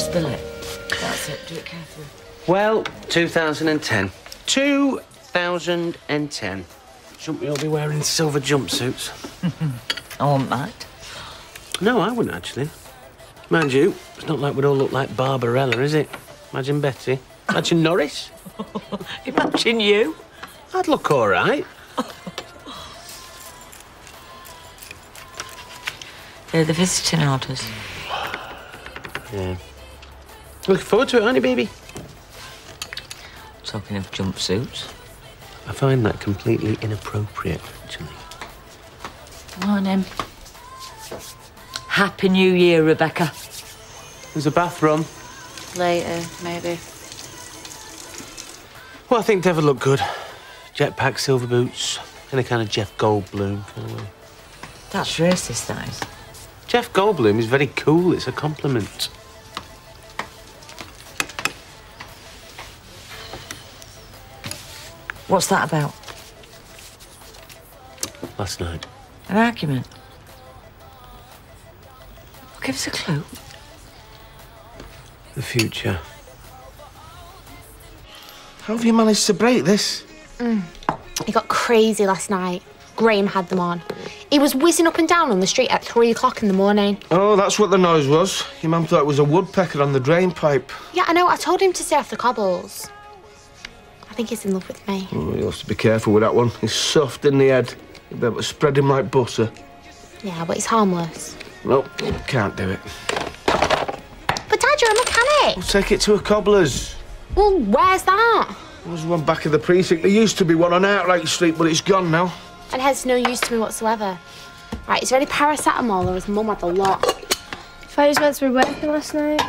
Don't spill it. That's it. Do it carefully. Well, 2010. 2010. Shouldn't we all be wearing silver jumpsuits? I won't mind. No, I wouldn't actually. Mind you, it's not like we'd all look like Barbarella, is it? Imagine Betty. Imagine Norris. Imagine you. I'd look all right. They're the visiting orders. Yeah. Looking forward to it, aren't you, baby? Talking of jumpsuits. I find that completely inappropriate, actually. Morning. Happy New Year, Rebecca. There's a bathroom. Later, maybe. Well, I think Dev looked good. Jetpack, silver boots, and a kind of Jeff Goldblum kind of way. That's racist, that is. Jeff Goldblum is very cool. It's a compliment. What's that about? Last night. An argument? Give us a clue. The future. How have you managed to break this? Mm. He got crazy last night. Graham had them on. He was whizzing up and down on the street at three o'clock in the morning. Oh, that's what the noise was. Your mum thought it was a woodpecker on the drain pipe. Yeah, I know. I told him to stay off the cobbles. I think he's in love with me. Oh, you have to be careful with that one. He's soft in the head. You better spread him like butter. Yeah, but he's harmless. No, can't do it. But Dad, you're a mechanic. We'll take it to a cobbler's. Well, where's that? There's one back of the precinct. There used to be one on Outright Street, but it's gone now. And has no use to me whatsoever. Right, is there any paracetamol or has Mum had a lot? thought you was meant to be working last night.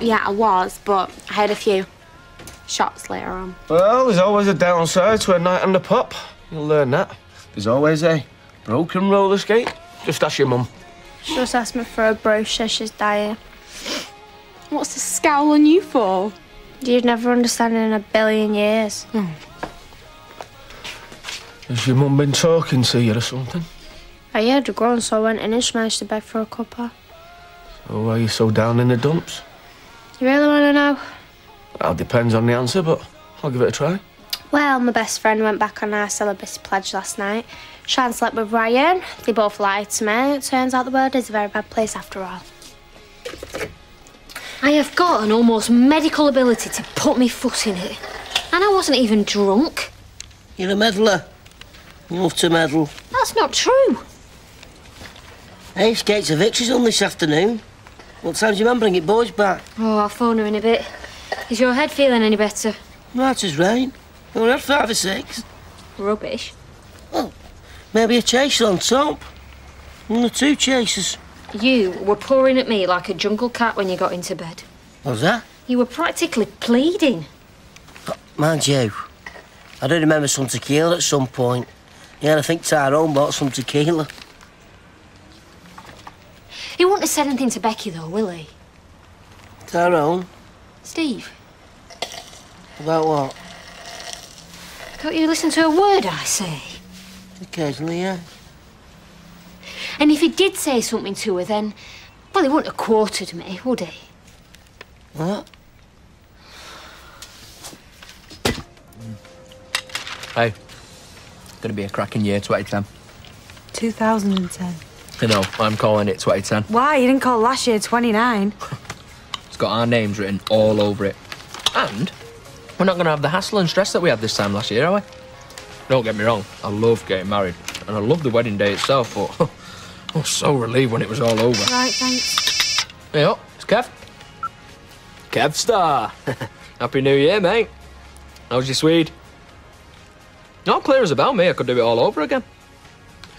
Yeah, I was, but I had a few shots later on. Well, there's always a downside to a night on the pop. You'll learn that. There's always a broken roller skate. Just ask your mum. She just asked me for a brochure. She's dying. What's the scowl on you for? You'd never understand in a billion years. Hmm. Has your mum been talking to you or something? I heard her groan, so I went in and smashed the bed for a cuppa. So why are you so down in the dumps? You really want to know? Well, depends on the answer, but I'll give it a try. Well, my best friend went back on our celibacy pledge last night. She slept with Ryan. They both lied to me. It turns out the world is a very bad place after all. I have got an almost medical ability to put me foot in it. And I wasn't even drunk. You're a meddler. You love to meddle. That's not true. Hey, Escape to Victory's on this afternoon. What time do you man bring it boys back? Oh, I'll phone her in a bit. Is your head feeling any better? Right as rain. You only had five or six. Rubbish. Oh, maybe a chaser on top. One or two chasers. You were pouring at me like a jungle cat when you got into bed. What was that? You were practically pleading. But Mind you, I do remember some tequila at some point. Yeah, and I think Tyrone bought some tequila. He won't have said anything to Becky, though, will he? Tyrone? Steve, About what? don't you listen to a word I say? Occasionally, yeah. And if he did say something to her, then, well, he wouldn't have quartered me, would he? What? Hey, gonna be a cracking year, 2010. 2010. You know, I'm calling it 2010. Why? You didn't call last year 29. Got our names written all over it. And we're not gonna have the hassle and stress that we had this time last year, are we? Don't get me wrong, I love getting married. And I love the wedding day itself, but I was so relieved when it was all over. Right, thanks. Hey up, it's Kev. Kev Star. Happy New Year, mate. How's your Swede? Not clear as about me. I could do it all over again.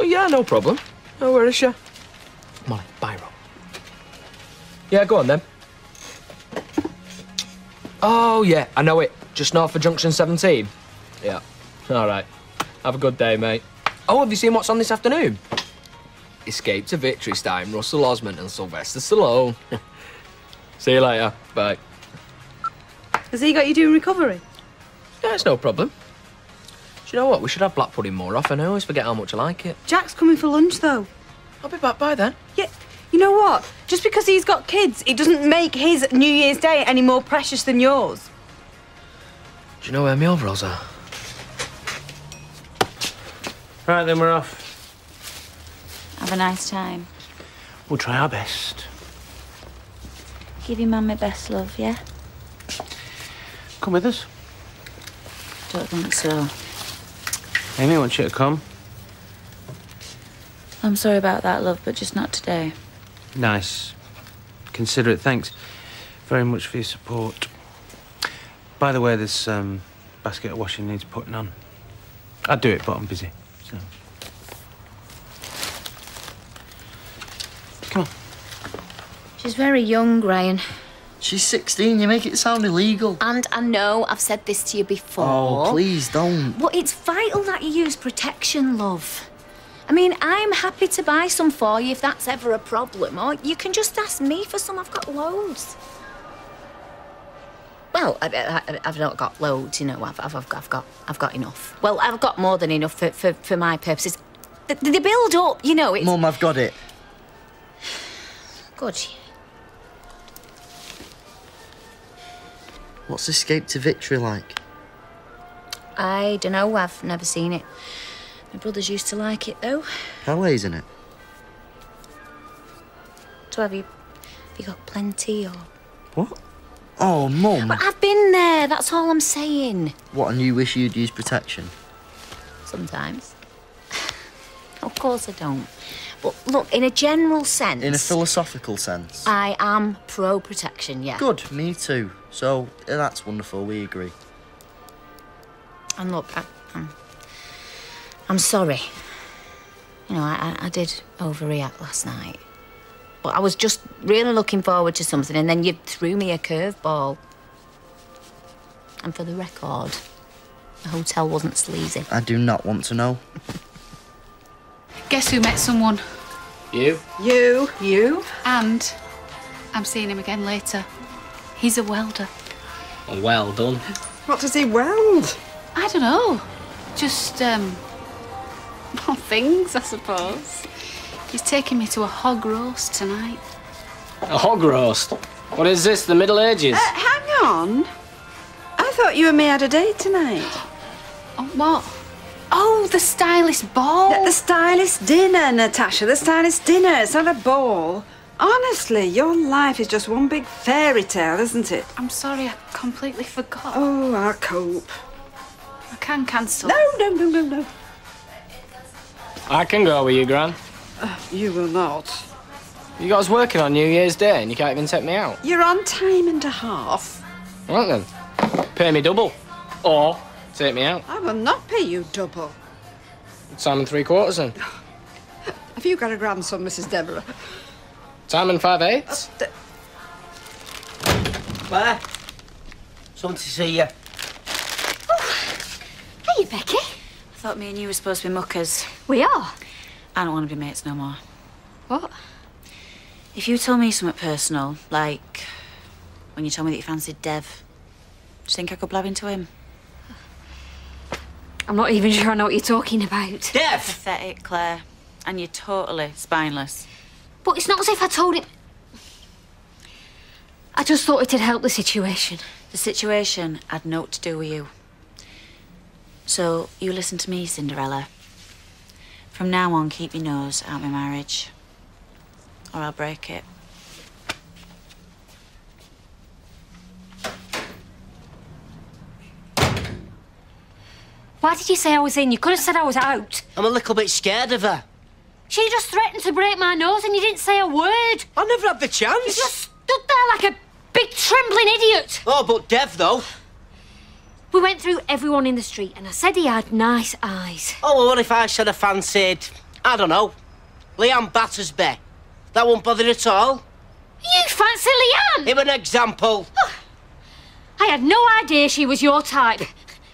oh, yeah, no problem. Oh, where is she? Molly, Biro. Yeah, go on then. Oh, yeah, I know it. Just north of Junction 17. Yeah. All right. Have a good day, mate. Oh, have you seen what's on this afternoon? Escape to Victory starring Russell Osmond and Sylvester Stallone. See you later. Bye. Has he got you doing recovery? Yeah, it's no problem. Do you know what? We should have black pudding more often. I always forget how much I like it. Jack's coming for lunch, though. I'll be back by then. Yeah, You know what? Just because he's got kids, it doesn't make his New Year's Day any more precious than yours. Do you know where my overalls are? Right, then we're off. Have a nice time. We'll try our best. Give your mum my best love, yeah? Come with us. Don't think so. Amy wants you to come. I'm sorry about that, love, but just not today. Nice. Considerate. Thanks very much for your support. By the way, this um, basket of washing needs putting on. I'd do it, but I'm busy. So. Come on. She's very young, Ryan. She's 16. You make it sound illegal. And I know I've said this to you before. Oh, please don't. But it's vital that you use protection, love. I mean, I'm happy to buy some for you if that's ever a problem, or you can just ask me for some. I've got loads. Well, I, I, I've not got loads, you know. I've, I've, I've, got, I've got, I've got enough. Well, I've got more than enough for, for, for my purposes. They, they build up, you know. It's Mum, I've got it. good. What's Escape to Victory like? I don't know. I've never seen it. My brothers used to like it though. Pelé's in it. So have you? Have you got plenty or? What? Oh, Mum. But I've been there. That's all I'm saying. What, and you wish you'd use protection? Sometimes. of course I don't. But look, in a general sense. In a philosophical sense? I am pro protection. Yeah. Good, me too. So, that's wonderful, we agree. And look, I, I'm. I'm sorry. You know, I, I I did overreact last night. But I was just really looking forward to something, and then you threw me a curveball. And for the record, the hotel wasn't sleazy. I do not want to know. Guess who met someone? You? You. You. And I'm seeing him again later. He's a welder. Well done. What does he weld? I don't know. Just, um. Well, things, I suppose. He's taking me to a hog roast tonight. A hog roast? What is this, the Middle Ages? Uh, hang on. I thought you and me had a date tonight. Oh, what? Oh, the stylist ball. The, the stylist dinner, Natasha. The stylist dinner. It's not a ball. Honestly, your life is just one big fairy tale, isn't it? I'm sorry, I completely forgot. Oh, I'll cope. I can cancel. No, no, no, no, no. I can go with you, Gran. Uh, you will not. You guys working on New Year's Day and you can't even take me out. You're on time and a half. Right then. Pay me double. Or take me out. I will not pay you double. Time and three quarters then. Have you got a grandson, Mrs. Deborah? Time and five eighths. Claire, something to see you. Oh, Hey, Becky. I thought me and you were supposed to be muckers. We are. I don't want to be mates no more. What? If you told me something personal, like when you told me that you fancied Dev, do you think I could blab into him? I'm not even sure I know what you're talking about. Dev! Pathetic, Claire. And you're totally spineless. But it's not as if I told him. I just thought it'd help the situation. The situation had naught to do with you. So you listen to me, Cinderella. From now on, keep your nose out of my marriage, or I'll break it. Why did you say I was in? You could have said I was out. I'm a little bit scared of her. She just threatened to break my nose and you didn't say a word. I never had the chance. You just stood there like a big trembling idiot. Oh, but Dev, though. We went through everyone in the street and I said he had nice eyes. Oh, well, what if I said I fancied, I don't know, Leanne Battersby? That won't bother at all. You fancy Leanne? Give an example. I had no idea she was your type.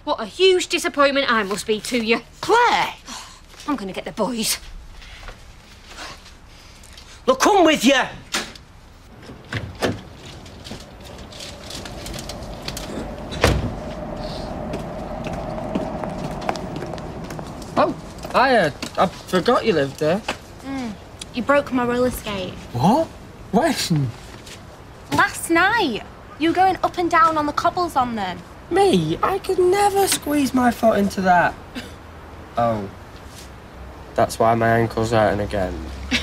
What a huge disappointment I must be to you. Claire! I'm going to get the boys. Look, come with you. I, uh, I forgot you lived there. You broke my roller skate. What? When? Last night. You were going up and down on the cobbles on them. Me? I could never squeeze my foot into that. Oh. That's why my ankle's hurting again.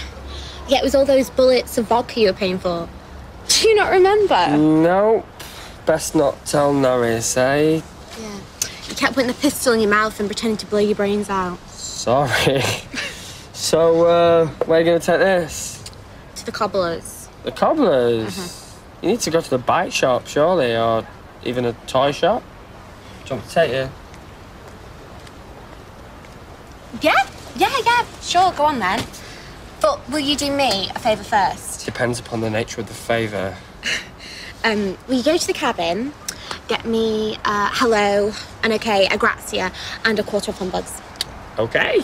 Yeah, it was all those bullets of vodka you were paying for. Do you not remember? Nope. Best not tell Norris, eh? Yeah. You kept putting the pistol in your mouth and pretending to blow your brains out. Sorry. so, uh, where are you going to take this? To the cobblers. The cobblers? You need to go to the bike shop, surely, or even a toy shop. Do you want me to take you? Yeah? Yeah, yeah. Sure, go on then. But will you do me a favour first? Depends upon the nature of the favour. Um, will you go to the cabin, get me a hello, an okay, a grazia, and a quarter of humbugs? Okay.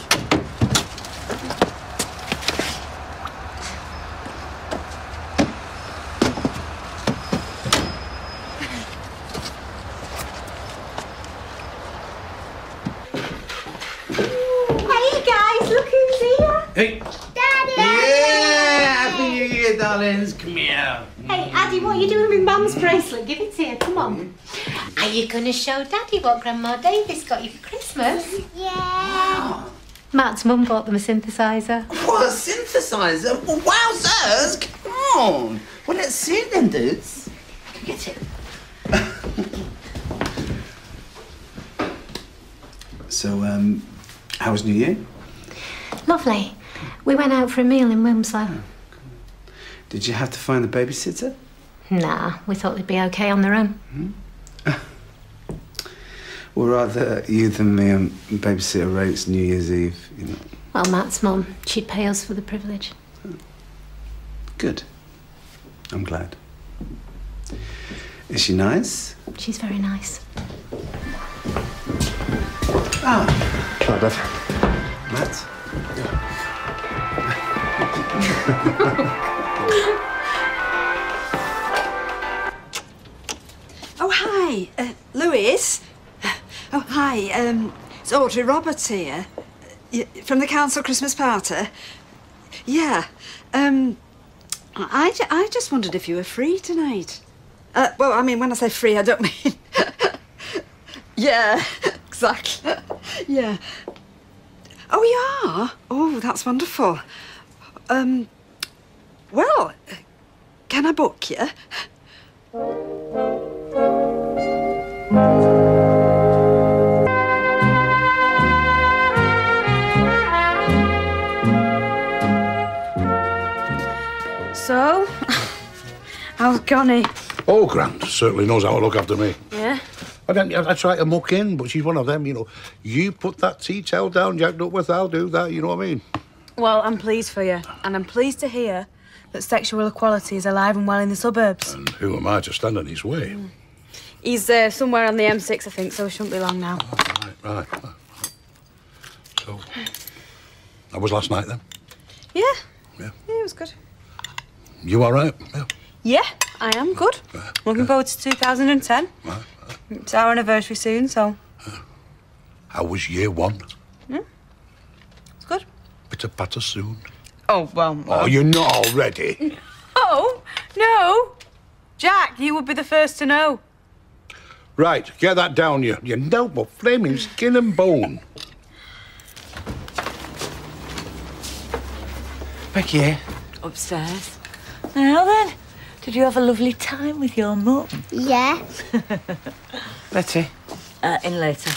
Hey guys, look who's here. Hey. Daddy! Yeah! Happy New Year, darlings. Come here. Hey, Aadi, what are you doing with Mum's bracelet? Give it here, come on. Are you going to show Daddy what Grandma Davis got you for Christmas? Yeah. Matt's mum bought them a synthesizer. What a synthesizer? Wowzers! Come on. Well, let's see it then, dudes. Get it. So, um, how was New Year? Lovely. We went out for a meal in Wilmslow. Did you have to find the babysitter? Nah, we thought they'd be okay on their own. Hmm? Or rather, you than me on babysitter rates New Year's Eve, you know. Well, Matt's mum, she'd pay us for the privilege. Good. I'm glad. Is she nice? She's very nice. Ah. Hi, Dad. Matt? Oh, hi, uh, Lewis. Oh, hi, um, it's Audrey Roberts here. From the council Christmas party. Yeah, um, I, I just wondered if you were free tonight. Uh, well, I mean, when I say free, I don't mean. yeah, exactly. yeah. Oh, you are? Oh, that's wonderful. Um, well, can I book you? So, how's Connie? Oh, Grant certainly knows how to look after me. Yeah? I, don't, I, I try to muck in, but she's one of them, you know. You put that tea towel down, Jack Duckworth, I'll do that, you know what I mean? Well, I'm pleased for you, and I'm pleased to hear that sexual equality is alive and well in the suburbs. And who am I to stand in his way? He's uh, somewhere on the M6, I think, so it shouldn't be long now. Right, right. So, that was last night then? Yeah? Yeah. Yeah, it was good. You all right? Yeah. Yeah, I am good. Looking forward to 2010. It's our anniversary soon, so How was year one? it's good. Bit of patter soon. Oh, well. Oh, you're not already? Oh, no. Jack, you would be the first to know. right, get that down, you, you noble flaming skin and bone. Becky, eh? Upstairs. Now then, did you have a lovely time with your mum? Yeah. Betty. Uh, in later.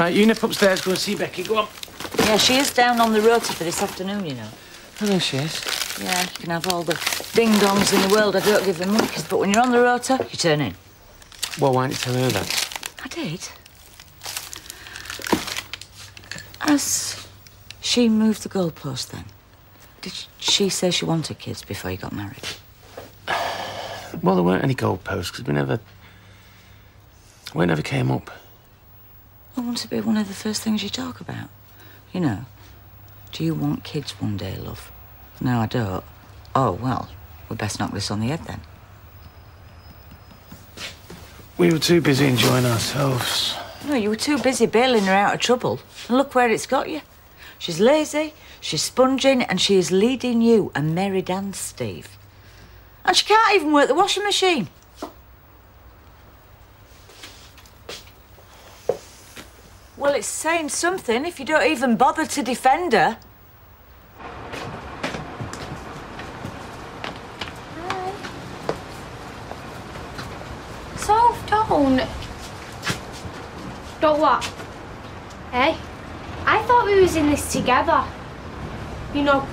Right, you nip upstairs, go and see Becky. Go on. Yeah, she is down on the rota for this afternoon, you know. Oh, there she is. Yeah, you can have all the ding-dongs in the world. I don't give them monkeys, but when you're on the rota, you turn in. Well, why didn't you tell her that? I did. Has she moved the goalpost then? Did she say she wanted kids before you got married? Well, there weren't any goalposts because we never. We never came up. I want to be one of the first things you talk about. You know, do you want kids one day, love? No, I don't. Oh, well, we'd best knock this on the head then. We were too busy enjoying ourselves. No, you were too busy bailing her out of trouble. And look where it's got you. She's lazy, she's sponging, and she is leading you a merry dance, Steve. And she can't even work the washing machine. Well, it's saying something if you don't even bother to defend her. Soft tone. Don't what? Hey, I thought we was in this together. You know,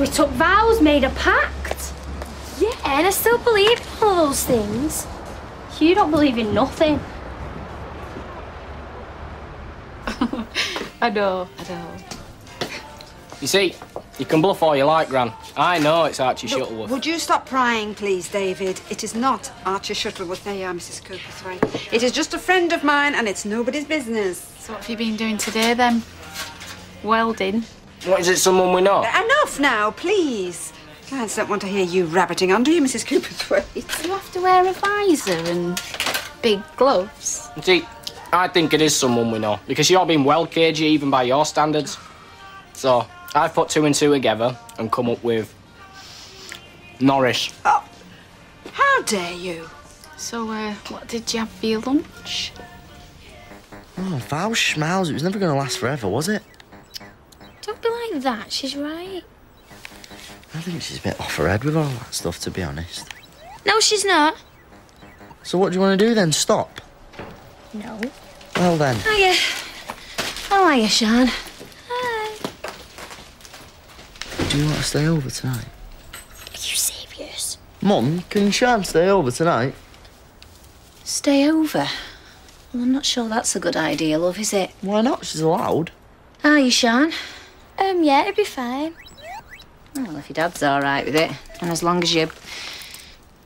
we took vows, made a pact. Yeah, and I still believe in all those things. You don't believe in nothing. I know, I know. You see, you can bluff all you like, Gran. I know it's Archie Look, Shuttleworth. Would you stop prying, please, David? It is not Archie Shuttleworth. There you are, Mrs. Cooperthwaite. It is just a friend of mine, and it's nobody's business. So what have you been doing today, then? Welding? What, is it someone we know? Enough now, please. Clients don't want to hear you rabbiting on, do you, Mrs. Cooperthwaite? You have to wear a visor and big gloves. See, I think it is someone we know, because you're being well cagey even by your standards. So, I've put two and two together and come up with Norris. Oh, How dare you? So, uh, what did you have for your lunch? Oh, vow schmouse. It was never going to last forever, was it? Don't be like that. She's right. I think she's a bit off her head with all that stuff, to be honest. No, she's not. So what do you want to do then? Stop? No. Well then. Hiya. How are you, Sean? Hi. Do you want to stay over tonight? Are you serious? Mum, can Sean stay over tonight? Stay over? Well, I'm not sure that's a good idea, love, is it? Why not? She's allowed. Are you, Sean? Um, yeah, it'd be fine. Well, if your dad's all right with it, and as long as you're,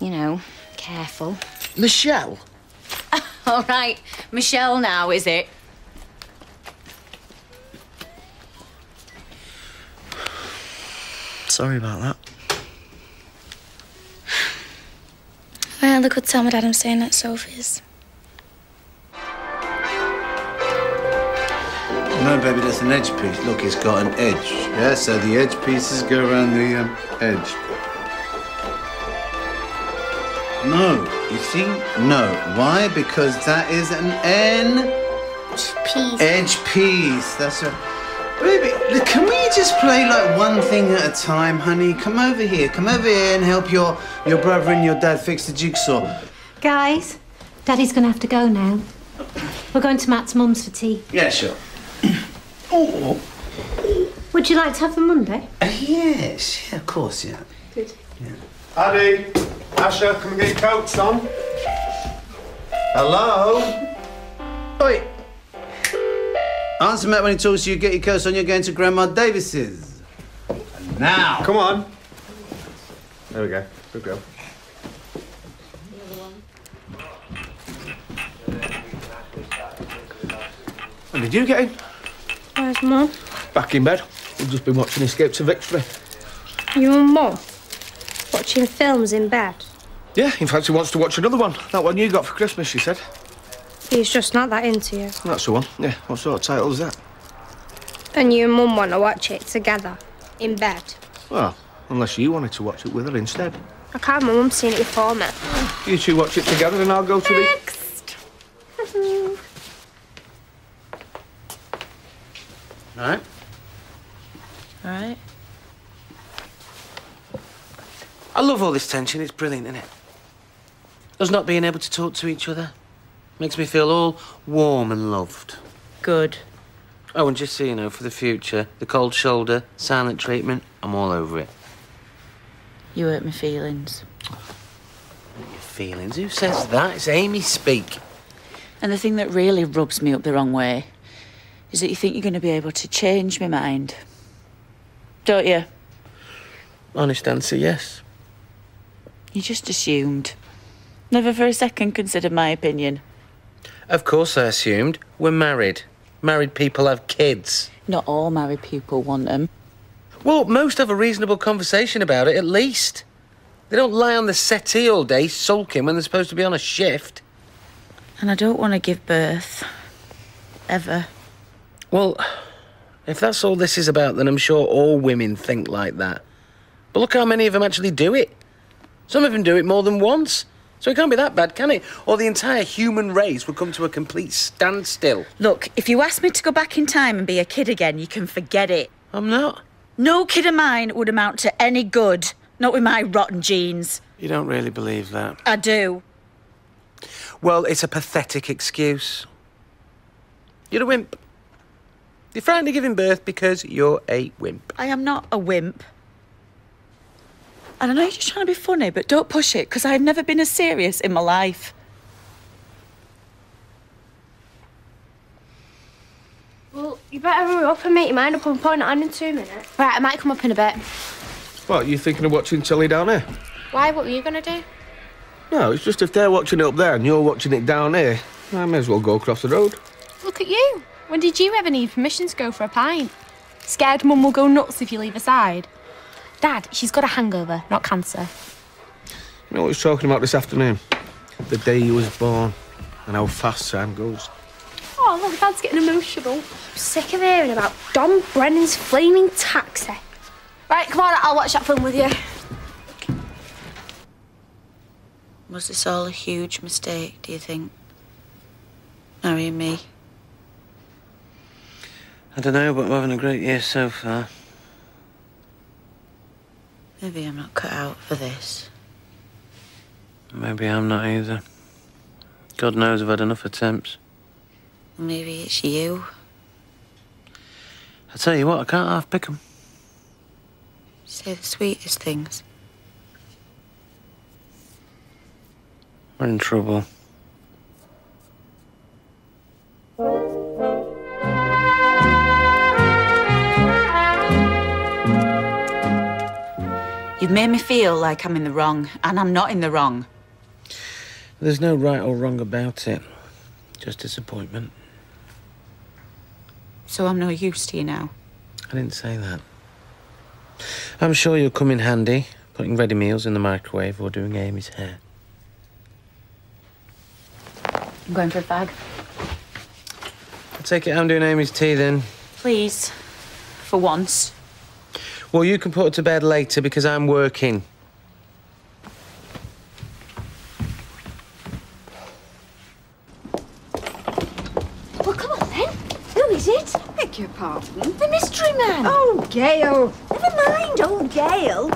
you know, careful. Michelle? all right, Michelle now, is it? Sorry about that. Well, look what Tom and Adam saying at Sophie's. No, baby, that's an edge piece. Look, it's got an edge. Yeah, so the edge pieces go around the um, edge. No, you see? No. Why? Because that is an N piece. edge piece. That's a. Baby, look, can we just play like one thing at a time, honey? Come over here. Come over here and help your your brother and your dad fix the jigsaw. Guys, Daddy's going to have to go now. We're going to Matt's mum's for tea. Yeah, sure. oh, Would you like to have the Monday? uh, yes, yeah, of course, yeah. Good. Aadi, Asha, come and get your coats on. Hello? Oi! Answer Matt when he talks to you. Get your coats on. You're going to Grandma Davis's. And now. Come on. There we go. Good girl. When did you get in? Where's Mum? Back in bed. We've just been watching Escape to Victory. You and Mum? Watching films in bed? Yeah, in fact, he wants to watch another one. That one you got for Christmas, she said. He's just not that into you. That's the one. Yeah, what sort of title is that? And you and Mum want to watch it together? In bed? Well, unless you wanted to watch it with her instead. I can't. My mum's seen it before me. You two watch it together and I'll go to the... Next. All right. All right. I love all this tension. It's brilliant, isn't it? Us not being able to talk to each other makes me feel all warm and loved. Good. Oh, and just so you know, for the future, the cold shoulder, silent treatment, I'm all over it. You hurt my feelings. Your feelings? Who says that? It's Amy speak. And the thing that really rubs me up the wrong way is that you think you're going to be able to change my mind. Don't you? Honest answer, yes. You just assumed. Never for a second considered my opinion. Of course, I assumed. We're married. Married people have kids. Not all married people want them. Well, most have a reasonable conversation about it, at least. They don't lie on the settee all day sulking when they're supposed to be on a shift. And I don't want to give birth. Ever. Well, If that's all this is about, then I'm sure all women think like that. But look how many of them actually do it. Some of them do it more than once. So it can't be that bad, can it? Or the entire human race would come to a complete standstill. Look, if you ask me to go back in time and be a kid again, you can forget it. I'm not. No kid of mine would amount to any good. Not with my rotten genes. You don't really believe that. I do. Well, it's a pathetic excuse. You're a wimp. You're frightened of giving birth because you're a wimp. I am not a wimp. And I know you're just trying to be funny, but don't push it, because I've never been as serious in my life. Well, you better hurry up and make your mind up on point on in two minutes. Right, I might come up in a bit. What, you thinking of watching telly down here? Why? What were you gonna do? No, it's just if they're watching it up there and you're watching it down here, I may as well go across the road. Look at you. When did you ever need permission to go for a pint? Scared mum will go nuts if you leave her side. Dad, she's got a hangover, not cancer. You know what he's talking about this afternoon? The day he was born and how fast time goes. Oh, look, Dad's getting emotional. I'm sick of hearing about Don Brennan's flaming taxi. Right, come on, I'll watch that film with you. Was this all a huge mistake, do you think? Marrying me? I don't know, but we're having a great year so far. Maybe I'm not cut out for this. Maybe I'm not either. God knows I've had enough attempts. Maybe it's you. I tell you what, I can't half pick 'em. Say the sweetest things. We're in trouble. You've made me feel like I'm in the wrong, and I'm not in the wrong. There's no right or wrong about it. Just disappointment. So I'm no use to you now. I didn't say that. I'm sure you'll come in handy, putting ready meals in the microwave or doing Amy's hair. I'm going for a fag. I'll take it I'm doing Amy's tea then. Please. For once. Well, you can put her to bed later because I'm working. Well, come on then. Who is it? Beg your pardon? The mystery man. Oh, Gail. Never mind, old Gail.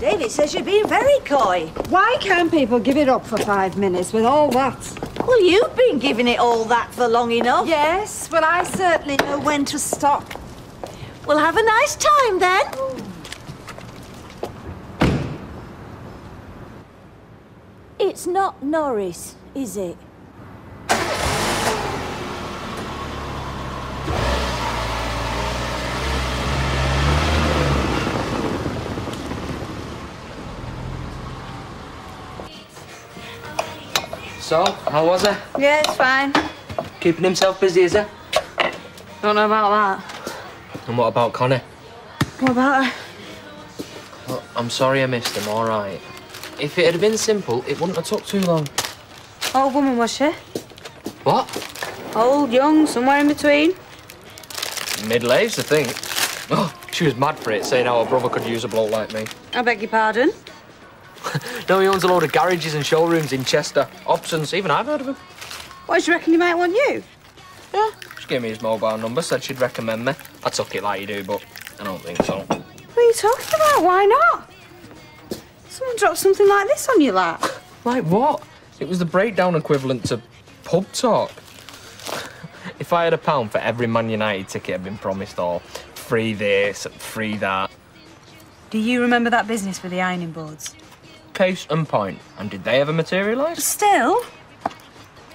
David says you've been very coy. Why can't people give it up for five minutes with all that? Well, you've been giving it all that for long enough. Yes, well, I certainly know when to stop. Well, have a nice time then. It's not Norris, is it? So, how was it? Yeah, it's fine. Keeping himself busy, is he? Don't know about that. And what about Connie? What about her? Well, I'm sorry I missed him, all right. If it had been simple, it wouldn't have took too long. Old woman, was she? What? Old, young, somewhere in between. Middle-aged, I think. Oh, she was mad for it, saying how her brother could use a bloke like me. I beg your pardon. No, he owns a load of garages and showrooms in Chester. Options, even I've heard of him. What, do you reckon he might want you? She gave me his mobile number, said she'd recommend me. I took it like you do, but I don't think so. What are you talking about? Why not? Someone dropped something like this on your lap. Like what? It was the breakdown equivalent to pub talk. if I had a pound for every Man United ticket I'd been promised, or free this, free that. Do you remember that business with the ironing boards? Case and point. And did they ever materialise? Still,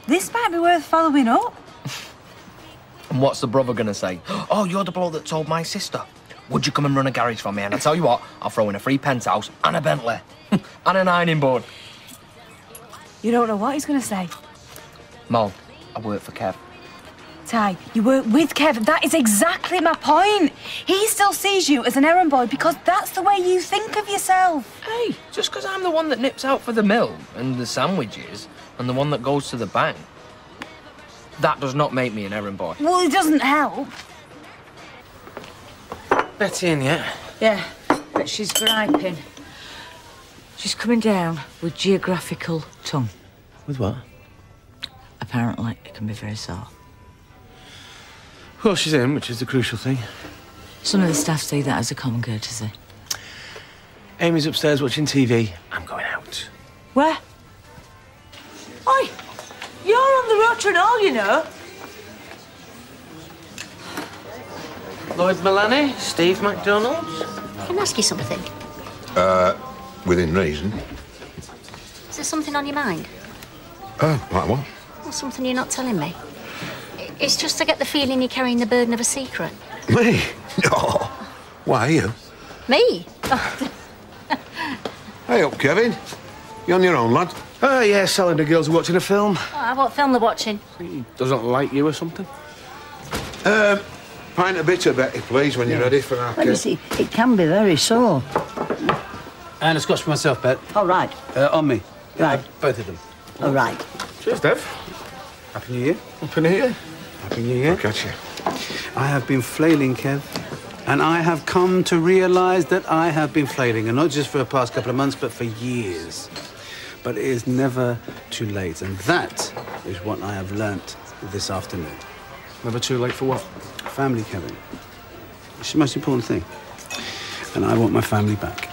this might be worth following up. And what's the brother gonna say? Oh, you're the bloke that told my sister. Would you come and run a garage for me? And I tell you what, I'll throw in a free penthouse and a Bentley and an ironing board. You don't know what he's going to say. Mom, I work for Kev. Ty, you work with Kev. That is exactly my point. He still sees you as an errand boy because that's the way you think of yourself. Hey, just because I'm the one that nips out for the mill and the sandwiches and the one that goes to the bank, that does not make me an errand boy. Well, it doesn't help. Betty in yet? Yeah, but she's griping. She's coming down with geographical tongue. With what? Apparently, it can be very sore. Well, she's in, which is the crucial thing. Some of the staff see that as a common courtesy. Amy's upstairs watching TV. I'm going out. Where? Oi! You're on the rota and all, you know. Lloyd Mullaney, Steve McDonald. Can I ask you something? Uh, within reason. Is there something on your mind? Oh, like what? Or something you're not telling me? It's just I get the feeling you're carrying the burden of a secret. Me? No. Why are you? Me? Hey up, Kevin. You on your own, lad? Oh, yeah, selling the girls watching a film. Oh, what film they're watching? He doesn't like you or something? Um, pint of bitter, Betty, please, when you're ready for our Well, you see, it can be very sore. And a scotch for myself, Bet. All right. Uh, on me. Right. Uh, both of them. All right. Cheers, Dev. Happy New Year. Happy New Year. Happy New Year. Catch you. I have been flailing, Kev. And I have come to realise that I have been flailing, and not just for the past couple of months, but for years. But it is never too late, and that is what I have learnt this afternoon. Never too late for what? Family, Kevin. It's the most important thing. And I want my family back.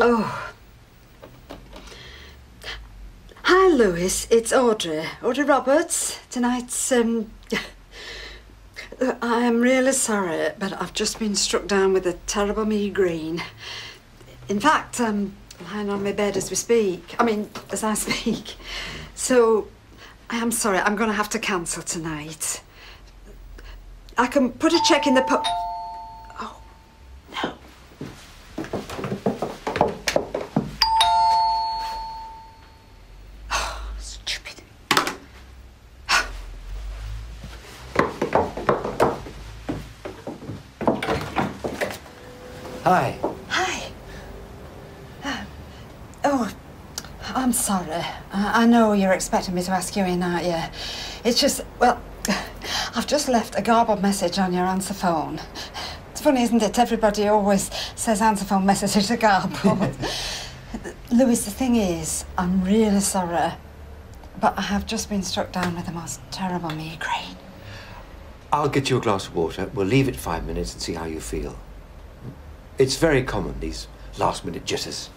Oh. Hi, Lewis. It's Audrey. Audrey Roberts. Tonight's, um. I am really sorry, but I've just been struck down with a terrible migraine. In fact, I'm lying on my bed as we speak. I mean, as I speak. So, I am sorry. I'm going to have to cancel tonight. I can put a check in the po. Hi. Hi. Uh, oh, I'm sorry. I, I know you're expecting me to ask you in, aren't you? It's just, well, I've just left a garbled message on your answer phone. It's funny, isn't it? Everybody always says answer phone messages are garbled. Lewis, the thing is, I'm really sorry, but I have just been struck down with the most terrible migraine. I'll get you a glass of water. We'll leave it five minutes and see how you feel. It's very common, these last minute jitters.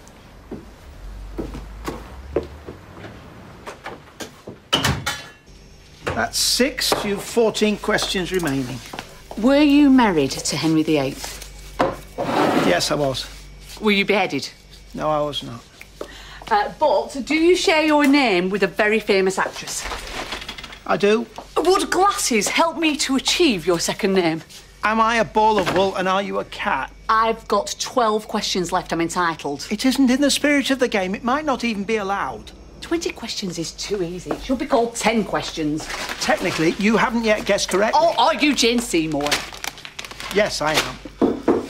That's six. You've 14 questions remaining. Were you married to Henry VIII? Yes, I was. Were you beheaded? No, I was not. Uh, but do you share your name with a very famous actress? I do. Would glasses help me to achieve your second name? Am I a ball of wool and are you a cat? I've got 12 questions left. I'm entitled. It isn't in the spirit of the game. It might not even be allowed. 20 questions is too easy. It should be called 10 questions. Technically, you haven't yet guessed correctly. Oh, are you Jane Seymour? Yes, I am. Are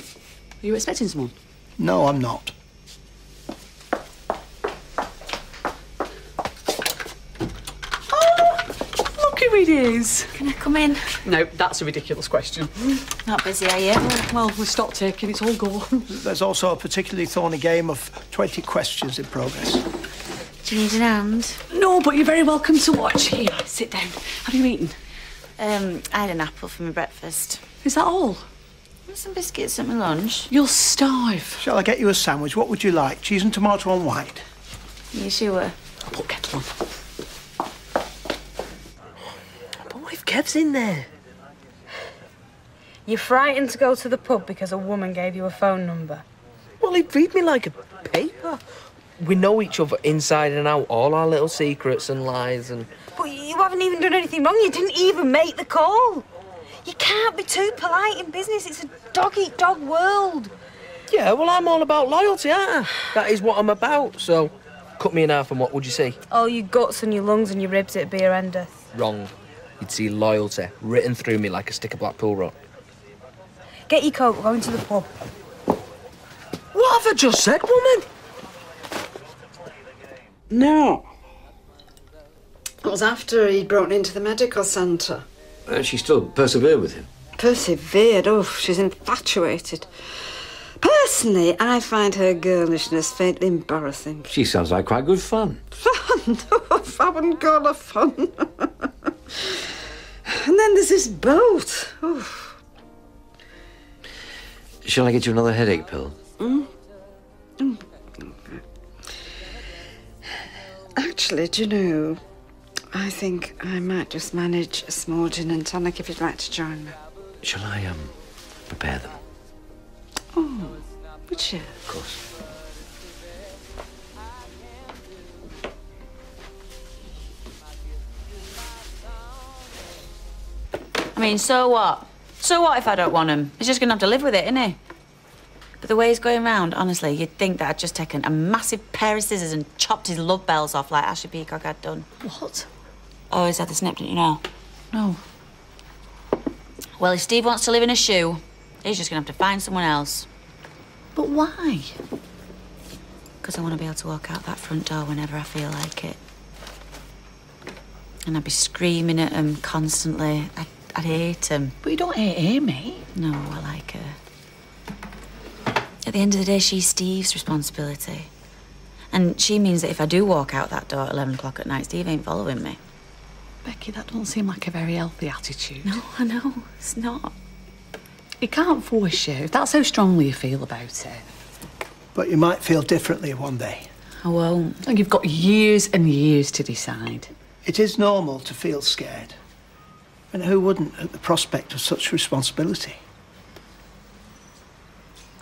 you expecting someone? No, I'm not. Look who it is. Can I come in? No, that's a ridiculous question. Not busy, are you? Well, we'll stop taking. It's all gone. There's also a particularly thorny game of 20 questions in progress. Do you need an hand? No, but you're very welcome to watch. Here, sit down. Have you eaten? Um, I had an apple for my breakfast. Is that all? Some biscuits at my lunch. You'll starve. Shall I get you a sandwich? What would you like? Cheese and tomato on white? You sure? Put kettle on. But what if Kev's in there? You're frightened to go to the pub because a woman gave you a phone number. Well, he'd read me like a paper. We know each other inside and out, all our little secrets and lies and. But you haven't even done anything wrong. You didn't even make the call. You can't be too polite in business. It's a dog eat dog world. Yeah, well, I'm all about loyalty, aren't I? That is what I'm about, so cut me in half and what would you see? All your guts and your lungs and your ribs, it'd be horrendous. Wrong. You'd see loyalty written through me like a stick of Blackpool rock. Get your coat, we're going to the pub. What have I just said, woman? No. It was after he'd brought into the medical centre. And she still persevered with him. Persevered. Oh, she's infatuated. Personally, I find her girlishness faintly embarrassing. She sounds like quite good fun. Fun? I wouldn't call her fun. and then there's this boat. Oh. Shall I get you another headache pill? Mm. Mm. Actually, do you know, I think I might just manage a small gin and tonic if you'd like to join me. Shall I, um, prepare them? Oh, would you? Of course. I mean, so what? So what if I don't want him? He's just gonna have to live with it, isn't he? But the way he's going round, honestly, you'd think that I'd just taken a massive pair of scissors and chopped his love bells off like Ashley Peacock had done. What? Oh, he's had the snip, didn't you know? No. Well, if Steve wants to live in a shoe, he's just gonna have to find someone else. But why? Because I want to be able to walk out that front door whenever I feel like it. And I'd be screaming at him constantly. I'd, I'd hate him. But you don't hate Amy. No, I like her. At the end of the day, she's Steve's responsibility. And she means that if I do walk out that door at 11 o'clock at night, Steve ain't following me. Becky, that doesn't seem like a very healthy attitude. No, I know. It's not. You can't force you if that's how strongly you feel about it. But you might feel differently one day. I won't. And you've got years and years to decide. It is normal to feel scared. And who wouldn't at the prospect of such responsibility?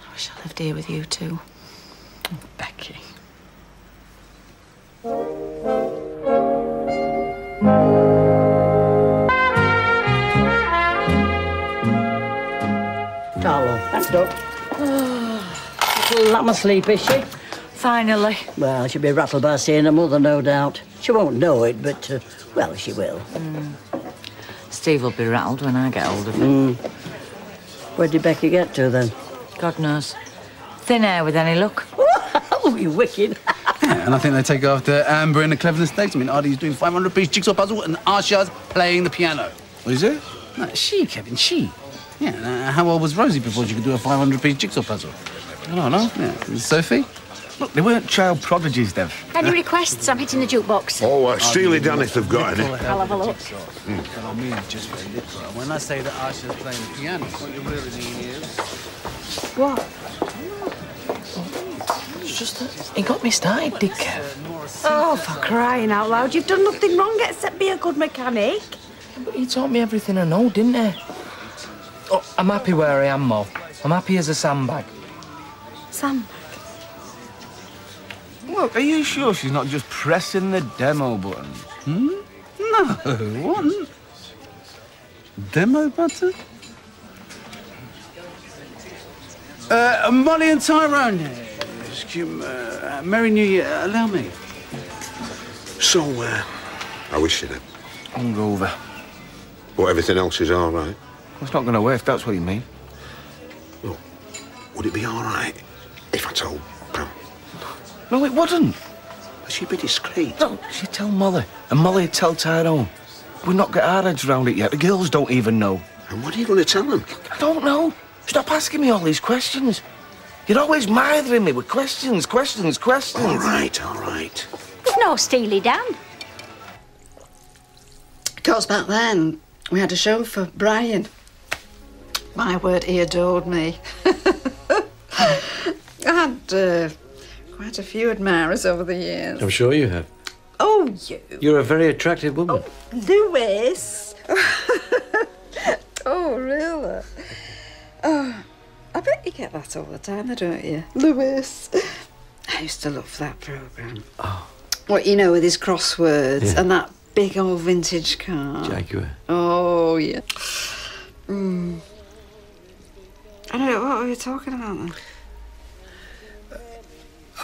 I wish I lived here with you too. Becky. Darling, backed up. That must sleep, is she? Finally. Well, she'll be rattled by seeing her mother, no doubt. She won't know it, but, uh, well, she will. Steve will be rattled when I get hold of him. Mm. Where did Becky get to, then? God knows. Thin air with any luck. oh, you wicked. Yeah, and I think they take after Amber in the cleverness stakes. I mean, Aadi's doing 500 piece jigsaw puzzle and Asha's playing the piano. Is it? No, she, Kevin, she. Yeah, uh, how old was Rosie before she could do a 500 piece jigsaw puzzle? I don't know. Yeah, Sophie? Look, they weren't child prodigies, Dev. Any requests? I'm hitting the jukebox. Oh, uh, Steely Dan if they've got any. I'll have a look. But I mean, just. When I say that Asha's playing the piano, what you really mean is... What? It's just that he got me started, did Kev. Oh, for crying out loud, you've done nothing wrong except be a good mechanic. But he taught me everything I know, didn't he? Oh, I'm happy where I am, Mo. I'm happy as a sandbag. Sam, Look, are you sure she's not just pressing the demo button? Hmm? No, what? Demo button? Uh, Molly and Tyrone. Excuse me. Uh, Merry New Year. Allow me. So, uh, how is she then? Hungover. But everything else is all right. Well, it's not going to work, that's what you mean. Look, would it be all right if I told? No, it wouldn't. But She'd be discreet. No, she'd tell Molly. And Molly'd tell Tyrone. We've not got our heads round it yet. The girls don't even know. And what are you going to tell them? I don't know. Stop asking me all these questions. You're always mithering me with questions, questions, questions. All right, all right. It's No Steely Dan. Of course, back then, we had a show for Brian. My word, he adored me. I had uh, quite a few admirers over the years. I'm sure you have. Oh, you. You're a very attractive woman. Lewis. oh, really? Oh, I bet you get that all the time, don't you? Lewis. I used to love that programme. Oh. What, you know, with his crosswords Yeah. and that big old vintage car. Jaguar. Oh, yeah. Mm. I don't know, what were you talking about then?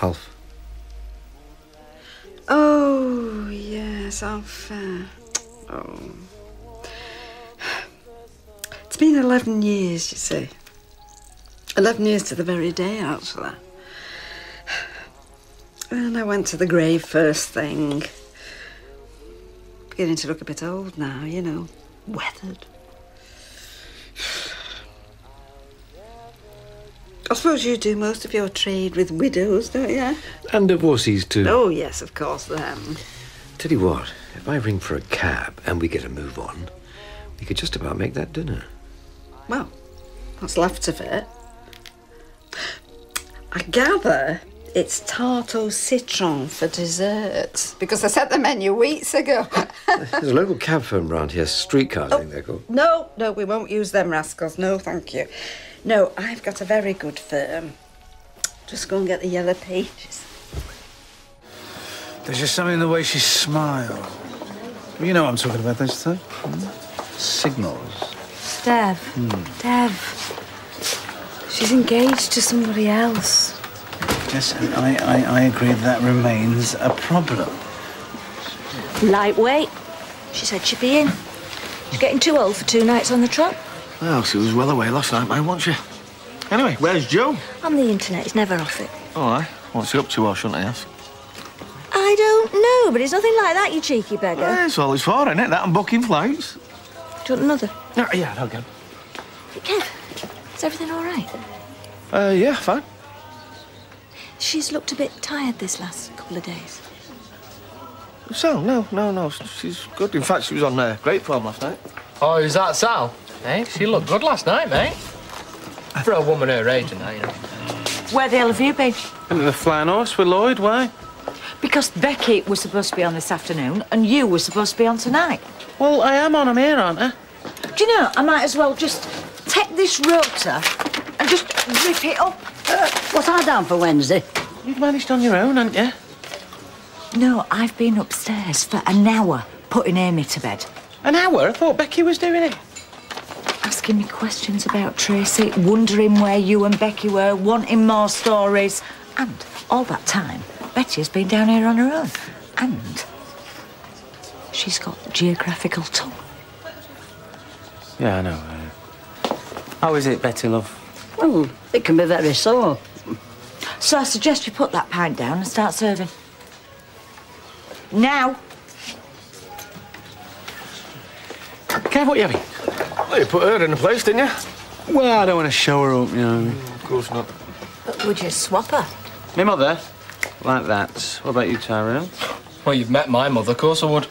Alf. Oh, yes, fair. Oh. It's been 11 years, you see. 11 years to the very day, actually. And I went to the grave first thing. Beginning to look a bit old now, you know, weathered. I suppose you do most of your trade with widows, don't you? And divorcees too. Oh, yes, of course, them. Tell you what, if I ring for a cab and we get a move on, we could just about make that dinner. Well, what's left of it? I gather it's tarte au citron for dessert because I set the menu weeks ago. There's a local cab firm round here, streetcars, I think they're called. Oh, no, no, we won't use them rascals. No, thank you. No, I've got a very good firm. Just go and get the yellow pages. There's just something in the way she smiles. You know what I'm talking about, don't you, Steph? Hmm? Signals. Dev. Hmm. Dev. She's engaged to somebody else. Yes, and I, I, I agree that remains a problem. Lightweight. She said she'd be in. She's getting too old for two nights on the trot. Well, she was well away last night, mate, wasn't she? Anyway, where's Joe? On the internet, he's never off it. Oh, aye. What's he up to, or shouldn't I ask? I don't know, but it's nothing like that, you cheeky beggar. That's all it's for, isn't it? That and booking flights. Do you want another? No, yeah, I'll go. Kev, is everything all right? Uh, yeah, fine. She's looked a bit tired this last couple of days. Sal, no, no, no. She's good. In fact, she was on uh, great form last night. Oh, is that Sal? Hey, she looked good last night, mate. For a woman her age and that, you know. Where the hell have you been? Into the Flying Horse with Lloyd, why? Because Becky was supposed to be on this afternoon and you were supposed to be on tonight. Well, I am on. I'm here, aren't I? Do you know, I might as well just take this rota and just rip it up. Uh, What's I down for Wednesday? You've managed on your own, haven't you? No, I've been upstairs for an hour putting Amy to bed. An hour? I thought Becky was doing it. Asking me questions about Tracy, wondering where you and Becky were, wanting more stories. And all that time, Betty has been down here on her own. And she's got geographical tongue. Yeah, I know. uh, How is it, Betty, love? Well, it can be very sore. So I suggest you put that pint down and start serving. Now. Kev, what are you having? Well, you put her in the place, didn't you? Well, I don't want to show her up, you know. Of course not. But would you swap her? Me mother? Like that. What about you, Tyrell? Well, you've met my mother, of course I would.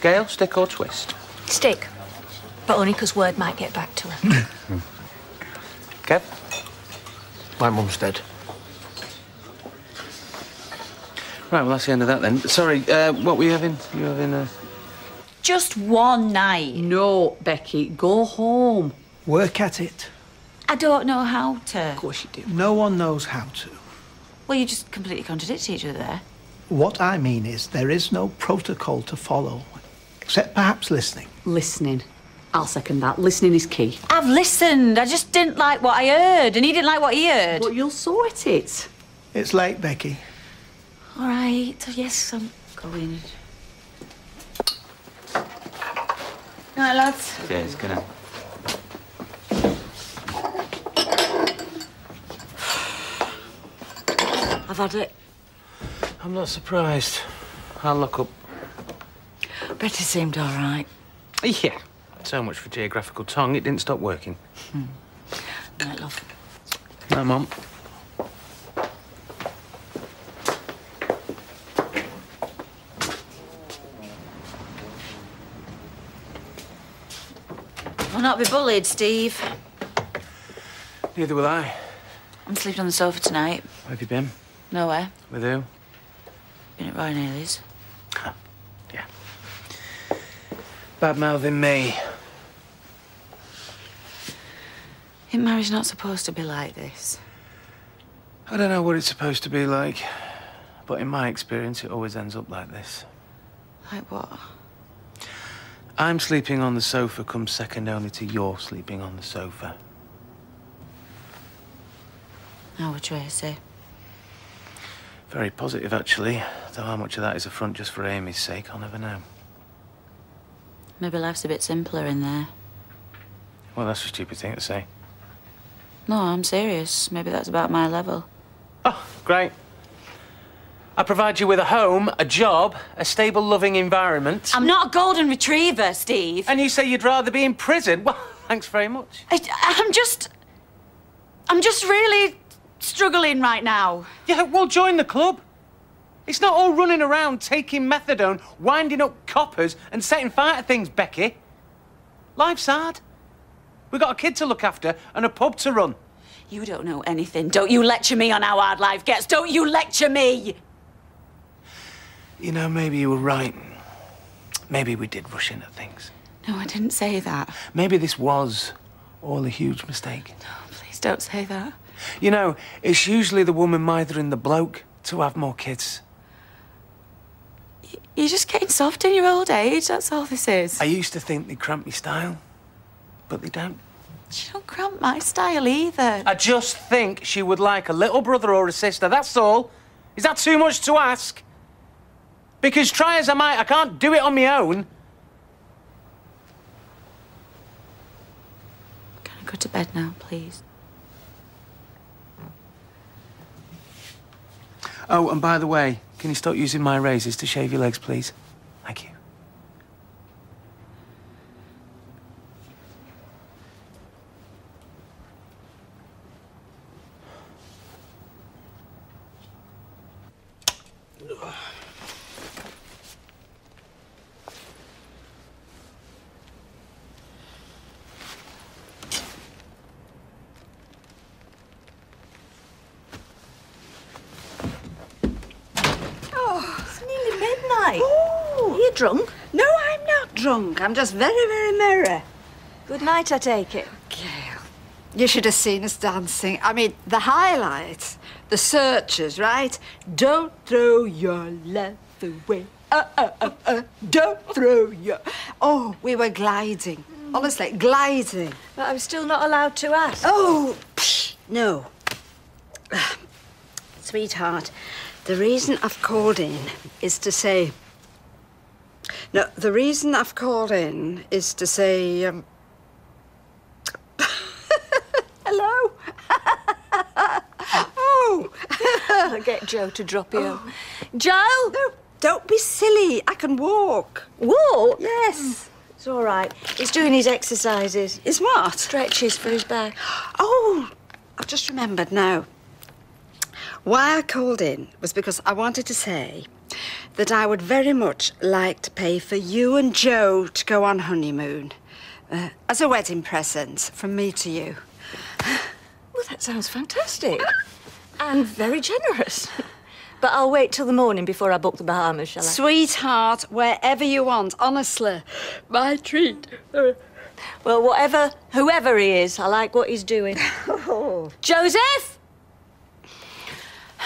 Gail, stick or twist? Stick. But only 'cause word might get back to her. Kev? My mum's dead. Right, well, that's the end of that then. Sorry, uh, what were you having? You having a... Just one night. No, Becky, go home. Work at it. I don't know how to. Of course you do. No one knows how to. Well, you just completely contradict each other there. What I mean is, there is no protocol to follow, except perhaps listening. Listening. I'll second that. Listening is key. I've listened. I just didn't like what I heard, and he didn't like what he heard. But you'll sort it. It's late, Becky. All right. Yes, I'm going. Night, lads. Cheers, good night. I've had it. I'm not surprised. I'll look up. Betty seemed all right. Yeah. So much for geographical tongue, it didn't stop working. Hmm. Night, love. No, Mum. I'll not be bullied, Steve. Neither will I. I'm sleeping on the sofa tonight. Where have you been? Nowhere. With who? Been at Ryan ah, yeah. Bad mouthing me. Think marriage not supposed to be like this? I don't know what it's supposed to be like, but in my experience, it always ends up like this. Like what? I'm sleeping on the sofa comes second only to your sleeping on the sofa. How would Tracy? Very positive, actually. Though how much of that is a front just for Amy's sake, I'll never know. Maybe life's a bit simpler in there. Well, that's a stupid thing to say. No, I'm serious. Maybe that's about my level. Oh, great. I provide you with a home, a job, a stable, loving environment. I'm not a golden retriever, Steve. And you say you'd rather be in prison? Well, thanks very much. I, I'm just. I'm just really struggling right now. Yeah, well, join the club. It's not all running around taking methadone, winding up coppers, and setting fire to things, Becky. Life's hard. We've got a kid to look after and a pub to run. You don't know anything. Don't you lecture me on how hard life gets. Don't you lecture me. You know, maybe you were right. Maybe we did rush into things. No, I didn't say that. Maybe this was all a huge mistake. No, please don't say that. You know, it's usually the woman mithering the bloke to have more kids. You're just getting soft in your old age. That's all this is. I used to think they cramp my style, but they don't. She don't cramp my style either. I just think she would like a little brother or a sister, that's all. Is that too much to ask? Because try as I might, I can't do it on my own. Can I go to bed now, please? Oh, and by the way, can you stop using my razors to shave your legs, please? Thank you. Oh, It's nearly midnight. Oh. Are you drunk? No, I'm not drunk. I'm just very, very merry. Good night, I take it. Gail, You should have seen us dancing. I mean, the highlights, the searchers, right? Don't throw your love away. Uh, uh, uh, uh. Don't throw your. Oh, we were gliding. Honestly, gliding. But I'm still not allowed to ask. Oh, psh, no. Sweetheart, the reason I've called in is to say. No, the reason I've called in is to say. Um... Hello? oh! I'll get Joe to drop you. Joe! No, don't be silly. I can walk. Walk? Yes. It's all right. He's doing his exercises. Is what? Stretches for his back. Oh, I've just remembered now. Why I called in was because I wanted to say that I would very much like to pay for you and Joe to go on honeymoon uh, as a wedding present from me to you. Well, that sounds fantastic. and very generous. But I'll wait till the morning before I book the Bahamas, shall I? Sweetheart, wherever you want, honestly. My treat. Well, whatever, whoever he is, I like what he's doing. Joseph!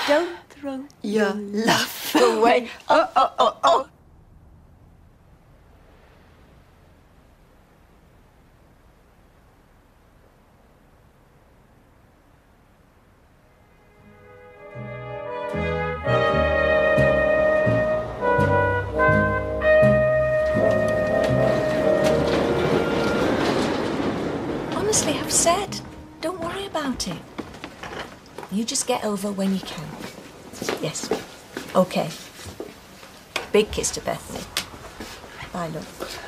Don't throw Your love away. Oh, oh, oh, oh. oh. Honestly, I've said, don't worry about it. You just get over when you can. Yes. Okay. Big kiss to Bethany. Bye, love.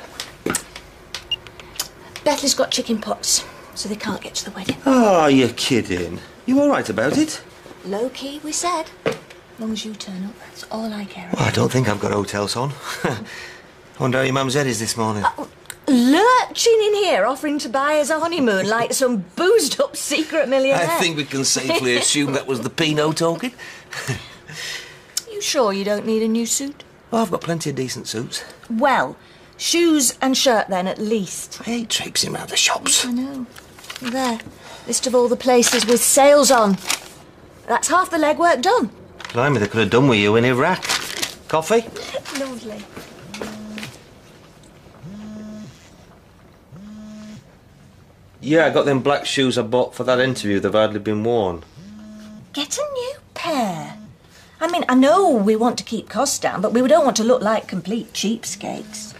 Bethany's got chicken pox, so they can't get to the wedding. Oh, you're kidding. You all right about it? Low key, we said. As long as you turn up, that's all I care about. Well, I don't think I've got hotels on. I wonder how your mum's head is this morning. Uh, lurching in here, offering to buy us a honeymoon like some boozed up secret millionaire. I think we can safely assume that was the Pinot talking. You sure you don't need a new suit? Well, I've got plenty of decent suits. Well, shoes and shirt then, at least. I hate traipsing round the shops. I know. There. List of all the places with sales on. That's half the legwork done. Blimey, they could have done with you in Iraq. Coffee? Lovely. Yeah, I got them black shoes I bought for that interview. They've hardly been worn. Get a new pair. I mean, I know we want to keep costs down, but we don't want to look like complete cheapskates.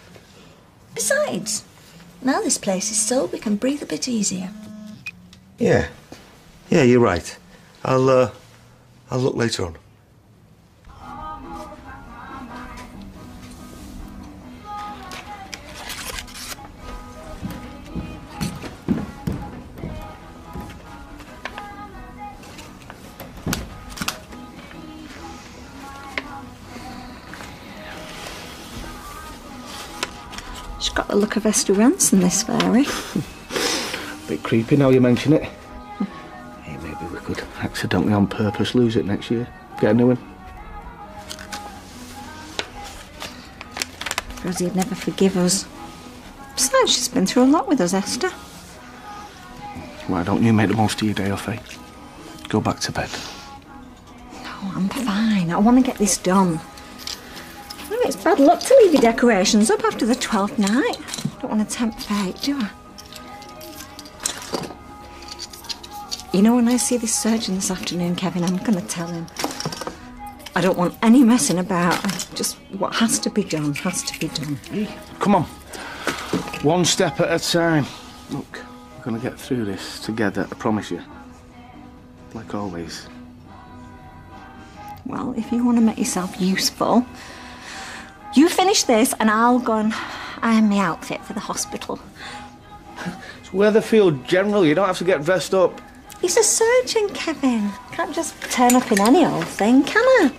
Besides, now this place is sold, we can breathe a bit easier. Yeah. Yeah, you're right. I'll, uh, I'll look later on. Look of Esther Rantzen, this fairy. Bit creepy now you mention it. hey, maybe we could accidentally on purpose lose it next year. Get a new one. Rosie'd never forgive us. Besides, she's been through a lot with us, Esther. Why don't you make the most of your day off, eh? Go back to bed. No, I'm fine. I want to get this done. Oh, it's bad luck to leave your decorations up after the twelfth night. Don't want to tempt fate, do I? You know, when I see this surgeon this afternoon, Kevin, I'm going to tell him. I don't want any messing about. Just what has to be done has to be done. Come on. One step at a time. Look, we're going to get through this together, I promise you. Like always. Well, if you want to make yourself useful, you finish this and I'll go and iron my outfit for the hospital. It's Weatherfield General, you don't have to get dressed up. He's a surgeon, Kevin. Can't just turn up in any old thing, can I?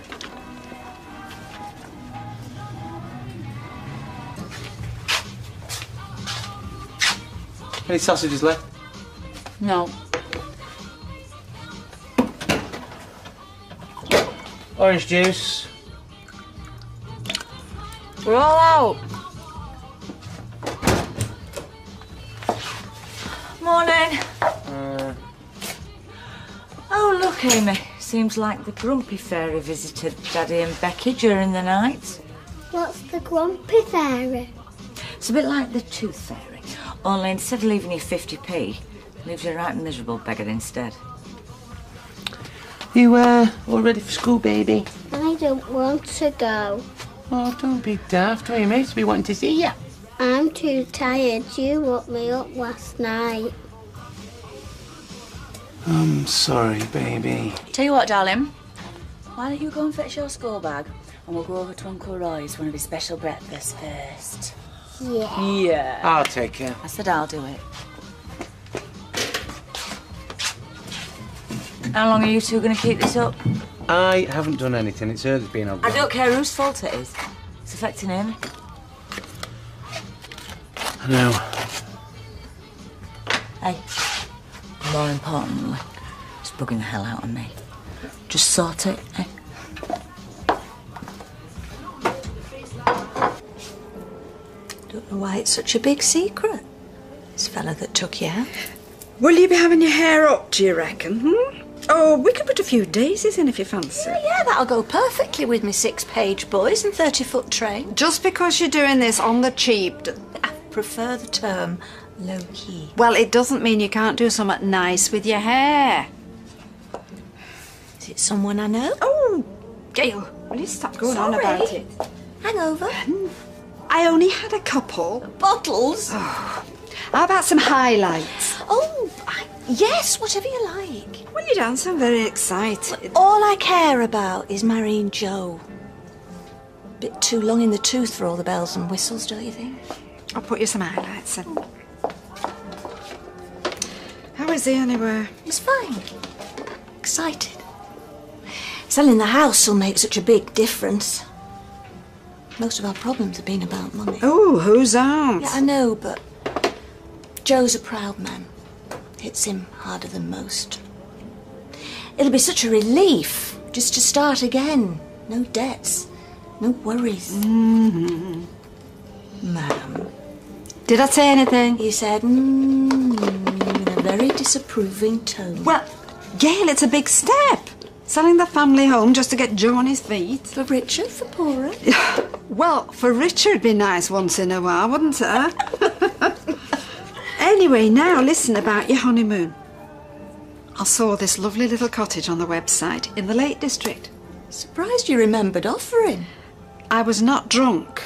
Any sausages left? No. Orange juice. We're all out. Morning. Uh, Oh, look, Amy. Seems like the grumpy fairy visited Daddy and Becky during the night. What's the grumpy fairy? It's a bit like the tooth fairy, only instead of leaving you 50p, leaves you a right miserable beggar instead. You, uh, all ready for school, baby? I don't want to go. Oh, don't be daft, Amy. To be wanting to see you. I'm too tired. You woke me up last night. I'm sorry, baby. Tell you what, darling. Why don't you go and fetch your school bag and we'll go over to Uncle Roy's for one of his special breakfasts first. Yeah. Yeah. I'll take care. I said I'll do it. How long are you two going to keep this up? I haven't done anything. It's her that's been on. I don't care whose fault it is. It's affecting him. I know. Hey, more importantly, it's bugging the hell out of me. Just sort it, eh? Don't know why it's such a big secret. This fella that took you out. Will you be having your hair up, do you reckon? Hmm? Oh, we could put a few daisies in if you fancy. Yeah, that'll go perfectly with me six page boys and 30 foot train. Just because you're doing this on the cheap. d- I prefer the term low key. Well, it doesn't mean you can't do something nice with your hair. Is it someone I know? Oh, Gail, will you stop going on about it? Hangover? Hmm. I only had a couple. Bottles? Oh. How about some highlights? Oh, I, yes, whatever you like. Well, you don't sound very excited. All I care about is marrying Joe. Bit too long in the tooth for all the bells and whistles, don't you think? I'll put you some highlights in. How is he anyway? He's fine. Excited. Selling the house will make such a big difference. Most of our problems have been about money. Oh, who's aren't? Yeah, I know, but Joe's a proud man. Hits him harder than most. It'll be such a relief just to start again. No debts, no worries. Mm-hmm. Ma'am. Did I say anything? He said, mm, in a very disapproving tone. Well, Gail, it's a big step. Selling the family home just to get Joe on his feet. For richer, for poorer. Well, for Richard, it'd be nice once in a while, wouldn't it? anyway, now listen about your honeymoon. I saw this lovely little cottage on the website in the Lake District. Surprised you remembered offering. I was not drunk.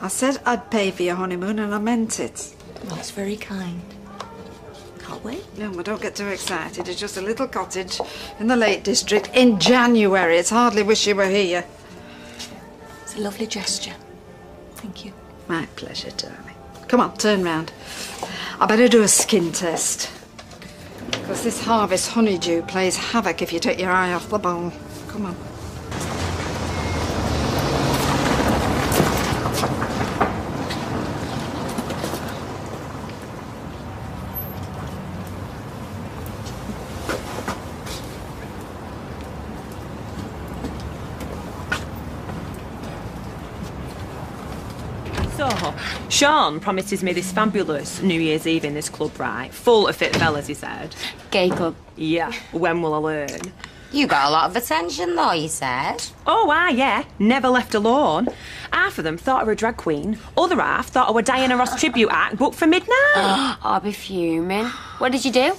I said I'd pay for your honeymoon and I meant it. That's very kind. Can't wait. No, but don't get too excited. It's just a little cottage in the Lake District in January. It's hardly wish you were here. It's a lovely gesture. Thank you. My pleasure, darling. Come on, turn round. I better do a skin test. Because this harvest honeydew plays havoc if you take your eye off the ball. Come on. So, Sean promises me this fabulous New Year's Eve in this club, right? Full of fit fellas, he said. Gay club. Yeah. When will I learn? You got a lot of attention, though, you said. Oh, ah, yeah. Never left alone. Half of them thought I were a drag queen. Other half thought I were Diana Ross tribute act booked for midnight. I'll be fuming. What did you do?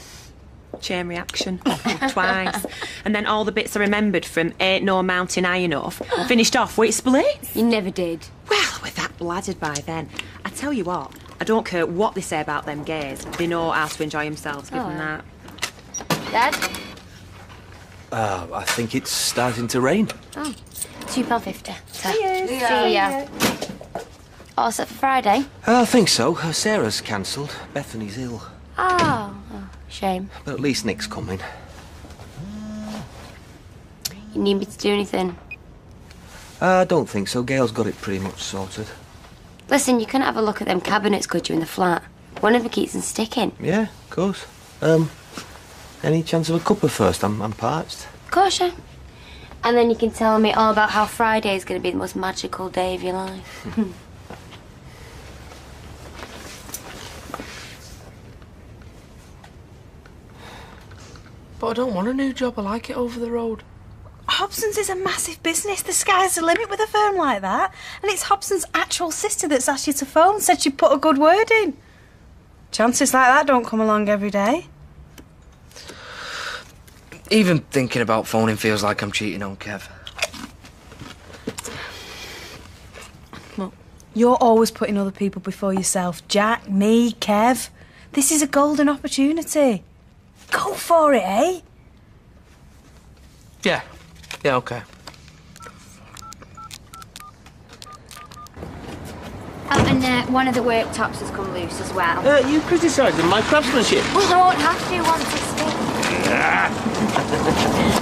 Chain reaction. Twice. And then all the bits I remembered from Ain't No Mountain High Enough finished off with splits. You never did. Well, we're that bladdered by then. I tell you what, I don't care what they say about them gays. They know how to enjoy themselves, give them Oh. that. Dad? Uh, I think it's starting to rain. Oh, two pound fifty. See you. See ya. All set for Friday? Uh, I think so. Sarah's cancelled. Bethany's ill. Oh, oh, shame. But at least Nick's coming. You need me to do anything? Uh, I don't think so. Gail's got it pretty much sorted. Listen, you can have a look at them cabinets, could you, in the flat? One of them keeps them sticking. Yeah, of course. Um, any chance of a cuppa first? I'm, I'm parched. Of course, yeah. And then you can tell me all about how Friday is going to be the most magical day of your life. But I don't want a new job. I like it over the road. Hobson's is a massive business. The sky's the limit with a firm like that. And it's Hobson's actual sister that's asked you to phone, said she'd put a good word in. Chances like that don't come along every day. Even thinking about phoning feels like I'm cheating on Kev. You're always putting other people before yourself. Jack, me, Kev. This is a golden opportunity. Go for it, eh? Yeah. Yeah, okay. Oh, and uh, one of the worktops has come loose as well. Uh, you criticising my craftsmanship? Well, I won't have to once it's fixed.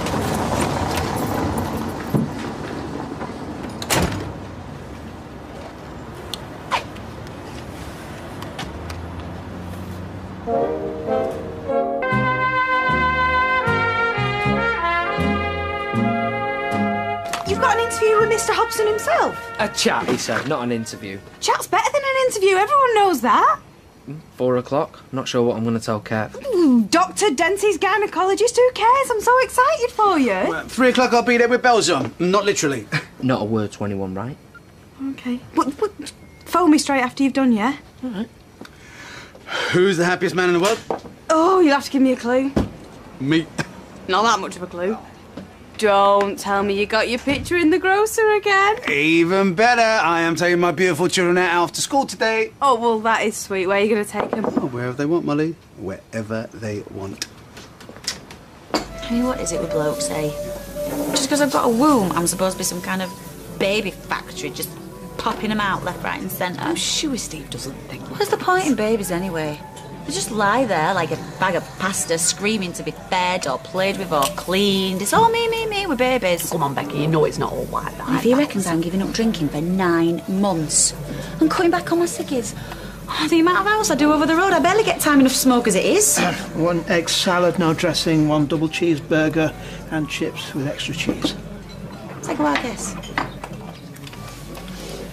with Mr. Hobson himself. A chat, he said, not an interview. Chat's better than an interview. Everyone knows that. Hmm, four o'clock. Not sure what I'm going to tell Kev. Ooh, Doctor, dentist, gynecologist, who cares? I'm so excited for you. Three o'clock, I'll be there with bells on. Not literally. Not a word to anyone, right? Okay. But, but phone me straight after you've done, yeah? All right. Who's the happiest man in the world? Oh, you'll have to give me a clue. Me. Not that much of a clue. Don't tell me you got your picture in the grocer again. Even better. I am taking my beautiful children out after school today. Oh, well, that is sweet. Where are you going to take them? Oh, wherever they want, Molly. Wherever they want. I mean, what is it with blokes, eh? Just because I've got a womb, I'm supposed to be some kind of baby factory, just popping them out left, right, and centre. I'm sure Steve doesn't think. What's the point in babies anyway? They just lie there like a bag of pasta, screaming to be fed or played with or cleaned. It's all me, me, me we're babies. Come on, Becky, you know it's not all like that. If he reckons I'm giving up drinking for nine months and cutting back on my sickies, oh, the amount of hours I do over the road, I barely get time enough to smoke as it is. One egg salad, no dressing, one double cheeseburger, and chips with extra cheese. Take a wild guess.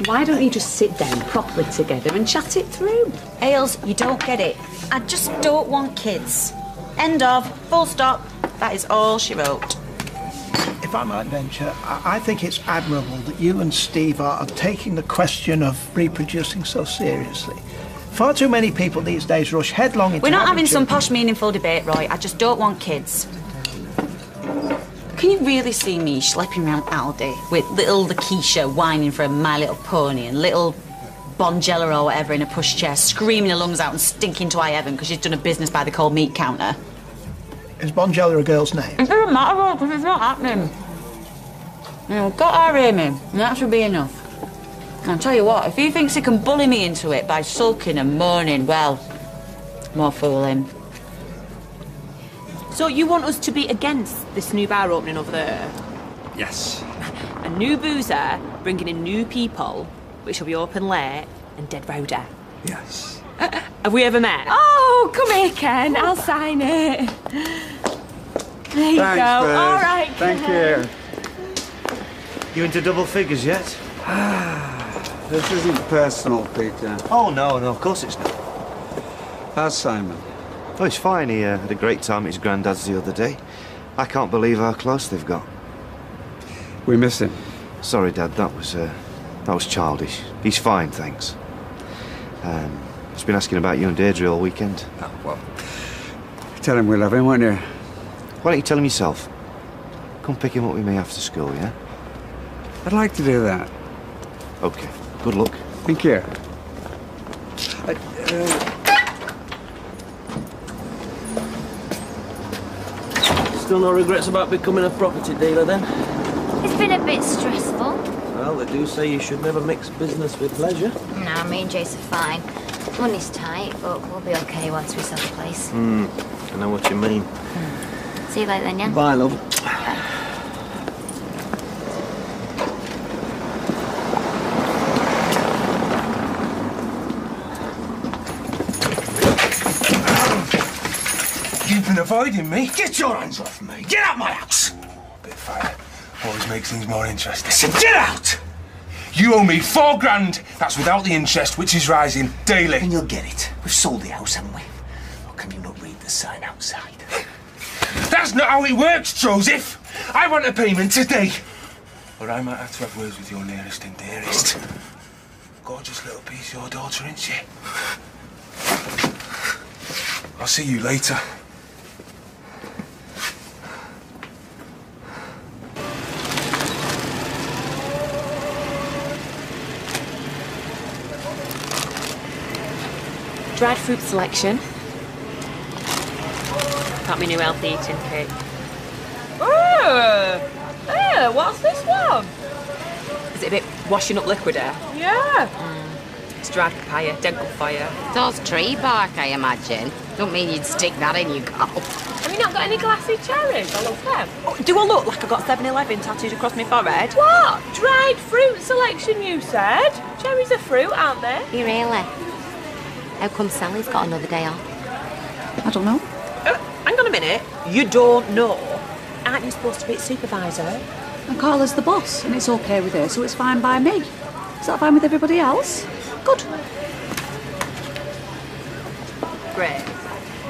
Why don't you just sit down properly together and chat it through? Ailes, you don't get it. I just don't want kids. End of. Full stop. That is all she wrote. If I might venture, I think it's admirable that you and Steve are taking the question of reproducing so seriously. Far too many people these days rush headlong into We're not having having some posh, meaningful debate, Roy. I just don't want kids. Can you really see me schlepping around Aldi with little Lakeisha whining for a My Little Pony and little Bonjella or whatever in a pushchair screaming her lungs out and stinking to high heaven because she's done a business by the cold meat counter? Is Bonjella a girl's name? It doesn't matter because it's not happening. You know, got her Amy, and that should be enough. I'll tell you what, if he thinks he can bully me into it by sulking and moaning, well, more fool him. So you want us to be against this new bar opening over there? Yes. A new boozer, bringing in new people, which will be open late and dead rowdy. Yes. Have we ever met? Oh, come here, Ken. I'll sign it. There you Thanks, go. Bert. All right, Thank Ken. you. You into double figures yet? This isn't personal, Peter. Oh, no, no, of course it's not. How's Simon? Oh, he's fine. He uh, had a great time at his granddad's the other day. I can't believe how close they've got. We miss him. Sorry, Dad. That was uh, that was childish. He's fine, thanks. Um, he's been asking about you and Deirdre all weekend. Oh, well. Tell him we love him, won't you? Why don't you tell him yourself? Come pick him up with me after school, yeah? I'd like to do that. Okay. Good luck. Thank you. Still no regrets about becoming a property dealer then? It's been a bit stressful. Well, they do say you should never mix business with pleasure. No, me and Jace are fine. Money's tight, but we'll be okay once we sell the place. Hmm, I know what you mean. See you later then, yeah? Bye, love. You've been avoiding me. Get your hands off me. Get out my house. Bit of fire always makes things more interesting. So get out! You owe me four grand. That's without the interest, which is rising daily. And you'll get it. We've sold the house, haven't we? Or can you not read the sign outside? That's not how it works, Joseph. I want a payment today. Or I might have to have words with your nearest and dearest. Gorgeous little piece, your daughter, isn't she? I'll see you later. Dried fruit selection. Got me new healthy eating cake. Oh, hey, what's this one? Is it a bit washing up liquid air? Yeah. Mm. It's dried papaya, dental fire. Does tree bark, I imagine. Don't mean you'd stick that in your gob. Have you not got any glacé cherries? I love them. Oh, do I look like I've got 7-Eleven tattooed across my forehead? What? Dried fruit selection, you said? Cherries are fruit, aren't they? You really? How come Sally's got another day off? I don't know. Uh, hang on a minute. You don't know? Aren't you supposed to be its supervisor? And Carla's the boss, and it's okay with her, so it's fine by me. Is that fine with everybody else? Good. Great.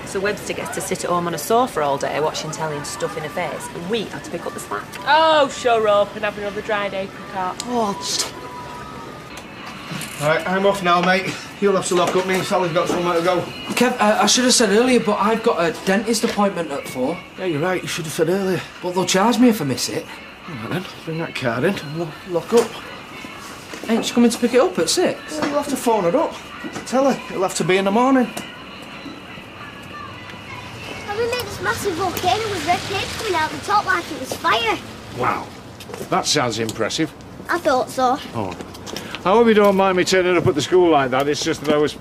So Webster gets to sit at home on a sofa all day watching telly and stuff in her face, and we have to pick up the slack. Oh, shut up and have another dry dried apricot. Oh, Right, I'm off now, mate. You'll have to lock up. Me and Sally's got somewhere to go. Kev, uh, I should have said earlier, but I've got a dentist appointment at four. Yeah, you're right. You should have said earlier. But they'll charge me if I miss it. All right, then. Bring that card in and we'll lock up. Ain't she coming to pick it up at six? Well, you'll have to phone her up. Tell her. It'll have to be in the morning. Have we made this massive volcano with red tape coming out the top like it was fire? Wow. That sounds impressive. I thought so. Oh. I hope you don't mind me turning up at the school like that. It's just that I was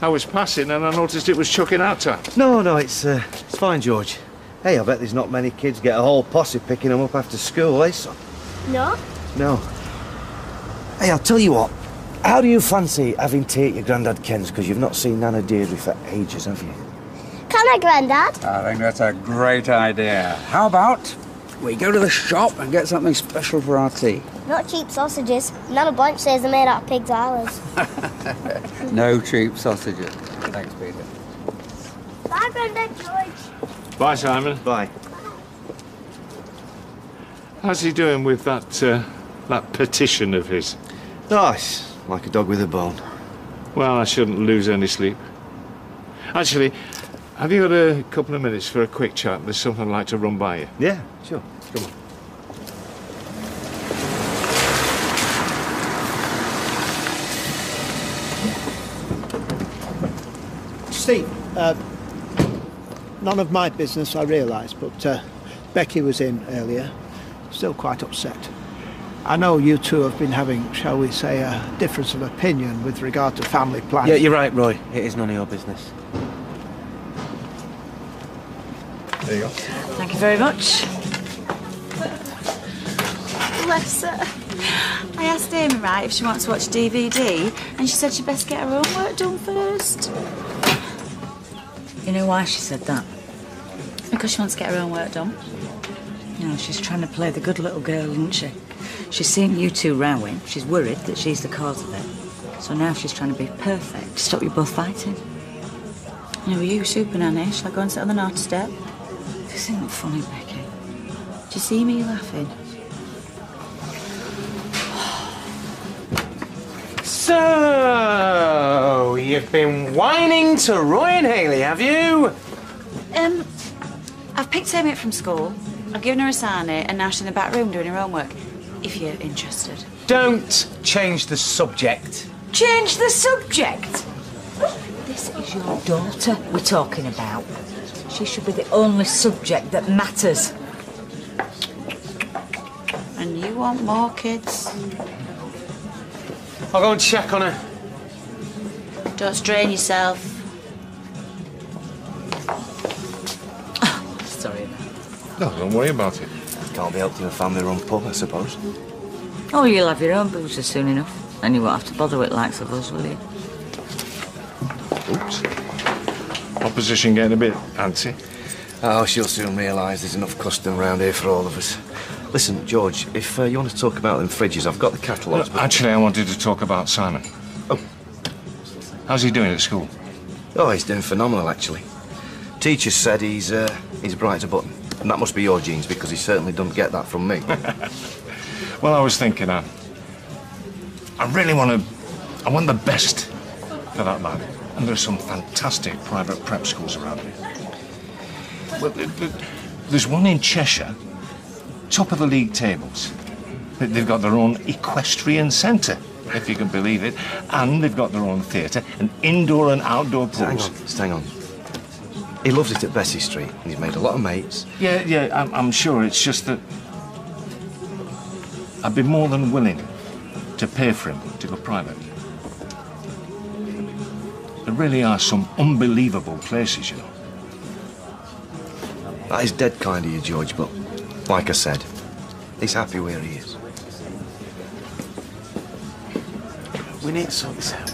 I was passing and I noticed it was chucking out time. No, no, it's uh, it's fine, George. Hey, I bet there's not many kids get a whole posse picking them up after school, eh, son? No? No. Hey, I'll tell you what. How do you fancy having tea at your granddad Ken's? Because you've not seen Nana Deirdre for ages, have you? Can I, Grandad? I think that's a great idea. How about we go to the shop and get something special for our tea? Not cheap sausages. Nana Blanche says they're made out of pig's eyelids. No cheap sausages. Thanks, Peter. Bye, Grandad George. Bye, Simon. Bye. How's he doing with that uh, that petition of his? Nice, like a dog with a bone. Well, I shouldn't lose any sleep. Actually, have you got a couple of minutes for a quick chat? There's something I'd like to run by you. Yeah, sure. Come on. Steve, uh, none of my business, I realise, but uh, Becky was in earlier, still quite upset. I know you two have been having, shall we say, a difference of opinion with regard to family planning. Yeah, you're right, Roy. It is none of your business. There you go. Thank you very much. Bless her. I asked Amy, right, if she wants to watch DVD, and she said she'd best get her own work done first. You know why she said that? Because she wants to get her own work done. You know, she's trying to play the good little girl, isn't she? She's seen you two rowing. She's worried that she's the cause of it. So now she's trying to be perfect to stop you both fighting. You know, are you super nanny? Shall I go and sit on the naughty step? This isn't funny, Becky. Do you see me laughing? So, you've been whining to Roy and Hayley, have you? Um, I've picked up from school. I've given her a sarnie, and now she's in the back room doing her homework. If you're interested. Don't change the subject. Change the subject. This is your daughter we're talking about. She should be the only subject that matters. And you want more kids? I'll go and check on her. Don't strain yourself. Sorry. No, don't worry about it. Can't be helped in a family-run pub, I suppose. Oh, you'll have your own boozer soon enough. And you won't have to bother with likes of us, will you? Oops. Opposition getting a bit antsy. Oh, she'll soon realise there's enough custom round here for all of us. Listen, George, if uh, you want to talk about them fridges, I've got the catalogues. Look, actually, I wanted to talk about Simon. Oh. How's he doing at school? Oh, he's doing phenomenal, actually. Teacher said he's uh, he's bright as a button. And that must be your genes, because he certainly doesn't get that from me. Well, I was thinking, uh, I really want to. I want the best for that lad. And there's some fantastic private prep schools around here. Well, th- th- there's one in Cheshire, top of the league tables. They- They've got their own equestrian centre, if you can believe it, and they've got their own theatre and indoor and outdoor pools. hang on, hang on. He loves it at Bessie Street, and he's made a lot of mates. Yeah, yeah, I'm, I'm sure. It's just that I'd be more than willing to pay for him to go private. There really are some unbelievable places, you know. That is dead kind of you, George, but like I said, he's happy where he is. We need to sort this out.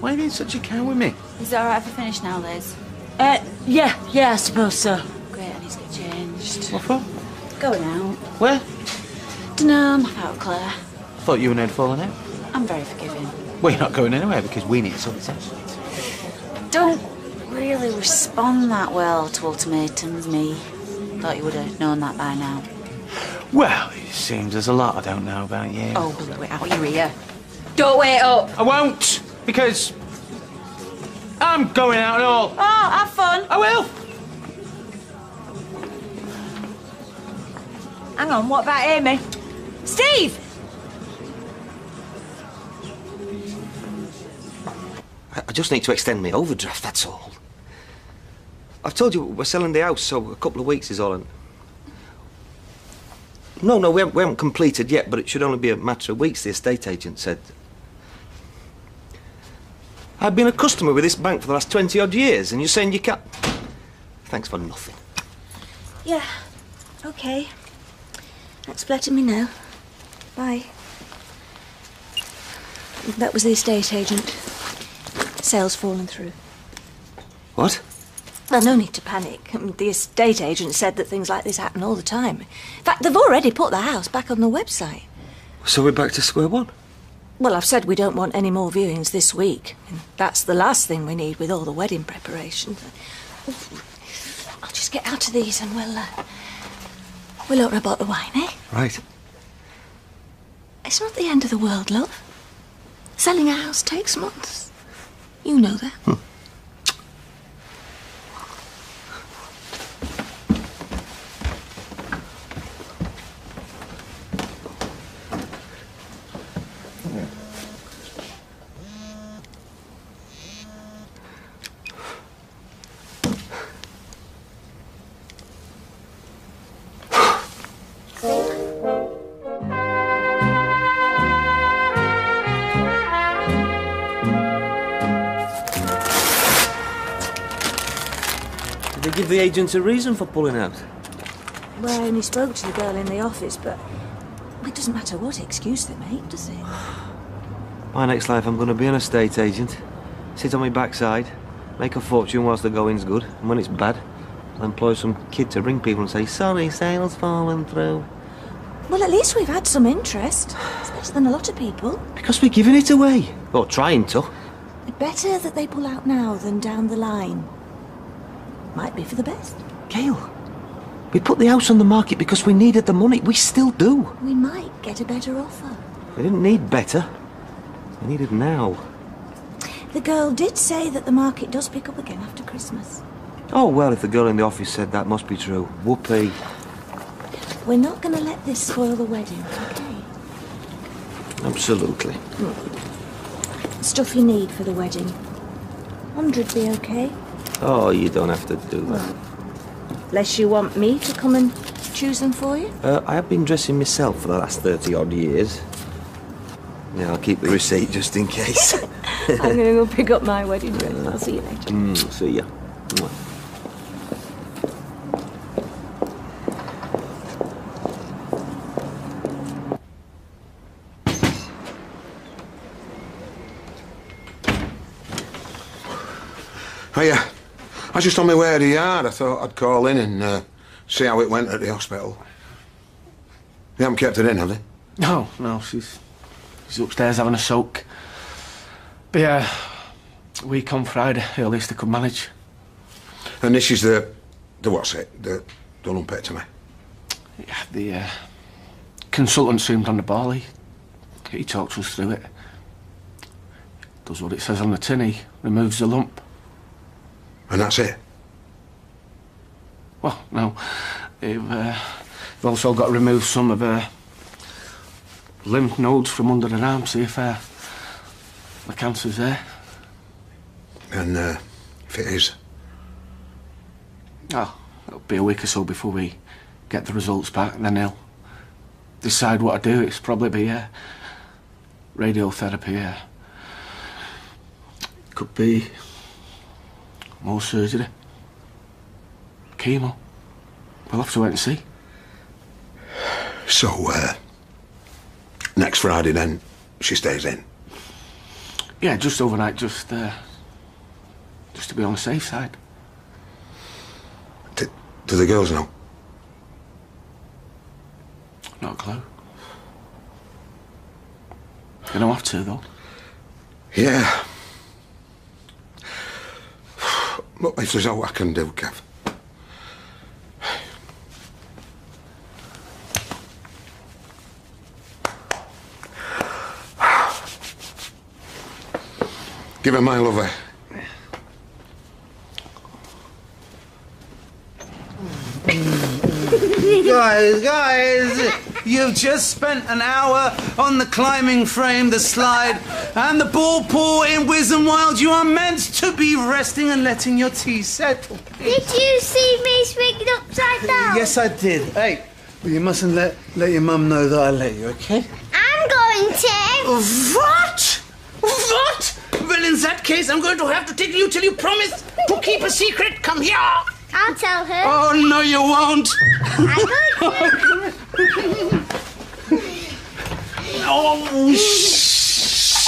Why are you being such a cow with me? Is it alright if I finish now, Liz? Uh, yeah, yeah, I suppose so. Great, I need to get changed. What for? Going out. Where? Dunno, I'm out, Claire. I thought you and Ed falling out. I'm very forgiving. Well, you're not going anywhere because we need to sort this out. Don't really respond that well to ultimatums, me. Thought you would have known that by now. Well, it seems there's a lot I don't know about you. Oh, blow it out your ear. Don't wait up. I won't, because I'm going out and all. Oh, have fun. I will. Hang on, what about Amy? Steve! I I just need to extend my overdraft, that's all. I've told you we're selling the house, so a couple of weeks is all. in- No, no, we haven't, we haven't completed yet, but it should only be a matter of weeks, the estate agent said. I've been a customer with this bank for the last 20 odd years, and you're saying you can't. Thanks for nothing. Yeah, okay. That's letting me know. Bye. That was the estate agent. Sales fallen through. What? Well, no need to panic. The estate agent said that things like this happen all the time. In fact, they've already put the house back on the website. So we're back to square one? Well, I've said we don't want any more viewings this week. And that's the last thing we need with all the wedding preparations. I'll just get out of these and we'll, uh, we'll order a bottle of wine, eh? Right. It's not the end of the world, love. Selling a house takes months. You know that. Did the agents a reason for pulling out? Well, I only spoke to the girl in the office, but it doesn't matter what excuse they make, does it? My next life, I'm going to be an estate agent. Sit on my backside, make a fortune whilst the going's good, and when it's bad, I'll employ some kid to ring people and say, sorry, sales fallen through. Well, at least we've had some interest. It's better than a lot of people. Because we're giving it away. Or trying to. Better that they pull out now than down the line. Might be for the best. Gail, we put the house on the market because we needed the money. We still do. We might get a better offer. We didn't need better. We needed now. The girl did say that the market does pick up again after Christmas. Oh, well, if the girl in the office said that, must be true. Whoopee. We're not going to let this spoil the wedding, okay? Absolutely. Hmm. Stuff you need for the wedding. Hundred be okay? Oh, you don't have to do that. Unless you want me to come and choose them for you. Uh, I have been dressing myself for the last 30 odd years. Yeah, I'll keep the receipt just in case. I'm going to go pick up my wedding dress. I'll see you later. Mm, see ya. Mwah. Hiya. I was just on my way to the yard. I thought I'd call in and uh, see how it went at the hospital. They haven't kept her in, have they? No, no, she's she's upstairs having a soak. But yeah, week on Friday, earliest I could manage. And this is the, the what's it? The, the lumpectomy. Yeah, the uh, consultant seemed on the ball. He, he talks us through it. Does what it says on the tin. He removes the lump. And that's it? Well, no. They've, uh, they've also got to remove some of her lymph nodes from under her arm, see if uh, the cancer's there. And uh, if it is, Oh, it'll be a week or so before we get the results back, and then they'll decide what to do. It's probably be uh, radiotherapy. Uh, could be more surgery, chemo. We'll have to wait and see. so uh, next Friday then she stays in. Yeah, just overnight, just uh, just to be on the safe side. Do the girls know? Not a clue. You don't have to, though. Yeah. Look, if there's aught I can do, Kev. Give her my lover. Eh? guys, guys, you've just spent an hour on the climbing frame, the slide, and the ball pool in Wisdom Wild. You are meant to be resting and letting your tea settle. Did you see me swinging upside down? Yes, I did. Hey, but you mustn't let let your mum know that I let you, okay? I'm going to. What? What? Well, in that case, I'm going to have to take you till you promise to keep a secret. Come here. I'll tell her. Oh no, you won't. I'm going to. Oh, shh.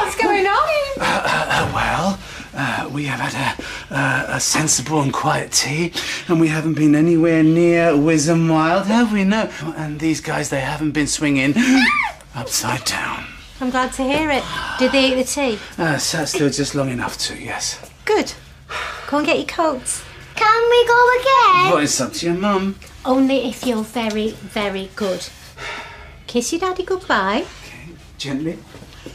What's going on? Uh, uh, well, uh, we have had a, uh, a sensible and quiet tea, and we haven't been anywhere near Wisdom Wild, have we? No. And these guys, they haven't been swinging upside down. I'm glad to hear it. Did they eat the tea? Uh, sat still just long enough to, yes. Good. Go and get your coats. Can we go again? Well, it's up to your mum. Only if you're very, very good. Kiss your daddy goodbye. Gently.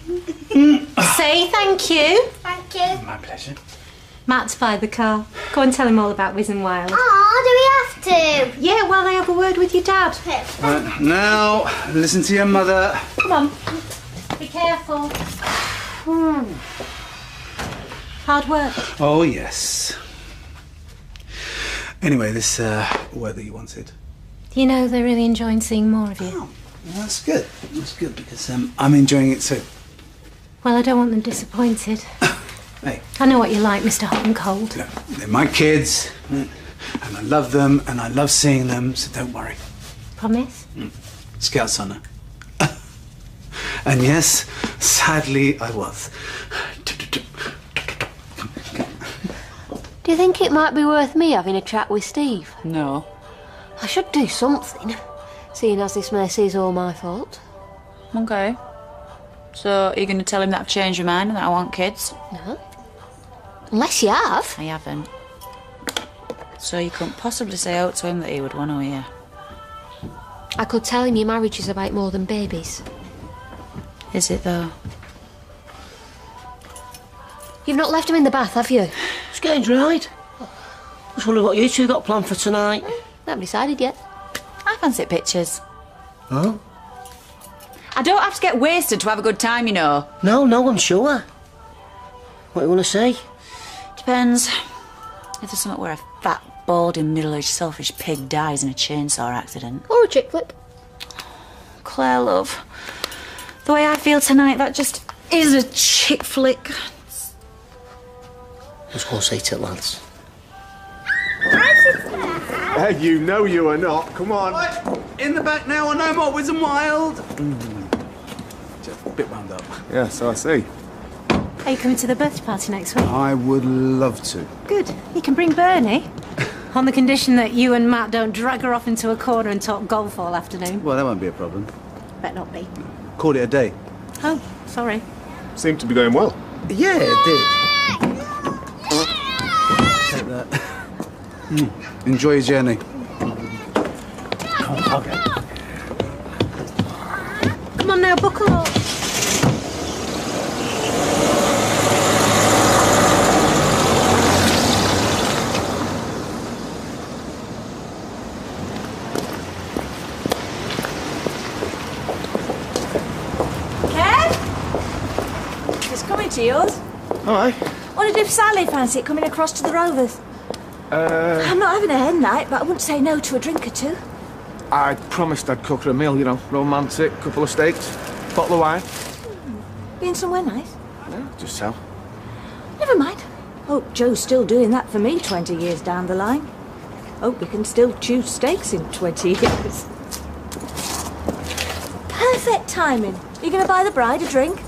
Say thank you. Thank you. My pleasure. Matt's by the car. Go and tell him all about Wiz and Wild. Oh, do we have to? Yeah, while I have a word with your dad. Right, now, listen to your mother. Come on. Be careful. Hmm. Hard work. Oh, yes. Anyway, this uh, weather you wanted. You know, they're really enjoying seeing more of you. Well, that's good. That's good because um, I'm enjoying it too. Well, I don't want them disappointed. Hey. I know what you're like, Mr. Hot and Cold. They're my kids. And I love them, and I love seeing them, so don't worry. Promise? Scout Sonner. and yes, sadly, I was. Do you think it might be worth me having a chat with Steve? No. I should do something, seeing as this mess is all my fault. Okay. So, are you going to tell him that I've changed your mind and that I want kids? No. Unless you have. I haven't. So, you couldn't possibly say out to him that he would want to hear. I could tell him your marriage is about more than babies. Is it, though? You've not left him in the bath, have you? It's getting dried. I just wonder what you two got planned for tonight. Haven't decided yet. I fancy pictures. Huh? I don't have to get wasted to have a good time, you know. No, no, I'm sure. What do you want to say? Depends. If there's something where a fat, balding, middle-aged, selfish pig dies in a chainsaw accident. Or a chick flick. Claire, love. The way I feel tonight, that just is a chick flick. Let's go and see it, lads. Hey, you know you are not. Come on. In the back now, I know more Wiz and Wild. Just a bit wound up. Yeah, so I see. Are you coming to the birthday party next week? I would love to. Good. You can bring Bernie. On the condition that you and Matt don't drag her off into a corner and talk golf all afternoon. Well, that won't be a problem. Bet not be. Called it a day. Oh, sorry. Seemed to be going well. Yeah, it did. Take that. Mm. Enjoy your journey. Come on now, buckle up. Kev? It's coming to yours. All right. Wondered if Sally fancied coming across to the Rovers. Uh, I'm not having a hen night, but I wouldn't say no to a drink or two. I promised I'd cook her a meal, you know, romantic, couple of steaks, bottle of wine. Being somewhere nice. Just so. Never mind. Hope Joe's still doing that for me 20 years down the line. Hope we can still chew steaks in 20 years. Perfect timing. Are You gonna buy the bride a drink?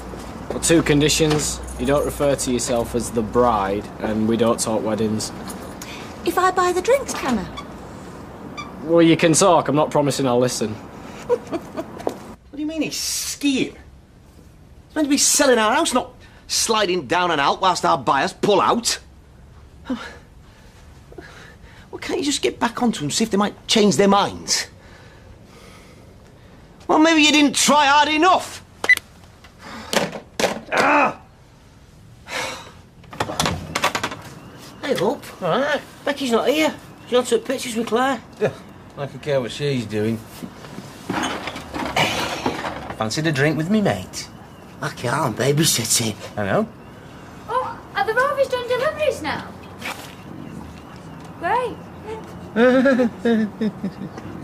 Well, two conditions. You don't refer to yourself as the bride, and we don't talk weddings. If I buy the drinks, can I? Well, you can talk. I'm not promising I'll listen. What do you mean he's skiing? He's meant to be selling our house, not sliding down and out whilst our buyers pull out. Well, can't you just get back onto them, see if they might change their minds? Well, maybe you didn't try hard enough. Ah! Hey, Hope. All right. Becky's not here. She wants took pictures with Claire. Yeah, I could care what she's doing. Fancied a drink with me, mate? I can't babysitting. I know. Oh, are the Rovers done deliveries now? Great.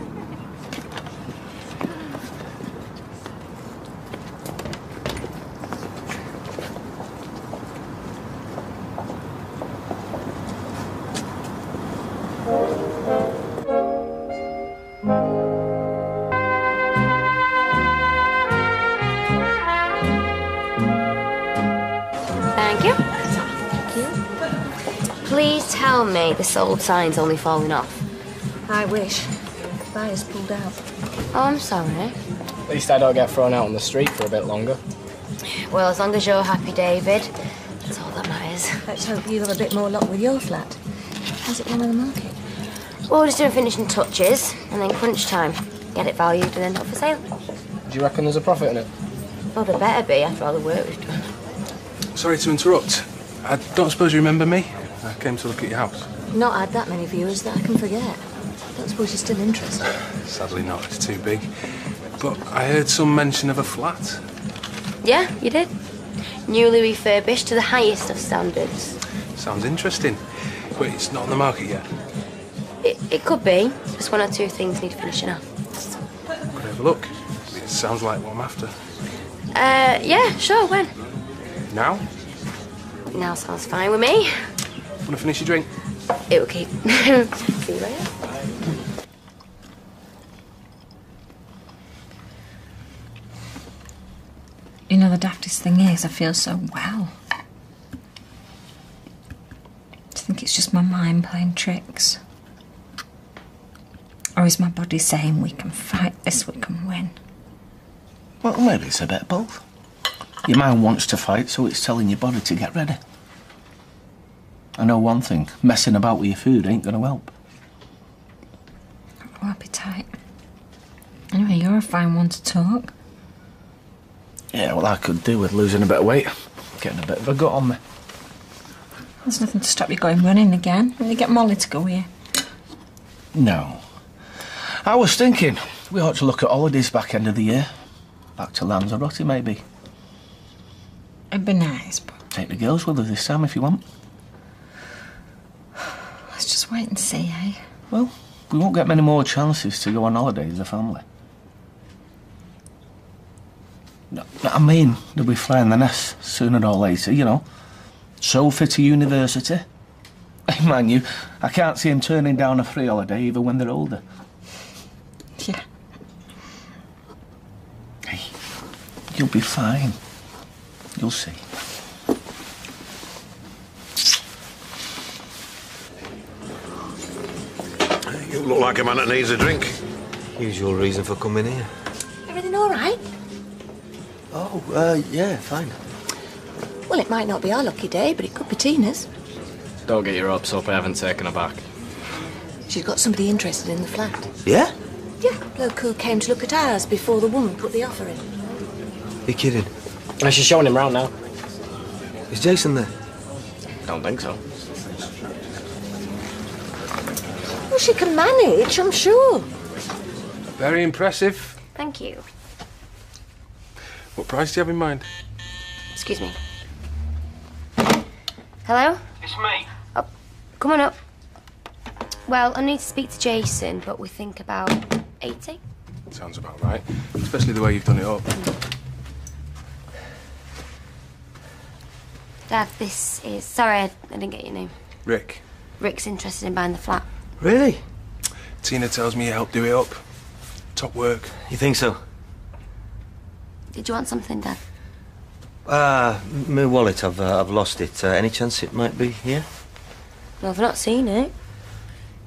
Please tell me this old sign's only falling off. I wish. Buyers pulled out. Oh, I'm sorry. At least I don't get thrown out on the street for a bit longer. Well, as long as you're happy, David, that's all that matters. Let's hope you have a bit more luck with your flat. How's it going on the market? Well, we're just doing finishing touches, and then crunch time. Get it valued and then up for sale. Do you reckon there's a profit in it? Well, there better be after all the work we've done. Sorry to interrupt. I don't suppose you remember me? I came to look at your house. Not had that many viewers that I can forget. Don't suppose you're still interested. Sadly not, it's too big. But I heard some mention of a flat. Yeah, you did. Newly refurbished to the highest of standards. Sounds interesting. But it's not on the market yet. It, it could be. Just one or two things need finishing off. Could I have a look? It sounds like what I'm after. Uh, yeah, sure, when? Now? Now sounds fine with me. Want to finish your drink? It will keep. See you later. You know, the daftest thing is, I feel so well. I think it's just my mind playing tricks. Or is my body saying we can fight this, we can win? Well, maybe it's a bit of both. Your mind wants to fight, so it's telling your body to get ready. I know one thing messing about with your food ain't going to help. Appetite. Anyway, you're a fine one to talk. Yeah, well, I could do with losing a bit of weight. Getting a bit of a gut on me. There's nothing to stop you going running again. Will you get Molly to go with you? No. I was thinking we ought to look at holidays back end of the year. Back to Lanzarote, maybe. It'd be nice, but Take the girls with us this time if you want. Just wait and see, eh? Well, we won't get many more chances to go on holiday as a family. No, I mean, they'll be flying the nest sooner or later, you know. Sophie to university. Man, you, I can't see him turning down a free holiday even when they're older. Yeah. Hey, you'll be fine. You'll see. Look like a man that needs a drink. Usual reason for coming here. Everything all right? Oh, uh, yeah, fine. Well, it might not be our lucky day, but it could be Tina's. Don't get your hopes up, I haven't taken her back. She's got somebody interested in the flat. Yeah? Yeah, bloke who came to look at ours before the woman put the offer in. You're kidding. And she's showing him round now. Is Jason there? Don't think so. She can manage, I'm sure. Very impressive. Thank you. What price do you have in mind? Excuse me. Hello? It's me. Oh, come on up. Well, I need to speak to Jason, but we think about 80. Sounds about right. Especially the way you've done it up. Dad, this is. Sorry, I, I didn't get your name. Rick, Rick's interested in buying the flat. Really? Tina tells me you helped do it up. Top work. You think so? Did you want something, Dad? Uh, my wallet, I've, uh, I've lost it. Uh, any chance it might be here? No, I've not seen it.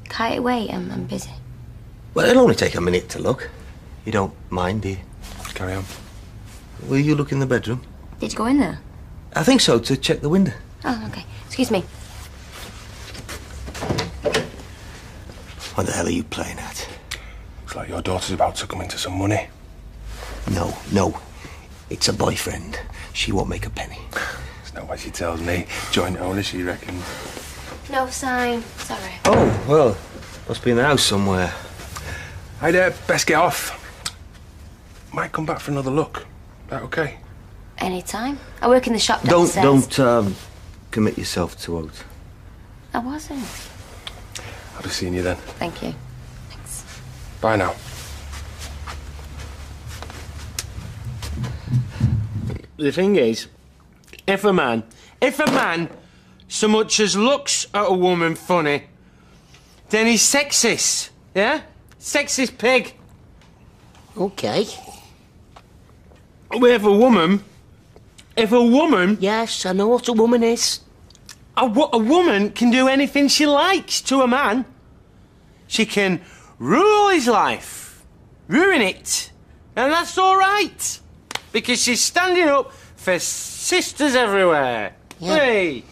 Can't wait, I'm, I'm busy. Well, it'll only take a minute to look. You don't mind, do you? Carry on. Will you look in the bedroom? Did you go in there? I think so, to check the window. Oh, okay. Excuse me. What the hell are you playing at? Looks like your daughter's about to come into some money. No, no. It's a boyfriend. She won't make a penny. It's not what she tells me. Joint owner, she reckons. No sign. Sorry. Oh, well, must be in the house somewhere. I'd uh, best get off. Might come back for another look. That okay? Anytime. I work in the shop downstairs. Don't, don't um, commit yourself to oath. I wasn't. I'll be seeing you then. Thank you. Thanks. Bye now. The thing is, if a man, if a man so much as looks at a woman funny, then he's sexist. Yeah? Sexist pig. Okay. If a woman, if a woman. Yes, I know what a woman is. A, wo- a woman can do anything she likes to a man. She can rule his life, ruin it, and that's all right. Because she's standing up for sisters everywhere. Yeah. Hey.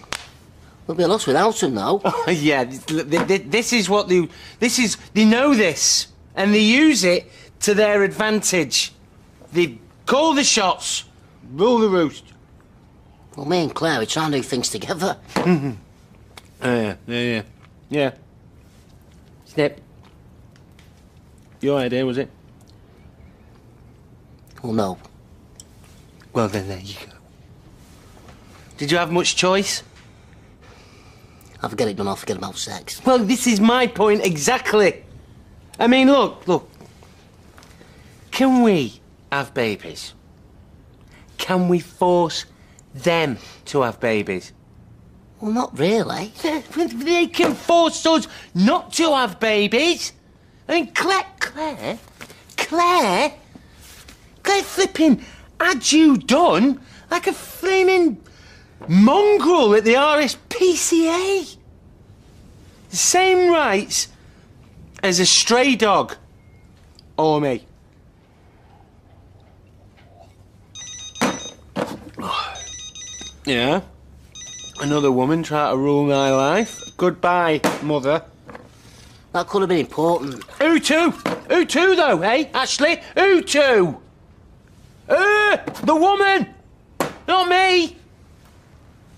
We'll be lost without them, though. yeah, th- th- th- this is what they. This is they know this, and they use it to their advantage. They call the shots, rule the roost. Well, me and Claire, we try and do things together. Mm-hmm. Oh, yeah, yeah, yeah, yeah. Snip. Your idea was it? Well, no. Well, then there you go. Did you have much choice? I'll forget it done, I'll forget about sex. Well, this is my point exactly. I mean, look, look. Can we have babies? Can we force them to have babies? Well, not really. They can force us not to have babies. I mean, Claire, Claire, Claire, Claire flipping had you done like a flaming mongrel at the RSPCA. The same rights as a stray dog or me. Yeah? Another woman try to rule my life. Goodbye, mother. That could have been important. Who to? Who to, though, eh, Ashley? Who to? Uh, the woman! Not me!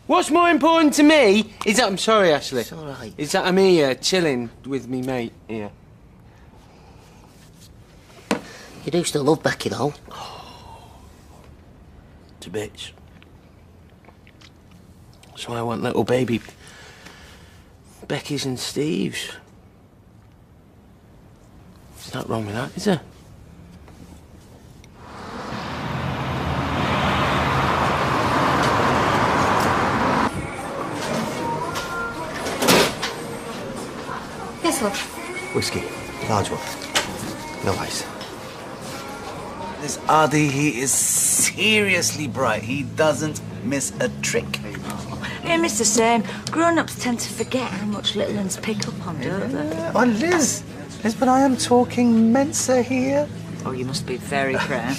What's more important to me is that... I'm sorry, Ashley. It's all right. Is that I'm here, chilling with me mate here. You do still love Becky, though. To bits. So I want little baby Becky's and Steve's. There's not wrong with that, is there? Yes, love. Whiskey. Large one. No ice. This Aadi, he is seriously bright. He doesn't miss a trick. Yeah, the Same. Grown-ups tend to forget how much little ones pick up on, don't they? Oh, Liz. Liz, but I am talking Mensa here. Oh, you must be very proud.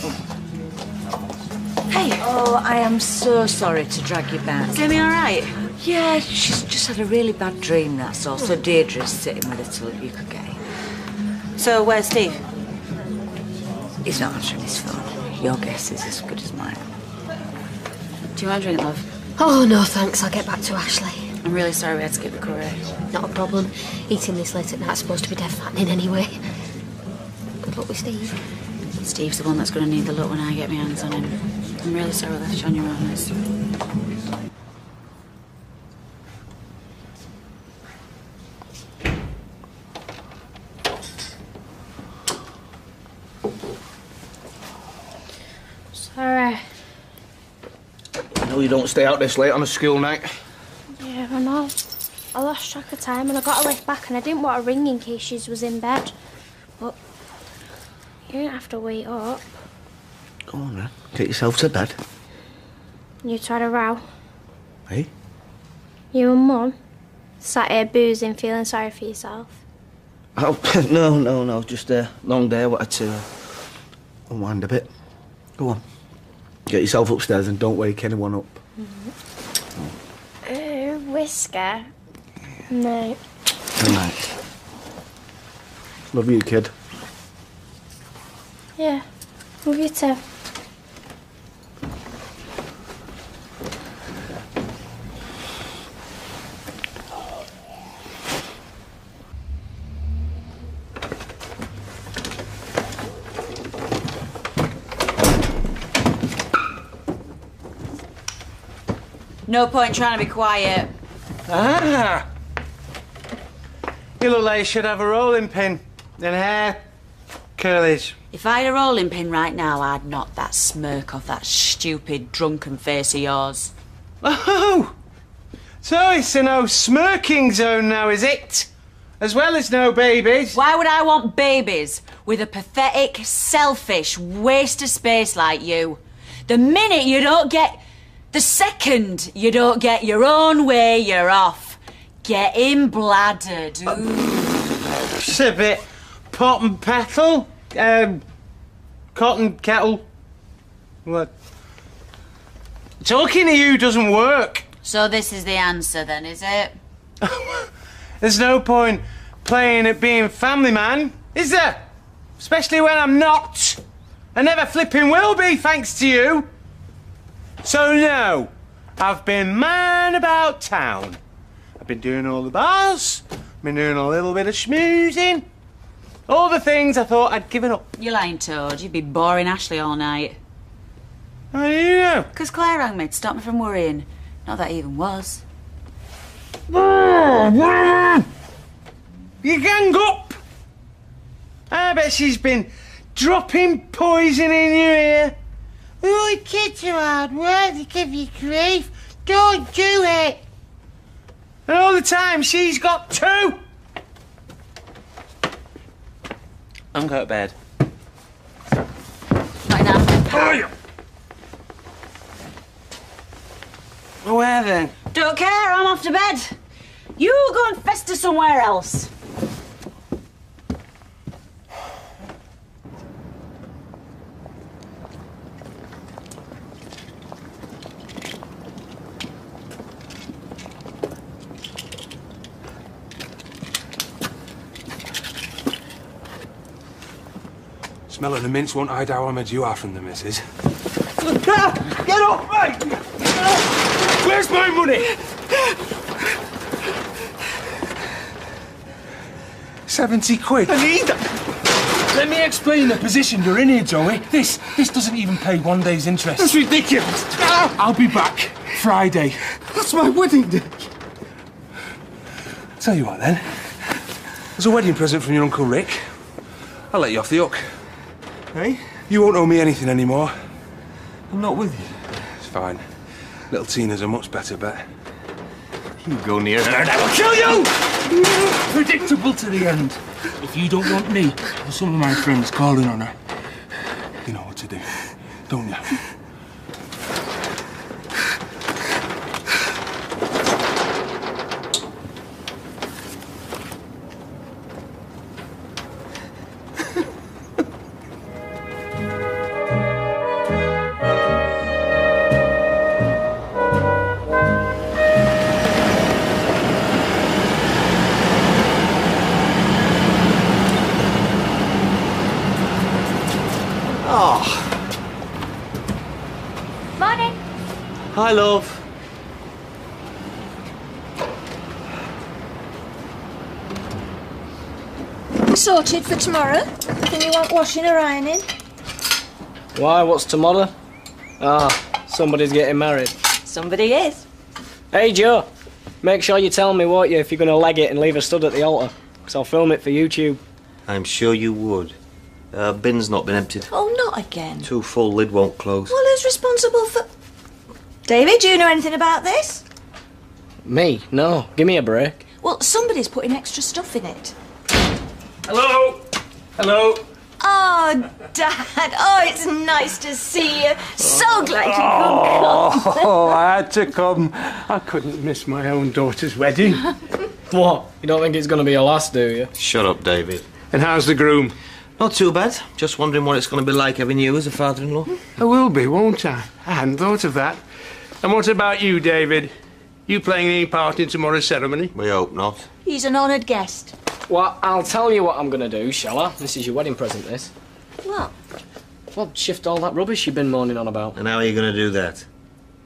Hey. Oh, I am so sorry to drag you back. Is Amy all right? Yeah, she's just had a really bad dream, that's all. So Deirdre's sitting with her till you could get in. So, where's Steve? He's not answering his phone. Your guess is as good as mine. Do you want a drink, love? Oh, no, thanks. I'll get back to Ashley. I'm really sorry we had to skip the curry. Not a problem. Eating this late at night's supposed to be dead fattening anyway. Good luck with Steve. Steve's the one that's going to need the luck when I get my hands on him. I'm really sorry we left you on your own, Liz. Sorry. I know you don't stay out this late on a school night. Yeah, I know. I lost track of time and I got a lift back and I didn't want to ring in case she was in bed. But you didn't have to wait up. Go on, then. Get yourself to bed. You tried a row. Hey? You and Mum sat here boozing, feeling sorry for yourself. Oh, no, no, no. Just a long day. I wanted to unwind a bit. Go on. Get yourself upstairs and don't wake anyone up. Uh, whisker? No. Good night. Love you, kid. Yeah. Love you too. No point trying to be quiet. Ah! You look like you should have a rolling pin and hair. Curlies. If I had a rolling pin right now, I'd knock that smirk off that stupid, drunken face of yours. Oh! So it's a no smirking zone now, is it? As well as no babies. Why would I want babies with a pathetic, selfish waste of space like you? The minute you don't get. The second you don't get your own way, you're off. Getting bladdered. Ooh. A bit pot and petal. Um, cotton kettle. What? Talking to you doesn't work. So this is the answer then, is it? There's no point playing at being family man, is there? Especially when I'm not. I never flipping will be, thanks to you. So no, I've been man about town. I've been doing all the bars, been doing a little bit of schmoozing. All the things I thought I'd given up. You're lying toad, you'd be boring Ashley all night. How do you know? Because Claire rang me to stop me from worrying. Not that he even was. You gang up! I bet she's been dropping poison in your ear. Oh, kids are hard work, they give you grief. Don't do it. And all the time she's got two. I'm going to bed. Right now. Where then? Don't care, I'm off to bed. You go and fester somewhere else. Smelling the mince won't hide how hammered you are from the missus. Get off me! Where's my money? Seventy quid. I need that. Let me explain the position you're in here, Joey. This this doesn't even pay one day's interest. That's ridiculous. Ah! I'll be back Friday. That's my wedding day. Tell you what then. As a wedding present from your Uncle Rick, I'll let you off the hook. Hey? You won't owe me anything anymore. I'm not with you. It's fine. Little Tina's a much better bet. You go near her and I will kill you! Predictable to the end. If you don't want me or some of my friends calling on her, you know what to do, don't you? Sorted for tomorrow. Anything you want washing or ironing? Why, what's tomorrow? Ah, somebody's getting married. Somebody is. Hey, Joe. Make sure you tell me, won't you, if you're going to leg it and leave a stud at the altar. Because I'll film it for YouTube. I'm sure you would. Uh, bin's not been emptied. Oh, not again. Too full, lid won't close. Well, who's responsible for. David, do you know anything about this? Me? No. Give me a break. Well, somebody's putting extra stuff in it. Hello? Hello? Oh, Dad. Oh, it's nice to see you. So glad you oh. could come. Oh, I had to come. I couldn't miss my own daughter's wedding. What? You don't think it's going to be a last, do you? Shut up, David. And how's the groom? Not too bad. Just wondering what it's going to be like having you as a father-in-law. I will be, won't I? I hadn't thought of that. And what about you, David? You playing any part in tomorrow's ceremony? We hope not. He's an honoured guest. Well, I'll tell you what I'm going to do, shall I? This is your wedding present, this. What? Well, shift all that rubbish you've been moaning on about. And how are you going to do that?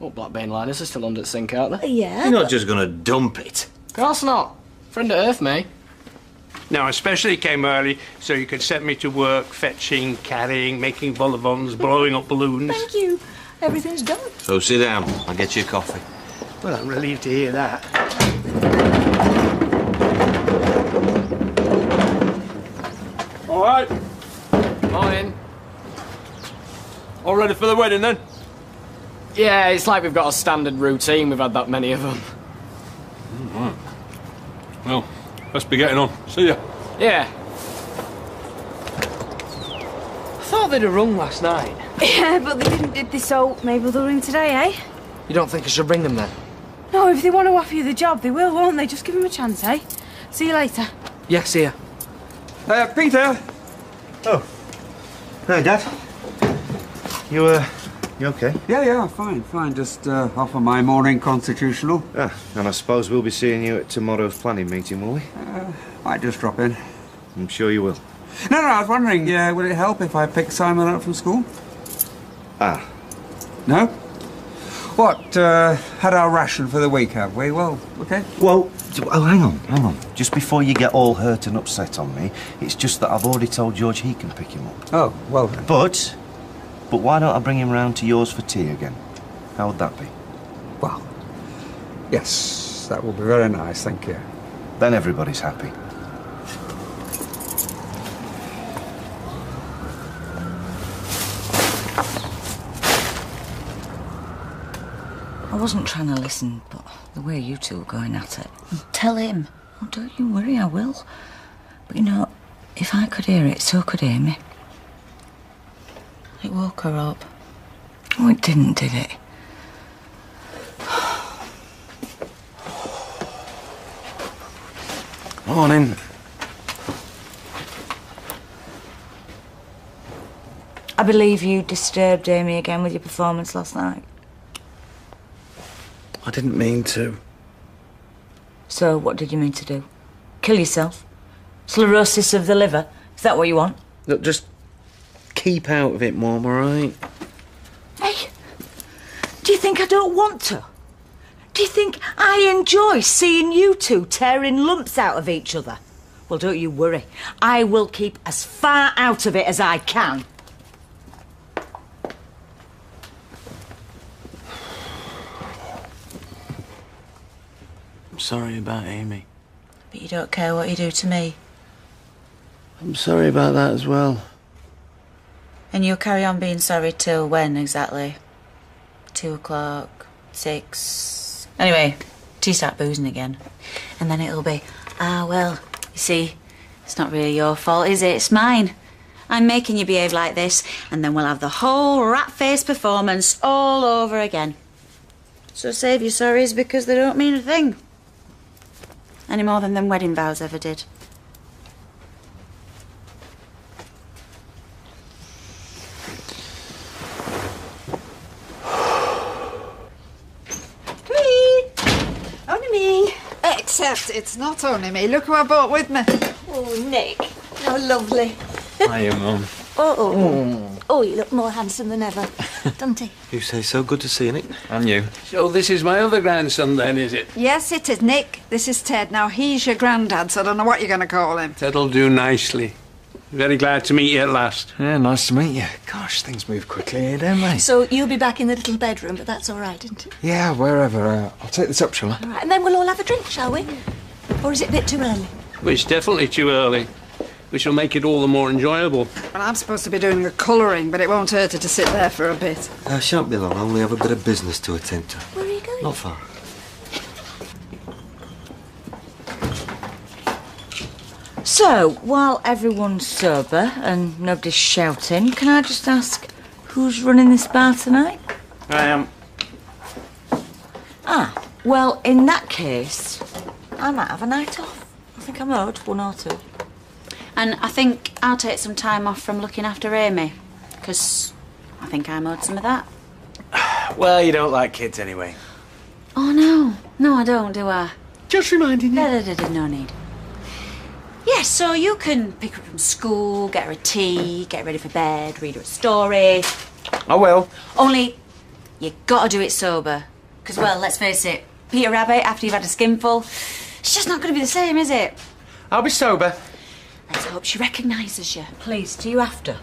Well, Blackbane liners are still under the sink, aren't they? Yeah. You're not just going to dump it. Of course not. Friend of Earth, me. Now, I especially came early so you could set me to work fetching, carrying, making vol-au-vents, blowing up balloons. Thank you. Everything's done. So sit down. I'll get you a coffee. Well, I'm relieved to hear that. Right. Morning. All ready for the wedding then? Yeah, it's like we've got a standard routine. We've had that many of them. Right. Well, let's be getting on. See ya. Yeah. I thought they'd have rung last night. Yeah, but they didn't did this, so maybe they'll ring today, eh? You don't think I should ring them then? No, if they want to offer you the job, they will, won't they? Just give them a chance, eh? See you later. Yeah, see ya. Uh, Peter. Oh. Hey, Dad. You, uh, you okay? Yeah, yeah, fine, fine. Just uh, off of my morning constitutional. Ah, and I suppose we'll be seeing you at tomorrow's planning meeting, will we? Uh, might just drop in. I'm sure you will. No, no, I was wondering, uh, would it help if I picked Simon up from school? Ah. No? What, uh, had our ration for the week, have we? Well, okay. Well, oh, hang on, hang on. Just before you get all hurt and upset on me, it's just that I've already told George he can pick him up. Oh, well then. But, but why don't I bring him round to yours for tea again? How would that be? Well, yes, that will be very nice, thank you. Then everybody's happy. I wasn't trying to listen, but The way you two were going at it. Tell him. Oh, don't you worry, I will. But you know, if I could hear it, so could Amy. It woke her up. Oh, it didn't, did it? Morning. I believe you disturbed Amy again with your performance last night. I didn't mean to. So, what did you mean to do? Kill yourself? Sclerosis of the liver? Is that what you want? Look, just keep out of it, Mum, all right? Hey, do you think I don't want to? Do you think I enjoy seeing you two tearing lumps out of each other? Well, don't you worry. I will keep as far out of it as I can. Sorry about Amy. But you don't care what you do to me. I'm sorry about that as well. And you'll carry on being sorry till when exactly? Two o'clock? Six? Anyway, till you start boozing again. And then it'll be, ah, well, you see, it's not really your fault, is it? It's mine. I'm making you behave like this, and then we'll have the whole rat face performance all over again. So save your sorries because they don't mean a thing. Any more than them wedding vows ever did. Me! Only me. Except it's not only me. Look who I brought with me. Oh, Nick. How lovely. Hiya, Mum. Oh, oh. Oh, you look more handsome than ever, don't he? You say so. Good to see you, Nick. And you. So this is my other grandson then, is it? Yes, it is, Nick. This is Ted. Now, he's your granddad, so I don't know what you're going to call him. Ted'll do nicely. Very glad to meet you at last. Yeah, nice to meet you. Gosh, things move quickly here, don't they? So you'll be back in the little bedroom, but that's all right, isn't it? Yeah, wherever. Uh, I'll take this up, shall I? All right, and then we'll all have a drink, shall we? Or is it a bit too early? Well, it's definitely too early. We shall make it all the more enjoyable. Well, I'm supposed to be doing the colouring, but it won't hurt her to sit there for a bit. I shan't be long. I only have a bit of business to attend to. Where are you going? Not far. So, while everyone's sober and nobody's shouting, can I just ask who's running this bar tonight? I am. Ah, well, in that case, I might have a night off. I think I'm owed one or two. And I think I'll take some time off from looking after Amy. Because I think I'm owed some of that. Well, you don't like kids anyway. Oh, no. No, I don't, do I? Just reminding you. No, no, no, no, no need. Yes, so you can pick her up from school, get her a tea, get ready for bed, read her a story. I will. Only, you gotta do it sober. Because, well, let's face it, Peter Rabbit, after you've had a skinful, it's just not gonna be the same, is it? I'll be sober. Let's hope she recognises you. Please, do you have to?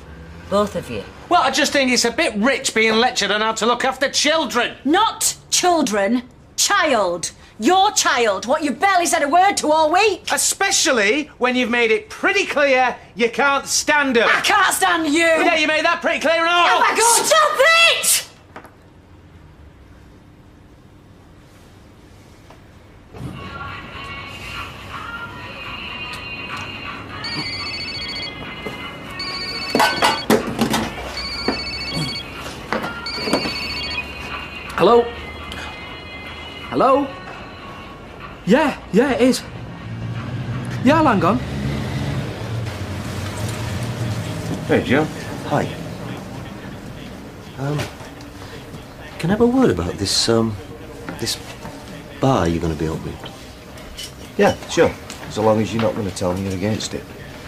Both of you. Well, I just think it's a bit rich being lectured on how to look after children. Not children, child. Your child, what you barely said a word to all week. Especially when you've made it pretty clear you can't stand her. I can't stand you. Yeah, you made that pretty clear and all. Oh my god, stop it! Hello? Hello? Yeah, yeah, it is. Yeah, I'll hang on. Hey, Joe. Hi. Um, can I have a word about this, um, this bar you're going to be opening? Yeah, sure. As long as you're not going to tell me you're against it.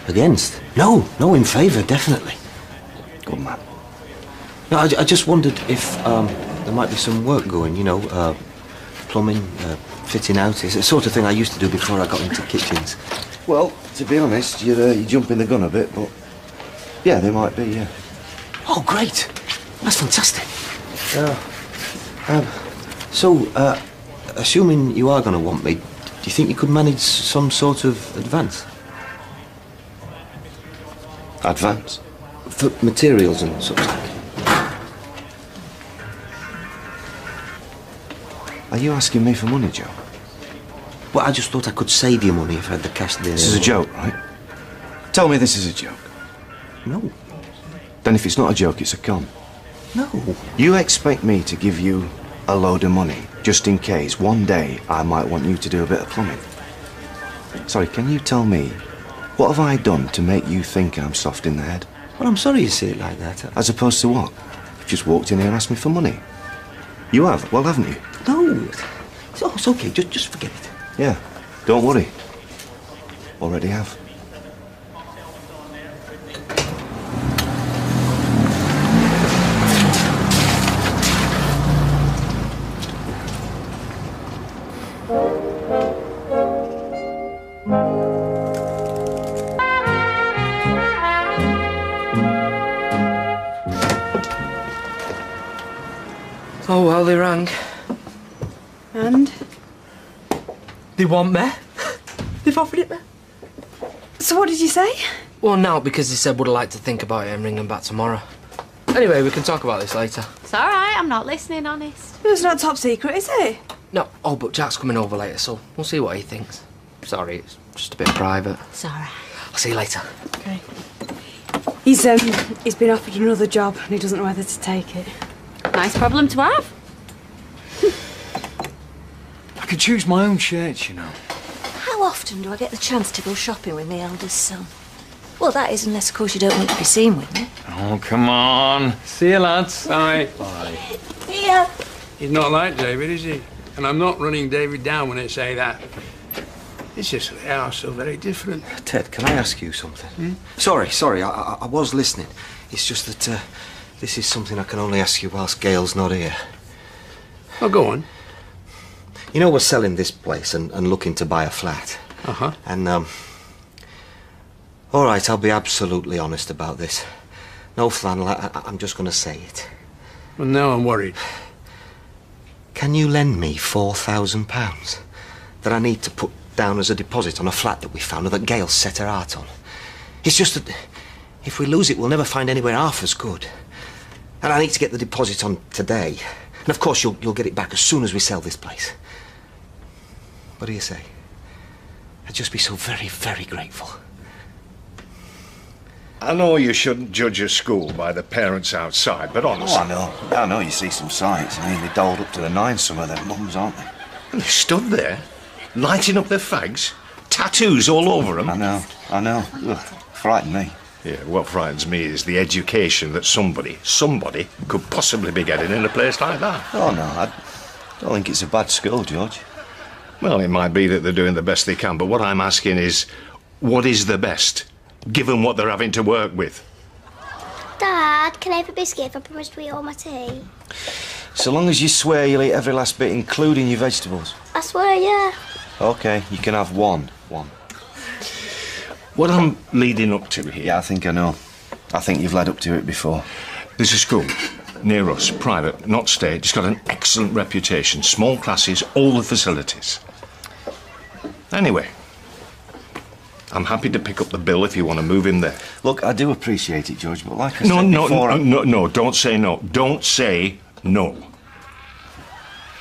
Against? No, no, in favour, definitely. Good man. No, I, I just wondered if um, there might be some work going, you know, uh, plumbing, uh, fitting out. It's the sort of thing I used to do before I got into kitchens. Well, to be honest, you're, uh, you're jumping the gun a bit, but yeah, there might be, yeah. Oh, great. That's fantastic. Uh, um, so, uh, assuming you are going to want me, do you think you could manage some sort of advance? Advance? For materials and such like. Are you asking me for money, Joe? Well, I just thought I could save you money if I had the cash there. This is a joke, right? Tell me this is a joke. No. Then if it's not a joke, it's a con. No. You expect me to give you a load of money just in case one day I might want you to do a bit of plumbing? Sorry, can you tell me what have I done to make you think I'm soft in the head? Well, I'm sorry you say it like that. As opposed to what? You've just walked in here and asked me for money. You have, well, haven't you? No. It's, oh, it's okay. Just, just forget it. Yeah. Don't worry. Already have. Want me. They've offered it me. So what did you say? Well, now, because they said would I like to think about it and ring them back tomorrow. Anyway, we can talk about this later. It's all right. I'm not listening, honest. It's not top secret, is it? No, oh, but Jack's coming over later, so we'll see what he thinks. Sorry, it's just a bit private. It's all right. I'll see you later. Okay. He's um he's been offered another job and he doesn't know whether to take it. Nice problem to have. I could choose my own shirts, you know. How often do I get the chance to go shopping with my eldest son? Well, that is unless, of course, you don't want to be seen with me. Oh, come on. See you, lads. Bye. Bye. Yeah. He's not like David, is he? And I'm not running David down when I say that. It's just they are so very different. Ted, can I ask you something? Sorry, sorry, I, I, I was listening. It's just that uh, this is something I can only ask you whilst Gail's not here. Oh, go on. You know, we're selling this place and, and looking to buy a flat. Uh huh. And, um. All right, I'll be absolutely honest about this. No flannel, I, I'm just going to say it. Well, now I'm worried. Can you lend me £4,000 that I need to put down as a deposit on a flat that we found and that Gail set her heart on? It's just that if we lose it, we'll never find anywhere half as good. And I need to get the deposit on today. And of course, you'll, you'll get it back as soon as we sell this place. What do you say? I'd just be so very, very grateful. I know you shouldn't judge a school by the parents outside, but oh, honestly. Oh, I know. I know you see some sights. I mean, they're dolled up to the nines, some of them mums, aren't they? And they stood there, lighting up their fags, tattoos all over them. I know, I know. Ugh, frightened me. Yeah, what frightens me is the education that somebody, somebody, could possibly be getting in a place like that. Oh, no, I don't think it's a bad school, George. Well, it might be that they're doing the best they can, but what I'm asking is, what is the best, given what they're having to work with? Dad, can I have a biscuit if I promise to eat all my tea? So long as you swear you'll eat every last bit, including your vegetables. I swear, yeah. Okay, you can have one. One. What I'm leading up to here. Yeah, I think I know. I think you've led up to it before. There's a school near us, private, not state. It's got an excellent reputation, small classes, all the facilities. Anyway, I'm happy to pick up the bill if you want to move him there. Look, I do appreciate it, George, but like I No, said no, before... no, I- no, no, don't say no. Don't say no.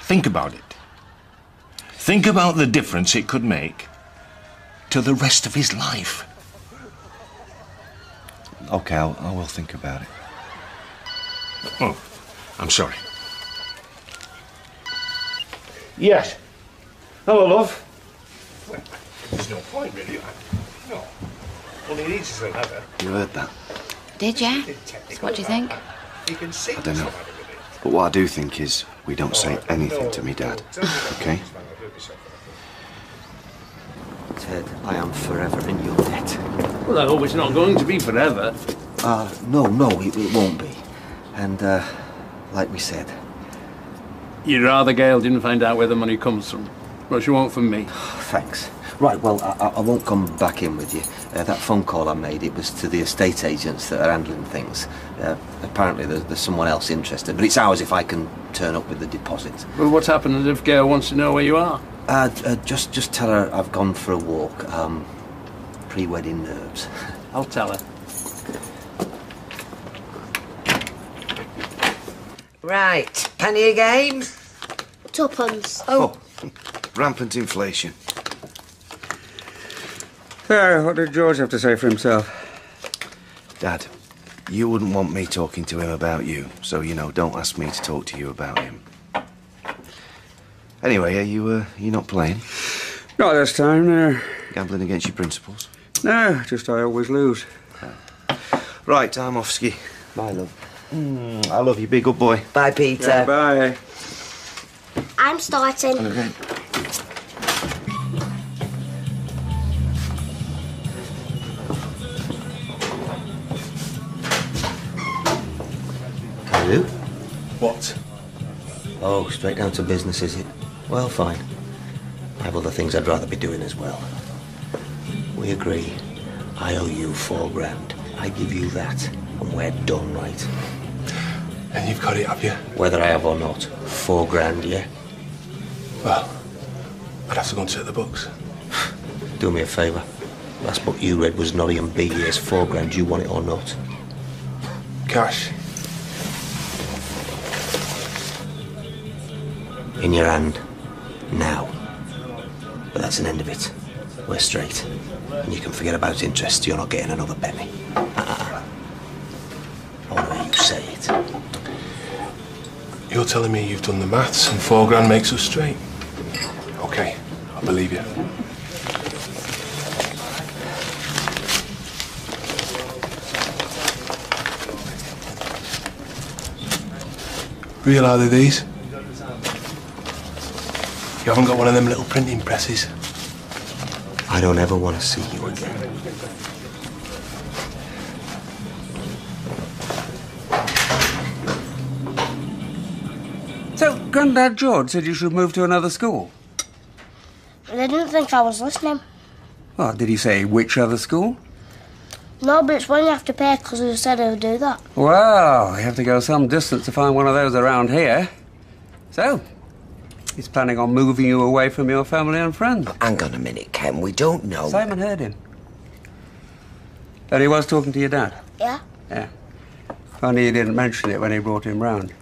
Think about it. Think about the difference it could make to the rest of his life. Okay, I'll, I will think about it. Oh, I'm sorry. Yes. Hello, love. There's no point, really. I- No. All he needs is a letter. You heard that? Did ya? So what do you think? You can see I don't know. But what I do think is we don't say anything to me dad. Okay? Ted, I am forever in your debt. Well, I hope it's not going to be forever. Uh, no, no, it, it won't be. And, uh, like we said, You'd rather Gail didn't find out where the money comes from. Well, she won't from me. thanks. Right, well, I, I- I won't come back in with you. Uh, that phone call I made, it was to the estate agents that are handling things. Uh, apparently there's, there's someone else interested, but it's ours if I can turn up with the deposit. Well, what's happened if Gail wants to know where you are? Uh, uh, just, just tell her I've gone for a walk. Um, pre-wedding nerves. I'll tell her. Right, penny a game? Tuppence. Oh. Rampant inflation. So, what did George have to say for himself? Dad, you wouldn't want me talking to him about you, so, you know, don't ask me to talk to you about him. Anyway, are you, uh, you not playing? Not this time, no. Gambling against your principles? No, just I always lose. Right, I'm off ski. Bye, love. Mm, I love you, big good boy. Bye, Peter. Yeah, bye. I'm starting. Hello? What? Oh, straight down to business, is it? Well, fine. I have other things I'd rather be doing as well. We agree. I owe you four grand. I give you that, and we're done, right? And you've got it, have you? Whether I have or not. Four grand, yeah? Well, I'd have to go and check the books. Do me a favour. Last book you read was Noddy and B. Here's four grand. Do You want it or not? Cash. In your hand. Now. But that's an end of it. We're straight. And you can forget about interest. You're not getting another penny. Uh-uh. I want to hear you say it. You're telling me you've done the maths and four grand makes us straight? Okay, I believe you. Real are they these? You haven't got one of them little printing presses? I don't ever want to see you again. So, Grandad George said you should move to another school. They didn't think I was listening. Well, did he say which other school? No, but it's one you have to pay because he said he would do that. Well, you have to go some distance to find one of those around here. So, he's planning on moving you away from your family and friends. Hang on a minute, Ken. We don't know. Simon heard him. And he was talking to your dad? Yeah? Yeah. Funny he didn't mention it when he brought him round.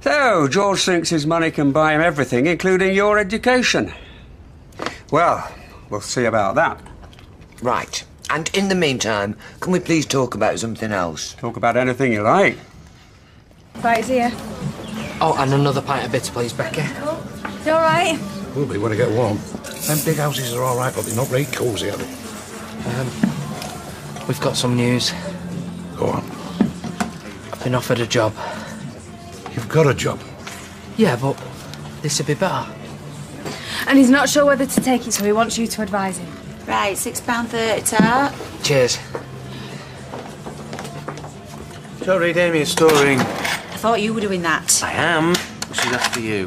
So, George thinks his money can buy him everything, including your education. Well, we'll see about that. Right. And in the meantime, can we please talk about something else? Talk about anything you like. Right, here. Oh, and another pint of bitter, please, Becky. You all right? Will be when I get warm. Them big houses are all right, but they're not very cosy, are they? Um, we've got some news. Go on. I've been offered a job. You've got a job. Yeah, but this would be better. And he's not sure whether to take it, so he wants you to advise him. Right, £6.30 tart. Cheers. Don't read Amy a story. I thought you were doing that. I am. She's after you.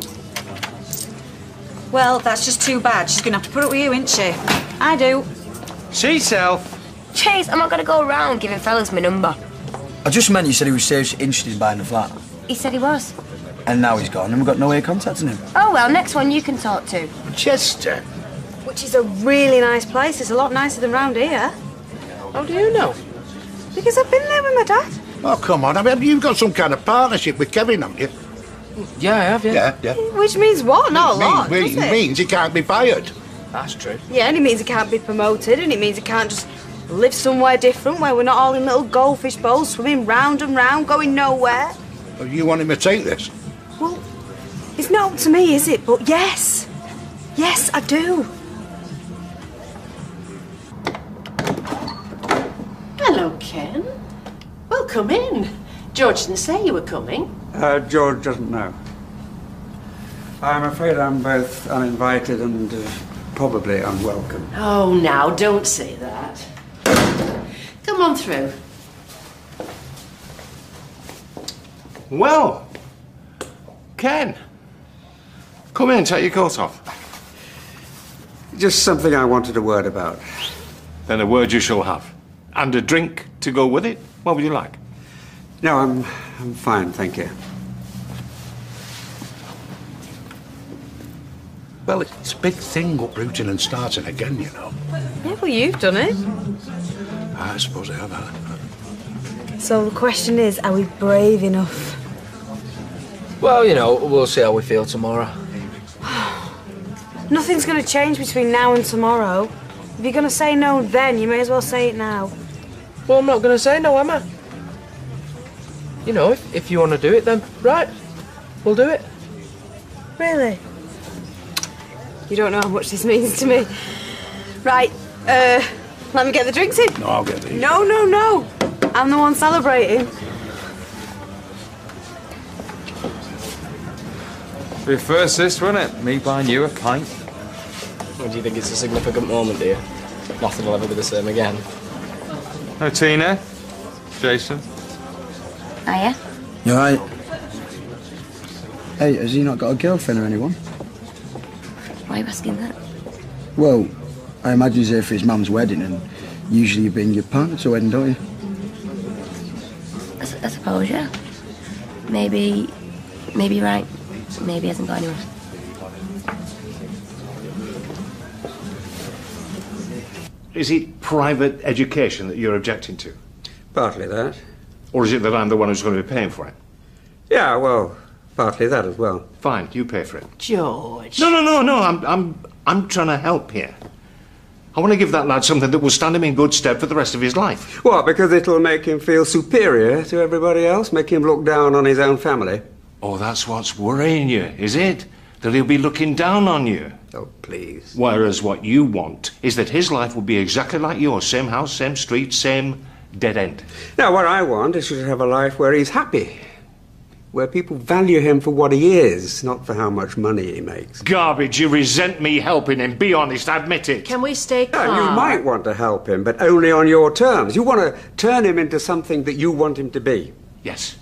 Well, that's just too bad. She's going to have to put up with you, isn't she? I do. See self. Chase, I'm not going to go around giving fellas my number. I just meant you said he was seriously interested in buying the flat. He said he was. And now he's gone and we've got no way of contacting him. Oh, well, next one you can talk to. Chester. Which is a really nice place. It's a lot nicer than round here. How do you know? Because I've been there with my dad. Oh, come on. I mean, you've got some kind of partnership with Kevin, haven't you? Yeah, I have, yeah. Yeah, yeah. Which means what? Not a lot, means, does it? means he can't be fired. That's true. Yeah, and it means it can't be promoted, and it means it can't just live somewhere different where we're not all in little goldfish bowls swimming round and round, going nowhere. Well, you want him to take this? Well, it's not up to me, is it? But yes. Yes, I do. Hello, Ken. Well, come in. George didn't say you were coming. Uh, George doesn't know. I'm afraid I'm both uninvited and uh, probably unwelcome. Oh, now, don't say that. Come on through. Well, Ken, come in, take your coat off. Just something I wanted a word about. Then a word you shall have. And a drink to go with it. What would you like? No, I'm, I'm fine, thank you. Well, it's a big thing uprooting and starting again, you know. Yeah, well, you've done it. I suppose I have. huh? So the question is, are we brave enough? Well, you know, we'll see how we feel tomorrow. Nothing's going to change between now and tomorrow. If you're going to say no then, you may as well say it now. Well, I'm not going to say no, am I? You know, if, if you want to do it, then right, we'll do it. Really? You don't know how much this means to me. Right, uh, let me get the drinks in. No, I'll get these. No, no, no. I'm the one celebrating. Be a first, this, won't it? Me buying you a pint. Well, do you think it's a significant moment, do you? Nothing will ever be the same again. No, Tina? Jason? Oh, Hiya. You alright? Hey, has he not got a girlfriend or anyone? Why are you asking that? Well, I imagine he's here for his mum's wedding, and usually you bring your partner to a wedding, don't you? I suppose, yeah. Maybe, maybe you're right. Maybe he hasn't got anyone. Is it private education that you're objecting to? Partly that. Or is it that I'm the one who's going to be paying for it? Yeah, well, partly that as well. Fine, you pay for it. George. No, no, no, no. I'm, I'm, I'm trying to help here. I want to give that lad something that will stand him in good stead for the rest of his life. What, because it'll make him feel superior to everybody else? Make him look down on his own family? Oh, that's what's worrying you, is it? That he'll be looking down on you. Oh, please. Whereas what you want is that his life will be exactly like yours same house, same street, same dead end. Now, what I want is to have a life where he's happy. Where people value him for what he is, not for how much money he makes. Garbage, you resent me helping him. Be honest, admit it. Can we stay Yeah, calm? you might want to help him, but only on your terms. You want to turn him into something that you want him to be. Yes.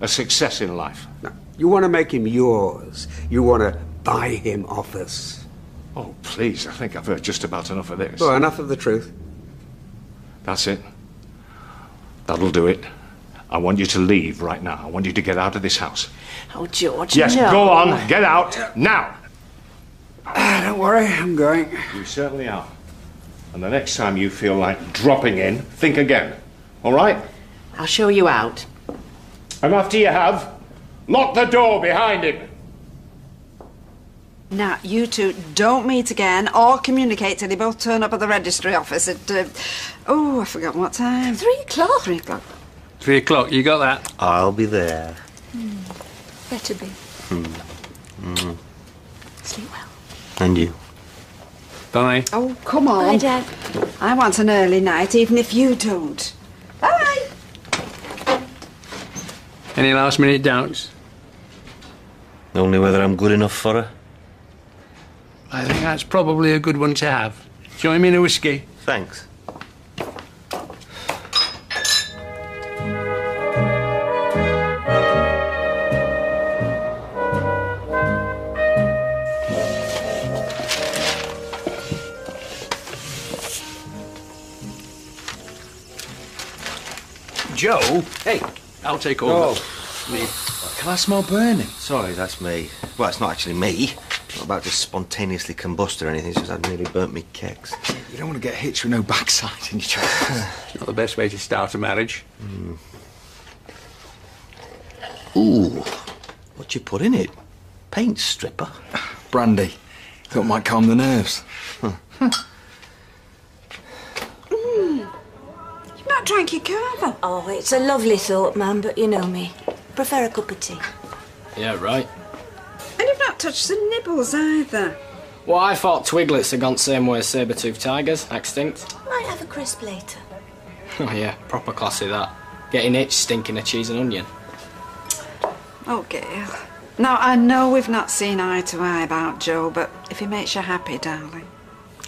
A success in life. No, you want to make him yours. You want to buy him office. Oh, please, I think I've heard just about enough of this. Well, enough of the truth. That's it. That'll do it. I want you to leave right now. I want you to get out of this house. Oh, George, Yes, no. go on, get out now. Ah, don't worry, I'm going. You certainly are. And the next time you feel like dropping in, think again. All right? I'll show you out. And after you have, lock the door behind him. Now, you two don't meet again or communicate till you both turn up at the registry office at, uh, oh, I forgot what time. Three o'clock. Three o'clock. Three o'clock, you got that? I'll be there. Better be. Hmm. Mm. Sleep well. And you. Bye. Oh, come on. Bye, Dad. I want an early night, even if you don't. Bye. Any last minute doubts? Only whether I'm good enough for her. I think that's probably a good one to have. Join me in a whiskey. Thanks. Joe? Hey, I'll take over. Oh. Can I smell burning? Sorry, that's me. Well, it's not actually me. Not about to spontaneously combust or anything. It's just I'd nearly burnt me kecks. You don't want to get hitched with no backside in your trousers. Not the best way to start a marriage. Hmm. Ooh, what you put in it? Paint stripper. Brandy. Thought it might calm the nerves. You've hmm. Not drank your cava. Oh, it's a lovely thought, ma'am, but you know me. Prefer a cup of tea. Yeah, right. And you've not touched the nibbles either. Well, I thought twiglets had gone same way as saber-toothed tigers, extinct. Might have a crisp later. Oh yeah, proper classy that. Getting itch, stinking of cheese and onion. Oh, Gail. Now, I know we've not seen eye to eye about Joe, but if he makes you happy, darling.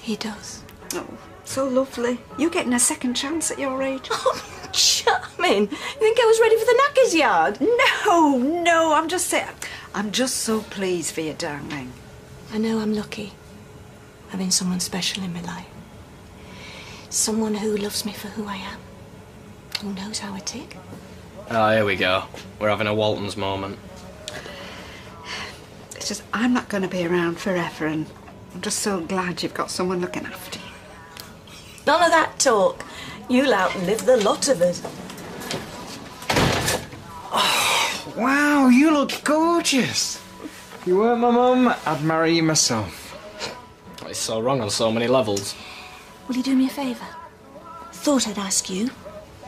He does. Oh, so lovely. You're getting a second chance at your age. Oh, charming. You think I was ready for the knackers yard? No, no, I'm just saying. I'm just so pleased for you, darling. I know I'm lucky. Having someone special in my life. Someone who loves me for who I am. Who knows how I tick. Oh, here we go. We're having a Walton's moment. It's just, I'm not going to be around forever, and I'm just so glad you've got someone looking after you. None of that talk. You'll outlive the lot of us. Oh, Wow, you look gorgeous. If you weren't my mum, I'd marry you myself. It's so wrong on so many levels. Will you do me a favour? Thought I'd ask you,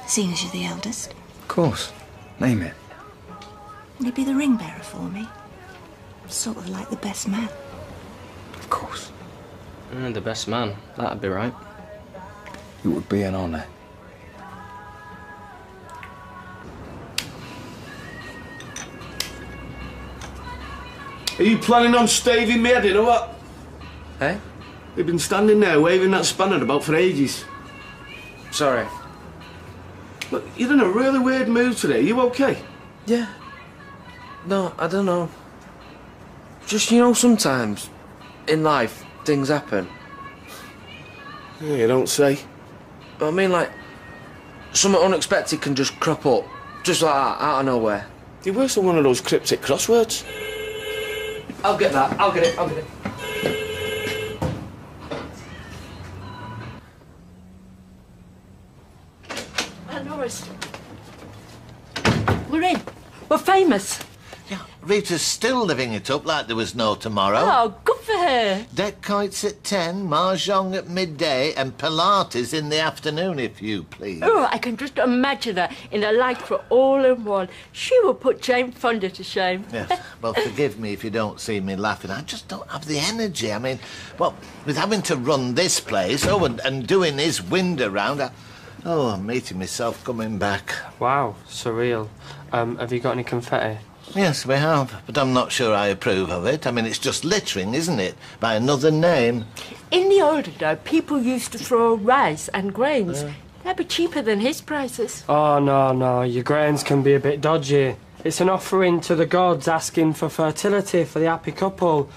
seeing as you're the eldest. Of course. Name it. Will you be the ring bearer for me? Sort of like the best man. Of course. Mm, the best man. That'd be right. It would be an honour. Are you planning on staving me head in or what? Eh? You've been standing there waving that spanner about for ages. Sorry. Look, you're in a really weird mood today. Are you okay? Yeah. No, I don't know. Just, you know, sometimes in life things happen. Yeah, you don't say. I mean, like, something unexpected can just crop up. Just like that, out of nowhere. You worse than one of those cryptic crosswords. I'll get that. I'll get it. I'll get it. Uh, Norris. We're in. We're famous. Rita's still living it up like there was no tomorrow. Oh, good for her. Deck quoits at 10, Mahjong at midday, and Pilates in the afternoon, if you please. Oh, I can just imagine her in a lycra all in one. She will put Jane Fonda to shame. Yes. Well, forgive me if you don't see me laughing. I just don't have the energy. I mean, well, with having to run this place, oh, and, and doing his wind around, I, oh, I'm meeting myself coming back. Wow, surreal. Um, have you got any confetti? Yes, we have, but I'm not sure I approve of it. I mean, it's just littering, isn't it? By another name. In the olden days, people used to throw rice and grains. That'd be cheaper than his prices. Oh, no, no, your grains can be a bit dodgy. It's an offering to the gods asking for fertility for the happy couple.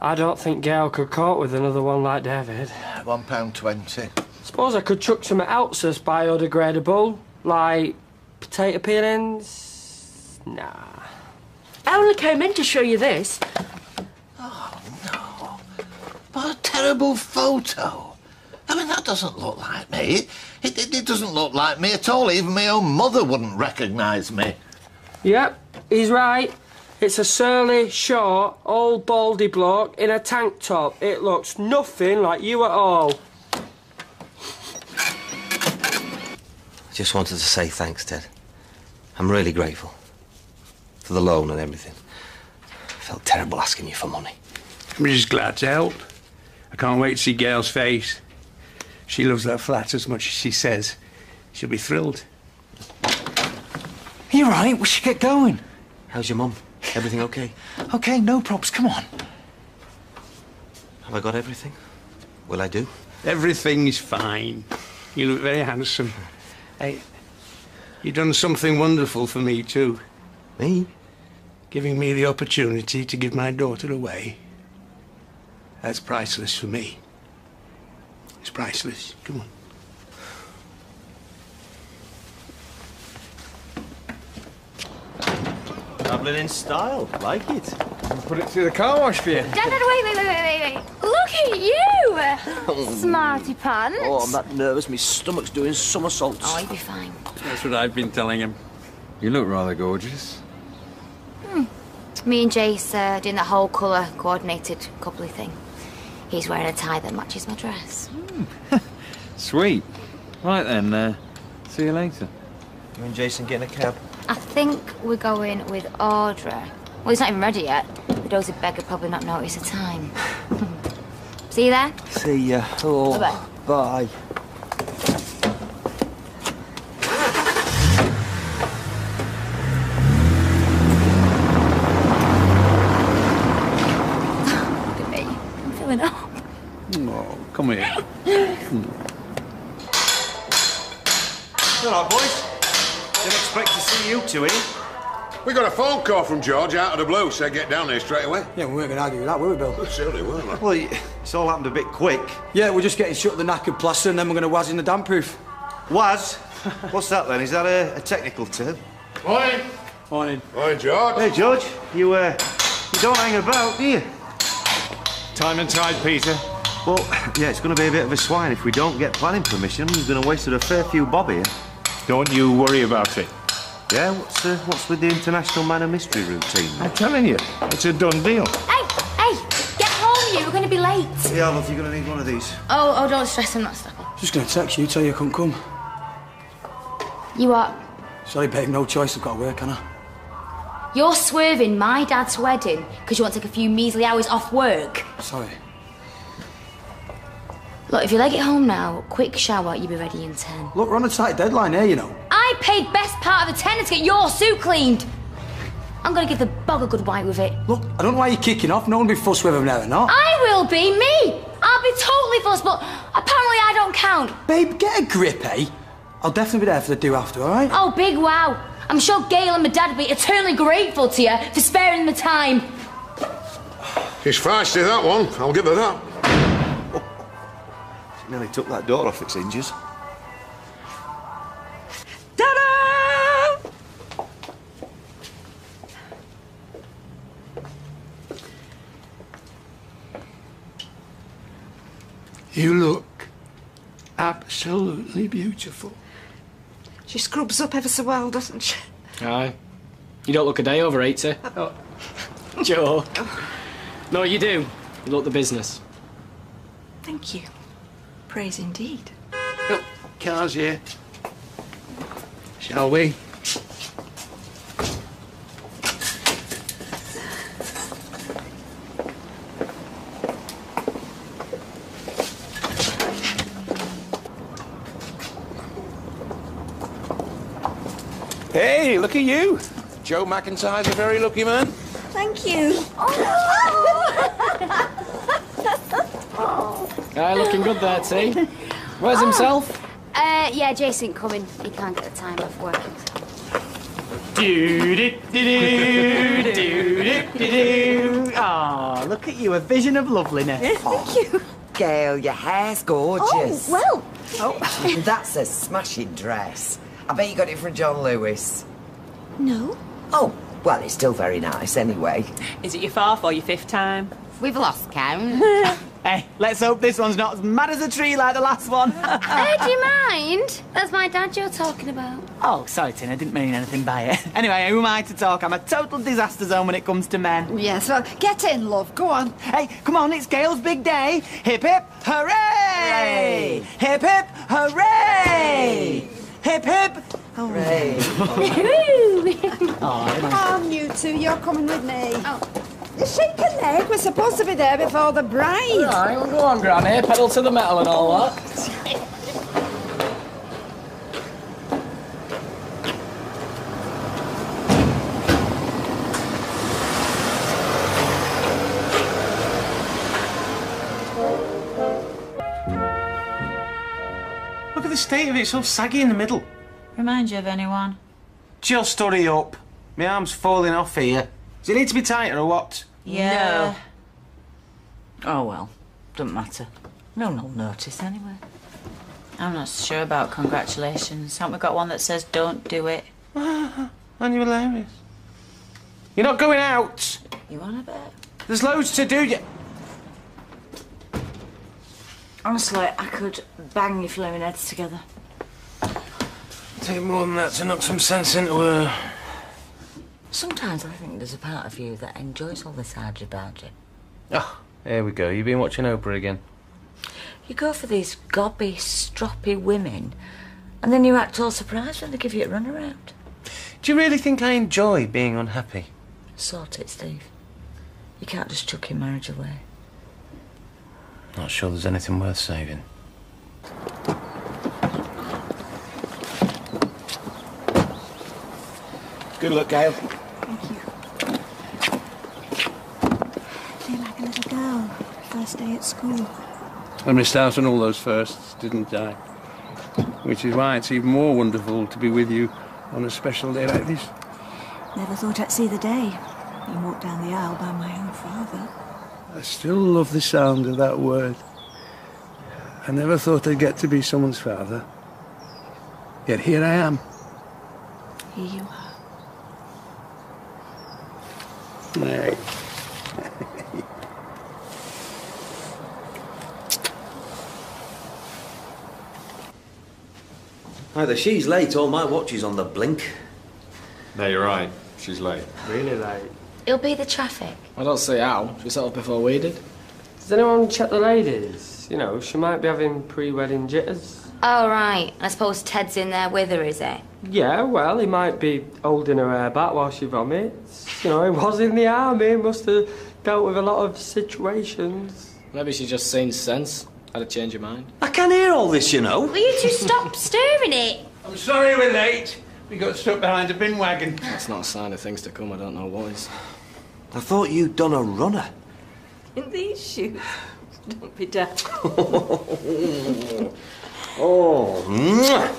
I don't think Gail could cope with another one like David. One pound twenty. Suppose I could chuck some else that's biodegradable, like potato peelings? Nah. I only came in to show you this. Oh, no. What a terrible photo. I mean, that doesn't look like me. It, it, it doesn't look like me at all. Even my own mother wouldn't recognise me. Yep, he's right. It's a surly, short, old baldy bloke in a tank top. It looks nothing like you at all. I just wanted to say thanks, Ted. I'm really grateful. For the loan and everything. I felt terrible asking you for money. I'm just glad to help. I can't wait to see Gail's face. She loves that flat as much as she says. She'll be thrilled. You're right, we should get going. How's your mum? Everything okay? Okay, no props, come on. Have I got everything? Will I do? Everything's fine. You look very handsome. Hey, you've done something wonderful for me, too. Me? Giving me the opportunity to give my daughter away. That's priceless for me. It's priceless. Come on. Travelling in style. Like it. Put it through the car wash for you. Dad, Dad, wait, wait, wait, wait, wait, wait. Look at you! Smarty pants. Oh, I'm that nervous. My stomach's doing somersaults. Oh, you'll be fine. That's what I've been telling him. You look rather gorgeous. Me and Jace uh, doing that whole colour coordinated coupley thing. He's wearing a tie that matches my dress. Sweet. Right then, uh, see you later. You and Jason getting a cab? I think we're going with Audrey. Well, he's not even ready yet. The dozy beggar probably not notice the time. See you there? See ya. Oh, Bye-bye. bye. Look at me. I'm filling up. Oh, come here. All right, boys. Didn't expect to see you two here. We got a phone call from George out of the blue, said get down there straight away. Yeah, we weren't going to argue with that, were we, Bill? Surely weren't we? Well, it's all happened a bit quick. Yeah, we're just getting shut the knackered plaster and then we're going to waz in the damp proof. Was? What's that then? Is that a, a technical term? Morning. Morning. Morning, George. Hey, George. You, uh, you don't hang about, do you? Time and tide, Peter. Well, yeah, it's going to be a bit of a swine if we don't get planning permission. We're going to waste a fair few bob here. Don't you worry about it. Yeah, what's, uh, what's with the International Man of Mystery routine? I'm telling you, it's a done deal. Hey, hey, get home, you. We're going to be late. Yeah, love, you're going to need one of these. Oh, oh, don't stress. I'm not stopping. Just gonna text you, tell you I couldn't come. You what? Sorry, babe, no choice. I've got to work, can I? You're swerving my dad's wedding because you want to take a few measly hours off work. Sorry. Look, if you leg it home now, quick shower, you'll be ready in ten. Look, we're on a tight deadline here, you know. I paid best part of the tenner to get your suit cleaned. I'm gonna give the bug a good wipe with it. Look, I don't know why you're kicking off. No one will be fussed with him now, not. I will be me. I'll be totally fussed, but apparently I don't count. Babe, get a grip, eh? I'll definitely be there for the do after, all right? Oh, big wow. I'm sure Gail and my dad will be eternally grateful to you for sparing the time. She's feisty, that one. I'll give her that. She nearly took that door off its hinges. Ta-da! You look absolutely beautiful. She scrubs up ever so well, doesn't she? Aye. You don't look a day over 80. Oh. oh. Joe. Oh. No, you do. You look the business. Thank you. Praise indeed. Oh, car's here. Shall we? Hey, look at you. Joe McIntyre's a very lucky man. Thank you. Oh. Aye, looking good there, T. Where's himself? Uh, yeah, Jason coming. He can't get the time off work. Ah, look at you, a vision of loveliness. Thank you. Gail, your hair's gorgeous. Oh, well. Oh, that's a smashing dress. I bet you got it from John Lewis. No. Oh, well, it's still very nice anyway. Is it your fourth or your fifth time? We've lost count. Hey, let's hope this one's not as mad as a tree like the last one. hey, do you mind? That's my dad you're talking about. oh, sorry, Tin, I didn't mean anything by it. Anyway, who am I to talk? I'm a total disaster zone when it comes to men. Yes, well, get in, love. Go on. Hey, come on, it's Gail's big day. Hip hip, hooray! Hip hip, hooray! Hip hip, hooray! Come, oh, you two, you're coming with me. Oh. Shake a leg. We're supposed to be there before the bride. Right, well, go on, Granny. Pedal to the metal and all that. Look at the state of it, it's so saggy in the middle. Remind you of anyone? Just hurry up. My arm's falling off here. Does it need to be tighter or what? Yeah. Oh, well. Doesn't matter. No one will notice anyway. I'm not sure about congratulations. Haven't we got one that says don't do it? Aren't you hilarious? You're not going out. You want a bit? There's loads to do. You... Honestly, I could bang your flaming heads together. Take more than that to knock some sense into her. Sometimes I think there's a part of you that enjoys all this argy-bargy. Oh, here we go. You've been watching Oprah again. You go for these gobby, stroppy women, and then you act all surprised when they give you a runaround. Do you really think I enjoy being unhappy? Sort it, Steve. You can't just chuck your marriage away. Not sure there's anything worth saving. Good luck, Gail. Thank you. I feel like a little girl. First day at school. I missed out on all those firsts, didn't I? Which is why it's even more wonderful to be with you on a special day like this. Never thought I'd see the day. You walked down the aisle by my own father. I still love the sound of that word. I never thought I'd get to be someone's father. Yet here I am. Here you are. Right. Either she's late or my watch is on the blink. No, you're right. She's late. Really late. It'll be the traffic. I don't see how. She set off before we did. Does anyone check the ladies? You know, she might be having pre-wedding jitters. Oh, right. I suppose Ted's in there with her, is he? Yeah, well, he might be holding her hair back while she vomits. You know, he was in the army, must have dealt with a lot of situations. Maybe she's just seen sense. Had a change of mind. I can't hear all this, you know. Will you two stop stirring it? I'm sorry we're late. We got stuck behind a bin wagon. That's not a sign of things to come. I don't know what is. I thought you'd done a runner. In these shoes? Don't be daft. Oh, mwah.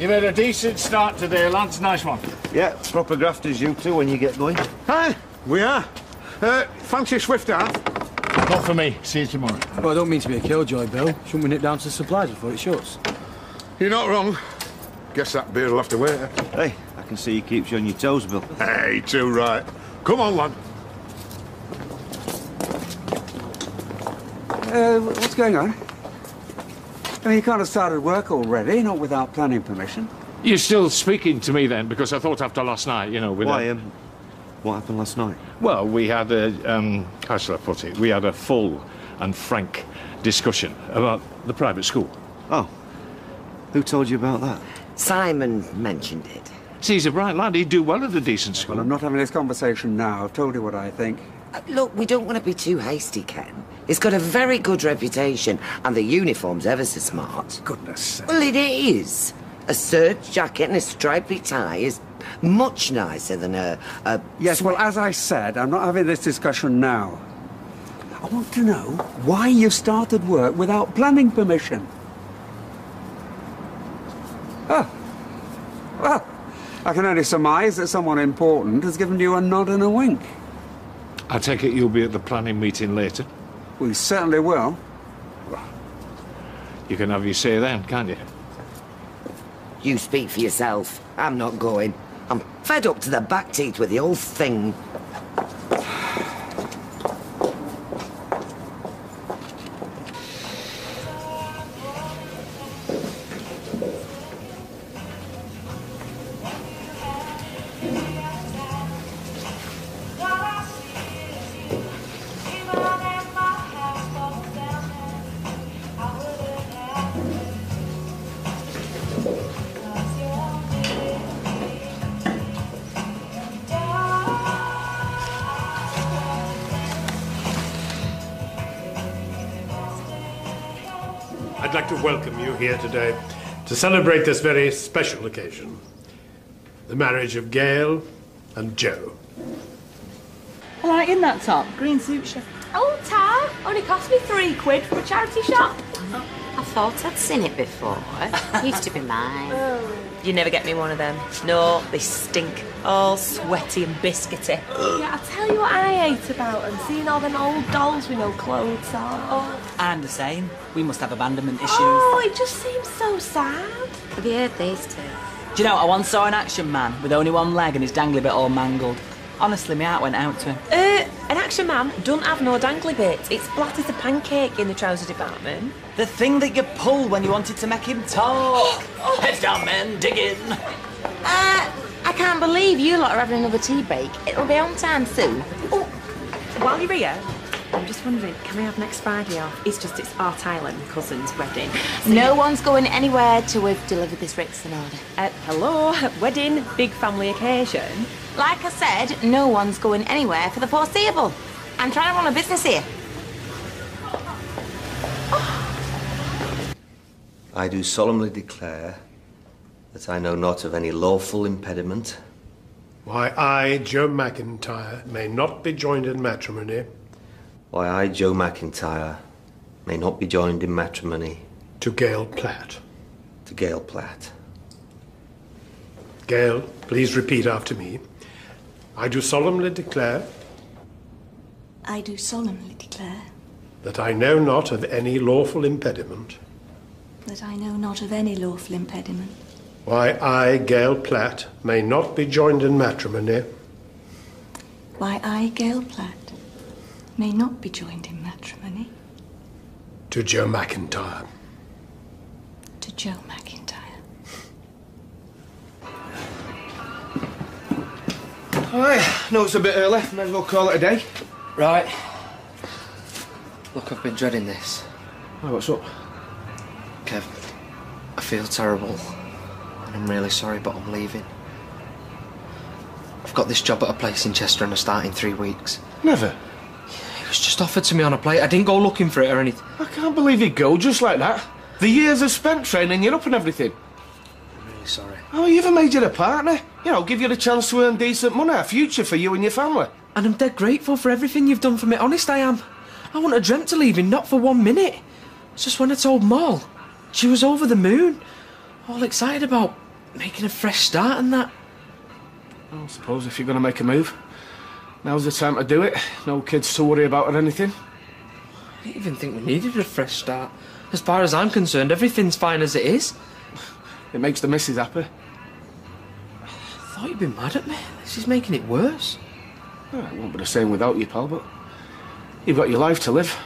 You made a decent start today, lads. Nice one. Yeah, proper grafters you two when you get going. Hi, we are. Uh, fancy a swift half? Not for me. See you tomorrow. Well, I don't mean to be a killjoy, Bill. Shouldn't we nip down to the supplies before it shuts? You're not wrong. Guess that beer'll have to wait. Hey, I can see he keeps you on your toes, Bill. Hey, too right. Come on, lad. Uh, what's going on? I mean, you can't have started work already, not without planning permission. You're still speaking to me then, because I thought after last night, you know, with Why, a- um, what happened last night? Well, we had a, um, how shall I put it? We had a full and frank discussion about the private school. Oh, who told you about that? Simon mentioned it. See, he's a bright lad. He'd do well at a decent school. Well, I'm not having this conversation now. I've told you what I think. Uh, Look, we don't want to be too hasty, Ken. It's got a very good reputation, and the uniform's ever so smart. Goodness sake. Well, it is. A serge jacket and a stripy tie is much nicer than a... a Yes, well, as I said, I'm not having this discussion now. I want to know why you started work without planning permission. Oh. Well, I can only surmise that someone important has given you a nod and a wink. I take it you'll be at the planning meeting later. We certainly will. You can have your say then, can't you? You speak for yourself. I'm not going. I'm fed up to the back teeth with the whole thing. Celebrate this very special occasion the marriage of Gail and Joe. I like in that top. Green suit shirt. Oh, Tar, only cost me three quid from a charity shop. Oh. I thought I'd seen it before. It Used to be mine. Oh. You never get me one of them. No, they stink. All sweaty and biscuity. Yeah, I'll tell you what I hate about them. Seeing all them old dolls with no clothes on. Oh, I'm the same. We must have abandonment issues. oh it just seems so sad. Have you heard these two? Do you know, I once saw an action man with only one leg and his dangly bit all mangled. Honestly, my heart went out to him. Uh, an action man don't have no dangly bits. It's flat as a pancake in the trouser department. The thing that you pulled when you wanted to make him talk. Heads down, men, dig in. Uh, I can't believe you lot are having another tea break. It'll be on time soon. Oh, while you're here, I'm just wondering, can I have next Friday off? It's just it's our Thailand cousin's wedding. No one's going anywhere till we've delivered this Rixon order. Uh, hello, wedding, big family occasion. Like I said, no one's going anywhere for the foreseeable. I'm trying to run a business here. I do solemnly declare that I know not of any lawful impediment Why I, Joe McIntyre, may not be joined in matrimony why I, Joe McIntyre, may not be joined in matrimony to Gail Platt. to Gail Platt. Gail, please repeat after me. I do solemnly declare I do solemnly declare that I know not of any lawful impediment that I know not of any lawful impediment why I, Gail Platt, may not be joined in matrimony why I, Gail Platt, may not be joined in matrimony. To Joe McIntyre. To Joe McIntyre. All right, no, it's a bit early. Might as well call it a day. Right. Look, I've been dreading this. Oh, what's up? Kev, I feel terrible. And I'm really sorry, but I'm leaving. I've got this job at a place in Chester and I start in three weeks. Never? It was just offered to me on a plate. I didn't go looking for it or anything. I can't believe you go just like that. The years I've spent training you up and everything. I'm really sorry. Oh, you even made you a partner. You know, give you the chance to earn decent money, a future for you and your family. And I'm dead grateful for everything you've done for me. Honest, I am. I wouldn't have dreamt of leaving, not for one minute. It's just when I told Moll, she was over the moon, all excited about making a fresh start and that. I suppose if you're going to make a move, now's the time to do it. No kids to worry about or anything. I didn't even think we needed a fresh start. As far as I'm concerned, everything's fine as it is. It makes the missus happy. I thought you'd be mad at me. This is making it worse. Ah, well, it won't be the same without you, pal, but you've got your life to live.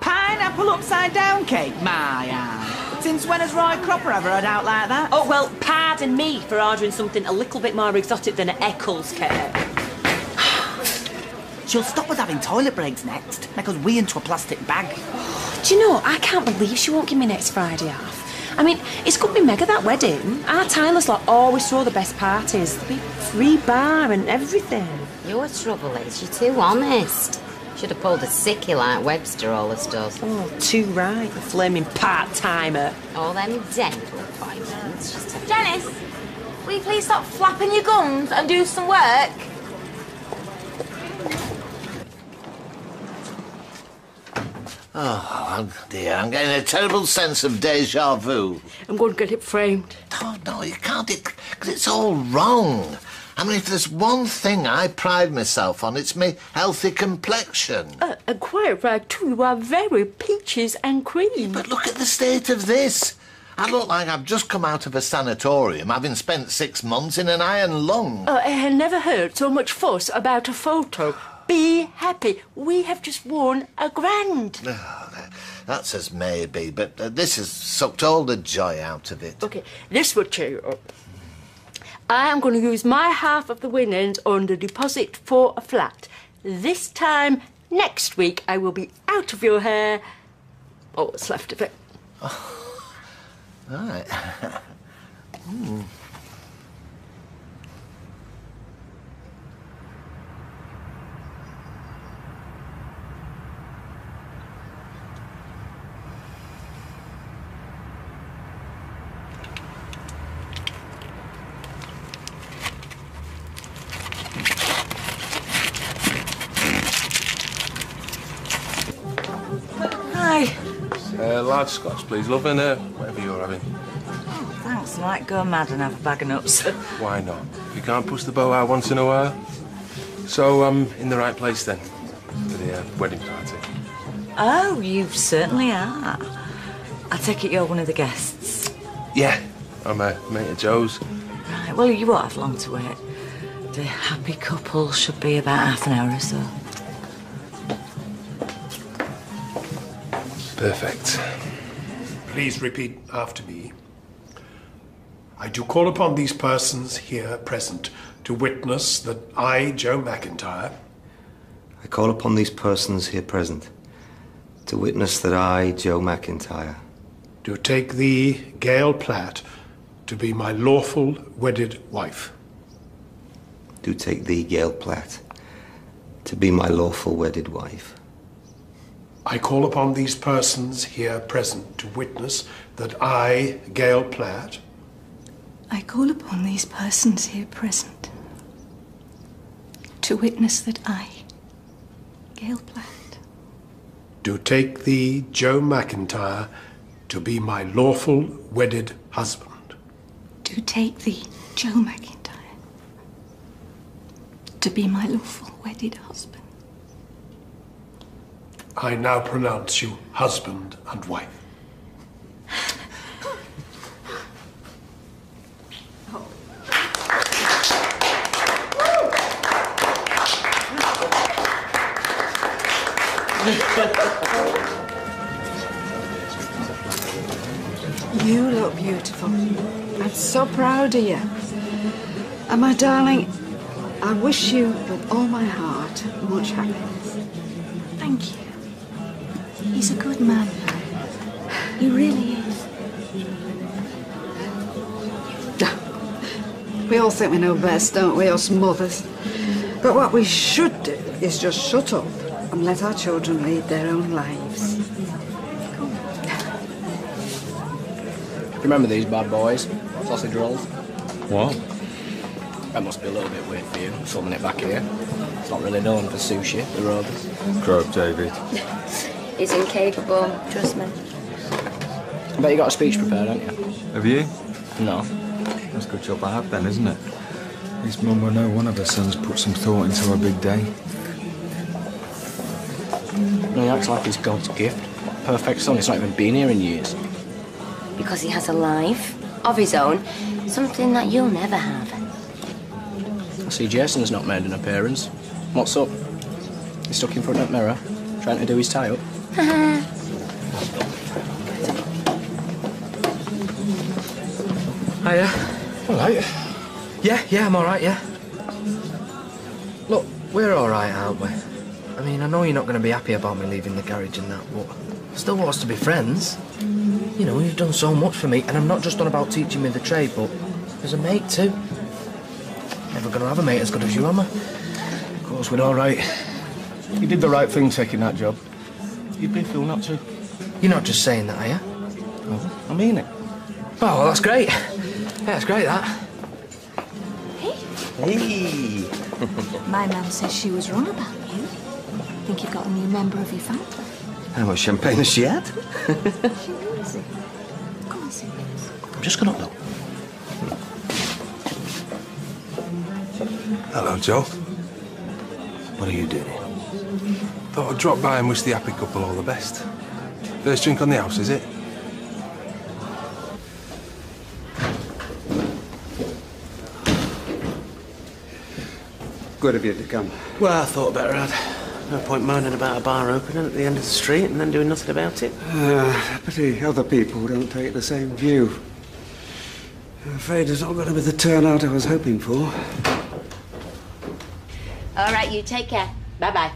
Pineapple upside down cake, my Anne. Since when has Roy Cropper ever had out like that? Oh, well, pardon me for ordering something a little bit more exotic than an Eccles cake. She'll stop us having toilet breaks next. Make us wee into a plastic bag. Do you know, I can't believe she won't give me next Friday off. I mean, it's going to be mega that wedding. Our Tyler's lot always throw the best parties. There'll be free bar and everything. Your trouble is you're too honest. Should have pulled a sickie like Webster always does. Oh, too right, the flaming part-timer. All them dental appointments. Just Janice, will you please stop flapping your gums and do some work? Oh, dear, I'm getting a terrible sense of deja vu. I'm going to get it framed. Oh, no, you can't, it, it's all wrong. I mean, if there's one thing I pride myself on, it's my healthy complexion. Uh, and quite right, too. You are very peaches and cream. But look at the state of this. I look like I've just come out of a sanatorium, having spent six months in an iron lung. Uh, I never heard so much fuss about a photo. Be happy. We have just won a grand. That's as may be, but uh, this has sucked all the joy out of it. Okay, this will cheer you up. I am going to use my half of the winnings on the deposit for a flat. This time next week, I will be out of your hair. Oh, what's left of it. Right. Hmm. Hi. Uh, large scotch, please, love, and uh, whatever you're having. Thanks. I might go mad and have a bag of nuts. Why not? You can't push the bow out once in a while. So I'm in the right place then for the uh, wedding party. oh, you certainly are. I take it you're one of the guests. Yeah, I'm a mate of Joe's. Right, well, you won't have long to wait. The happy couple should be about half an hour or so. Perfect. Please repeat after me. I do call upon these persons here present to witness that I, Joe McIntyre, I call upon these persons here present to witness that I, Joe McIntyre, do take thee, Gail Platt, to be my lawful wedded wife. do take thee, Gail Platt, to be my lawful wedded wife. I call upon these persons here present to witness that I, Gail Platt, I call upon these persons here present to witness that I, Gail Platt, do take thee, Joe McIntyre, to be my lawful wedded husband. do take thee, Joe McIntyre, to be my lawful wedded husband. I now pronounce you husband and wife. You look beautiful. I'm so proud of you. And my darling, I wish you with all my heart much happiness. Thank you. He's a good man. He really is. We all think we know best, don't we, us mothers? But what we should do is just shut up and let our children lead their own lives. Remember these bad boys? Sausage rolls? What? That must be a little bit weird for you, filming it back here. It's not really known for sushi, the Rovers. Grow up, David. He's incapable, trust me. I bet you got a speech prepared, haven't you? Have you? No. That's a good job I have then, isn't it? At least Mum will know one of her sons put some thought into her big day. No, he acts like he's God's gift. Perfect son, he's not even been here in years. Because he has a life of his own, something that you'll never have. I see Jason's not made an appearance. What's up? He's stuck in front of that mirror, trying to do his tie up. Hiya. All right. Yeah, yeah, I'm all right, yeah. Look, we're all right, aren't we? I mean, I know you're not going to be happy about me leaving the garage and that, but I still want us to be friends. You know, you've done so much for me, and I'm not just on about teaching me the trade, but as a mate too. Never going to have a mate as good as you, am I? Of course, we're all right. You did the right thing taking that job. You'd be a fool not to. You're not just saying that, are you? Oh, I mean it. Oh, well, that's great. Yeah, that's great, that. Hey. Hey. My mum says she was wrong about you. Think you've got a new member of your family. How much champagne has she had? She is. Come and sit. I'm just gonna look. Hello, Joe. What are you doing here? Thought I'd drop by and wish the happy couple all the best. First drink on the house, is it? Good of you to come. Well, I thought better I'd. No point moaning about a bar opening at the end of the street and then doing nothing about it. Uh, pity other people don't take the same view. I'm afraid it's not going to be the turnout I was hoping for. All right, you take care. Bye bye.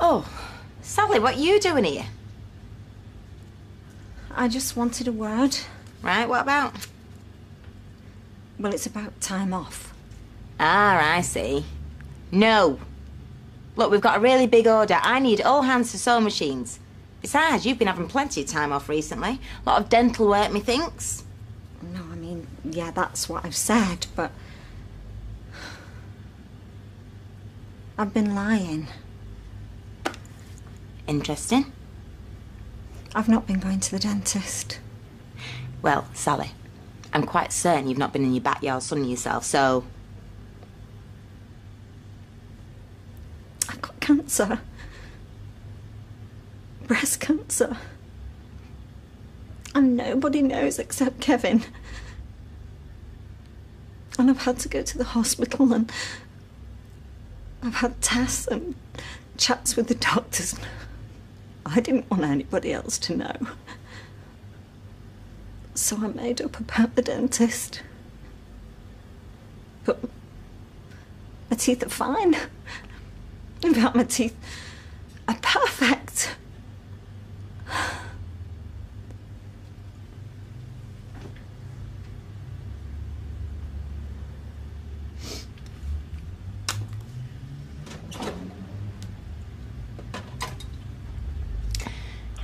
Oh, Sally, what are you doing here? I just wanted a word. Right, what about? Well, it's about time off. Ah, I see. No. Look, we've got a really big order. I need all hands to sew machines. Besides, you've been having plenty of time off recently. A lot of dental work, methinks. No, I mean, yeah, that's what I've said, but. I've been lying. Interesting. I've not been going to the dentist. Well, Sally, I'm quite certain you've not been in your backyard sunning yourself, so. I've got cancer. Breast cancer. And nobody knows except Kevin. And I've had to go to the hospital and I've had tests and chats with the doctors. I didn't want anybody else to know. So I made up about the dentist. But my teeth are fine. In fact, my teeth are perfect.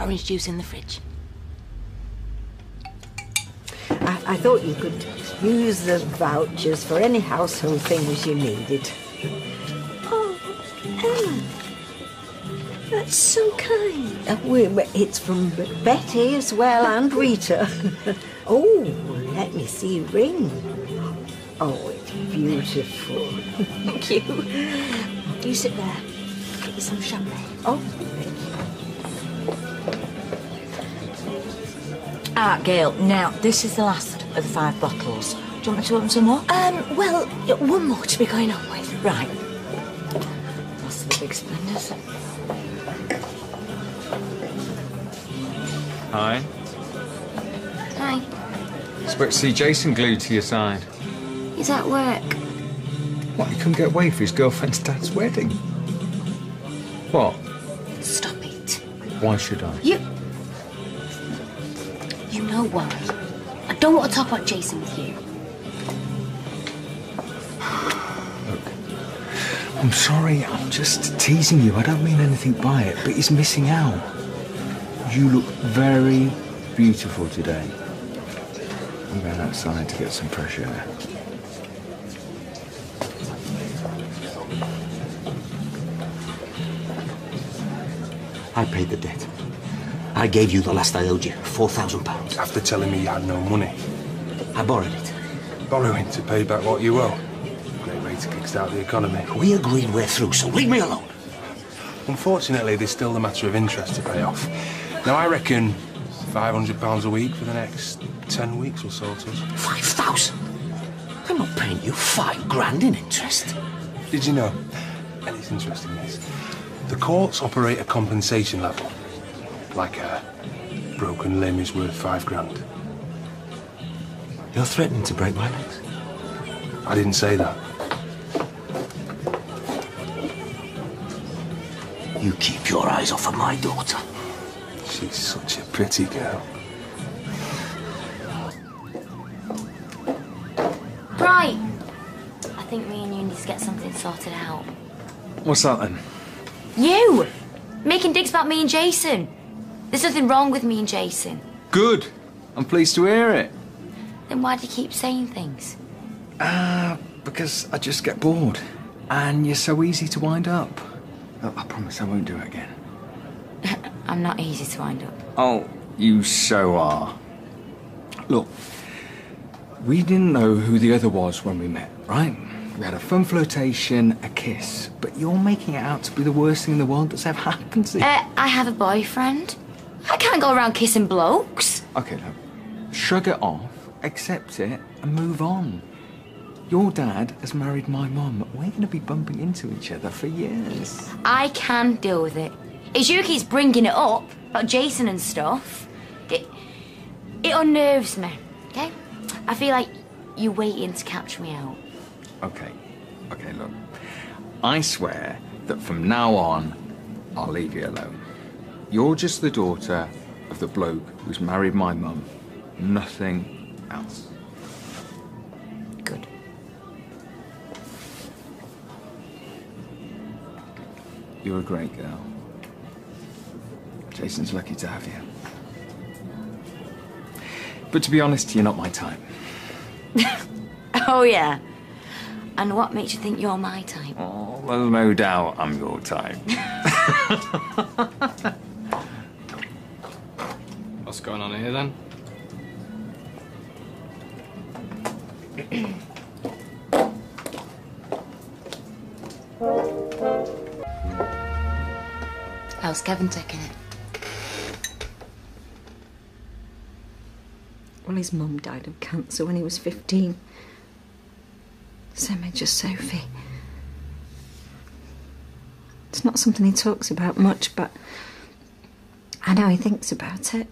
Orange juice in the fridge. I, I thought you could use the vouchers for any household things you needed. Oh, Emma. That's so kind. Uh, we- we- it's from B- Betty as well and Rita. oh, let me see ring. Oh, it's beautiful. Thank you. You sit there. Get you some champagne. Oh, Ah, Gail, now, this is the last of the five bottles. Do you want me to open some more? Um, well, one more to be going on with. Right. That's the big splendors. Hi. Hi. Expect to see Jason glued to your side. He's at work. What, he couldn't get away for his girlfriend's dad's wedding? What? Stop it. Why should I? You. Know why. I don't want to talk about Jason with you. Look, I'm sorry, I'm just teasing you. I don't mean anything by it, but he's missing out. You look very beautiful today. I'm going outside to get some fresh air. I paid the debt. I gave you the last I owed you, £4,000. After telling me you had no money. I borrowed it. Borrowing to pay back what you owe. Great way to kickstart the economy. We agreed we're through, so leave me alone. Unfortunately, there's still the matter of interest to pay off. Now, I reckon £500 a week for the next 10 weeks or so, Tuz. 5000 I'm not paying you five grand in interest. Did you know? And it's interesting, this. The courts operate a compensation level. Like a broken limb is worth five grand. You're threatening to break my legs. I didn't say that. You keep your eyes off of my daughter. She's such a pretty girl. Right. I think me and you need to get something sorted out. What's that then? You! Making digs about me and Jason. There's nothing wrong with me and Jason. Good. I'm pleased to hear it. Then why do you keep saying things? Ah, because I just get bored. And you're so easy to wind up. Oh, I promise I won't do it again. I'm not easy to wind up. Oh, you so are. Look, we didn't know who the other was when we met, right? We had a fun flirtation, a kiss, but you're making it out to be the worst thing in the world that's ever happened to you. Uh, I have a boyfriend. I can't go around kissing blokes. Okay, look. Shrug it off, accept it, and move on. Your dad has married my mum. We're going to be bumping into each other for years. I can deal with it. It's you keeps bringing it up about Jason and stuff. It it unnerves me. Okay, I feel like you're waiting to catch me out. Okay, okay, look. I swear that from now on, I'll leave you alone. You're just the daughter of the bloke who's married my mum. Nothing else. Good. You're a great girl. Jason's lucky to have you. But to be honest, you're not my type. Oh yeah. And what makes you think you're my type? Oh, well, no doubt I'm your type. What's going on here then? How's Kevin taking it? Well, his mum died of cancer when he was 15. Same age as Sophie. It's not something he talks about much, but I know he thinks about it.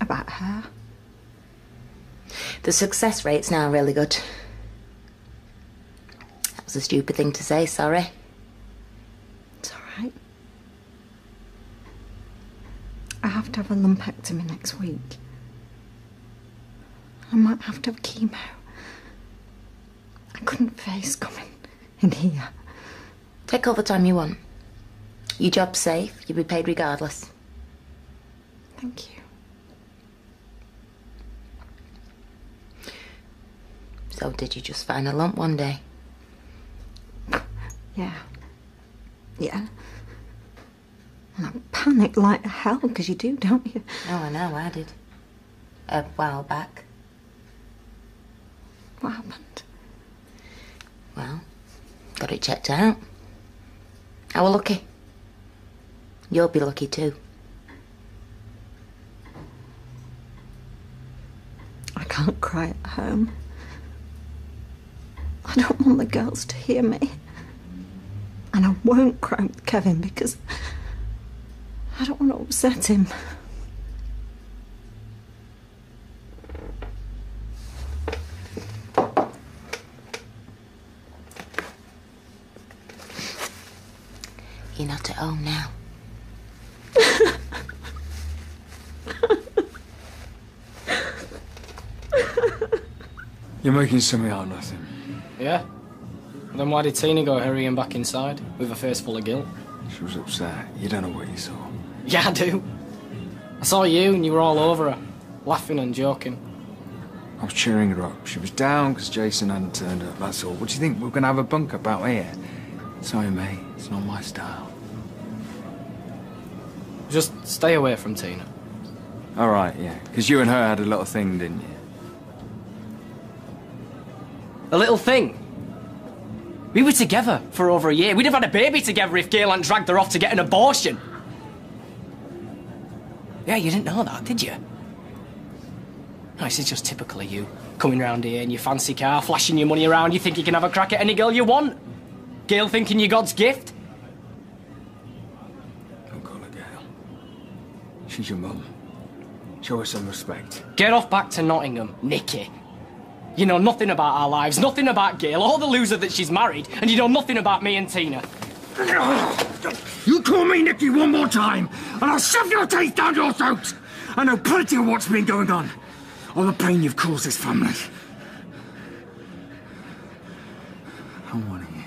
About her. The success rate's now really good. That was a stupid thing to say, sorry. It's all right. I have to have a lumpectomy next week. I might have to have chemo. I couldn't face coming in here. Take all the time you want. Your job's safe, you'll be paid regardless. Thank you. So, did you just find a lump one day? Yeah. Yeah. And I panicked like hell because you do, don't you? Oh, I know, I did. A while back. What happened? Well, got it checked out. I was lucky. You'll be lucky too. I can't cry at home. I don't want the girls to hear me. And I won't crank Kevin because I don't want to upset him. You're not at home now. You're making something out of nothing. Yeah? Then why did Tina go hurrying back inside with a face full of guilt? She was upset. You don't know what you saw. Yeah, I do. I saw you and you were all over her, laughing and joking. I was cheering her up. She was down because Jason hadn't turned up, that's all. What do you think? We're going to have a bunk up out here? Sorry, mate. It's not my style. Just stay away from Tina. All right, yeah. Because you and her had a little thing, didn't you? A little thing. We were together for over a year. We'd have had a baby together if Gail hadn't dragged her off to get an abortion. Yeah, you didn't know that, did you? No, this is just typical of you. Coming round here in your fancy car, flashing your money around, you think you can have a crack at any girl you want. Gail thinking you're God's gift. Don't call her Gail. She's your mum. Show her some respect. Get off back to Nottingham, Nicky. You know nothing about our lives, nothing about Gail, or the loser that she's married, and you know nothing about me and Tina. You call me Nicky one more time, and I'll shove your teeth down your throat. I know plenty of what's been going on. All the pain you've caused this family. I want to hear.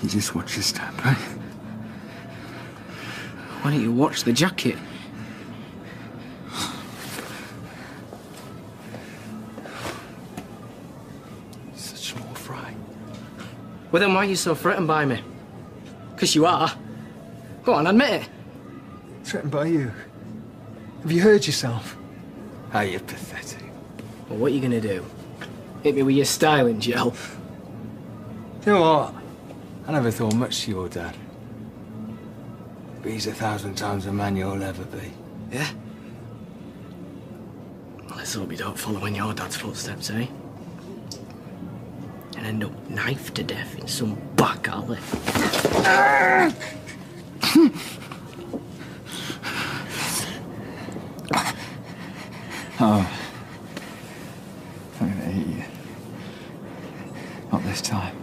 You just watch your step, right? Why don't you watch the jacket? Such small fry. Well, then why are you so threatened by me? Because you are. Go on, admit it. Threatened by you. Have you heard yourself? How you pathetic. Well, what are you going to do? Hit me with your styling gel? You know what? I never thought much to your dad. But he's a thousand times the man you'll ever be. Yeah? Well, let's hope you don't follow in your dad's footsteps, eh? And end up knifed to death in some back alley. Oh. I'm gonna eat you. Not this time.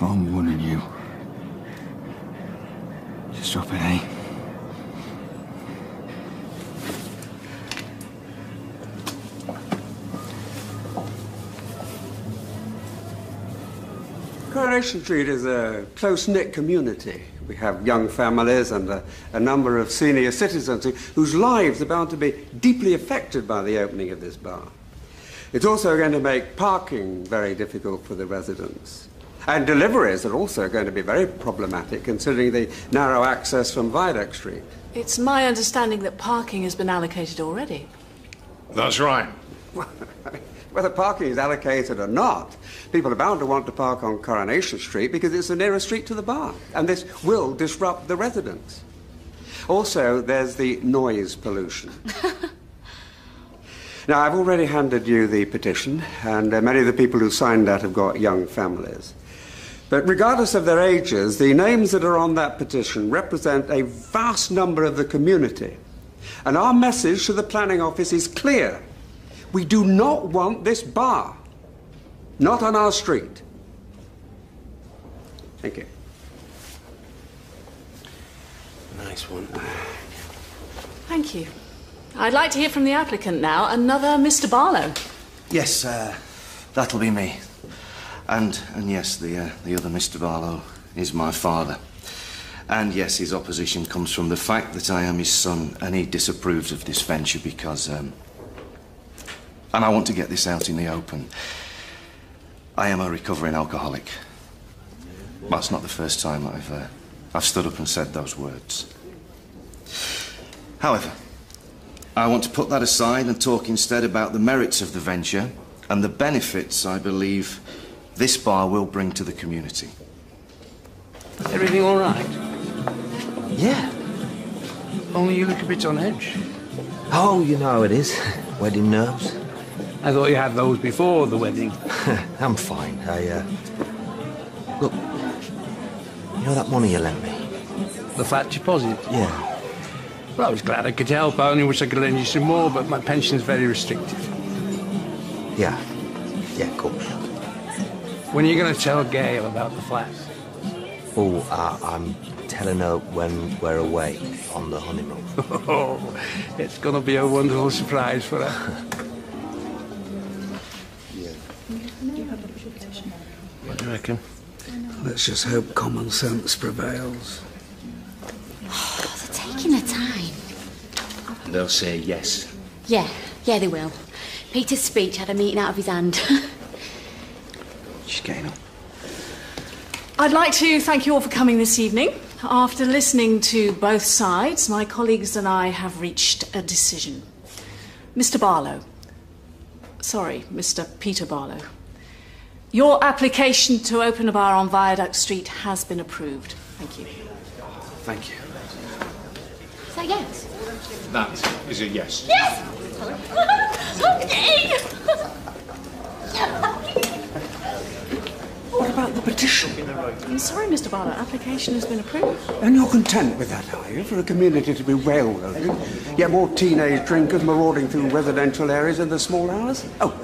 But I'm warning you. Just drop it, eh? Coronation Street is a close knit community. We have young families and a, a number of senior citizens who, whose lives are bound to be deeply affected by the opening of this bar. It's also going to make parking very difficult for the residents. And deliveries are also going to be very problematic considering the narrow access from Viaduct Street. It's my understanding that parking has been allocated already. That's right. Whether parking is allocated or not, people are bound to want to park on Coronation Street because it's the nearest street to the bar, and this will disrupt the residents. Also, there's the noise pollution. now, I've already handed you the petition, and uh, many of the people who signed that have got young families. But regardless of their ages, the names that are on that petition represent a vast number of the community. And our message to the planning office is clear. We do not want this bar. Not on our street. Thank you. Nice one. Thank you. I'd like to hear from the applicant now. Another Mr. Barlow. Yes, uh, that'll be me. And and yes, the uh, the other Mr. Barlow is my father. And yes, his opposition comes from the fact that I am his son, and he disapproves of this venture because. Um, and I want to get this out in the open. I am a recovering alcoholic. That's not the first time I've uh, I've stood up and said those words. However, I want to put that aside and talk instead about the merits of the venture and the benefits I believe this bar will bring to the community. Everything all right? Yeah. Only you look a bit on edge. Oh, you know how it is. Wedding nerves. I thought you had those before the wedding. I'm fine. I, uh... Look, you know that money you lent me? The flat deposit? Yeah. Well, I was glad I could help. I only wish I could lend you some more, but my pension's very restricted. Yeah. Yeah, of course. When are you going to tell Gail about the flat? Oh, uh, I'm telling her when we're away on the honeymoon. Oh, it's going to be a wonderful surprise for her. reckon? Let's just hope common sense prevails. They're taking their time. They'll say yes. Yeah, yeah, they will. Peter's speech had a meeting out of his hand. She's getting up. I'd like to thank you all for coming this evening. After listening to both sides, my colleagues and I have reached a decision. Mr. Barlow. Sorry, Mr. Peter Barlow. Your application to open a bar on Viaduct Street has been approved. Thank you. Thank you. Is that yes? That is a yes. Yes! What about the petition? I'm sorry, Mr. Barlow. Application has been approved. And you're content with that, are you? For a community to be railroaded? Yet more teenage drinkers marauding through residential areas in the small hours? Oh,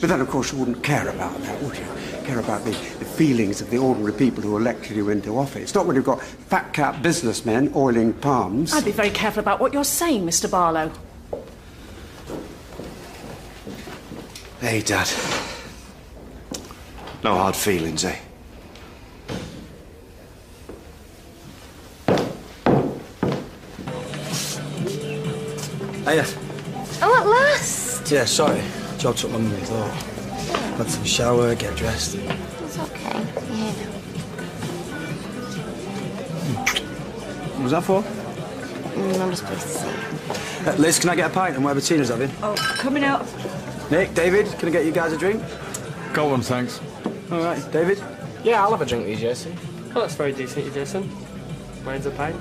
but then of course you wouldn't care about that, would you? Care about the, the feelings of the ordinary people who elected you into office. Not when you've got fat cap businessmen oiling palms. I'd be very careful about what you're saying, Mr. Barlow. Hey, Dad. No hard feelings, eh? Hiya. Oh, at last! Yeah, sorry. Job took longer than we thought. Had some shower, get dressed. It's okay. Yeah. What was that for? Mm, I'm just pleased to see you. Uh, Liz, can I get a pint and whatever Tina's having? Oh, coming out. Nick, David, can I get you guys a drink? Got one, thanks. All right, David? Yeah, I'll have a drink with you, Jason. Oh, that's very decent of you, Jason. Mine's a pint.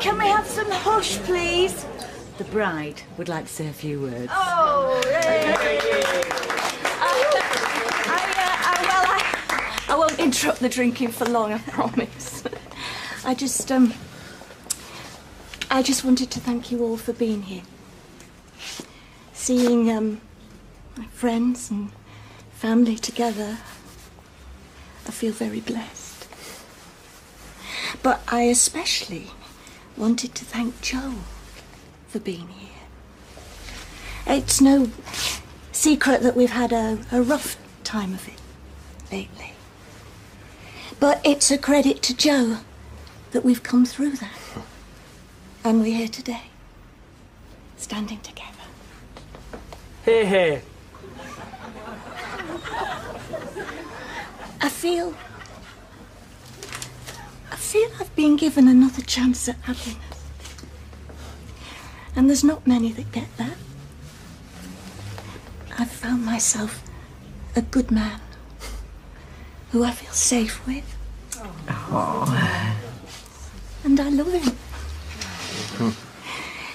Can we have some hush, please? The bride would like to say a few words. Oh, yay. I, uh, I, well, I, I won't interrupt the drinking for long, I promise. I just, um, I just wanted to thank you all for being here. Seeing, um, my friends and family together, I feel very blessed. But I especially wanted to thank Joe for being here. It's no secret that we've had a, a rough time of it lately. But it's a credit to Joe that we've come through that. And we're here today, standing together. Hey, hey. I feel. I feel I've been given another chance at happiness. And there's not many that get that. I've found myself a good man who I feel safe with. And I love him.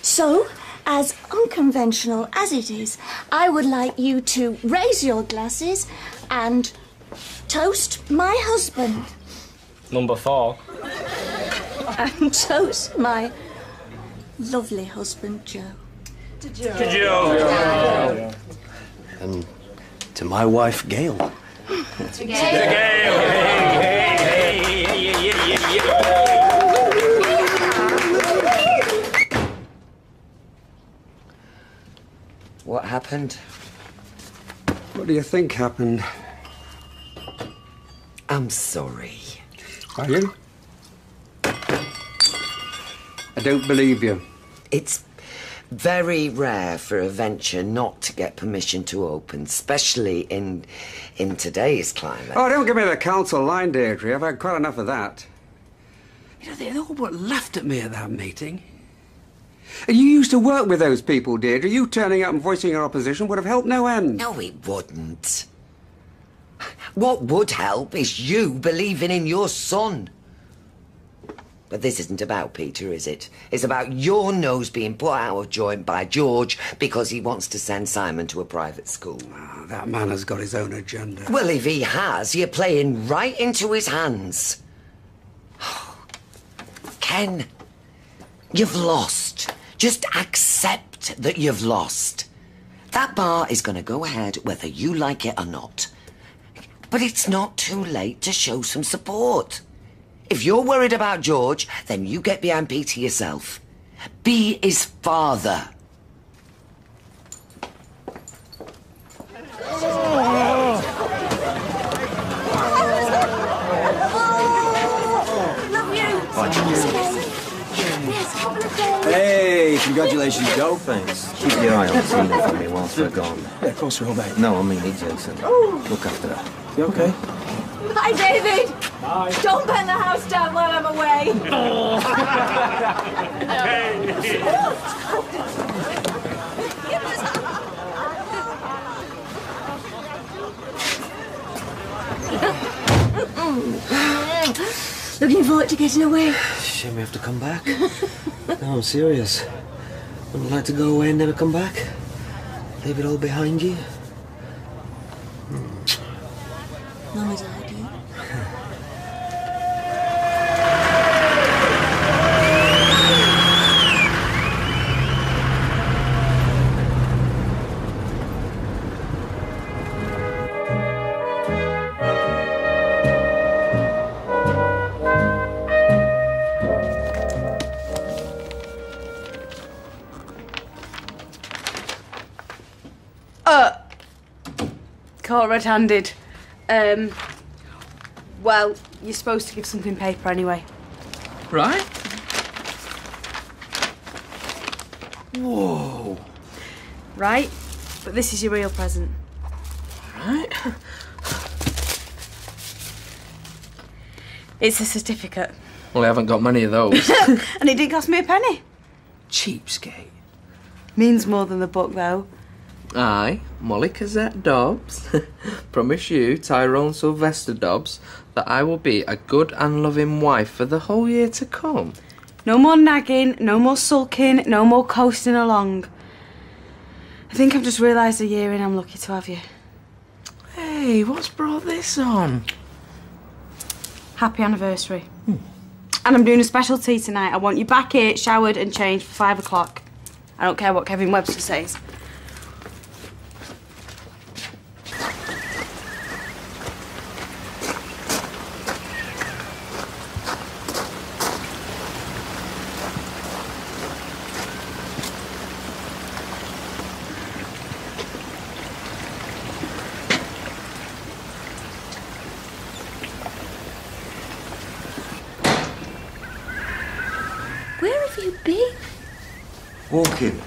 So, as unconventional as it is, I would like you to raise your glasses and toast my husband Number four. and toast my lovely husband, Joe. To Joe. To Joe. And to my wife, Gail. To What happened? What do you think happened? I'm sorry. Are you? I don't believe you. It's very rare for a venture not to get permission to open, especially in in today's climate. Oh, don't give me the council line, Deirdre. I've had quite enough of that. You know, they all but laughed at me at that meeting. And You used to work with those people, Deirdre. You turning up and voicing your opposition would have helped no end. No, it wouldn't. What would help is you believing in your son. But this isn't about Peter, is it? It's about your nose being put out of joint by George because he wants to send Simon to a private school. Ah, that man has got his own agenda. Well, if he has, you're playing right into his hands. Ken, you've lost. Just accept that you've lost. That bar is going to go ahead whether you like it or not. But it's not too late to show some support. If you're worried about George, then you get behind Peter yourself. Be his father. Hey, congratulations, Joe. Thanks. Keep your eye on Tina for me whilst we're gone. Yeah, of course we will, mate. No, I mean it, Jason. Oh. Look after her. You okay? Hi, David. Bye. Don't burn the house down while I'm away. Looking forward to getting away. Shame we have to come back. no, I'm serious. Wouldn't like to go away and never come back. Leave it all behind you. Not as I red-handed. Um, well, you're supposed to give something paper anyway. Right? Whoa. Right? But this is your real present. Right? It's a certificate. Well, I haven't got many of those. and it didn't cost me a penny. Cheapskate. Means more than the book, though. I, Molly Cazette Dobbs, promise you, Tyrone Sylvester Dobbs, that I will be a good and loving wife for the whole year to come. No more nagging, no more sulking, no more coasting along. I think I've just realised a year in I'm lucky to have you. Hey, what's brought this on? Happy anniversary. And I'm doing a special tea tonight. I want you back here, showered and changed for five o'clock. I don't care what Kevin Webster says. Where have you been? Walking.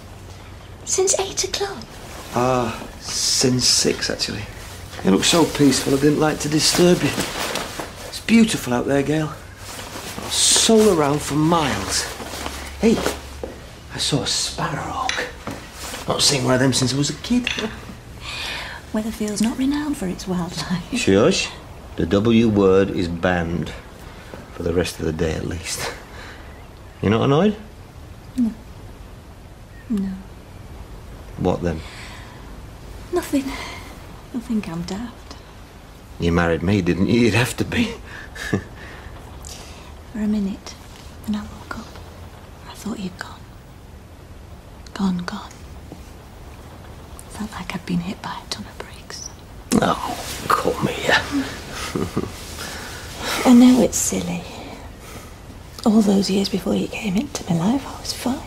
Since eight o'clock. Ah, since six, actually. You look so peaceful, I didn't like to disturb you. It's beautiful out there, Gail. I'll soul around for miles. Hey, I saw a sparrowhawk. Not seen one of them since I was a kid. Weatherfield's not renowned for its wildlife. Shush. The W word is banned. For the rest of the day, at least. You're not annoyed? No. No. What then? Nothing. I think I'm daft. You married me, didn't you? You'd have to be. For a minute, and I woke up. I thought you'd gone. Gone, gone. Felt like I'd been hit by a ton of bricks. Oh, call me. yeah. I know it's silly. All those years before you came into my life, I was fine.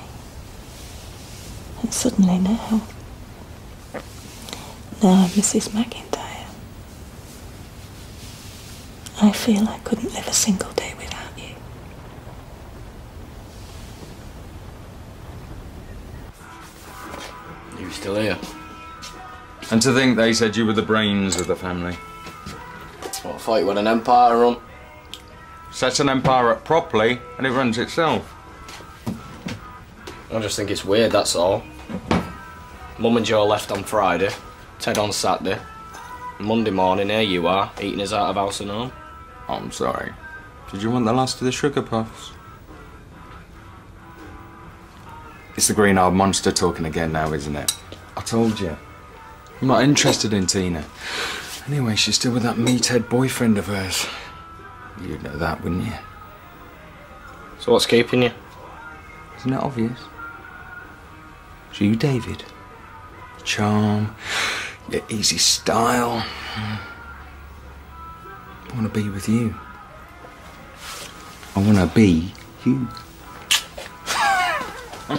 And suddenly now. Now I'm Mrs. McIntyre. I feel I couldn't live a single day without you. You're still here? And to think they said you were the brains of the family. Well, I thought you had an empire to run. Sets an empire up properly, and it runs itself. I just think it's weird, that's all. Mum and Joe left on Friday, Ted on Saturday. Monday morning, here you are, eating us out of house and home. Oh, I'm sorry. Did you want the last of the sugar puffs? It's the green eyed monster talking again now, isn't it? I told you. I'm not interested in Tina. Anyway, she's still with that meathead boyfriend of hers. You'd know that, wouldn't you? So what's keeping you? Isn't it obvious? It's you, David. charm, your easy style. I want to be with you. I want to be you.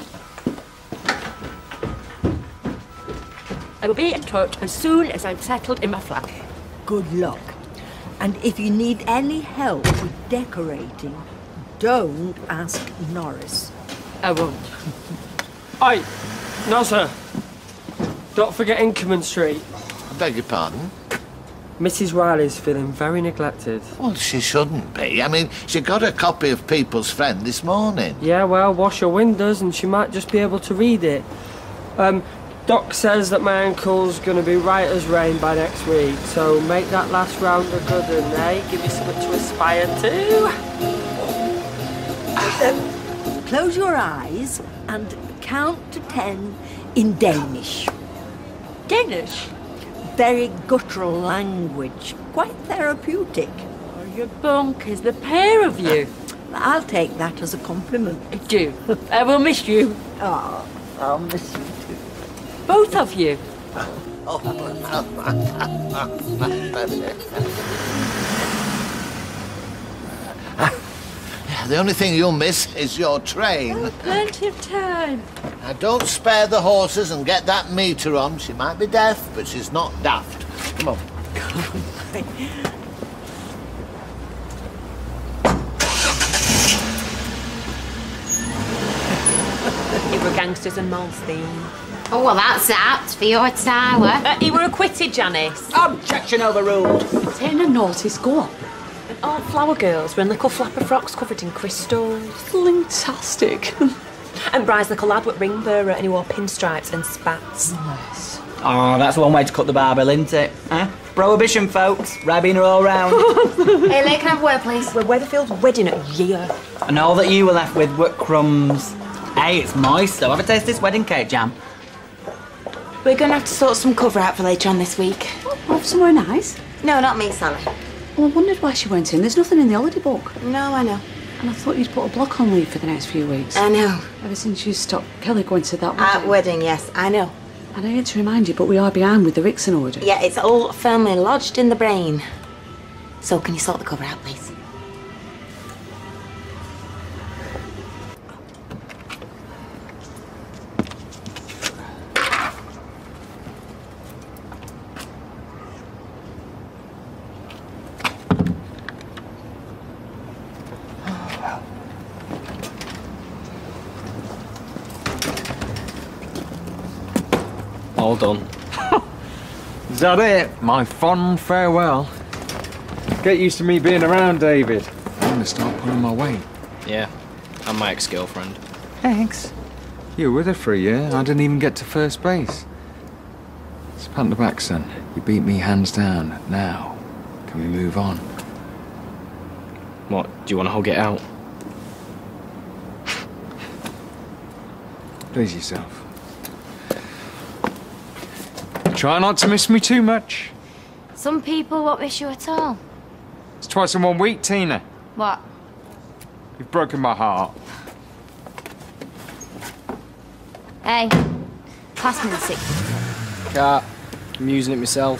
I will be in touch as soon as I'm settled in my flat. Good luck. And if you need any help with decorating, don't ask Norris. I won't. Oi, no sir. Don't forget Inkerman Street. I beg your pardon? Mrs. Riley's feeling very neglected. Well, she shouldn't be. I mean, she got a copy of People's Friend this morning. Yeah, well, wash your windows and she might just be able to read it. Um, Doc says that my uncle's going to be right as rain by next week, so make that last round a good one, eh? Give you something to aspire to. Um, close your eyes and count to ten in Danish. Danish? Very guttural language, quite therapeutic. Oh, you're bonkers, the pair of you. I'll take that as a compliment. Do. I will miss you. Oh, I'll miss you too. Both of you. The only thing you'll miss is your train. Plenty of time. Now, don't spare the horses and get that meter on. She might be deaf, but she's not daft. Come on. It were gangsters and Malstein. Oh, well, that's apt for your tower. Uh, he were acquitted, Janice. Objection overruled. Ten a notice, go on. And all flower girls were in little flapper frocks covered in crystals. Fantastic. and Bry's little lad with ring bearer and he wore pinstripes and spats. Nice. Oh, that's one way to cut the barbill, isn't it? Huh? Prohibition, folks. Rabina all round. hey, Lee, can I have a word, please? We're Weatherfield's wedding at year. and all that you were left with were crumbs. Hey, it's moist, though. Have a taste of this wedding cake jam. We're going to have to sort some cover out for later on this week. Off somewhere nice? No, not me, Sally. Well, I wondered why she went in. There's nothing in the holiday book. No, I know. And I thought you'd put a block on leave for the next few weeks. I know. Ever since you stopped Kelly going to that At wedding, yes, I know. And I hate to remind you, but we are behind with the Rixon order. Yeah, it's all firmly lodged in the brain. So, can you sort the cover out, please? All done. Is that it? My fond farewell. Get used to me being around, David. I'm gonna start pulling my weight. Yeah, and my ex-girlfriend. Thanks. You were with her for a year. I didn't even get to first base. Let's pat the back, son. You beat me hands down. Now, can we move on? What, do you want to hug it out? Please yourself. Try not to miss me too much. Some people won't miss you at all. It's twice in one week, Tina. What? You've broken my heart. Hey, pass me the six. Cat. I'm using it myself.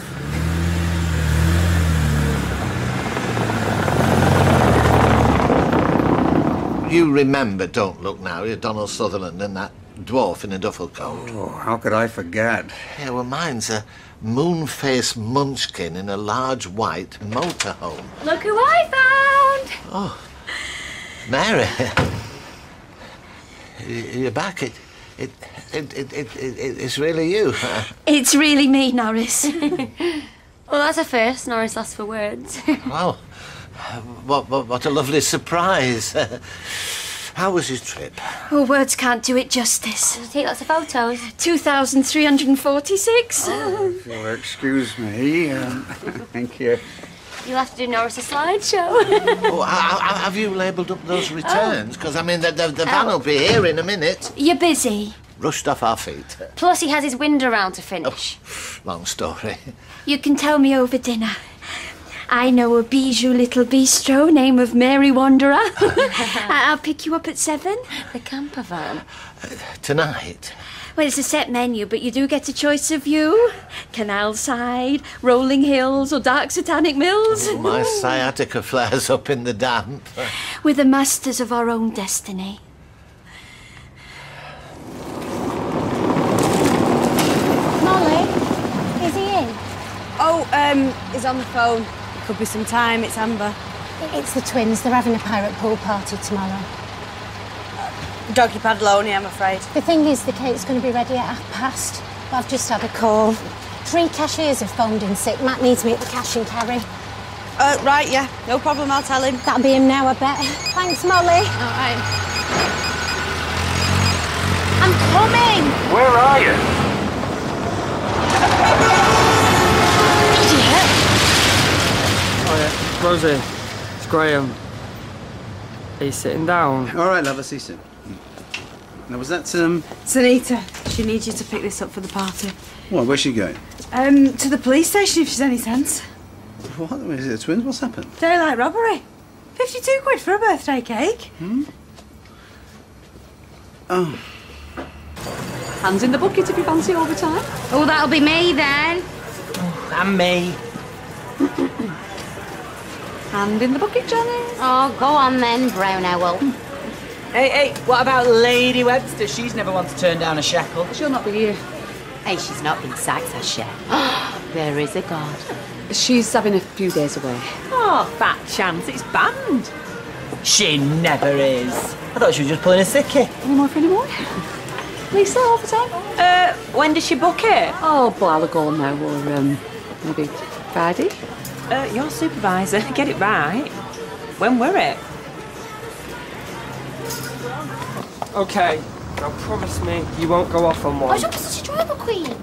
You remember, don't look now, you're Donald Sutherland and that dwarf in a duffel coat. Oh, how could I forget? Yeah, well, mine's a moon-faced munchkin in a large white motorhome. Look who I found! Oh, Mary. Y- You're back. It, it, it, it, it, it it's really you. It's really me, Norris. well, that's a first. Norris asked for words. Well, what, what, what a lovely surprise. How was his trip? oh, words can't do it justice. Did you take lots of photos? 2,346. If you'll excuse me. Um, thank you. You'll have to do Norris a slideshow. Oh, ha- ha- have you labelled up those returns? Because, I mean, the, the, the van will be here in a minute. You're busy. Rushed off our feet. Plus, he has his window round to finish. Long story. You can tell me over dinner. I know a bijou little bistro, name of Mary Wanderer. I- I'll pick you up at seven. The camper van. Tonight? Well, it's a set menu, but you do get a choice of view. Canal side, rolling hills, or dark satanic mills. My sciatica flares up in the damp. We're the masters of our own destiny. Molly, is he in? Oh, um, he's on the phone. It could be some time. It's Amber. It's the twins. They're having a pirate pool party tomorrow. Doggy Padloni, I'm afraid. The thing is, the cake's going to be ready at half past. But I've just had a call. Three cashiers have phoned in sick. Matt needs me at the cash and carry. Uh, right, yeah. No problem, I'll tell him. That'll be him now, I bet. Thanks, Molly. All right. I'm coming! Where are you? Rosie, it's Graham. Are you sitting down? All right, love, I'll see you soon. Now, was that, um... Sunita, she needs you to pick this up for the party. What, where's she going? Um, to the police station if she's any sense. What? Is it the twins? What's happened? Daylight robbery. 52 quid for a birthday cake. Hmm? Oh. Hands in the bucket if you fancy overtime. Oh, that'll be me then. And me. Hand in the bucket, Johnny. Oh, go on then, brown owl. Hey, hey, what about Lady Webster? She's never one to turn down a shekel. She'll not be here. Hey, she's not been sacked, has she? there is a God. She's having a few days away. Oh, fat chance. It's banned. She never is. I thought she was just pulling a sickie. Any more for any more? Lisa, overtime? Uh, when does she book it? Oh, well, I'll go now, or um, maybe Friday. Uh, your supervisor. Get it right. When were it? Okay, now promise me you won't go off on Oh, one. you're such a drama queen.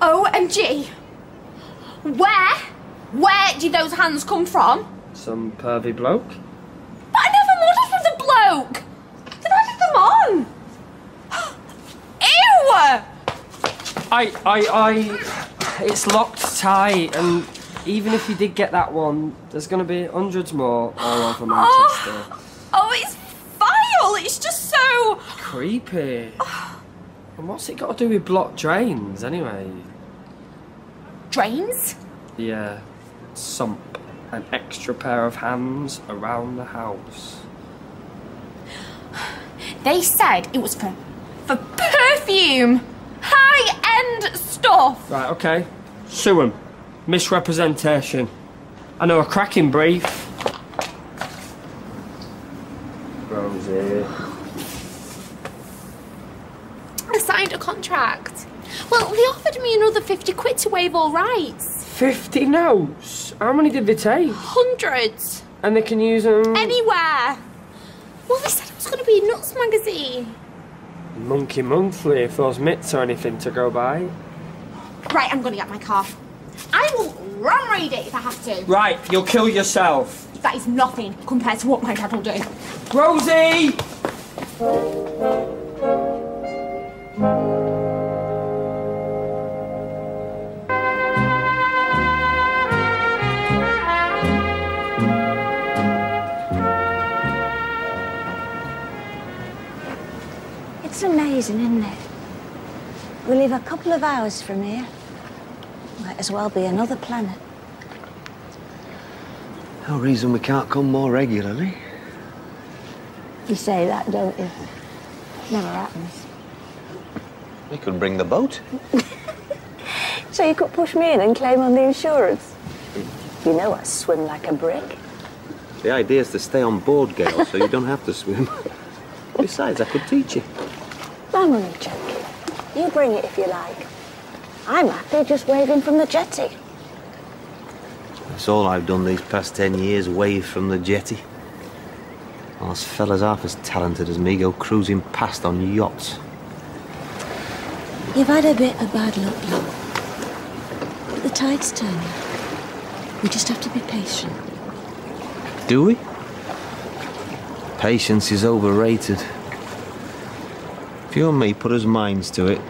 OMG! Where? Where did those hands come from? Some pervy bloke? But I never modelled with a bloke! Then I did them on! I, I, I. It's locked tight, and even if you did get that one, there's going to be hundreds more all over oh, Manchester. Oh, oh it's vile! It's just so. Creepy. And what's it got to do with blocked drains, anyway? Drains? Yeah, sump. An extra pair of hands around the house. They said it was for. For perfume! High end stuff! Right, okay. Sue 'em. Misrepresentation. I know a cracking brief. Rosie. I signed a contract. Well, they offered me another 50 quid to waive all rights. 50 notes? How many did they take? Hundreds. And they can use them. Anywhere. Well, they said it was going to be a Nuts magazine. Monkey Monthly if those mitts are anything to go by. Right, I'm going to get my car. I will run raid it if I have to. Right, you'll kill yourself. That is nothing compared to what my dad will do. Rosie! It's amazing, isn't it? We live a couple of hours from here. Might as well be another planet. No reason we can't come more regularly. You say that, don't you? Never happens. We could bring the boat. So you could push me in and claim on the insurance. You know I swim like a brick. The idea is to stay on board, Gail, so you don't have to swim. Besides, I could teach you. I'm only joking. You bring it if you like. I'm happy just waving from the jetty. That's all I've done these past ten years, wave from the jetty. Whilst fellas half as talented as me go cruising past on yachts. You've had a bit of bad luck, love. But the tide's turning. We just have to be patient. Do we? Patience is overrated. If you and me put us minds to it,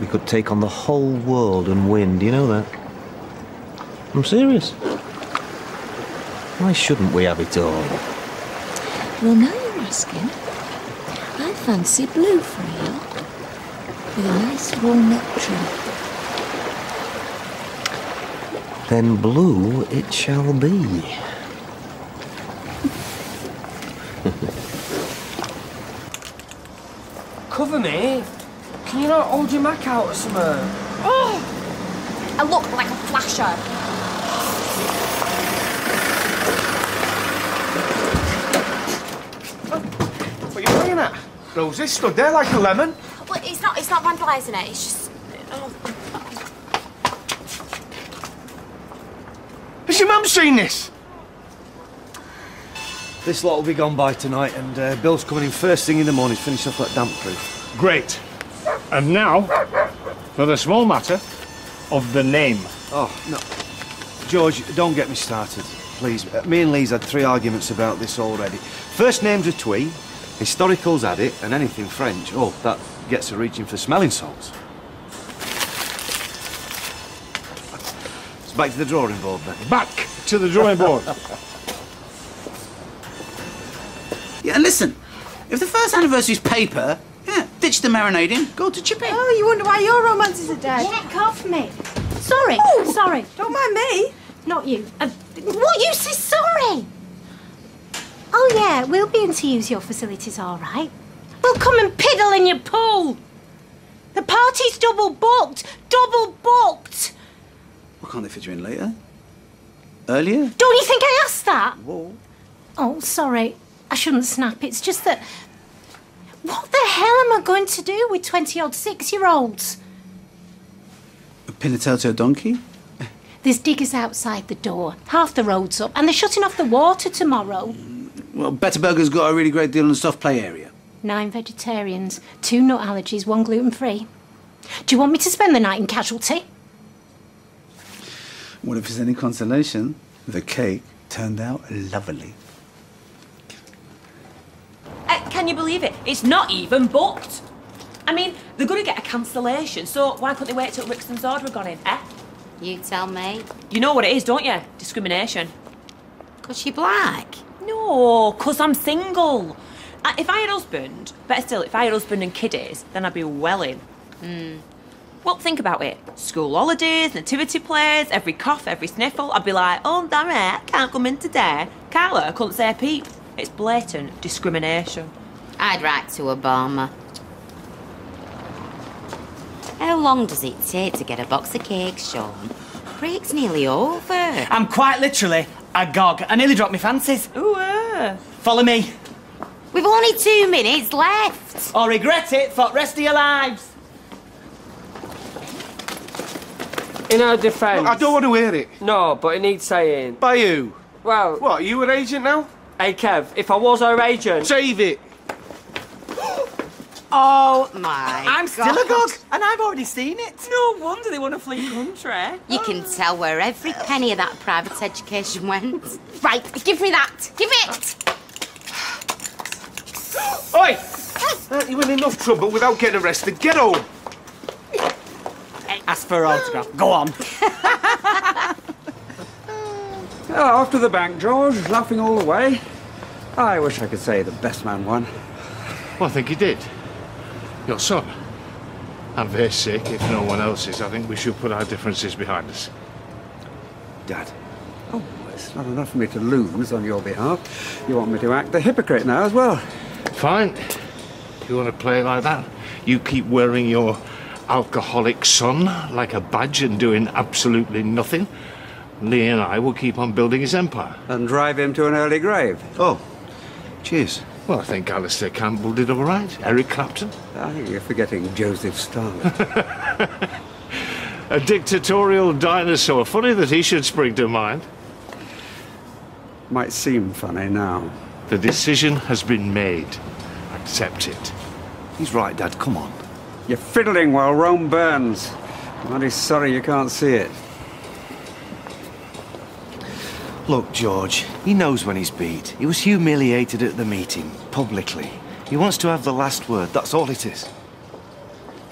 we could take on the whole world and win. Do you know that? I'm serious. Why shouldn't we have it all? Well, now you're asking. I fancy blue for you. With a nice walnut trim. Then blue it shall be. Cover me. Can you not hold your Mac out or something? Oh! I look like a flasher. What are you playing at? Rosie stood there like a lemon. Well, it's not. It's not vandalising it. It's just. Oh. Has your mum seen this? This lot will be gone by tonight, and uh, Bill's coming in first thing in the morning to finish off that damp proof. Great. And now, for the small matter of the name. Oh, no. George, don't get me started, please. Uh, me and Lee's had three arguments about this already. First name's a twee, historical's had it, and anything French, oh, that gets her reaching for smelling salts. It's back to the drawing board then. Back to the drawing board. Yeah, and listen, if the first anniversary's paper, yeah, ditch the marinading, go to chipping. Oh, you wonder why your romances are dead? Check off me. Sorry, sorry. Don't mind me. Not you. Uh, what use is sorry? Oh, yeah, we'll be in to use your facilities, all right. We'll come and piddle in your pool. The party's double booked. Double booked. Why can't they fit you in later? Earlier? Don't you think I asked that? Whoa. Oh, sorry. I shouldn't snap. It's just that. What the hell am I going to do with 20 odd six year olds? Pin a a donkey? There's diggers outside the door. Half the road's up, and they're shutting off the water tomorrow. Well, Better Burger's got a really great deal on the soft play area. Nine vegetarians, two nut allergies, one gluten free. Do you want me to spend the night in casualty? Well, if it's any consolation, the cake turned out lovely. Uh, can you believe it? It's not even booked. I mean, they're going to get a cancellation, so why couldn't they wait till Rixton's order had gone in, eh? You tell me. You know what it is, don't you? Discrimination. Because you're black? No, because I'm single. Uh, if I had a husband, better still, if I had a husband and kiddies, then I'd be well in. Hmm. Well, think about it. School holidays, nativity plays, every cough, every sniffle. I'd be like, oh, damn it, can't come in today. Carla couldn't say a peep. It's blatant discrimination. I'd write to Obama. How long does it take to get a box of cakes, Sean? Break's nearly over. I'm quite literally agog. I nearly dropped my fancies. Ooh, uh. Follow me. We've only two minutes left. Or regret it for the rest of your lives. In our defence. I don't want to hear it. No, but it needs saying. By who? Well. What, are you an agent now? Hey, Kev, if I was her agent. Save it. Oh my I'm still a agog, and I've already seen it. No wonder they want to flee country. You can tell where every penny of that private education went. Right, give me that. Give it. Oi! Aren't you in enough trouble without getting arrested? Get home. Ask for her autograph. Go on. Oh, off to the bank, George, laughing all the way. I wish I could say the best man won. Well, I think he did. Your son. For his sake, if no one else's, I think we should put our differences behind us. Dad. Oh, it's not enough for me to lose on your behalf. You want me to act the hypocrite now as well. Fine. You want to play like that? You keep wearing your alcoholic son like a badge and doing absolutely nothing. Lee and I will keep on building his empire. And drive him to an early grave. Oh, cheers. Well, I think Alastair Campbell did all right. Eric Clapton. I think you're forgetting Joseph Stalin. A dictatorial dinosaur. Funny that he should spring to mind. Might seem funny now. The decision has been made. Accept it. He's right, Dad. Come on. You're fiddling while Rome burns. I'm only sorry you can't see it. Look, George, he knows when he's beat. He was humiliated at the meeting, publicly. He wants to have the last word, that's all it is.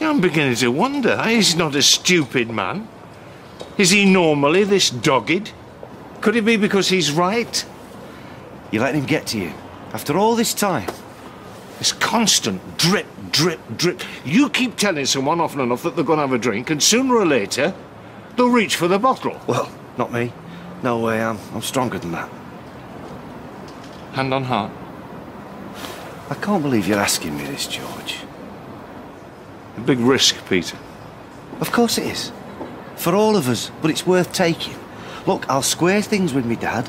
I'm beginning to wonder. He's not a stupid man. Is he normally this dogged? Could it be because he's right? You let him get to you. After all this time? This constant drip, drip, drip. You keep telling someone often enough that they're going to have a drink, and sooner or later, they'll reach for the bottle. Well, not me. No way, I'm, I'm stronger than that. Hand on heart. I can't believe you're asking me this, George. A big risk, Peter. Of course it is. For all of us, but it's worth taking. Look, I'll square things with me dad.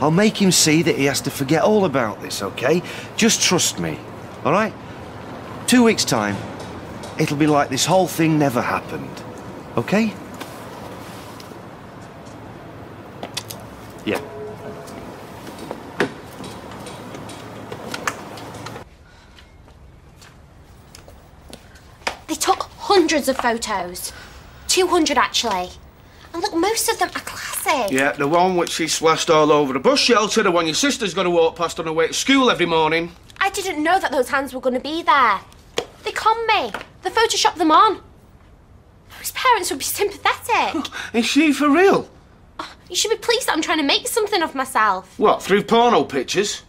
I'll make him see that he has to forget all about this, okay? Just trust me, all right? Two weeks' time, it'll be like this whole thing never happened, okay? Yeah. They took hundreds of photos. 200 actually. And look, most of them are classic. Yeah, the one which she splashed all over the bus shelter, the one your sister's got to walk past on her way to school every morning. I didn't know that those hands were going to be there. They conned me. They photoshopped them on. Whose parents would be sympathetic? Is she for real? You should be pleased that I'm trying to make something of myself. What, through porno pictures?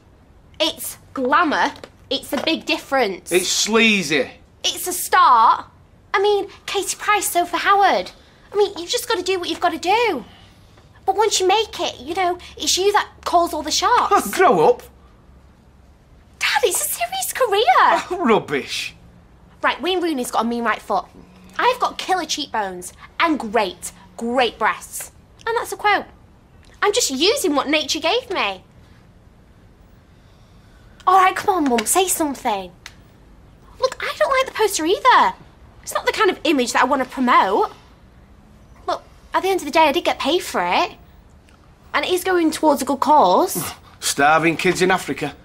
It's glamour. It's a big difference. It's sleazy. It's a start. I mean, Katie Price, Sophie Howard. I mean, you've just got to do what you've got to do. But once you make it, you know, it's you that calls all the shots. Grow up. Dad, it's a serious career. Oh, rubbish. Right, Wayne Rooney's got a mean right foot. I've got killer cheekbones and great, great breasts. And that's a quote. I'm just using what nature gave me. All right, come on, Mum, say something. Look, I don't like the poster either. It's not the kind of image that I want to promote. Look, at the end of the day, I did get paid for it. And it is going towards a good cause. Starving kids in Africa.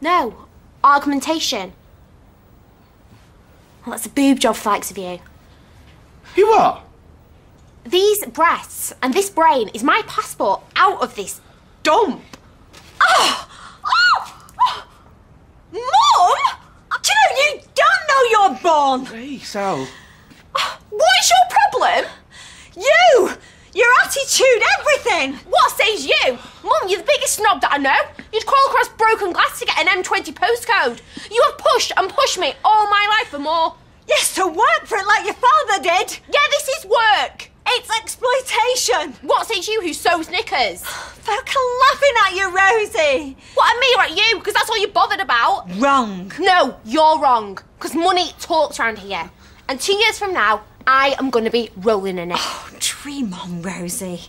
No, augmentation. Well, that's a boob job for the likes of you. You what? These breasts and this brain is my passport out of this dump. Oh! Oh! oh! Mum! Do you know you don't know you're born? Hey, Sal. Oh, what is your problem? You! Your attitude, everything! What says you? Mum, you're the biggest snob that I know. You'd crawl across broken glass to get an M20 postcode. You have pushed and pushed me all my life for more. Yes, to work for it like your father did. Yeah, this is work. It's exploitation. What says you who sews knickers? Folk are laughing at you, Rosie. What, at me or at you? Because that's all you're bothered about. Wrong. No, you're wrong. Because money talks around here. And two years from now, I am going to be rolling in it. Oh, dream on, Rosie.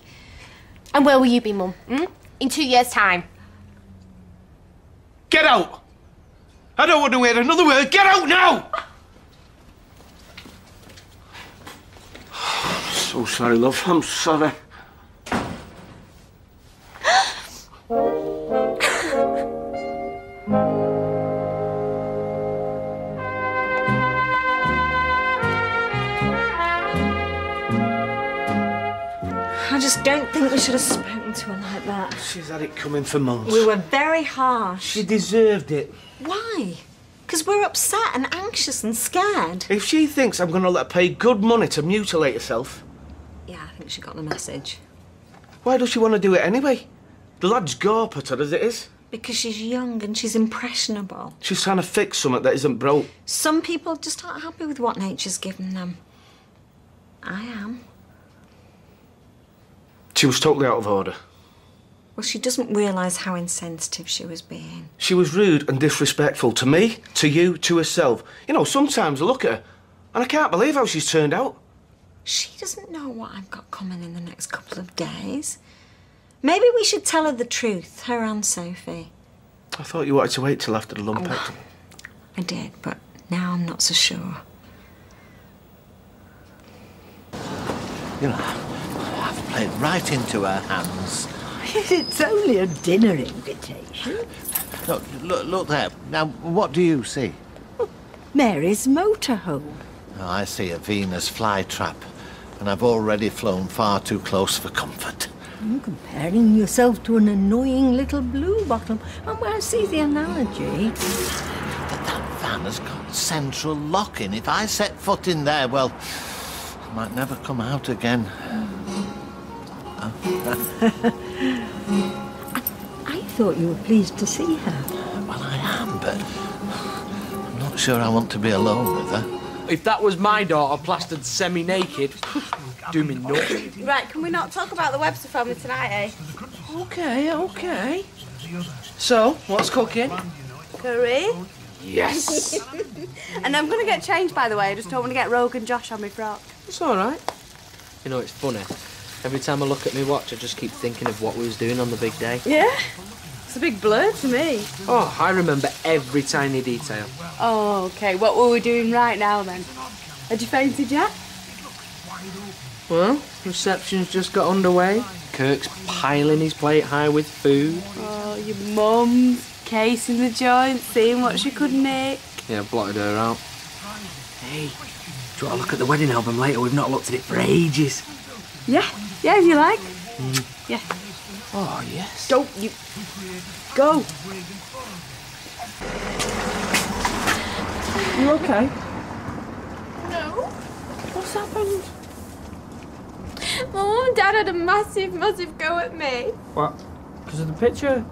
And where will you be, Mum? Hmm? In two years' time. Get out! I don't want to hear another word. Get out now! So sorry, love. I'm sorry. I just don't think we should have spoken to her like that. She's had it coming for months. We were very harsh. She deserved it. Why? Because we're upset and anxious and scared. If she thinks I'm going to let her pay good money to mutilate herself, Yeah, I think she got the message. why does she want to do it anyway? The lad's gorp at her as it is. Because she's young and she's impressionable. She's trying to fix something that isn't broke. Some people just aren't happy with what nature's given them. I am. She was totally out of order. Well, she doesn't realise how insensitive she was being. She was rude and disrespectful to me, to you, to herself. You know, sometimes I look at her and I can't believe how she's turned out. She doesn't know what I've got coming in the next couple of days. Maybe we should tell her the truth, her and Sophie. I thought you wanted to wait till after the lumpectomy. Oh, I did, but now I'm not so sure. You know, I've played right into her hands. it's only a dinner invitation. Look, look, look there. Now, what do you see? Mary's motorhome. Oh, I see a Venus flytrap, and I've already flown far too close for comfort. You're comparing yourself to an annoying little blue bottom. And where I see the analogy. That van has got central locking. If I set foot in there, well, I might never come out again. I thought you were pleased to see her. Well, I am, but I'm not sure I want to be alone with her. If that was my daughter plastered semi-naked, do me nuts. Right, can we not talk about the Webster family tonight, eh? Okay, okay. So, what's cooking? Curry? Yes. and I'm gonna get changed, by the way. I just don't want to get rogan josh on my frock. It's all right. You know, it's funny. Every time I look at my watch, I just keep thinking of what we was doing on the big day. Yeah? It's a big blur to me. Oh, I remember every tiny detail. Oh, okay. What were we doing right now then? Had you fainted yet? Well, reception's just got underway. Kirk's piling his plate high with food. Oh, your mum's casing the joint, seeing what she could make. Yeah, blotted her out. Hey, do you want to look at the wedding album later? We've not looked at it for ages. Yeah, yeah, if you like. Mm. Yeah. Oh, yes. Don't you go. You okay? No. What's happened? My mum and dad had a massive, massive go at me. What? Because of the picture?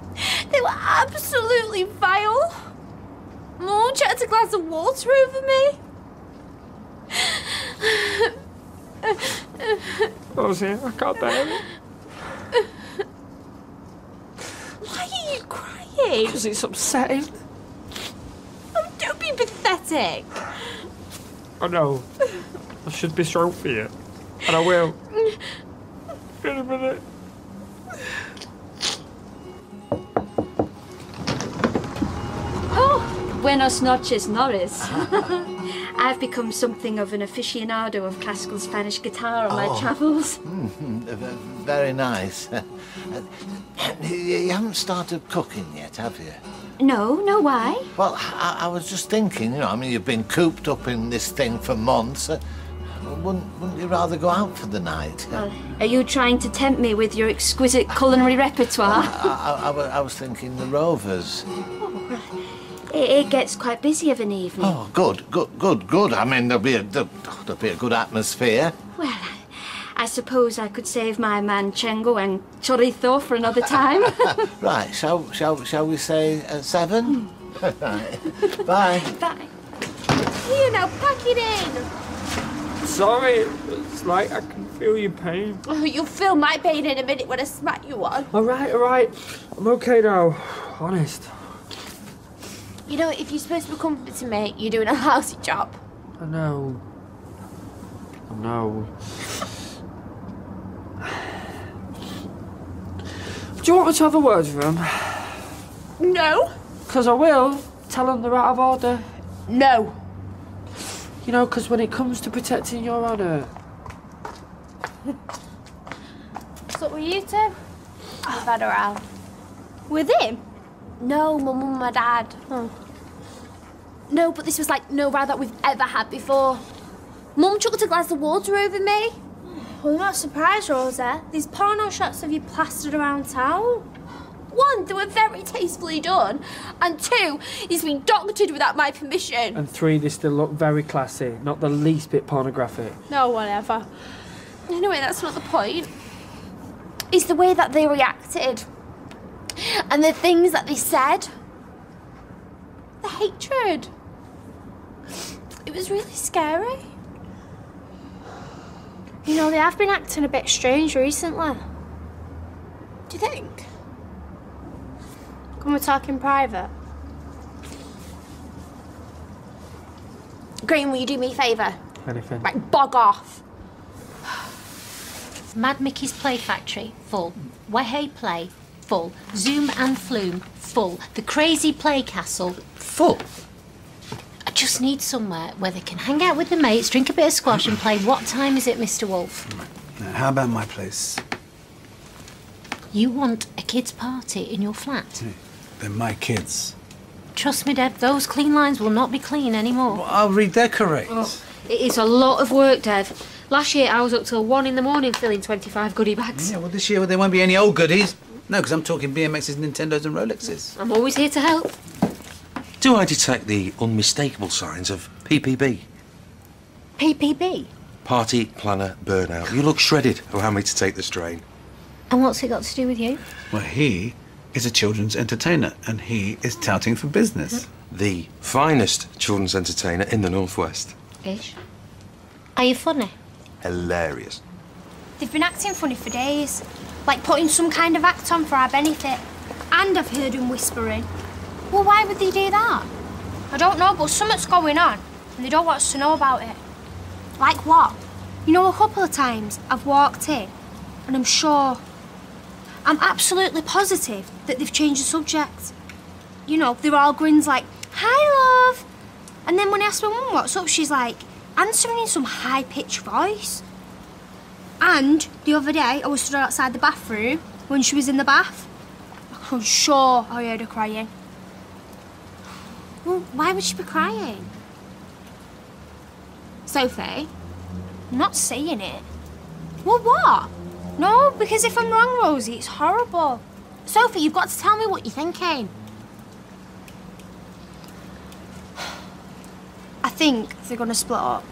They were absolutely vile. Mum chucked a glass of water over me. Rosie, I can't bear it. Why are you crying? Because it's upsetting. Oh, don't be pathetic. I know. I should be strong for you. And I will. In a minute. Oh, buenos noches, Norris. I've become something of an aficionado of classical Spanish guitar on my Oh. travels. Mhm, Very nice. You you haven't started cooking yet, have you? No, no, why? Well, I, I was just thinking, you know, I mean, you've been cooped up in this thing for months. Uh, wouldn't, wouldn't you rather go out for the night? Well, are you trying to tempt me with your exquisite culinary repertoire? I, I, I, I was thinking the Rovers. It, it gets quite busy of an evening. Oh, good, good, good, good. I mean, there'll be a, there'll, there'll be a good atmosphere. Well, I suppose I could save my manchego and chorizo for another time. Right, shall, shall, shall we say uh, seven? right. Bye. Bye. Here now, pack it in. Sorry, it's like I can feel your pain. Oh, you'll feel my pain in a minute when I smack you on. All right, all right. I'm okay now. Honest. You know, if you're supposed to be comforting me, you're doing a lousy job. I know. I know. Do you want me to have a word with him? No. Because I will. Tell them they're out of order. No. You know, because when it comes to protecting your honour, So were you two? I've had a row. With him? No, my mum and my dad. No, but this was like no row that we've ever had before. Mum chucked a glass of water over me. Well, I'm not surprised, Rosa. These porno shots of you plastered around town. One, they were very tastefully done, and two, he's been doctored without my permission. and three, they still look very classy, not the least bit pornographic. No, whatever. Anyway, that's not the point. It's the way that they reacted. And the things that they said. The hatred. It was really scary. You know, they have been acting a bit strange recently. Do you think? Can we talk in private? Green, will you do me a favour? Anything. Right, bog off. Mad Mickey's Play Factory, full. Wehey Play, full. Zoom and Flume, full. The Crazy Play Castle, full. I just need somewhere where they can hang out with the mates, drink a bit of squash, and play What Time Is It, Mr. Wolf? Now, how about my place? You want a kids' party in your flat? They're my kids. Trust me, Dev, those clean lines will not be clean anymore. I'll redecorate. Oh, it is a lot of work, Dev. Last year I was up till one in the morning filling 25 goodie bags. Yeah, well, this year there won't be any old goodies. No, because I'm talking BMXs, Nintendos, and Rolexes. I'm always here to help. Do I detect the unmistakable signs of PPB? PPB? Party planner burnout. You look shredded. Allow me to take the strain. And what's it got to do with you? Well, he is a children's entertainer, and he is touting for business. Hmm. The finest children's entertainer in the Northwest. Ish. Are you funny? Hilarious. They've been acting funny for days, like putting some kind of act on for our benefit. And I've heard them whispering. Well, why would they do that? I don't know, but something's going on, and they don't want us to know about it. Like what? You know, a couple of times I've walked in, and I'm sure, I'm absolutely positive that they've changed the subject. You know, they're all grins like, "Hi, love," and then when I ask my mum what's up, she's like answering in some high-pitched voice. And the other day, I was stood outside the bathroom when she was in the bath. I'm sure I heard her crying. Well, why would she be crying? Sophie? I'm not saying it. Well, what? No, because if I'm wrong, Rosie, it's horrible. Sophie, you've got to tell me what you're thinking. I think they're going to split up.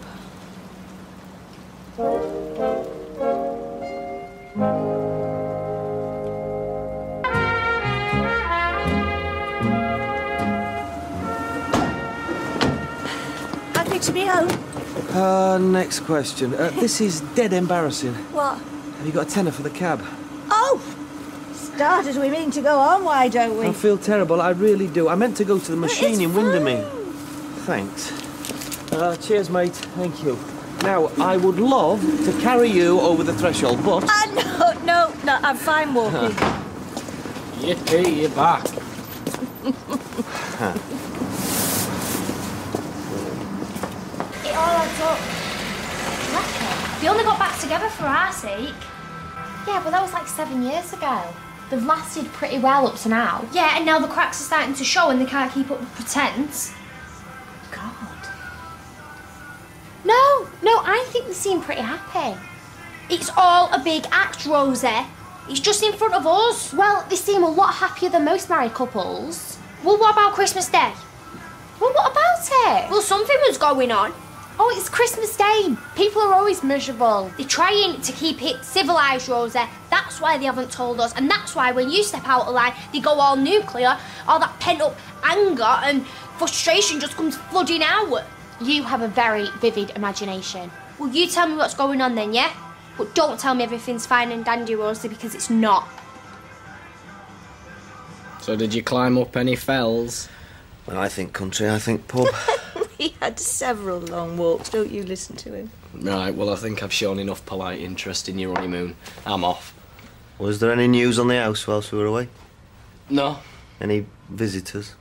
How to be home? Uh, next question. Uh, this is dead embarrassing. What? Have you got a tenner for the cab? Oh! Start as we mean to go on, why don't we? I feel terrible, I really do. I meant to go to the machine in Windermere. Thanks. Uh, cheers, mate. Thank you. Now, I would love to carry you over the threshold, but... Ah, no, no, no, I'm fine walking. Yippee, you're back. It all adds up. Lecker. They only got back together for our sake. Yeah, but that was like seven years ago. They've lasted pretty well up to now. Yeah, and now the cracks are starting to show and they can't keep up with pretense. No, no, I think they seem pretty happy. It's all a big act, Rosie. It's just in front of us. Well, they seem a lot happier than most married couples. Well, what about Christmas Day? Well, what about it? Well, something was going on. Oh, it's Christmas Day. People are always miserable. They're trying to keep it civilised, Rosie. That's why they haven't told us. And that's why when you step out of line, they go all nuclear. All that pent up anger and frustration just comes flooding out. You have a very vivid imagination. Well, you tell me what's going on then, yeah? But don't tell me everything's fine and dandy, Rosie, because it's not. So did you climb up any fells? Well, I think country, I think pub. he had several long walks, don't you listen to him? Right, well, I think I've shown enough polite interest in your honeymoon. I'm off. Was there any news on the house whilst we were away? No. Any visitors?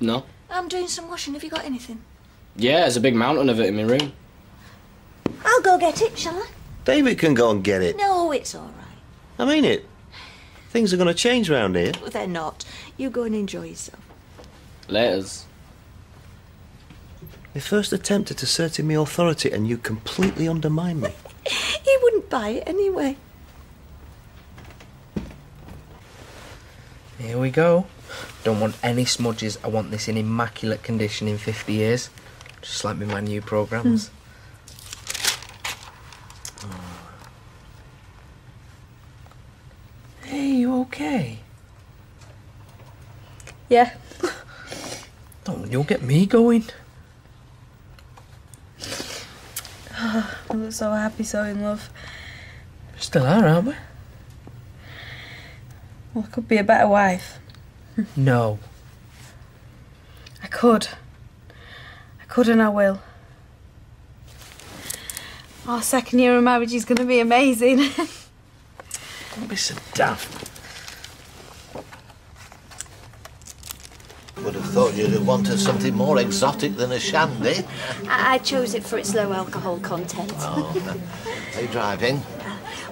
No. I'm doing some washing. Have you got anything? Yeah, there's a big mountain of it in my room. I'll go get it, shall I? David can go and get it. No, it's all right. I mean it. Things are going to change round here. Well, they're not. You go and enjoy yourself. Letters. They first attempted to assert in me authority and you completely undermined me. He wouldn't buy it anyway. Here we go. Don't want any smudges. I want this in immaculate condition in 50 years. Just like me my new programmes. Hmm. Oh. Hey, you okay? Yeah. Don't you'll get me going. I look so happy, so in love. Still are, aren't we? Well, I could be a better wife. No. I could. I could and I will. Our second year of marriage is going to be amazing. Don't be so daft. Would have thought you'd have wanted something more exotic than a shandy. I, I chose it for its low alcohol content. Oh, are you driving?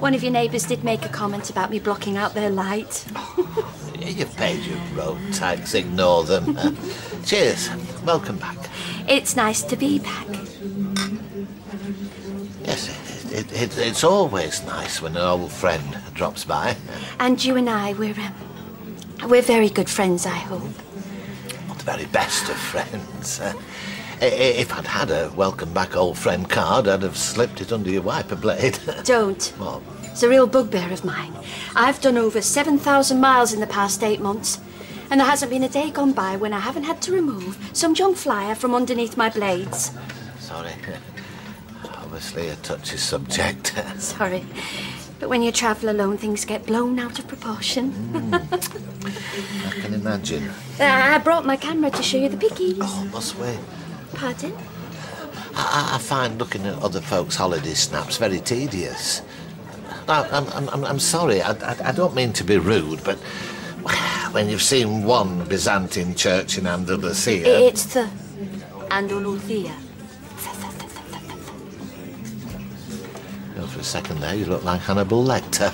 One of your neighbours did make a comment about me blocking out their light. You've paid your road tax, ignore them. Uh, cheers. Welcome back. It's nice to be back. Yes, it, it, it, it's always nice when an old friend drops by. And you and I, we're um, we're very good friends, I hope. Not the very best of friends. Uh, if I'd had a welcome back old friend card, I'd have slipped it under your wiper blade. Don't. What? It's a real bugbear of mine. I've done over 7,000 miles in the past eight months, and there hasn't been a day gone by when I haven't had to remove some junk flyer from underneath my blades. Sorry. Obviously a touchy subject. Sorry. But when you travel alone, things get blown out of proportion. Hmm. I can imagine. I I brought my camera to show you the piggies. Oh, must we? Pardon? I, I find looking at other folks' holiday snaps very tedious. I, I'm, I'm- I'm, I'm sorry, I, I, I don't mean to be rude, but when you've seen one Byzantine church in Andalusia... It's the Andalusia. Well, for a second there, you look like Hannibal Lecter.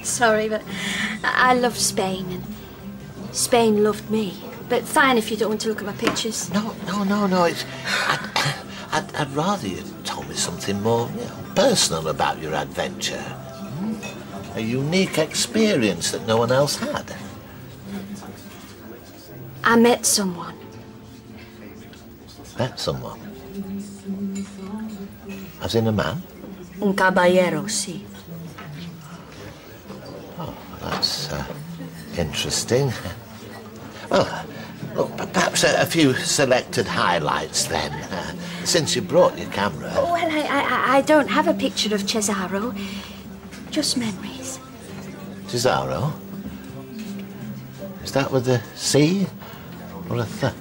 Sorry, but I loved Spain, and Spain loved me. But fine if you don't want to look at my pictures. No, no, no, no. It's, I'd, I'd, I'd rather you told me something more you know, personal about your adventure. Hmm? A unique experience that no one else had. I met someone. Met someone. As in a man? Un caballero, sí. Oh, that's uh, interesting. Well, look, perhaps a, a few selected highlights then, uh, since you brought your camera. Oh, well, I, I, I don't have a picture of Cesaro. Just memories. Cesaro? Is that with a C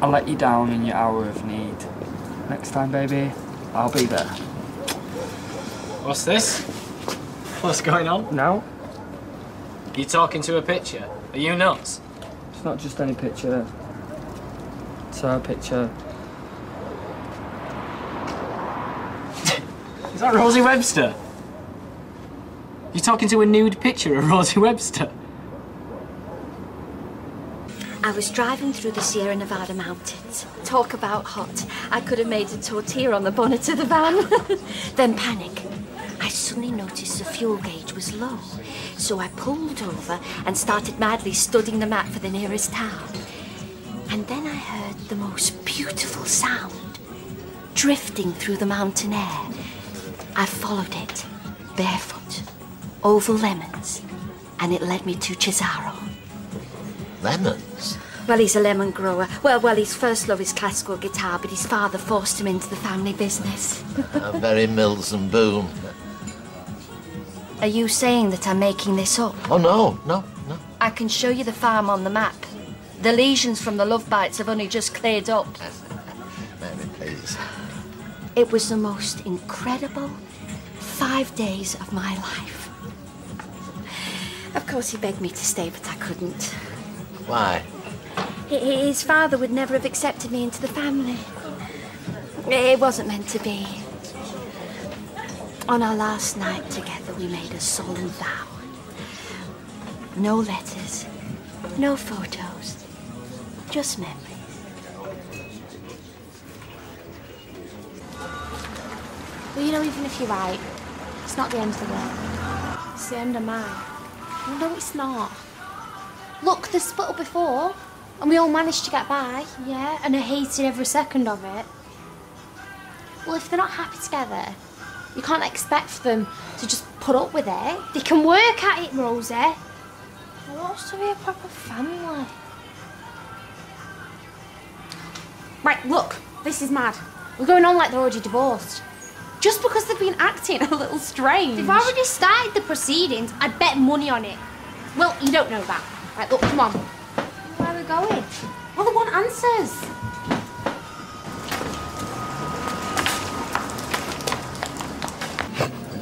I'll let you down in your hour of need. Next time, baby, I'll be there. What's this? What's going on? No. You talking to a picture? Are you nuts? it's not just any picture. It's her picture. Is that Rosie Webster? You're talking to a nude picture of Rosie Webster? I was driving through the Sierra Nevada mountains. Talk about hot. I could have made a tortilla on the bonnet of the van. then panic. I suddenly noticed the fuel gauge was low. So I pulled over and started madly studying the map for the nearest town. And then I heard the most beautiful sound drifting through the mountain air. I followed it, barefoot, over lemons, and it led me to Cesaro. Lemons? Well, he's a lemon grower. Well, well, his first love is classical guitar, but his father forced him into the family business. A very Mills and Boon. Are you saying that I'm making this up? Oh, no, no, no. I can show you the farm on the map. The lesions from the love bites have only just cleared up. Mary, please. It was the most incredible five days of my life. Of course, he begged me to stay, but I couldn't. Why? His father would never have accepted me into the family. It wasn't meant to be. On our last night together, we made a solemn vow. No letters, no photos, just memories. Well, you know, even if you're right, it's not the end of the world. It's the end of mine. No, it's not. Look, they split up before, and we all managed to get by, yeah, and I hated every second of it. Well, if they're not happy together, you can't expect them to just put up with it. They can work at it, Rosie. They want us to be a proper family. Right, look, this is mad. We're going on like they're already divorced. Just because they've been acting a little strange. They've already started the proceedings. I'd bet money on it. Well, you don't know that. Right, look, come on. Where are we going? Well, they want answers.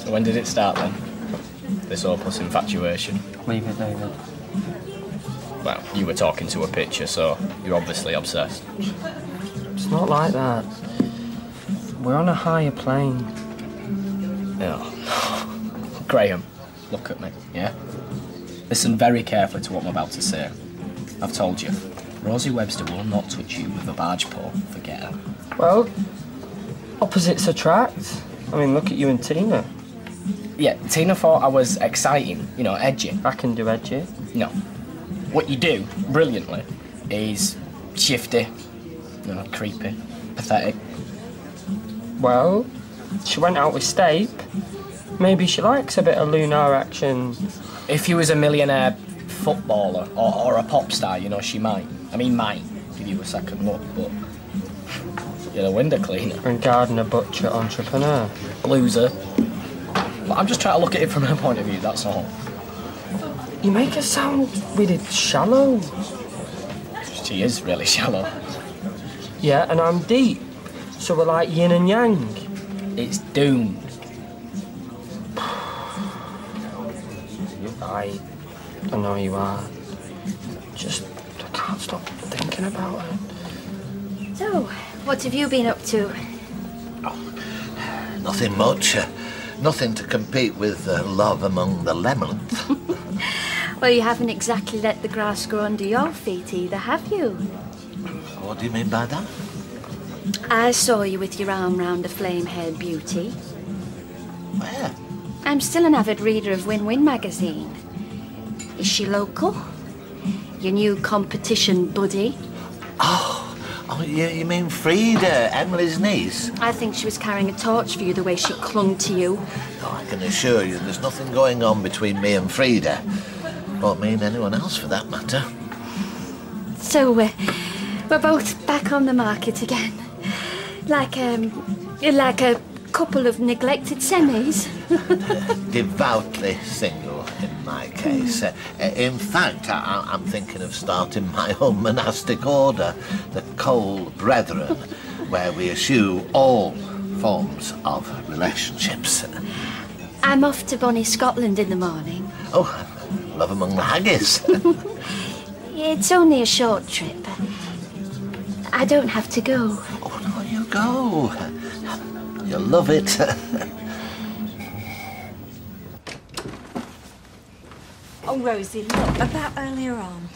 So when did it start then? This Opus infatuation? Leave it, David. Well, you were talking to a picture, so you're obviously obsessed. It's not like that. We're on a higher plane. Oh. Graeme, look at me, yeah? Listen very carefully to what I'm about to say. I've told you, Rosie Webster will not touch you with a barge pole. Forget her. Well, opposites attract. I mean, look at you and Tina. Yeah, Tina thought I was exciting, you know, edgy. I can do edgy. No. what you do brilliantly is shifty, you know, creepy, pathetic. Well, she went out with Stape. Maybe she likes a bit of lunar action. If you was a millionaire footballer or, or a pop star, you know, she might. I mean, might give you a second look, but you're a window cleaner. And gardener, butcher, entrepreneur. Loser. But I'm just trying to look at it from her point of view, that's all. You make her sound really shallow. She is really shallow. Yeah, and I'm deep. So we're like yin and yang. It's doomed. You're right. I know you are. Just, I can't stop thinking about it. So, what have you been up to? Nothing much. Uh, nothing to compete with uh, love among the lemons. Well, you haven't exactly let the grass grow under your feet either, have you? what do you mean by that? I saw you with your arm round a flame-haired beauty. Where? I'm still an avid reader of Win Win magazine. Is she local? Your new competition buddy? Oh, oh you, you mean Frida, Emily's niece? I think she was carrying a torch for you the way she clung to you. Oh, I can assure you there's nothing going on between me and Frida. Or me and anyone else for that matter. So, uh, we're both back on the market again. Like, um, like a couple of neglected semis. Devoutly single in my case. Uh, in fact, I, I'm thinking of starting my own monastic order, the Cole Brethren, where we eschew all forms of relationships. I'm off to Bonnie, Scotland in the morning. Oh, love among the haggis. It's only a short trip. I don't have to go. You go. You'll love it. Oh, Rosie, look, about earlier on.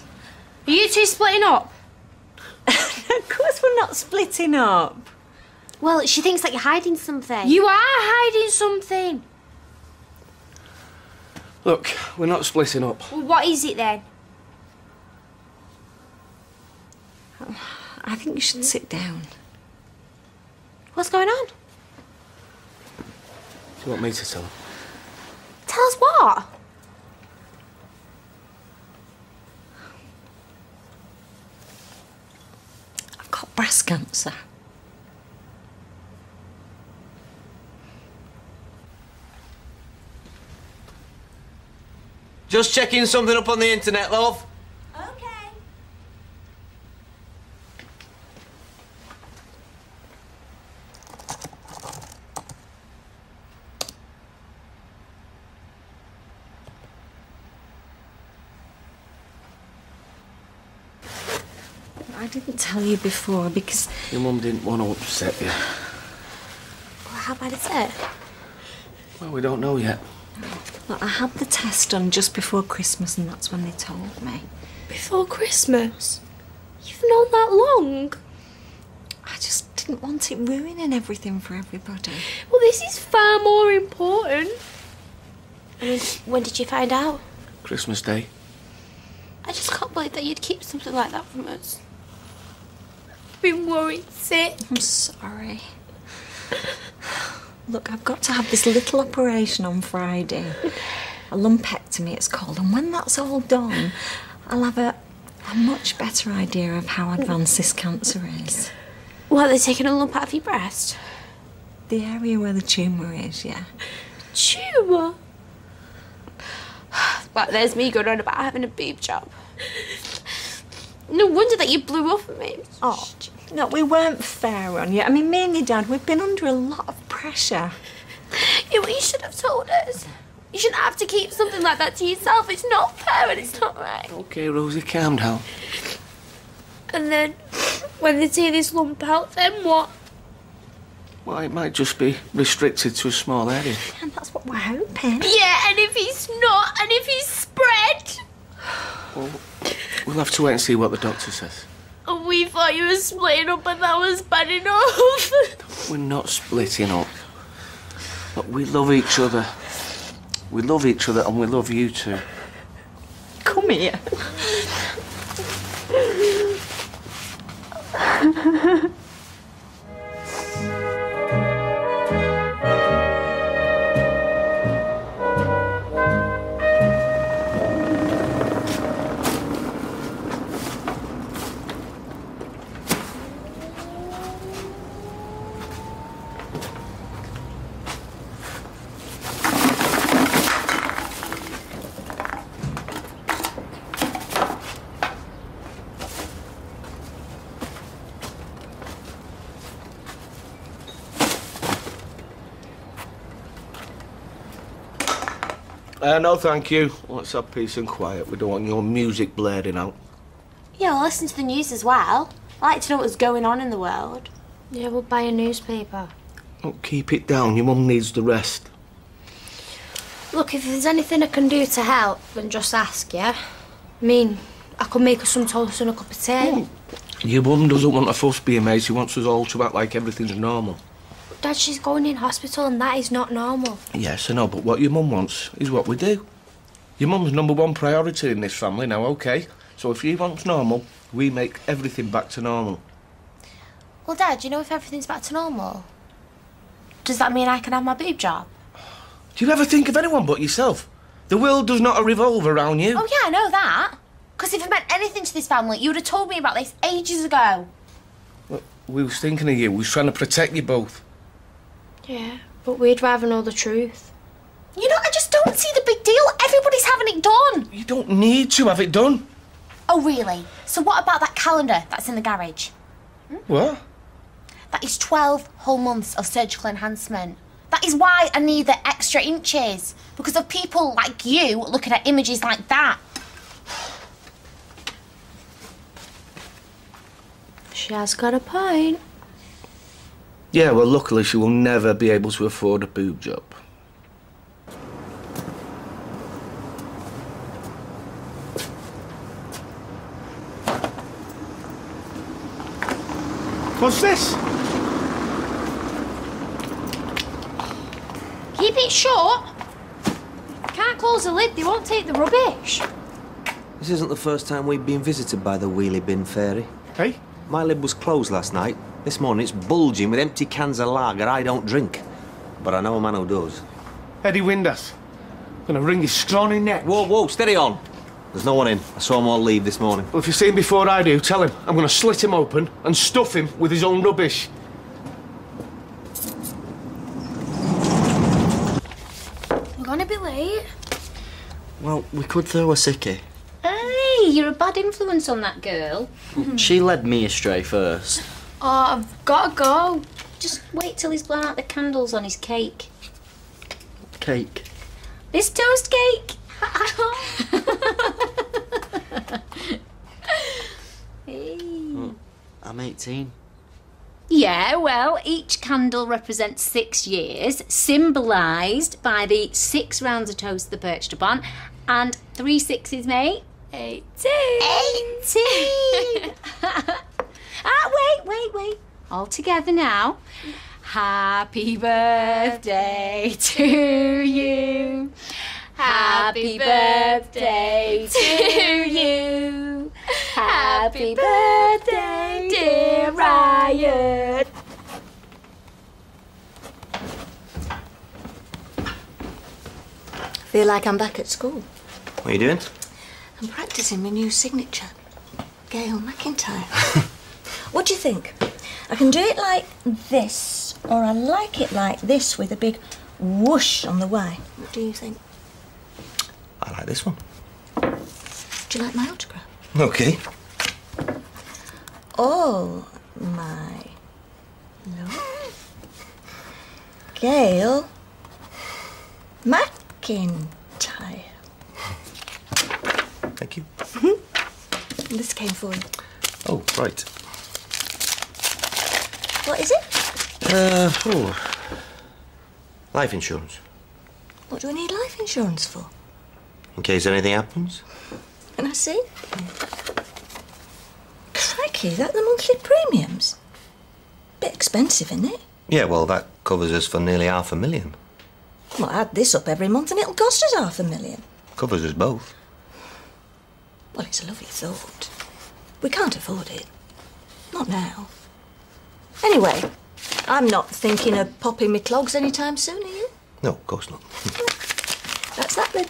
Are you two splitting up? of course we're not splitting up. Well, she thinks that you're hiding something. You are hiding something. Look, we're not splitting up. Well, what is it then? I think you should sit down. What's going on? Do you want me to tell her? Tell us what? I've got breast cancer. Just checking something up on the internet, love. I didn't tell you before because. Your mum didn't want to upset you. How bad is it? Well, we don't know yet. Look, I had the test done just before Christmas, and that's when they told me. Before Christmas? You've known that long? I just didn't want it ruining everything for everybody. Well, this is far more important. I mean, when did you find out? Christmas Day. I just can't believe that you'd keep something like that from us. I've been worried sick. I'm sorry. Look, I've got to have this little operation on Friday. A lumpectomy, it's called. And when that's all done, I'll have a, a much better idea of how advanced this cancer is. What, they're taking a lump out of your breast? The area where the tumour is, yeah. Tumour? But there's me going on about having a boob job. No wonder that you blew up at me. Oh, no, we weren't fair on you. I mean, me and your dad, we've been under a lot of pressure. Yeah, well, you should have told us. You shouldn't have to keep something like that to yourself. It's not fair and it's not right. Okay, Rosie, calm down. And then, when they see this lump out, then what? Well, it might just be restricted to a small area. And that's what we're hoping. Yeah, and if he's not, and if he's spread. Well, we'll have to wait and see what the doctor says. Oh, we thought you were splitting up, but that was bad enough. We're not splitting up. But we love each other. We love each other and we love you too. Come here. Uh, no, thank you. Let's have peace and quiet. We don't want your music blaring out. Yeah, well, listen to the news as well. I like to know what's going on in the world. Yeah, we'll buy a newspaper. Oh, keep it down. Your mum needs the rest. Look, if there's anything I can do to help, then just ask, yeah? I mean, I could make us some toast and a cup of tea. Your mum doesn't want a fuss being made. She wants us all to act like everything's normal. Dad, she's going in hospital and that is not normal. Yes, I know, but what your mum wants is what we do. Your mum's number one priority in this family now, okay? So if she wants normal, we make everything back to normal. Well, Dad, you know if everything's back to normal? Does that mean I can have my boob job? Do you ever think of anyone but yourself? The world does not revolve around you. Oh, yeah, I know that. Because if it meant anything to this family, you would have told me about this ages ago. We was thinking of you. We was trying to protect you both. Yeah, but we'd rather know the truth. You know, I just don't see the big deal. Everybody's having it done. You don't need to have it done. Oh, really? So what about that calendar that's in the garage? Hmm? What? That is 12 whole months of surgical enhancement. That is why I need the extra inches. Because of people like you looking at images like that. She has got a point. Yeah, well, luckily she will never be able to afford a boob job. What's this? Keep it short. Can't close the lid, they won't take the rubbish. This isn't the first time we've been visited by the wheelie bin fairy. Hey? My lid was closed last night. This morning it's bulging with empty cans of lager I don't drink. But I know a man who does. Eddie Windass. Gonna wring his scrawny neck. Whoa, whoa, steady on. There's no one in. I saw him all leave this morning. Well, if you see him before I do, tell him I'm gonna slit him open and stuff him with his own rubbish. We're gonna be late. Well, we could throw a sickie. Hey, you're a bad influence on that girl. She led me astray first. Oh, I've gotta go. Just wait till he's blown out the candles on his cake. Cake. This toast cake. Hey, I'm 18. Yeah, well, each candle represents six years, symbolised by the six rounds of toast they're perched upon, and three sixes, mate. Eighteen. Eighteen. ah, wait, wait, wait. All together now. Happy birthday to you. Happy birthday to you. Happy birthday, dear Ryan. Feel like I'm back at school. What are you doing? I'm practicing my new signature. Gail McIntyre. what do you think? I can do it like this, or I like it like this with a big whoosh on the way. What do you think? I like this one. Do you like my autograph? Okay. Oh, my love. Gail McIntyre. Thank you. Mm-hmm. This came for you. Oh, right. What is it? Uh, oh. Life insurance. What do we need life insurance for? In case anything happens. Can I see? Crikey, is that the monthly premiums? Bit expensive, isn't it? Yeah, well, that covers us for nearly half a million. Well, add this up every month and it'll cost us half a million. Covers us both. Well, it's a lovely thought. We can't afford it. Not now. Anyway, I'm not thinking of popping my clogs anytime soon, are you? No, of course not. That's that then.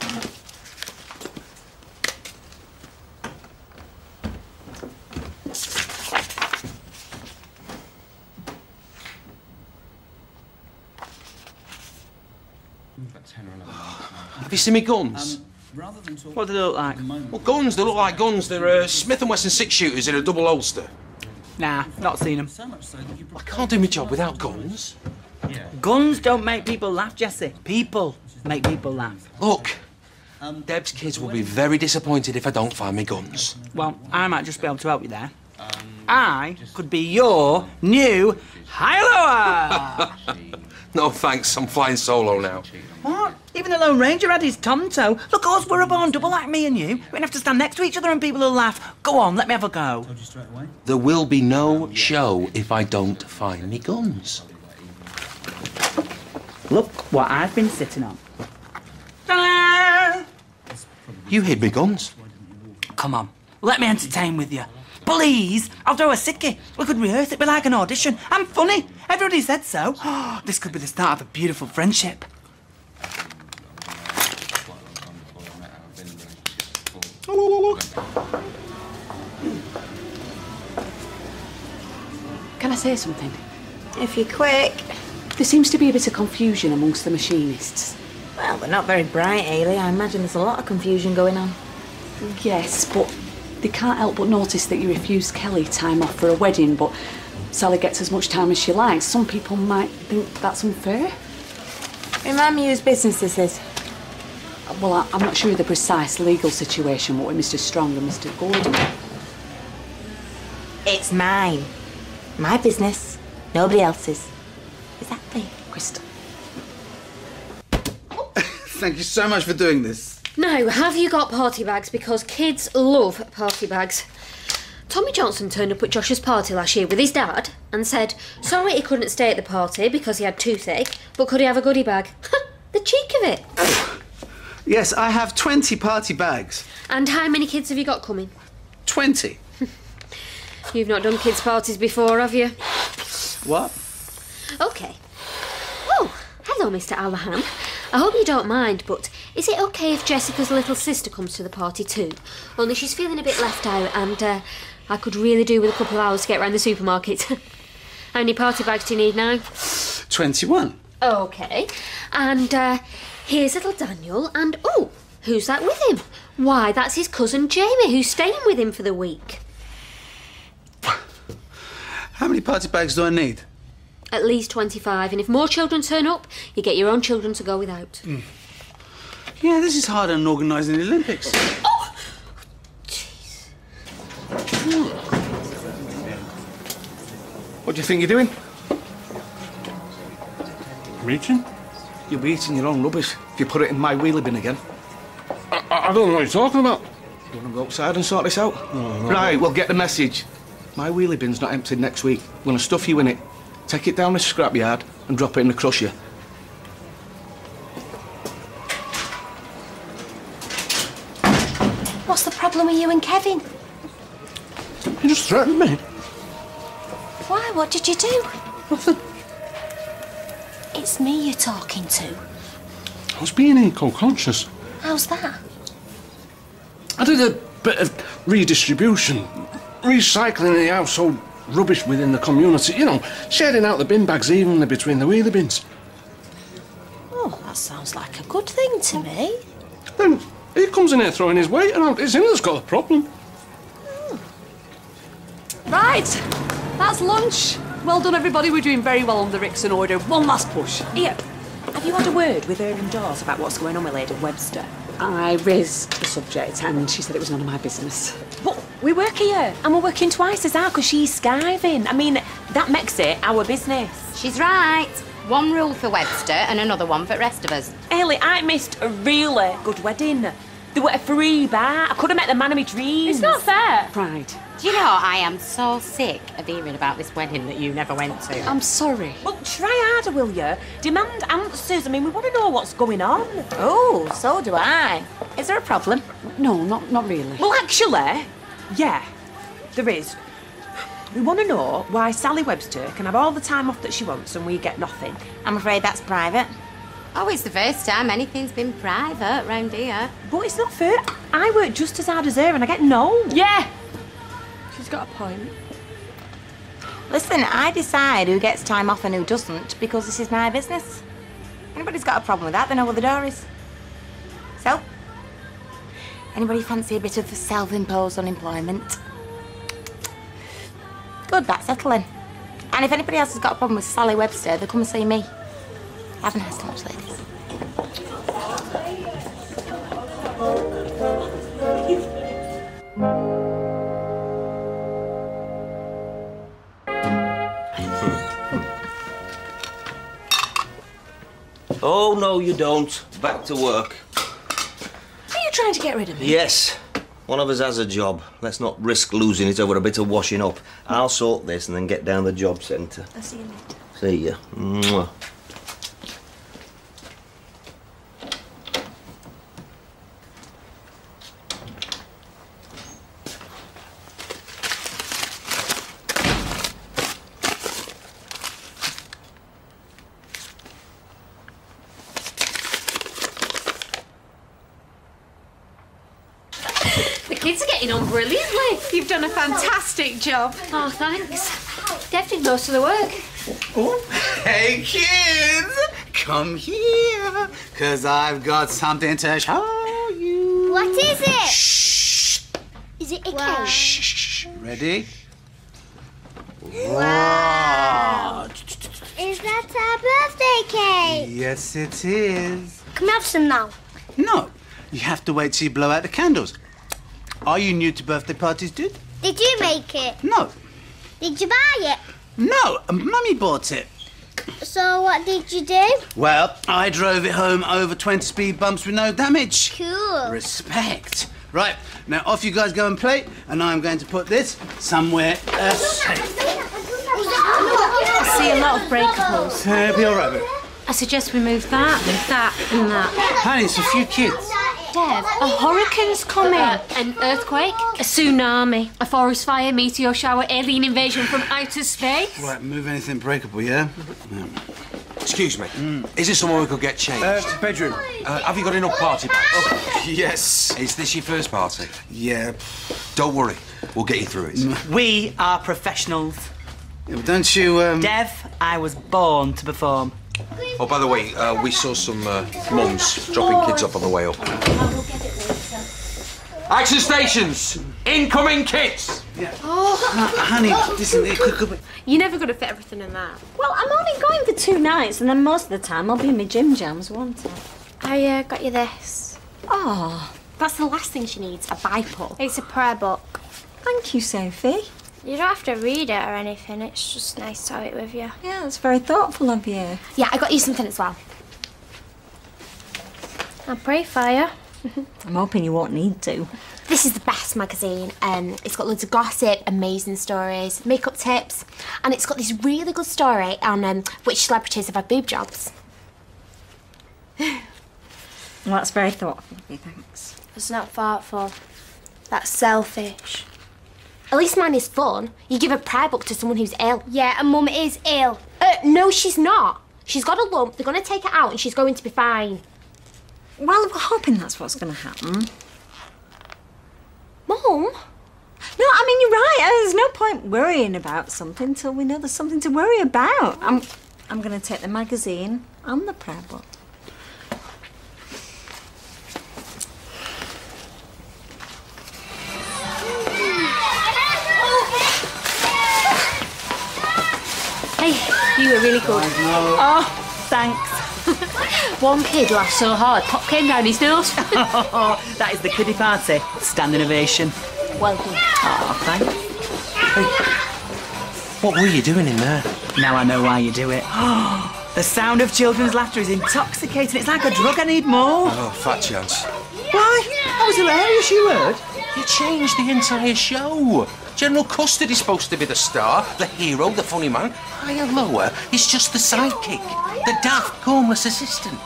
Have you seen me guns? What do they look like? well, guns, they look like guns. They're uh, Smith & Wesson six shooters in a double holster. Nah, not seen them. I can't do my job without guns. Guns don't make people laugh, Jesse. People make people laugh. Look, Dev's kids will be very disappointed if I don't find me guns. Well, I might just be able to help you there. I could be your new high lower. no thanks, I'm flying solo now. what? Even the Lone Ranger had his tonto. Look, us, we're a born double like me and you. We don't have to stand next to each other and people will laugh. Go on, let me have a go. There will be no show if I don't find me guns. Look what I've been sitting on. Ta-da! You hid me guns. Come on, let me entertain with you. Please, I'll throw a sickie. We could rehearse it, be like an audition. I'm funny. Everybody said so. this could be the start of a beautiful friendship. Can I say something? If you're quick. There seems to be a bit of confusion amongst the machinists. Well, they're not very bright, Hayley. I imagine there's a lot of confusion going on. Yes, but they can't help but notice that you refused Kelly time off for a wedding, but Sally gets as much time as she likes. Some people might think that's unfair. Remind me whose business this is. Well, I, I'm not sure of the precise legal situation, what with Mr. Strong and Mr. Gordon. It's mine. My business. Nobody else's. Exactly. Crystal. Thank you so much for doing this. Now, have you got party bags? Because kids love party bags. Tommy Johnson turned up at Josh's party last year with his dad and said, sorry he couldn't stay at the party because he had toothache, but could he have a goodie bag? the cheek of it. Yes, I have 20 party bags. And how many kids have you got coming? 20. You've not done kids' parties before, have you? What? Okay. Oh, hello, Mr. Alahan. I hope you don't mind, but is it okay if Jessica's little sister comes to the party too? Only she's feeling a bit left out, and uh, I could really do with a couple of hours to get round the supermarket. How many party bags do you need now? 21. Okay. And uh, here's little Daniel, and oh, who's that with him? Why, that's his cousin Jamie, who's staying with him for the week. How many party bags do I need? At least 25, and if more children turn up, you get your own children to go without. Yeah, this is harder than organising the Olympics. Oh! Jeez. Mm. What do you think you're doing? Reaching? You'll be eating your own rubbish if you put it in my wheelie bin again. I, I don't know what you're talking about. You want to go outside and sort this out? No, no. Right, well, get the message. My wheelie bin's not emptied next week. I'm going to stuff you in it, take it down the scrapyard, and drop it in the crusher. What's the problem with you and Kevin? You just threatened me. Why? What did you do? Nothing. It's me you're talking to. I was being inco-conscious. How's that? I did a bit of redistribution, recycling in the household rubbish within the community, you know, sharing out the bin bags evenly between the wheelie bins. Oh, that sounds like a good thing to me. Then he comes in here throwing his weight around. It's him that's got a problem. Oh. Right, that's lunch. Well done, everybody. We're doing very well on the Rixon order. One last push. Here, have you had a word with Irving Dawes about what's going on with Lady Webster? I raised the subject and she said it was none of my business. But we work here, and we're working twice as hard because she's skiving. I mean, that makes it our business. She's right. One rule for Webster and another one for the rest of us. Ellie, I missed a really good wedding. They were a free bar. I could have met the man of my dreams. It's not fair. Pride. Do you know, I am so sick of hearing about this wedding that you never went to. I'm sorry. Well, try harder, will you? Demand answers. I mean, we want to know what's going on. Oh, so do I. Is there a problem? No, not not really. Well, actually, yeah, there is. We want to know why Sally Webster can have all the time off that she wants and we get nothing. I'm afraid that's private. Oh, it's the first time anything's been private round here. But it's not fair. I work just as hard as her and I get no. Yeah. Got a point. Listen, I decide who gets time off and who doesn't because this is my business. Anybody's got a problem with that, they know where the door is. So, anybody fancy a bit of self-imposed unemployment? Good, that's settling. And if anybody else has got a problem with Sally Webster, they come and see me. I Have a nice lunch, ladies. Oh, no, you don't. Back to work. Are you trying to get rid of me? Yes. One of us has a job. Let's not risk losing it over a bit of washing up. I'll sort this and then get down the job centre. I'll see you later. See ya. Mwah. The kids are getting on brilliantly. You've done a fantastic job. Oh, thanks. Dev did most of the work. Oh, Hey, kids! Come here, because I've got something to show you. What is it? Shh. Is it a cake? Shh! Ready? Wow. Is that our birthday cake? Yes, it is. Can we have some now? No, you have to wait till you blow out the candles. Are you new to birthday parties, dude? Did you make it? No. Did you buy it? No, Mummy bought it. So what did you do? Well, I drove it home over 20 speed bumps with no damage. Cool. Respect. Right, now off you guys go and play, and I'm going to put this somewhere uh, safe. I see a lot of breakables. Uh, be all right, babe. I suggest we move that and that and that. Honey, it's a few kids. Dev, a hurricane's coming. an earthquake, a tsunami, a forest fire, meteor shower, alien invasion from outer space. Right, move anything breakable, yeah? yeah. Excuse me. Is this somewhere we could get changed? Uh, bedroom. Uh, have you got enough party bags? Oh, yes. Is this your first party? Yeah. Don't worry. We'll get you through it. We are professionals. don't you, um... Dev, I was born to perform. Oh, by the way, uh, we saw some uh, mums dropping kids off on the way up. Action stations! Incoming kids! Oh, honey, listen, it could, could be... You're never going to fit everything in that. Well, I'm only going for two nights, and then most of the time I'll be in my gym jams, won't I? I uh, got you this. Oh, That's the last thing she needs, a Bible. It's a prayer book. thank you, Sophie. You don't have to read it or anything, it's just nice to have it with you. Yeah, that's very thoughtful of you. Yeah, I got you something as well. I'll pray for you. I'm hoping you won't need to. This is the best magazine. Um, it's got loads of gossip, amazing stories, makeup tips, and it's got this really good story on um, which celebrities have had boob jobs. Well, that's very thoughtful of you, thanks. It's not thoughtful. That's selfish. At least mine is fun. You give a prayer book to someone who's ill. Yeah, and Mum is ill. Uh, no, she's not. She's got a lump. They're going to take it out, and she's going to be fine. Well, we're hoping that's what's going to happen. Mum? No, I mean, you're right. Uh, There's no point worrying about something till we know there's something to worry about. I'm, I'm going to take the magazine and the prayer book. Hey, you were really good. Oh, oh, thanks. One kid laughed so hard, pop came down his nose. that is the kiddie party. Standing ovation. well done. Oh, thanks. What were you doing in there? Now I know why you do it. the sound of children's laughter is intoxicating. It's like a drug. I need more. Oh, fat chance. Why? That was hilarious. You heard? You changed the entire show. General Custard is supposed to be the star, the hero, the funny man. Higher lower is just the sidekick, the daft, homeless assistant.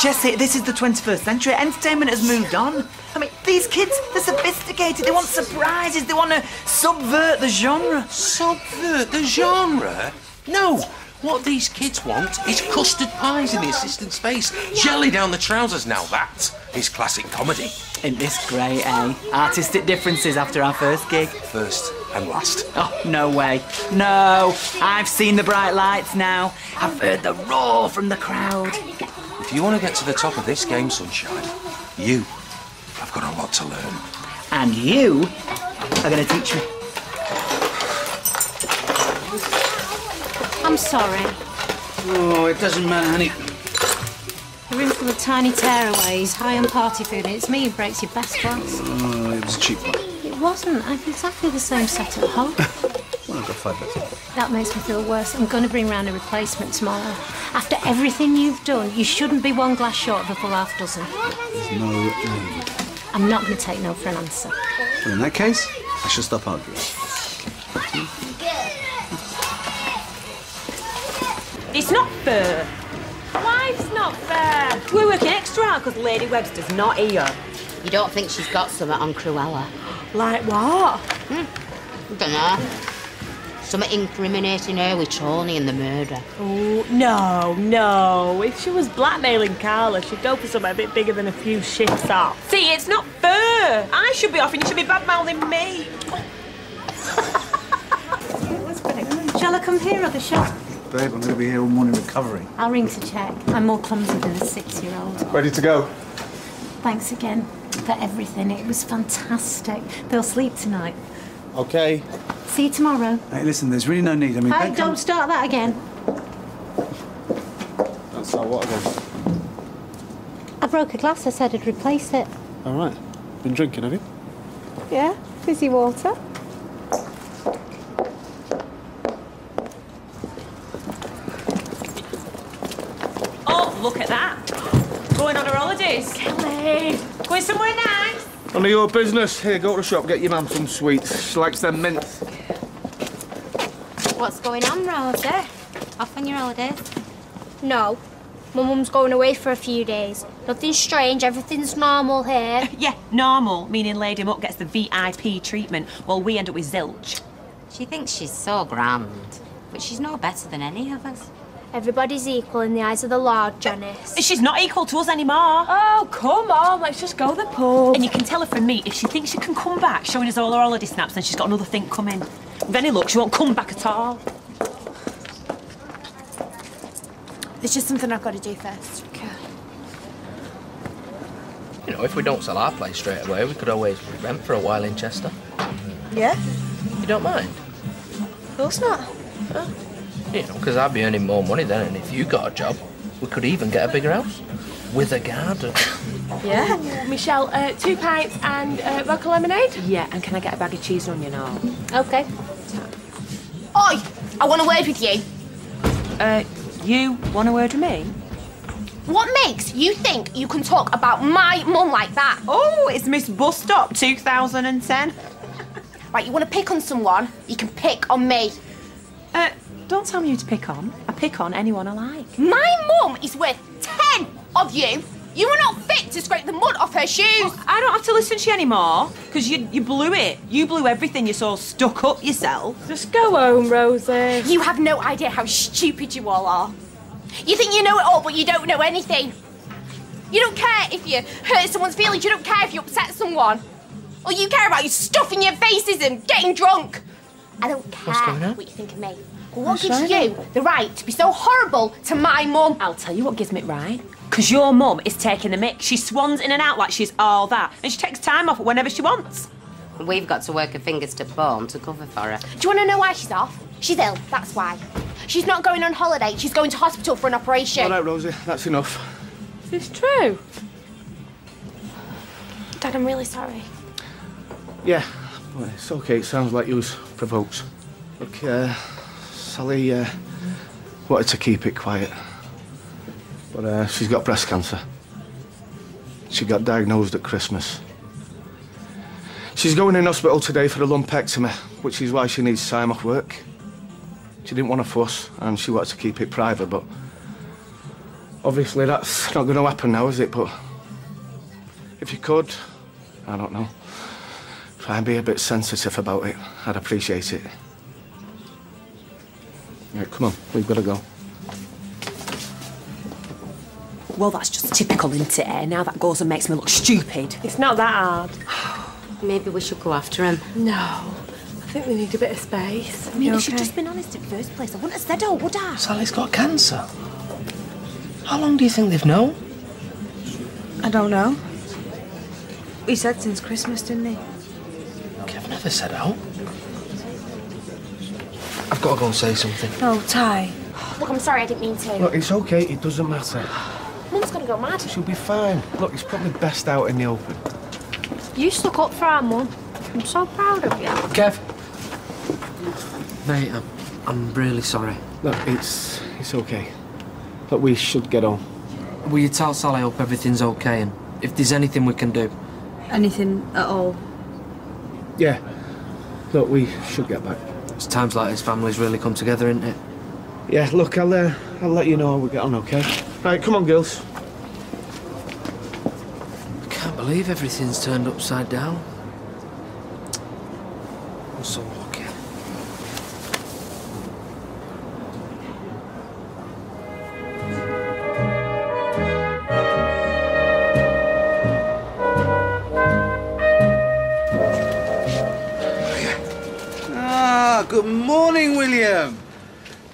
Jesse, this is the 21st century. Entertainment has moved on. I mean, these kids, they're sophisticated. They want surprises. They want to subvert the genre. Subvert the genre? No. What these kids want is custard pies in the assistant's face, jelly down the trousers. Now that is classic comedy. Isn't this great, eh? Artistic differences after our first gig. First and last. Oh, no way. No. I've seen the bright lights now. I've heard the roar from the crowd. If you want to get to the top of this game, Sunshine, you have got a lot to learn. And you are going to teach me. I'm sorry. Oh, it doesn't matter, honey. The room's full of tiny tearaways, high on party food, and it's me who breaks your best glass. Oh, it was a cheap one. It wasn't. I've exactly the same set at home. Well, I've got five minutes. That makes me feel worse. I'm going to bring round a replacement tomorrow. After everything you've done, you shouldn't be one glass short of a full half dozen. There's no need. I'm not going to take no for an answer. Well, in that case, I shall stop arguing. It's not fair. Life's not fair. We're working extra hard because Lady Webster's not here. You don't think she's got something on Cruella? Like what? Hmm. Dunno. Something incriminating her with Tony and the murder. Oh, no, no. If she was blackmailing Carla, she'd go for something a bit bigger than a few shifts off. See, it's not fair. I should be off and you should be bad-mouthing me. Shall I come here or the shop? Babe, I'm going to be here all morning recovering. I'll ring to check. I'm more clumsy than a six-year-old. Ready to go? Thanks again for everything. It was fantastic. They'll sleep tonight. Okay. See you tomorrow. Hey, listen, there's really no need. I mean, Hey, don't come- start that again. That's not what again. I broke a glass. I said I'd replace it. All right. Been drinking, have you? Yeah, fizzy water. Oh, look at that. Going on her holidays. Kelly. Going somewhere nice. None of your business. Here, go to the shop, get your mum some sweets. She likes them mint. What's going on, Rosie? Off on your holidays? No. My mum's going away for a few days. Nothing strange, everything's normal here. Yeah, normal, meaning Lady Muck gets the VIP treatment while we end up with zilch. She thinks she's so grand, but she's no better than any of us. Everybody's equal in the eyes of the Lord, Janice. She's not equal to us anymore. Oh, come on, let's just go to the pub. And you can tell her from me, if she thinks she can come back showing us all her holiday snaps, then she's got another thing coming. With any luck, she won't come back at all. There's just something I've got to do first. You know, if we don't sell our place straight away, we could always rent for a while in Chester. Yeah? You don't mind? Of course not. You know, because I'd be earning more money then, and if you got a job, we could even get a bigger house with a garden. Yeah. Michelle, uh, two pints and uh, vodka lemonade? Yeah, and can I get a bag of cheese and onion all? Okay. Oi! I want a word with you. Uh, you want a word with me? What makes you think you can talk about my mum like that? Oh, it's Miss Bus Stop 2010. Right, you want to pick on someone, you can pick on me. Uh, don't tell me who to pick on. I pick on anyone I like. My mum is worth ten of you. You are not fit to scrape the mud off her shoes. I don't have to listen to you anymore, because you, you blew it. You blew everything. You're so stuck up yourself. Just go home, Rosie. You have no idea how stupid you all are. You think you know it all, but you don't know anything. You don't care if you hurt someone's feelings. You don't care if you upset someone. All you care about is stuffing your faces and getting drunk. I don't care going on? what you think of me. But what gives you the right to be so horrible to my mum? I'll tell you what gives me it right. Because your mum is taking the mick. She swans in and out like she's all that. And she takes time off whenever she wants. We've got to work her fingers to bone to cover for her. Do you want to know why she's off? She's ill, that's why. She's not going on holiday, she's going to hospital for an operation. All right, Rosie, that's enough. Is this true? Dad, I'm really sorry. Yeah, well, it's okay. It sounds like you was provoked. Look, uh, Sally uh, wanted to keep it quiet, but uh, she's got breast cancer. She got diagnosed at Christmas. She's going in hospital today for a lumpectomy, which is why she needs time off work. She didn't want to fuss, and she wanted to keep it private, but obviously that's not going to happen now, is it? But if you could, I don't know, try and be a bit sensitive about it. I'd appreciate it. Right, come on, we've got to go. Well, that's just typical, isn't it? eh? Now that goes and makes me look stupid. It's not that hard. Maybe we should go after him. No. I think we need a bit of space. I mean, You if she'd just been honest in the first place, I wouldn't have said oh, would I? Sally's got cancer. How long do you think they've known? I don't know. He said since Christmas, didn't he? Kev never said out. I've got to go and say something. Oh, Ty. Look, I'm sorry, I didn't mean to. Look, it's okay, it doesn't matter. Mum's gonna go mad. She'll be fine. Look, it's probably best out in the open. You stuck up for our mum. I'm so proud of you. Kev. Mate, I'm, I'm really sorry. Look, it's it's okay. Look, we should get on. Will you tell Sally I hope everything's okay and if there's anything we can do? Anything at all? Yeah. Look, we should get back. It's times like this families really come together, isn't it? Yeah, look, I'll uh, I'll let you know how we get on, okay? Right, come on, girls. I can't believe everything's turned upside down. I'm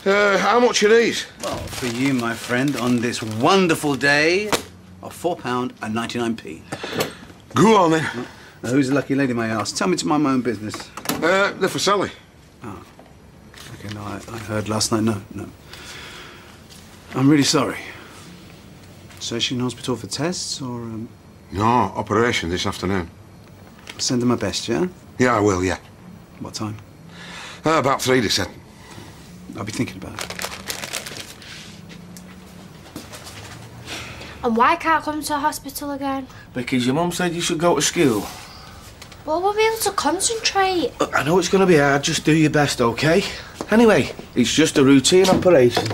Uh, how much are these? Well, for you, my friend, on this wonderful day of four pound and ninety-nine p. Go on then. Now, who's the lucky lady, may I ask? Tell me to mind my own business. Uh, they're for Sally. Oh. Okay, no, I, I heard last night. No, no. I'm really sorry. So she in hospital for tests, or um, No, operation this afternoon. send her my best, yeah? Yeah, I will, yeah. What time? Uh, about three, they said. I'll be thinking about it. And why can't I come to the hospital again? Because your mum said you should go to school. Well, we'll be able to concentrate. Look, I know it's going to be hard, just do your best, okay? Anyway, it's just a routine operation.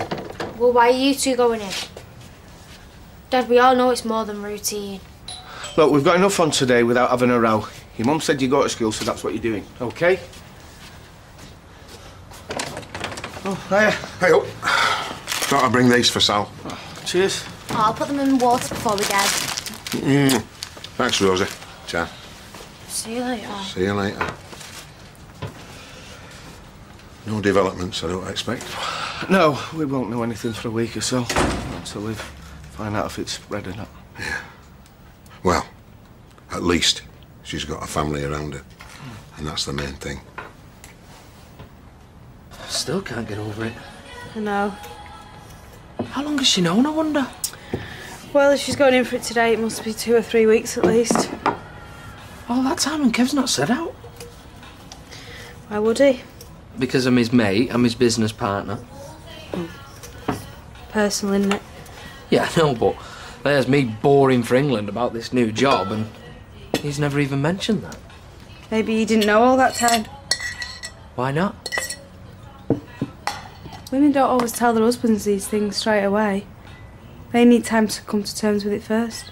Well, why are you two going in? Dad, we all know it's more than routine. Look, we've got enough on today without having a row. Your mum said you go to school, so that's what you're doing, okay? Oh, hiya. Hey, up. Thought I'd bring these for Sal. Cheers. Oh, I'll put them in water before we go. Mm. Thanks, Rosie. Ciao. See you later. See you later. No developments, I don't expect. No, we won't know anything for a week or so until we find out if it's red or not. Well, at least she's got a family around her. And that's the main thing. Still can't get over it. I know. How long has she known, I wonder? Well, if she's going in for it today, it must be two or three weeks at least. All that time and Kev's not said out. Why would he? Because I'm his mate, I'm his business partner. Personal, isn't it? Yeah, I know, but there's me boring for England about this new job, and he's never even mentioned that. Maybe he didn't know all that time. Why not? Women don't always tell their husbands these things straight away. They need time to come to terms with it first.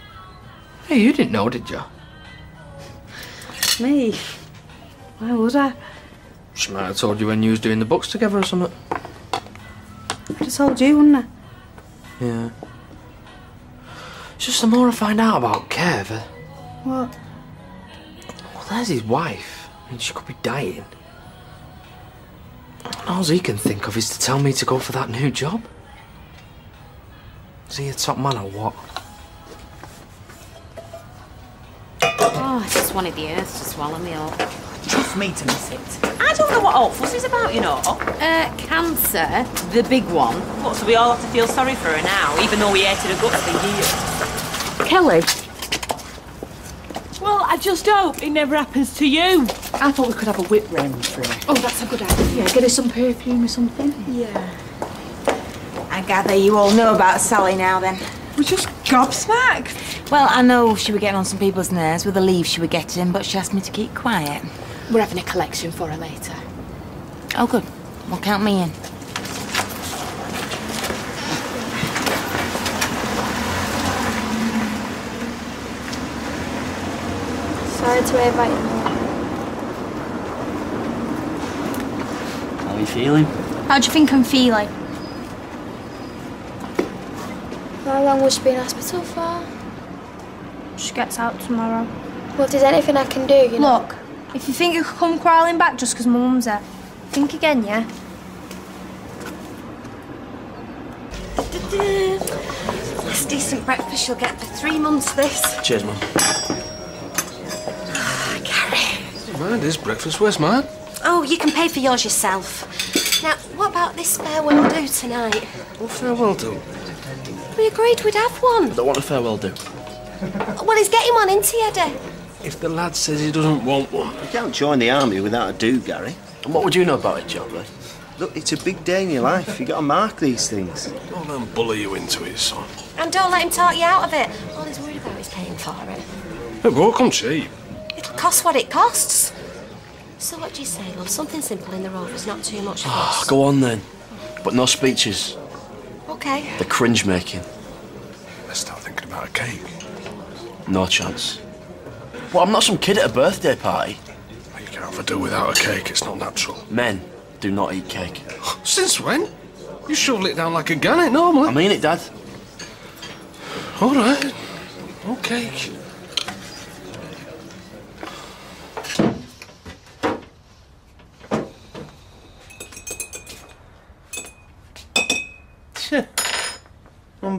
Hey, you didn't know, did you? Me? Why would I? She might have told you when you was doing the books together or something. I just told you, wouldn't I? Yeah. It's just the more I find out about Kev, uh, What? well, there's his wife. I mean, she could be dying. All he can think of is to tell me to go for that new job. Is he a top man or what? Oh, I just wanted the earth to swallow me up. Trust me to miss it. I don't know what all fuss is about, you know. Uh, cancer, the big one. What, so we all have to feel sorry for her now, even though we hated her guts for years? Kelly, Well, I just hope it never happens to you. I thought we could have a whip round for her. Oh, that's a good idea. Yeah, Get her some perfume or something. Yeah. I gather you all know about Sally now then. We're just gobsmacked. Well, I know she was getting on some people's nerves with the leave she was getting, but she asked me to keep quiet. We're having a collection for her later. Oh, good. Well, count me in. Sorry to hear about your mum. How are you feeling? How do you think I'm feeling? How long will she be in hospital for? She gets out tomorrow. Well, if there's anything I can do, you know. Look, if you think you could come crawling back just 'cause my mum's there, think again, yeah? Last decent breakfast you'll get for three months, this. Cheers, Mum. Gary. Mine is breakfast. Where's mine? Oh, you can pay for yours yourself. Now, what about this farewell do tonight? What farewell do? We agreed we'd have one. I don't want a farewell do. Well, he's getting one, isn't he, Eddie? If the lad says he doesn't want one. You can't join the army without a do, Gary. And what would you know about it, Johnny? Look, it's a big day in your life. You've got to mark these things. Don't let him bully you into it, son. And don't let him talk you out of it. All he's worried about is paying for it. It won't come cheap. It'll cost what it costs. So what do you say, love? Something simple in the Rover's not too much ah, for us. Go on then. But no speeches. Okay. The cringe making. Let's start thinking about a cake. No chance. Well, I'm not some kid at a birthday party. You can't have a do without a cake. It's not natural. Men do not eat cake. Since when? You shovel it down like a gun, it normally. I mean it, Dad. All right. No cake.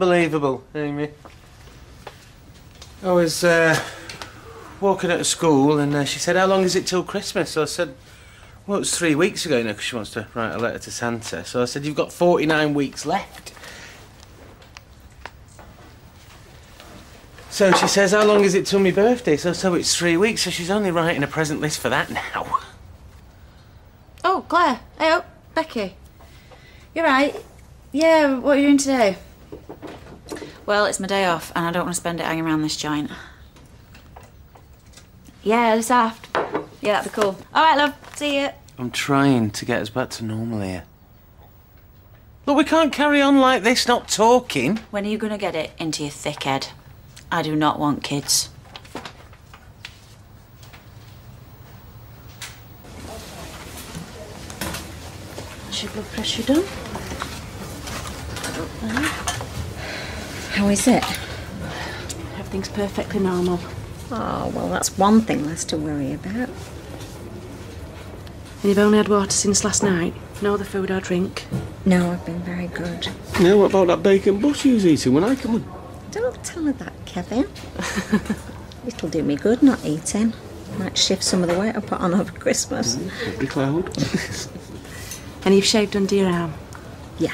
Unbelievable, Amy. I was uh, walking out of school and uh, she said, How long is it till Christmas? So I said, Well, it's three weeks ago now because she wants to write a letter to Santa. So I said, You've got 49 weeks left. So she says, How long is it till my birthday? So, so it's three weeks. So she's only writing a present list for that now. Oh, Claire. Hey, oh, Becky. You're right. Yeah, what are you doing today? Well, it's my day off, and I don't want to spend it hanging around this joint. Yeah, this aft. Yeah, that'd be cool. All right, love. See you. I'm trying to get us back to normal here. Look, we can't carry on like this, not talking. When are you going to get it into your thick head? I do not want kids. Is your blood pressure done? How is it? Everything's perfectly normal. Oh, well, that's one thing less to worry about. And you've only had water since last night? No other food or drink? No, I've been very good. Yeah, what about that bacon bus you was eating when I come in? Don't tell her that, Kevin. It'll do me good not eating. Might shift some of the weight I put on over Christmas. Mm, Every cloud. And you've shaved under your arm? Yeah.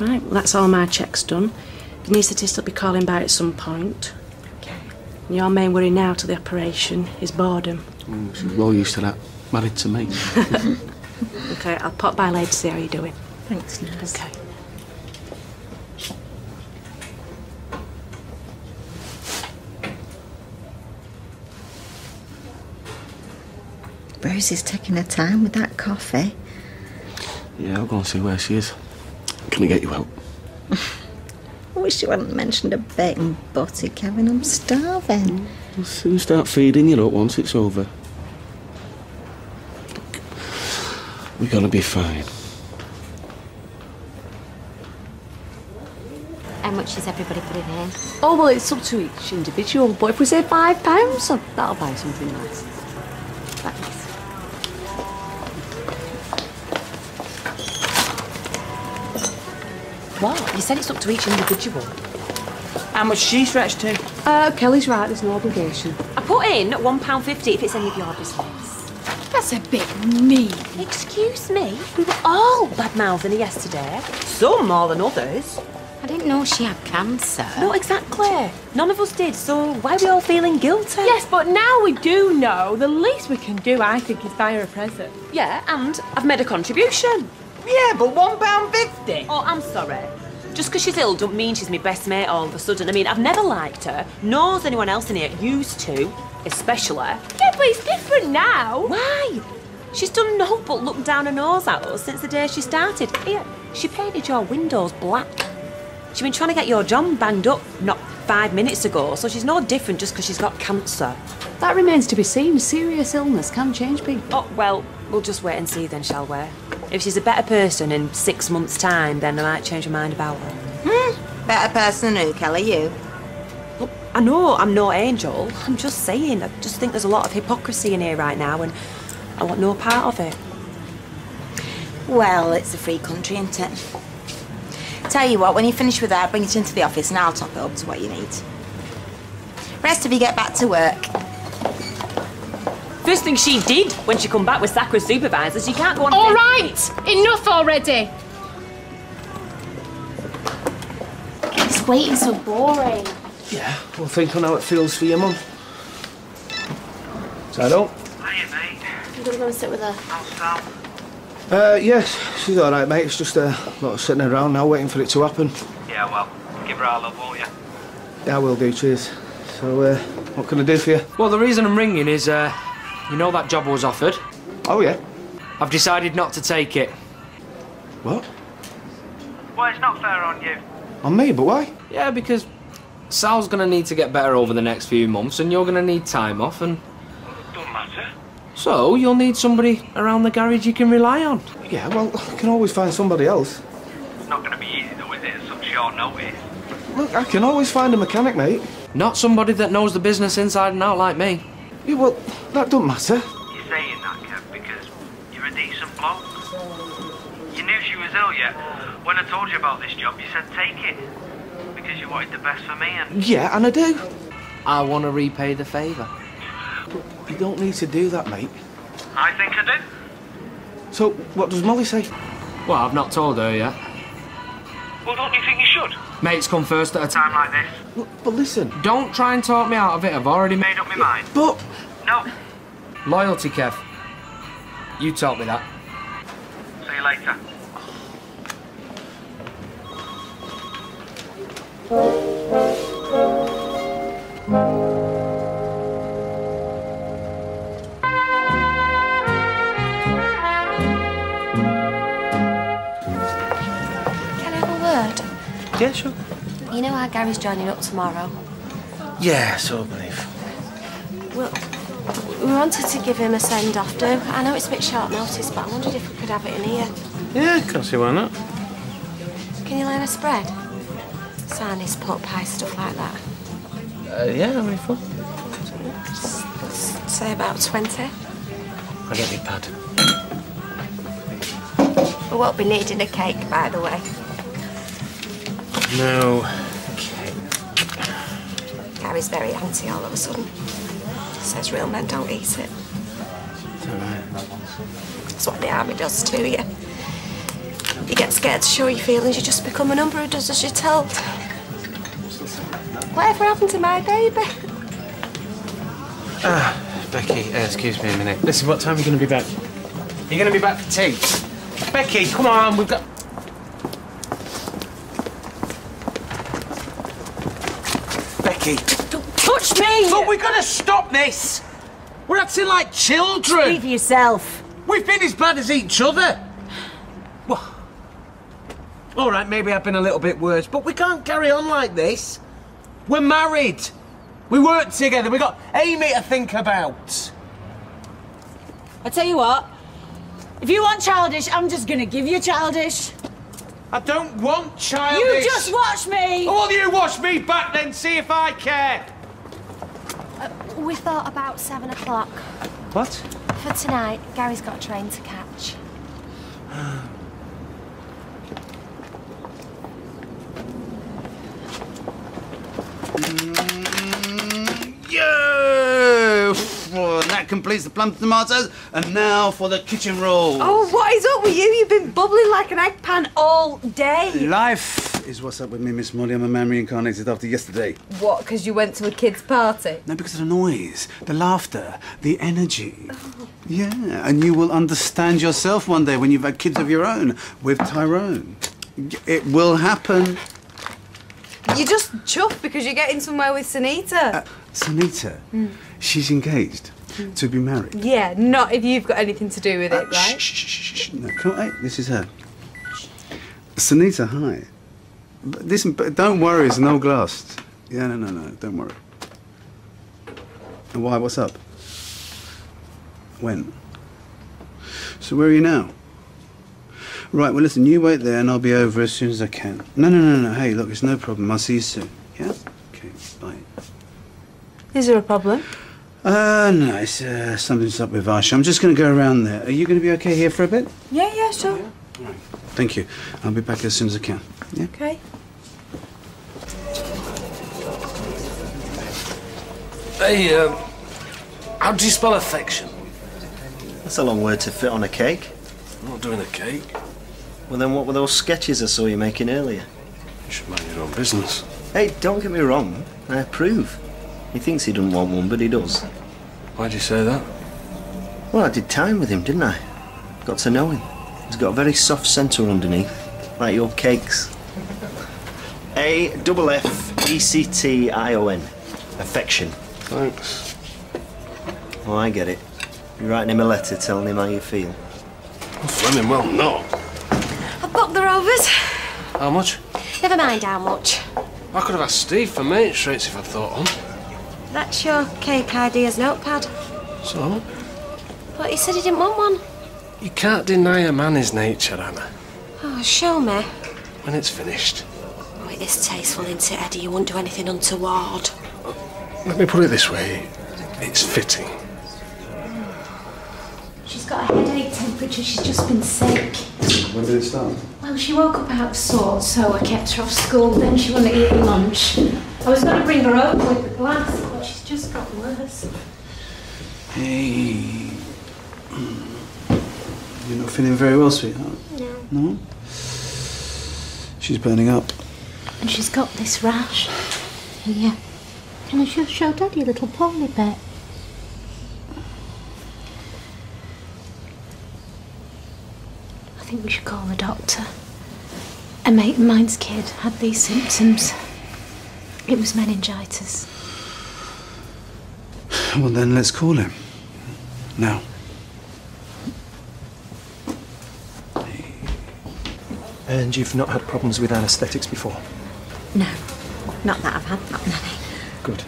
Right, well, that's all my checks done. The anaesthetist will be calling by at some point. Okay. And your main worry now to the operation is boredom. Mm, she's well used to that. Married to me. Okay, I'll pop by later to see how you're doing. Thanks, nurse. Okay. Rosie's taking her time with that coffee. yeah, I'll go and see where she is. Can I get you out? I wish you hadn't mentioned a bacon butty, Kevin. I'm starving. We'll soon start feeding you up once it's over. We're gonna be fine. How much is everybody putting in? Oh, well, it's up to each individual, but if we say five pounds, that'll buy something nice. What? You said it's up to each individual. How much she stretched to? Uh, Kelly's right, there's no obligation. I put in £1.50 if it's any of your business. That's a bit mean. Excuse me? We were all bad mouthing her yesterday. Some more than others. I didn't know she had cancer. No, exactly. None of us did, so why are we all feeling guilty? Yes, but now we do know. The least we can do, I think, is buy her a present. Yeah, and I've made a contribution. Yeah, but one pound fifty. Oh, I'm sorry. Just because she's ill don't mean she's my best mate all of a sudden. I mean, I've never liked her, nor anyone else in here used to, especially. Yeah, but it's different now. Why? She's done no but look down her nose at us since the day she started. Here, she painted your windows black. She's been trying to get your John banged up not five minutes ago, so she's no different just because she's got cancer. That remains to be seen. Serious illness can change people. Oh, well, we'll just wait and see then, shall we? If she's a better person in six months' time, then I might change my mind about her. Hmm. Better person than who, Kelly? You? Look, I know I'm no angel. I'm just saying. I just think there's a lot of hypocrisy in here right now, and I want no part of it. Well, it's a free country, isn't it? Tell you what, when you finish with that, bring it into the office and I'll top it up to what you need. Rest of you get back to work. First thing she did when she come back with Sakura supervisors, you can't go on. All right, enough already. It's waiting so boring. Yeah, well, think on how it feels for your mum. So I don't. I'm gonna go and sit with her. Uh, yes, she's all right, mate. It's just a uh, lot of sitting around now, waiting for it to happen. Yeah, well, give her our love, won't you? Yeah, I will do. Cheers. So, uh, what can I do for you? Well, the reason I'm ringing is, uh, you know that job I was offered? Oh, yeah. I've decided not to take it. What? Well, it's not fair on you. On me, but why? Yeah, because Sal's gonna need to get better over the next few months, and you're gonna need time off, and Don't matter. so you'll need somebody around the garage you can rely on. Yeah, well, I can always find somebody else. It's not going to be easy, though, is it, at such short notice? Look, I can always find a mechanic, mate. Not somebody that knows the business inside and out like me. Yeah, well, that don't matter. You're saying that, Kev, because you're a decent bloke. You knew she was ill yet. When I told you about this job, you said take it. Because you wanted the best for me and... Yeah, and I do. I want to repay the favour. You don't need to do that, mate. I think I do. So, what does Molly say? Well, I've not told her yet. Well, don't you think you should? Mates come first at a time. Time like this. But listen. Don't try and talk me out of it. I've already Made up my mind. But... No. Loyalty, Kev. You taught me that. See you later. Can Yeah, sure. You know how Gary's joining up tomorrow? Yeah, so I believe. Well, we wanted to give him a send off, do? I know it's a bit short notice, but I wondered if we could have it in here. Yeah, can't see why not. Can you learn a spread? Sarnies, pot pie, stuff like that. Uh, yeah, how many for? Say about 20. I don't need pad. We won't be needing a cake, by the way. No. Okay. Gary's very anti all of a sudden. Says real men don't eat it. It's all right. That's what the army does to you. You get scared to show your feelings, you just become a number who does as you're told. Whatever happened to my baby? Ah, Becky, uh, excuse me a minute. Listen, what time are you going to be back? You're going to be back for tea? Becky, come on, we've got... Becky. Don't touch me! Look, we've got to stop this! We're acting like children! For yourself. We've been as bad as each other! Well, all right, maybe I've been a little bit worse, but we can't carry on like this. We're married. We work together. we got Amy to think about. I tell you what, if you want childish, I'm just gonna give you childish. I don't want childish. You just watch me. Oh, you watch me back then, see if I care. Uh, we thought about seven o'clock. What? For tonight, Gary's got a train to catch. Yo! Well, that completes the plum tomatoes, and now for the kitchen rolls. Oh, what is up with you? You've been bubbling like an egg pan all day. Life is what's up with me, Miss Molly. I'm a man reincarnated after yesterday. What, because you went to a kid's party? No, because of the noise, the laughter, the energy. Yeah, and you will understand yourself one day when you've had kids of your own with Tyrone. It will happen. You're just chuffed because you're getting somewhere with Sunita. Sunita, Mm. she's engaged. Hmm. to be married. Yeah, not if you've got anything to do with it, ah, right? Shh, shh, shh, No, come on, hey, this is her. Sunita, hi. But Listen, but don't worry, it's no glass. Yeah, no, no, no, don't worry. And why? What's up? When? So where are you now? Right, well, listen, you wait there and I'll be over as soon as I can. No, no, no, no, hey, look, it's no problem. I'll see you soon. Yeah? Okay, bye. Is there a problem? Uh, no, it's, uh, something's up with Asha. I'm just going to go around there. Are you going to be okay here for a bit? Yeah, yeah, sure. Thank you. I'll be back as soon as I can. Yeah? Okay. Hey, um, how do you spell affection? That's a long word to fit on a cake. I'm not doing a cake. Well, then what were those sketches I saw you making earlier? You should mind your own business. Hey, don't get me wrong. I approve. He thinks he doesn't want one, but he does. Why'd you say that? Well, I did time with him, didn't I? Got to know him. He's got a very soft centre underneath, like your cakes. A double F E C T I O N. Affection. Thanks. Oh, I get it. You're writing him a letter telling him how you feel. Fleming, well, no. I've booked the Rovers. How much? Never mind how much. I could have asked Steve for mates rates if I'd thought on. That's your cake ideas notepad. So? But he said he didn't want one. You can't deny a man his nature, Anna, Oh, show me. when it's finished. Oh, it is tasteful, isn't it, Eddie? You wouldn't do anything untoward. Let me put it this way. It's fitting. She's got a headache temperature. She's just been sick. When did it start? Well, she woke up out of sorts, so I kept her off school. Then she wouldn't eat lunch. I was going to bring her over with the glass, but she's just got worse. Hey. You're not feeling very well, sweetheart? No. No? She's burning up. And she's got this rash. Here. Can I just show Daddy a little poorly bit? I think we should call the doctor. A mate of mine's kid had these symptoms. It was meningitis. Well, then let's call him. Now. And you've not had problems with anaesthetics before? No, not that I've had that many. Good.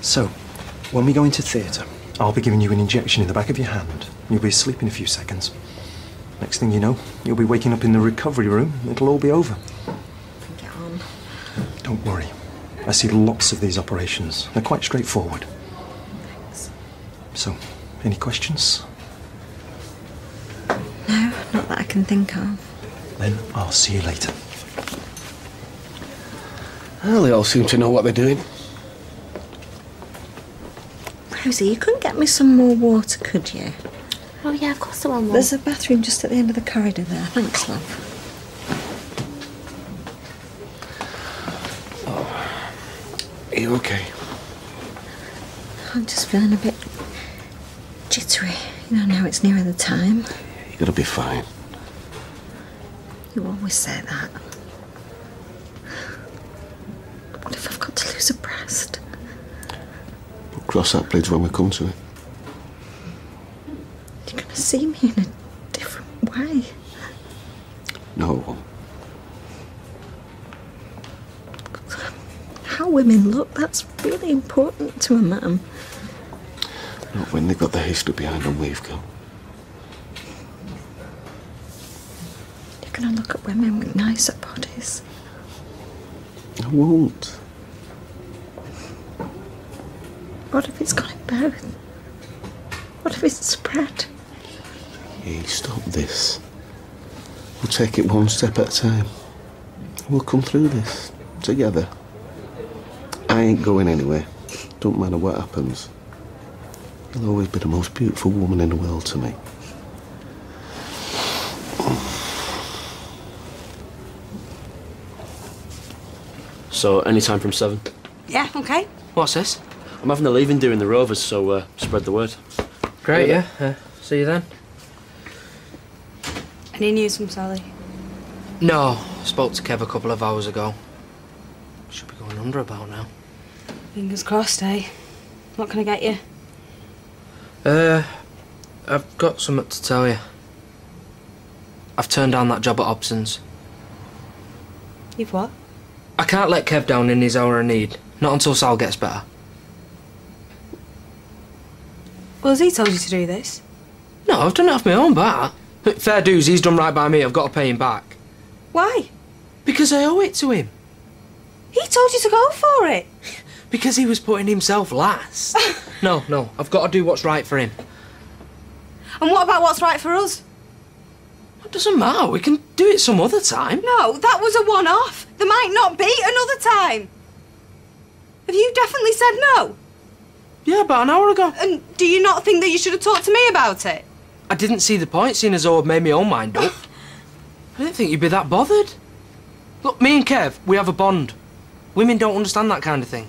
So, when we go into theatre, I'll be giving you an injection in the back of your hand. You'll be asleep in a few seconds. Next thing you know, you'll be waking up in the recovery room. It'll all be over. Get on. Don't worry. I see lots of these operations. They're quite straightforward. Thanks. So, any questions? No, not that I can think of. Then I'll see you later. Well, they all seem to know what they're doing. Rosie, you couldn't get me some more water, could you? Oh, yeah, of course I want one. There's a bathroom just at the end of the corridor there. Thanks, love. Are you okay? I'm just feeling a bit jittery. You know, now it's nearer the time. You're gonna be fine. You always say that. What if I've got to lose a breast? We'll cross that bridge when we come to it. You're going to see me in a different way. No. How women look, that's really important to a man. Not when they've got the history behind them we've got. You're going to look at women with nicer bodies. I won't. What if it's got it both? What if it's spread? Hey, stop this. We'll take it one step at a time. We'll come through this together. I ain't going anywhere. Don't matter what happens. You'll always be the most beautiful woman in the world to me. So, any time from seven. Yeah, okay. What's this? I'm having a leaving do in the Rovers, so uh, spread the word. Great, yeah. Uh, see you then. Any news from Sally? No, spoke to Kev a couple of hours ago. Under about now. Fingers crossed, eh? What can I get you? Uh, I've got something to tell you. I've turned down that job at Hobson's. You've what? I can't let Kev down in his hour of need. Not until Sal gets better. Well, has he told you to do this? No, I've done it off my own bat. Fair dues, he's done right by me. I've got to pay him back. Why? Because I owe it to him. He told you to go for it. Because he was putting himself last. no, no, I've got to do what's right for him. And what about what's right for us? It doesn't matter. We can do it some other time. No, that was a one off. There might not be another time. Have you definitely said no? Yeah, about an hour ago. And do you not think that you should have talked to me about it? I didn't see the point, seeing as though I'd made my own mind up. I didn't think you'd be that bothered. Look, me and Kev, we have a bond. Women don't understand that kind of thing.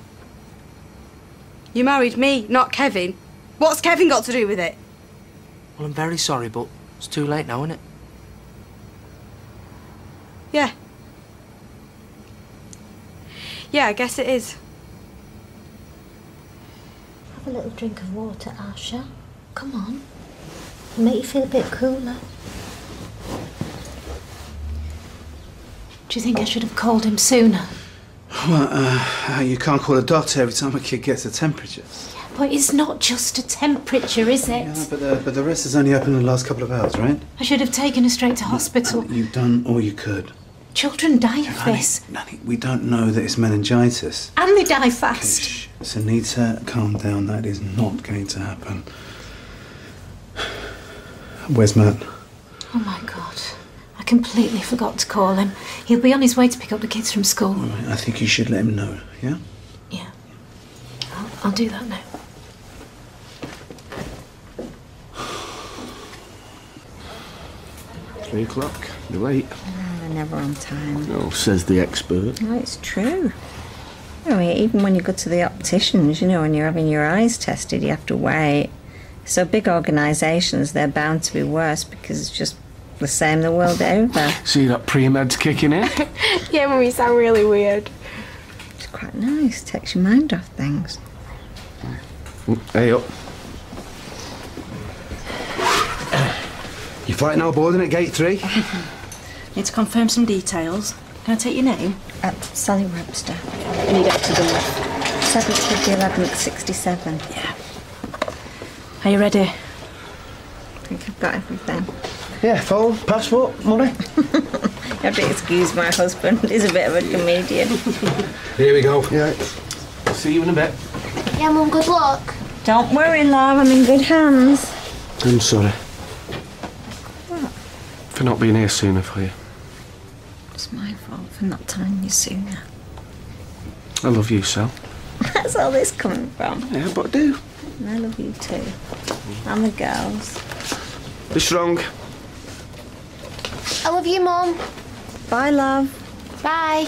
You married me, not Kevin. What's Kevin got to do with it? Well, I'm very sorry, but it's too late now, isn't it? Yeah. Yeah, I guess it is. Have a little drink of water, Asha. Come on. It'll make you feel a bit cooler. Do you think I should have called him sooner? Well, uh, you can't call a doctor every time a kid gets a temperature. But it's not just a temperature, is it? Yeah, but the, but the rest is only up in the last couple of hours, right? I should have taken her straight to hospital. You've done all you could. Children die of Nanny, this. Nanny, we don't know that it's meningitis. And they die fast. Sunita, calm down. That is not going to happen. Where's Matt? Oh my god. I completely forgot to call him. He'll be on his way to pick up the kids from school. I think you should let him know, yeah? Yeah. I'll, I'll do that now. Three o'clock. You're late. Ah, they're never on time. Oh, says the expert. No, it's true. I mean, even when you go to the opticians, you know, when you're having your eyes tested, you have to wait. So big organisations, they're bound to be worse because it's just the same the world over. See that pre-med's kicking in? yeah, Mummy, you sound really weird. It's quite nice, takes your mind off things. Hey up. You flight now boarding at gate three? Need to confirm some details. Can I take your name? Uh, Sally Webster. And you get to the left. 7th of the 11th, 67. Yeah. Are you ready? I think I've got everything. Yeah, phone, passport, money. You have to excuse my husband, he's a bit of a comedian. Here we go. Yeah. See you in a bit. Yeah, Mum, good luck. Don't worry, love, I'm in good hands. I'm sorry What? for not being here sooner for you. It's my fault for not telling you sooner. I love you, Sal. That's all this coming from. Yeah, but I do. And I love you too. And the girls. Be strong. I love you, Mum. Bye, love. Bye.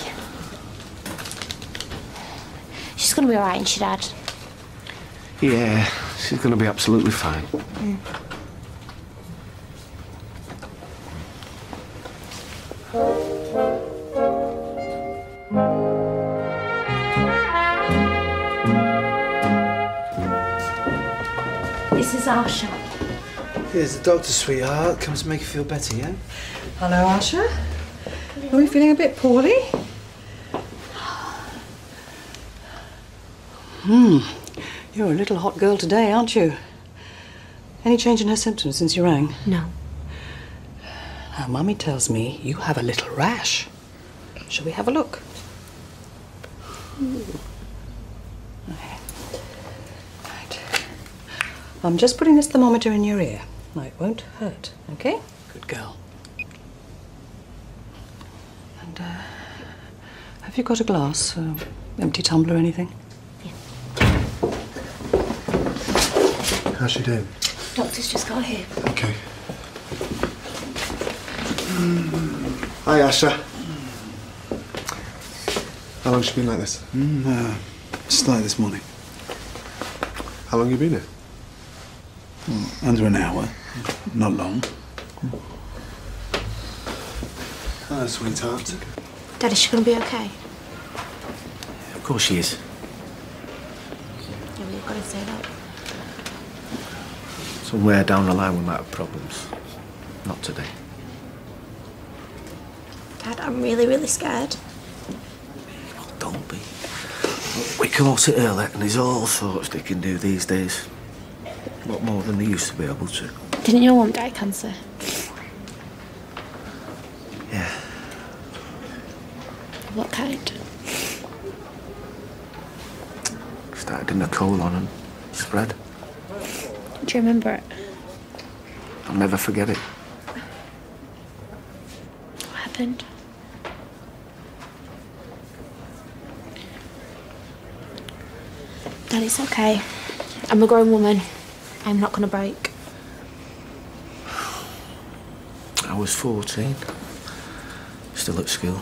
She's gonna be alright, isn't she, Dad? Yeah, she's going to be absolutely fine. This is Asha. Here's the doctor, sweetheart. Comes to make you feel better, yeah? Hello, Asha. Are we feeling a bit poorly? Hmm. You're a little hot girl today, aren't you? Any change in her symptoms since you rang? No. Now, Mummy tells me you have a little rash. Shall we have a look? Okay. Right. I'm just putting this thermometer in your ear. Now, it won't hurt, okay? Good girl. And, uh, have you got a glass? Uh, empty tumbler or anything? How's she doing? Doctor's just got here. Okay. Hi, Asha. How long's she been like this? Mm, uh, started this morning. How long you been here? Mm, under an hour. Not long. Hello, sweetheart. Dad, is she going to be okay? Of course she is. Yeah, well, you've got to say that. Somewhere down the line we might have problems. Not today. Dad, I'm really, really scared. Don't be. We close it early and there's all sorts they can do these days. A lot more than they used to be able to. Didn't your mum die of cancer? Yeah. What kind? Started in the colon and spread. Do you remember it? I'll never forget it. What happened? Dad, it's okay. I'm a grown woman. I'm not going to break. I was 14. Still at school.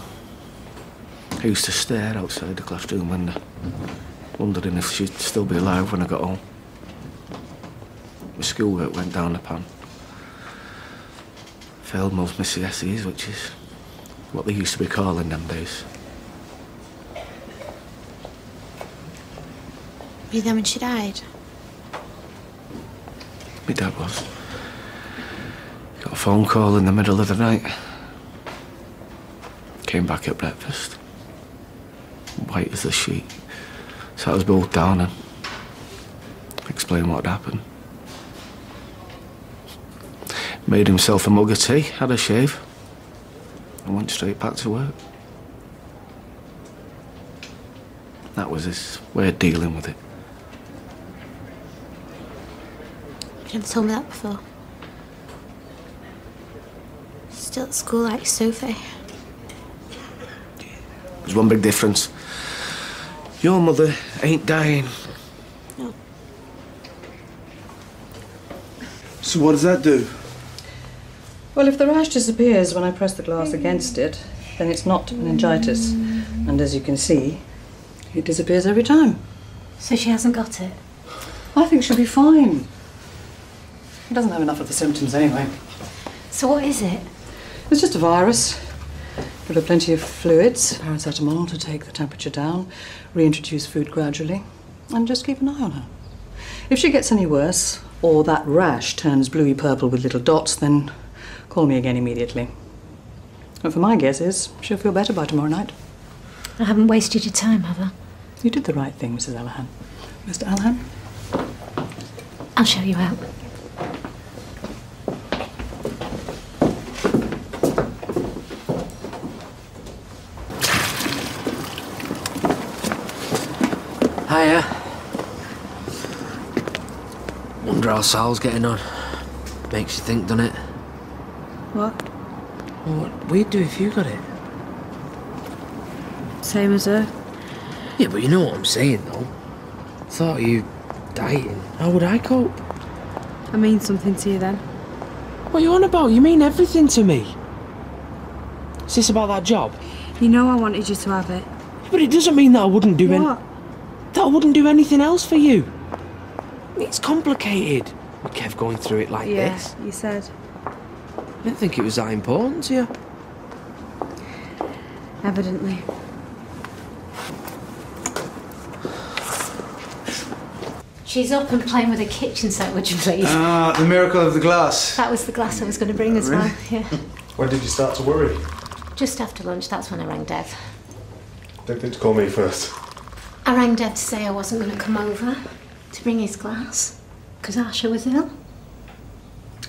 I used to stare outside the classroom window, wondering if she'd still be alive when I got home. My schoolwork went down the pan. Failed most of my CSEs, which is what they used to be calling them days. Were you there when she died? My dad was. A phone call in the middle of the night. Came back at breakfast. White as a sheet. Sat us both down and explained what had happened. Made himself a mug of tea, had a shave, and went straight back to work. That was his way of dealing with it. You never told me that before. Still at school like Sophie. There's one big difference. Your mother ain't dying. No. So what does that do? Well, if the rash disappears when I press the glass against it, then it's not meningitis. And as you can see, it disappears every time. So she hasn't got it? I think she'll be fine. She doesn't have enough of the symptoms anyway. So what is it? It's just a virus. Give her plenty of fluids, paracetamol to take the temperature down, reintroduce food gradually, and just keep an eye on her. If she gets any worse, or that rash turns bluey purple with little dots, then call me again immediately. But for my guess is she'll feel better by tomorrow night. I haven't wasted your time, have I? You did the right thing, Mrs. Alahan. Mr. Alahan? I'll show you out. Hiya. Wonder how Sal's getting on. Makes you think, doesn't it? What? Well, what we'd do if you got it. Same as her. Yeah, but you know what I'm saying, though. Thought you dying. How would I cope? I mean something to you then. What are you on about? You mean everything to me. Is this about that job? You know I wanted you to have it. But it doesn't mean that I wouldn't do What? That I wouldn't do anything else for you. It's complicated. With Kev going through it like yeah, this. you said. I didn't think it was that important to you. Evidently. She's up and playing with a kitchen set, would you please? Ah, the miracle of the glass. that was the glass I was going to bring as well. Yeah. When did you start to worry? Just after lunch, that's when I rang Dev. Don't think to call me first. I rang Dad to say I wasn't going to come over to bring his glass because Asha was ill.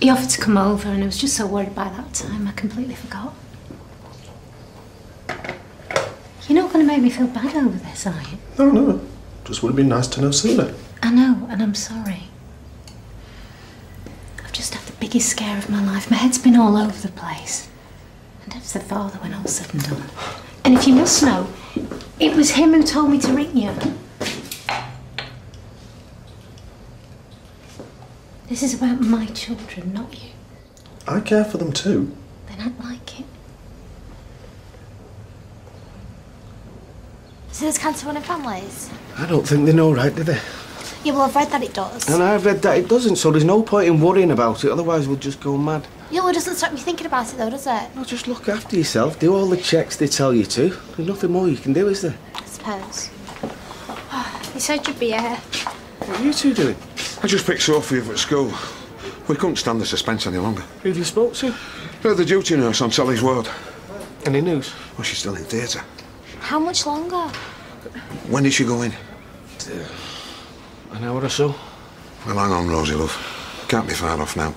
He offered to come over, and I was just so worried by that time I completely forgot. You're not going to make me feel bad over this, are you? No, no. Just would have been nice to know sooner. I know, and I'm sorry. I've just had the biggest scare of my life. My head's been all over the place. And Dev's the father when all's said and done. And if you must know, it was him who told me to ring you. This is about my children, not you. I care for them too. Then act like it. So there's cancer in families? I don't think they know right, do they? Yeah, well, I've read that it does. And I've read that it doesn't, so there's no point in worrying about it, otherwise we'll just go mad. Yeah, well, it doesn't stop me thinking about it, though, does it? No, just look after yourself, do all the checks they tell you to. There's nothing more you can do, is there? I suppose. You said you'd be here. What are you two doing? I just picked Sophie up at school. We couldn't stand the suspense any longer. Who have you spoke to? Uh, the duty nurse on Sally's ward. Any news? Well, she's still in theatre. How much longer? When did she go in? An hour or so. Well, hang on, Rosie, love. Can't be far off now.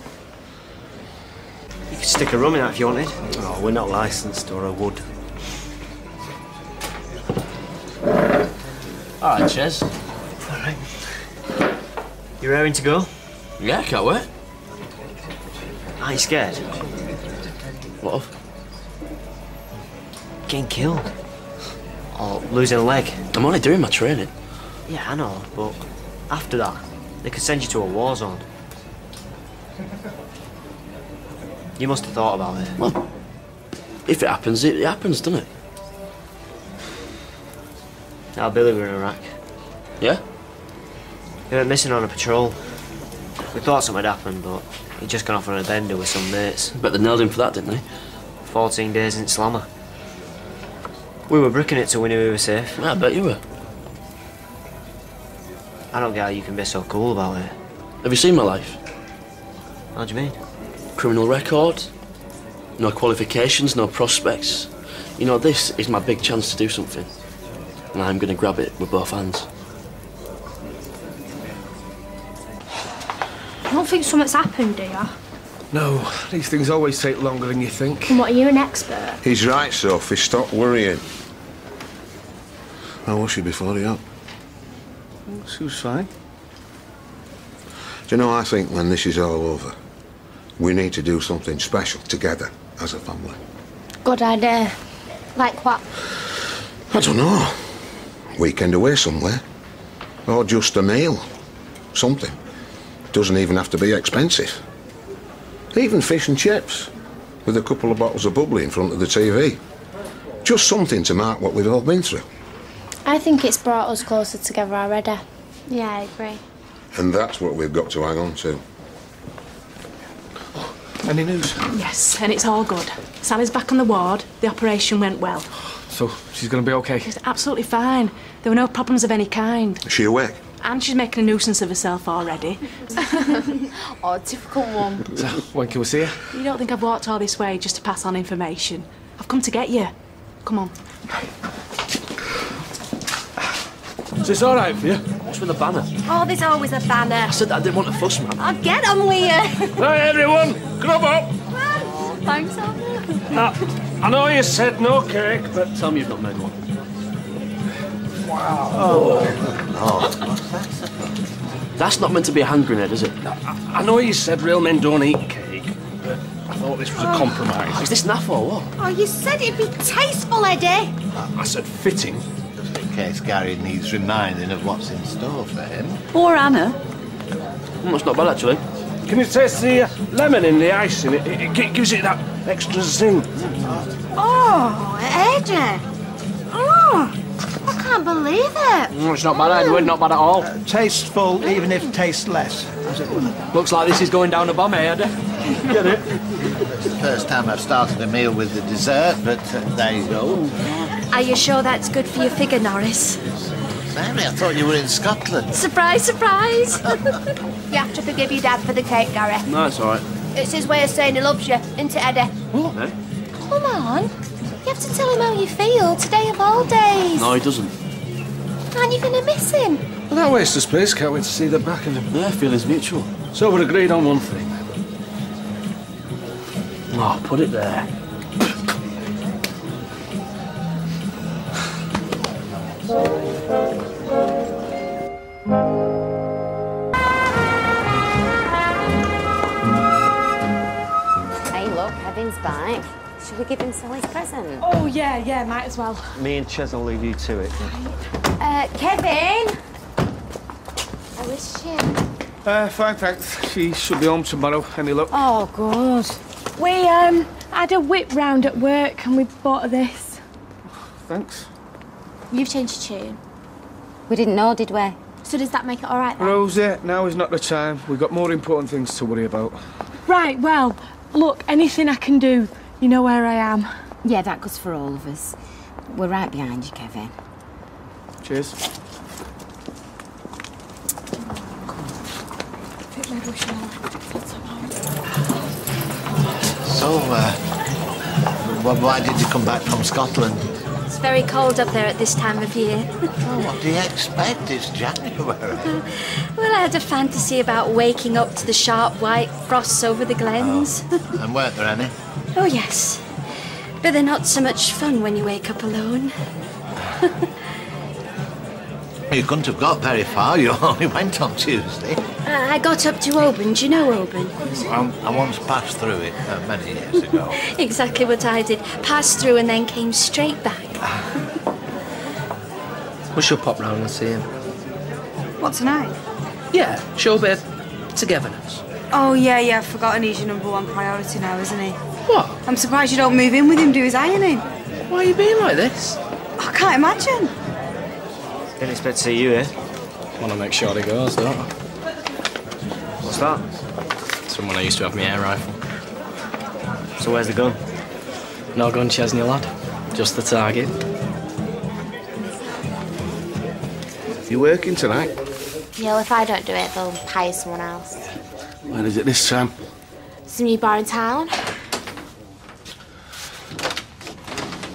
You could stick a rum in that if you wanted. Oh, we're not licensed, or I would. All right, Ches. All right. You're raring to go? Yeah, can't wait. Are you scared? What of? Getting killed. Or losing a leg. I'm only doing my training. Yeah, I know, but after that, they could send you to a war zone. You must have thought about it. Well, if it happens, it, happens, doesn't it? Now Billy were in Iraq. Yeah? He went missing on a patrol. We thought something had happened, but he'd just gone off on a bender with some mates. But they nailed him for that, didn't they? 14 days in Slammer. We were bricking it till we knew we were safe. Yeah, I bet you were. I don't get how you can be so cool about it. Have you seen my life? How do you mean? Criminal record, no qualifications, no prospects. You know, this is my big chance to do something. And I'm going to grab it with both hands. You don't think something's happened, do you? No, these things always take longer than you think. And what, are you an expert? He's right, Sophie. Stop worrying. How was she before he up? She was fine. Do you know, I think when this is all over, we need to do something special together as a family. Good idea. Like what? I don't know. Weekend away somewhere. Or just a meal. Something. Doesn't even have to be expensive. Even fish and chips. With a couple of bottles of bubbly in front of the TV. Just something to mark what we've all been through. I think it's brought us closer together already. Yeah, I agree. And that's what we've got to hang on to. Any news? Yes, and it's all good. Sally's back on the ward. The operation went well. So, she's going to be okay? She's absolutely fine. There were no problems of any kind. Is she awake? And she's making a nuisance of herself already. oh, difficult one. So, when can we see her? You don't think I've walked all this way just to pass on information? I've come to get you. Come on. Is this all right for you? What's with the banner? Oh, there's always a banner. I said that I didn't want to fuss, man. I'll get on with you. Right, everyone, grub up. Thanks, Alfie. Uh, I know you said no cake, but... Tell me you've not made one. Wow. Oh. That's not meant to be a hand grenade, is it? I know you said real men don't eat cake, but I thought this was a compromise. Is this naff or what? Oh, you said it'd be tasteful, Eddie. I said fitting. Just in case Gary needs reminding of what's in store for him. Or Anna. Mm, that's not bad, actually. Can you taste the uh, lemon in the icing? It, it, it gives it that extra zing. Oh, Eddie. Oh, I can't believe it. Mm, it's not bad, Edward, not bad at all. Tasteful, even if tasteless, as it were. Looks like this is going down a bomb, eh, Get it? It's the first time I've started a meal with the dessert, but uh, there you go. Are you sure that's good for your figure, Norris? Sammy, I thought you were in Scotland. Surprise, surprise. you have to forgive your dad for the cake, Gary. No, it's all right. It's his way of saying he loves you, isn't it, Eddie? What? Eh? Come on. You have to tell him how you feel today of all days. No, he doesn't. Aren't you going to miss him? Well, that waste of space. Can't wait to see the back of him. Yeah, feelings mutual. So we're agreed on one thing. Oh, put it there. Hey, look, Kevin's back. Should we give him Sally's present? Oh, yeah, yeah, might as well. Me and Ches will leave you to it. Uh, Kevin! I wish you. Uh, fine, thanks. She should be home tomorrow. Any luck? Oh, good. We um had a whip round at work and we bought her this. Thanks. You've changed your tune. We didn't know, did we? So does that make it all right then? Rosie, now is not the time. We've got more important things to worry about. Right, well, look, anything I can do, you know where I am. Yeah, that goes for all of us. We're right behind you, Kevin. Cheers. So, uh, why did you come back from Scotland? It's very cold up there at this time of year. Oh, what do you expect? It's January. well, I had a fantasy about waking up to the sharp white frosts over the glens. and weren't there any? Oh, yes. But they're not so much fun when you wake up alone. You couldn't have got very far. You only went on Tuesday. Uh, I got up to Oban. Do you know Oban? I, I once passed through it uh, many years ago. Exactly what I did. Passed through and then came straight back. We should pop round and see him. What, tonight? Yeah, show a bit of togetherness. Oh, yeah, yeah, I've forgotten he's your number one priority now, isn't he? What? I'm surprised you don't move in with him, do his ironing. Why are you being like this? I can't imagine. Didn't expect to see you here. Want to make sure he goes, don't I? What's that? Someone I used to have my air rifle. So where's the gun? No gun, Chesney lad. Just the target. You working tonight? Yeah, well, if I don't do it, they'll hire someone else. Where is it this time? Some new bar in town.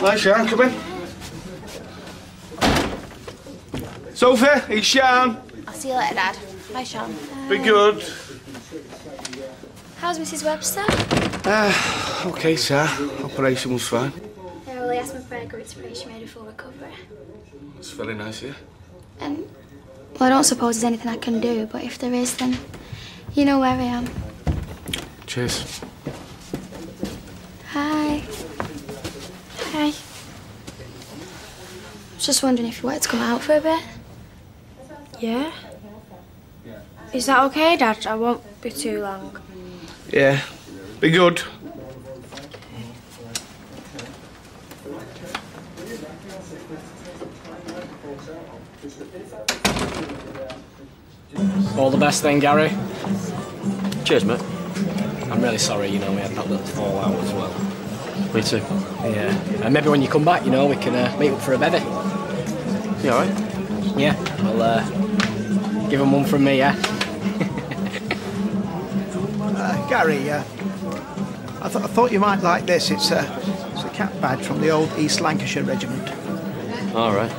Hi, Sean, come in. Sophie, it's Sean. I'll see you later, Dad. Bye, Sean. Be good. How's Mrs. Webster? Ah, okay, sir. Operation was fine. Yeah, well, he asked my friend group to pray she made a full recovery. It's very nice here. And, well, I don't suppose there's anything I can do, but if there is, then you know where I am. Cheers. Hi. Hi. Just wondering if you wanted to come out for a bit. Yeah? Is that okay, Dad? I won't be too long. Yeah. Be good. All the best then, Gary. Cheers, mate. I'm really sorry, you know, we had that little fallout as well. Me too. Yeah. And maybe when you come back, you know, we can uh, meet up for a bevy. You alright? Yeah. I'll uh, give him one from me, yeah? Uh, Gary, uh, I, th- I thought you might like this. It's a, it's a cap badge from the old East Lancashire Regiment. Alright.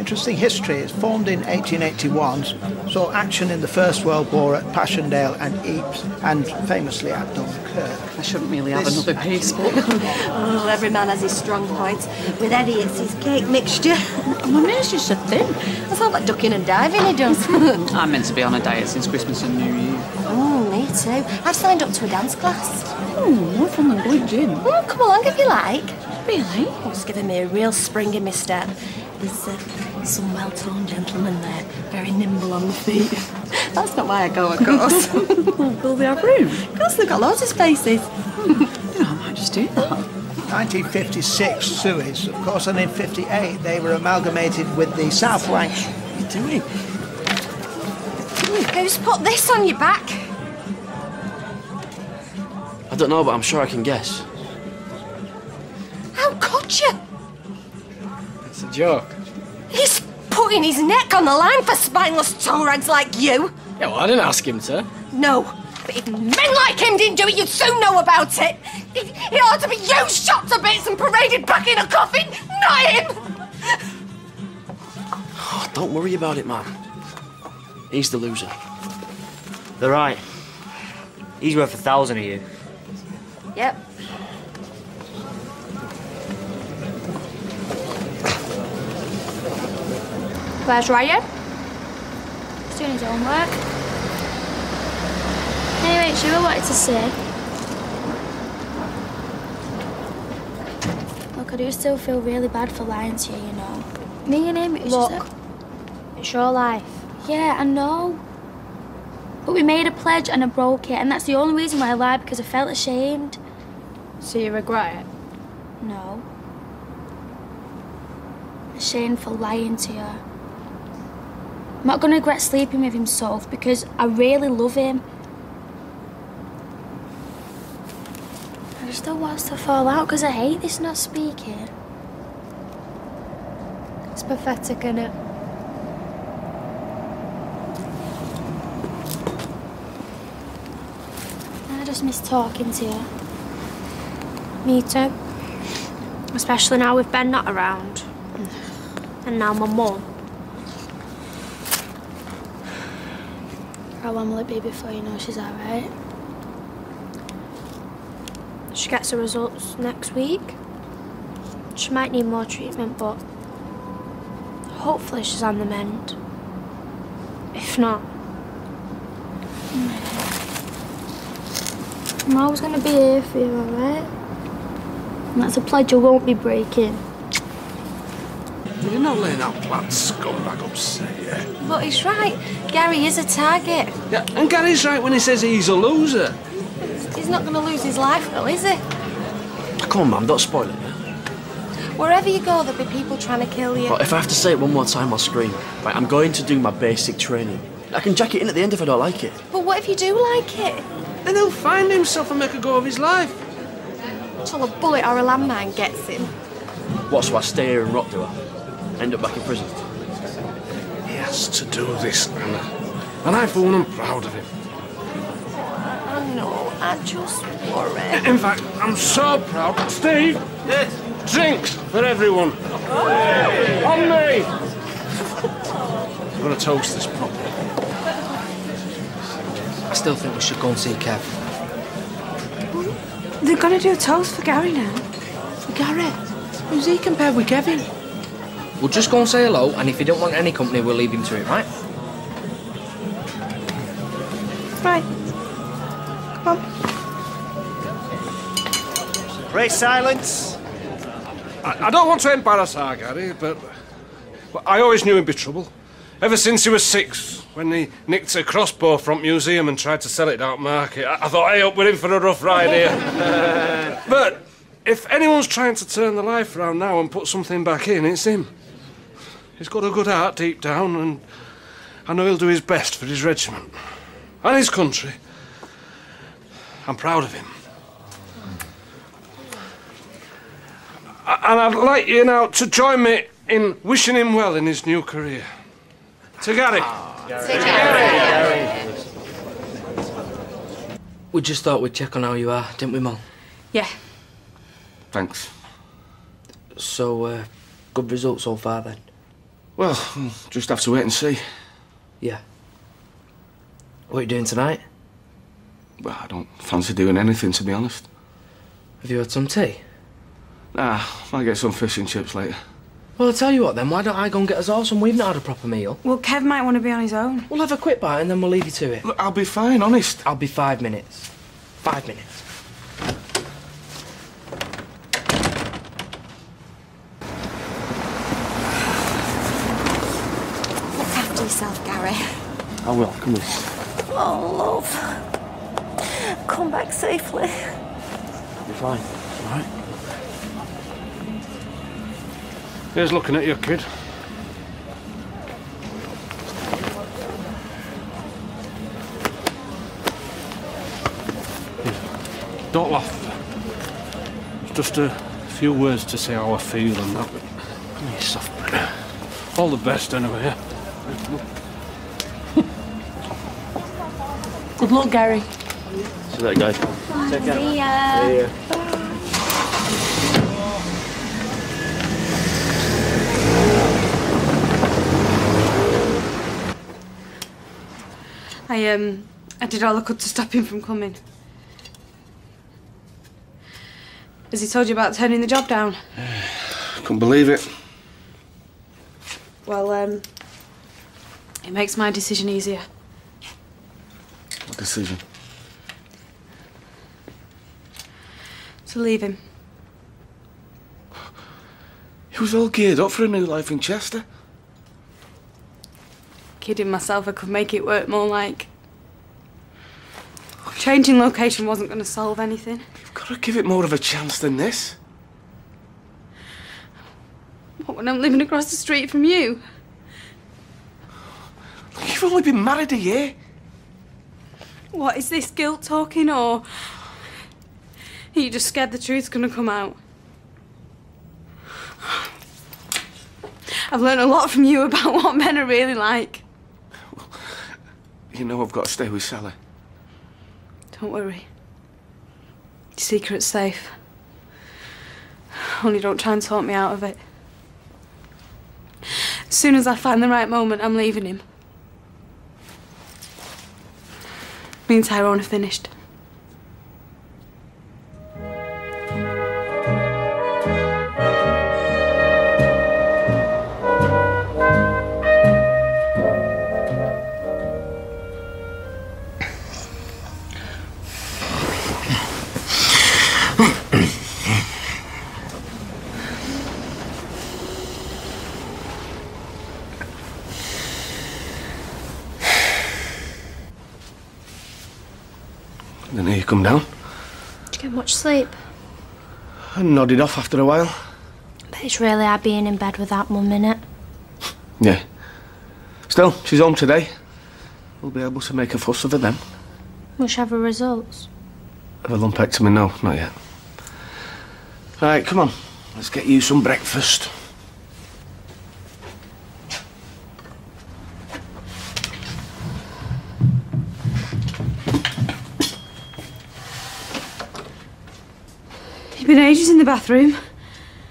Interesting history. It's formed in 1881, saw action in the First World War at Passchendaele and Ypres, and famously at Dunkirk. I shouldn't really have This- another piece, but Oh, every man has his strong points. With Eddie, it's his cake mixture. my name's just so thin. I thought like ducking and diving he does. I'm meant to be on a diet since Christmas and New Year. oh, me too. I've signed up to a dance class. Oh, we're from the Blue Gym. Oh, come along if you like. Really? Oh, it's giving me a real spring in my step. There's uh, some well-toned gentlemen there, very nimble on the feet. That's not why I go, of course. Will they have room? Of course, they've got loads of spaces. you know, I might just do that. 1956 Suez, of course, and in 58 they were amalgamated with the South Lancs. What are you doing? Who's put this on your back? I don't know, but I'm sure I can guess. Joke. He's putting his neck on the line for spineless toe rags like you. Yeah, well, I didn't ask him to. No, but if men like him didn't do it, you'd soon know about it. It, it ought to be you shot to bits and paraded back in a coffin, not him. Oh, don't worry about it, man. He's the loser. They're right. He's worth a thousand of you. Yep. Where's Ryan? He's doing his own work. Anyway, Sheila wanted to say. Look, I do still feel really bad for lying to you, you know. Me and him, it was Look, just a... it's your life. Yeah, I know. But we made a pledge and I broke it, and that's the only reason why I lied because I felt ashamed. So you regret it? No. Ashamed for lying to you. I'm not going to regret sleeping with him, Soph, because I really love him. I just don't want us to fall out because I hate this not speaking. It's pathetic, innit? I just miss talking to you. Me too. Especially now with Ben not around. And now my mum. How long will it be before you know she's alright? She gets the results next week. She might need more treatment, but hopefully she's on the mend. If not, I'm always going to be here for you, alright? And that's a pledge I won't be breaking. You're not letting that Platt scumbag upset you. But he's right. Gary is a target. Yeah, and Gary's right when he says he's a loser. He's not going to lose his life, though, is he? Come on, Mum, don't spoil it. Wherever you go, there'll be people trying to kill you. But if I have to say it one more time, I'll scream. Right, I'm going to do my basic training. I can jack it in at the end if I don't like it. But what if you do like it? Then he'll find himself and make a go of his life. Till a bullet or a landmine gets him. What's what, so I stay here and rot, do I? End up back in prison? He has to do this, Anna. And I, for one, am proud of him. I know, I just worry. In fact, I'm so proud. Steve! Yes? Drinks for everyone. On me! I'm going to toast this properly. I still think we should go and see Kev. They're gonna do a toast for Gary now. For Gary? Who's he compared with Kevin? We'll just go and say hello, and if he don't want any company, we'll leave him to it, right? Right. Come on. Pray silence. I, I don't want to embarrass our Gary, but, but I always knew he'd be trouble. Ever since he was six, when he nicked a crossbow from museum and tried to sell it out market, I, I thought, hey, up with him for a rough ride here. but if anyone's trying to turn the life around now and put something back in, it's him. He's got a good heart deep down, and I know he'll do his best for his regiment and his country. I'm proud of him. And I'd like you now to join me in wishing him well in his new career. To Gary. We just thought we'd check on how you are, didn't we, Mum? Yeah. Thanks. So, uh, good result so far then? Well, we'll just have to wait and see. Yeah. What are you doing tonight? Well, I don't fancy doing anything, to be honest. Have you had some tea? Nah, might get some fish and chips later. Well, I'll tell you what then, why don't I go and get us all some? We've not had a proper meal. Well, Kev might want to be on his own. We'll have a quick bite and then we'll leave you to it. Look, I'll be fine, honest. I'll be five minutes. Five minutes. Look after yourself, Gary. I will, come on. Oh, love. Come back safely. You're fine. All right? Here's looking at you, kid. Don't laugh. It's just a few words to say how I feel and that. Come here, soft. All the best anyway. yeah? Good luck, Gary. See that guy. Take care. See ya. See ya. I um, I did all I could to stop him from coming. Has he told you about turning the job down? Couldn't believe it. Well, um, it makes my decision easier. Decision? To leave him. He was all geared up for a new life in Chester. Kidding myself, I could make it work more like. Changing location wasn't going to solve anything. You've got to give it more of a chance than this. What, when I'm living across the street from you? You've only been married a year. What, is this guilt talking or. Are you just scared the truth's gonna come out? I've learned a lot from you about what men are really like. Well, You know I've got to stay with Sally. Don't worry. Your secret's safe. Only don't try and talk me out of it. As soon as I find the right moment, I'm leaving him. Me and Tyrone are finished. Come down. Did you get much sleep? I nodded off after a while. But it's really hard being in bed without mum in it. Yeah. Still, she's home today. We'll be able to make a fuss of her then. Which have her results? Have a lumpectomy? No, not yet. Right, come on. Let's get you some breakfast. Been ages in the bathroom.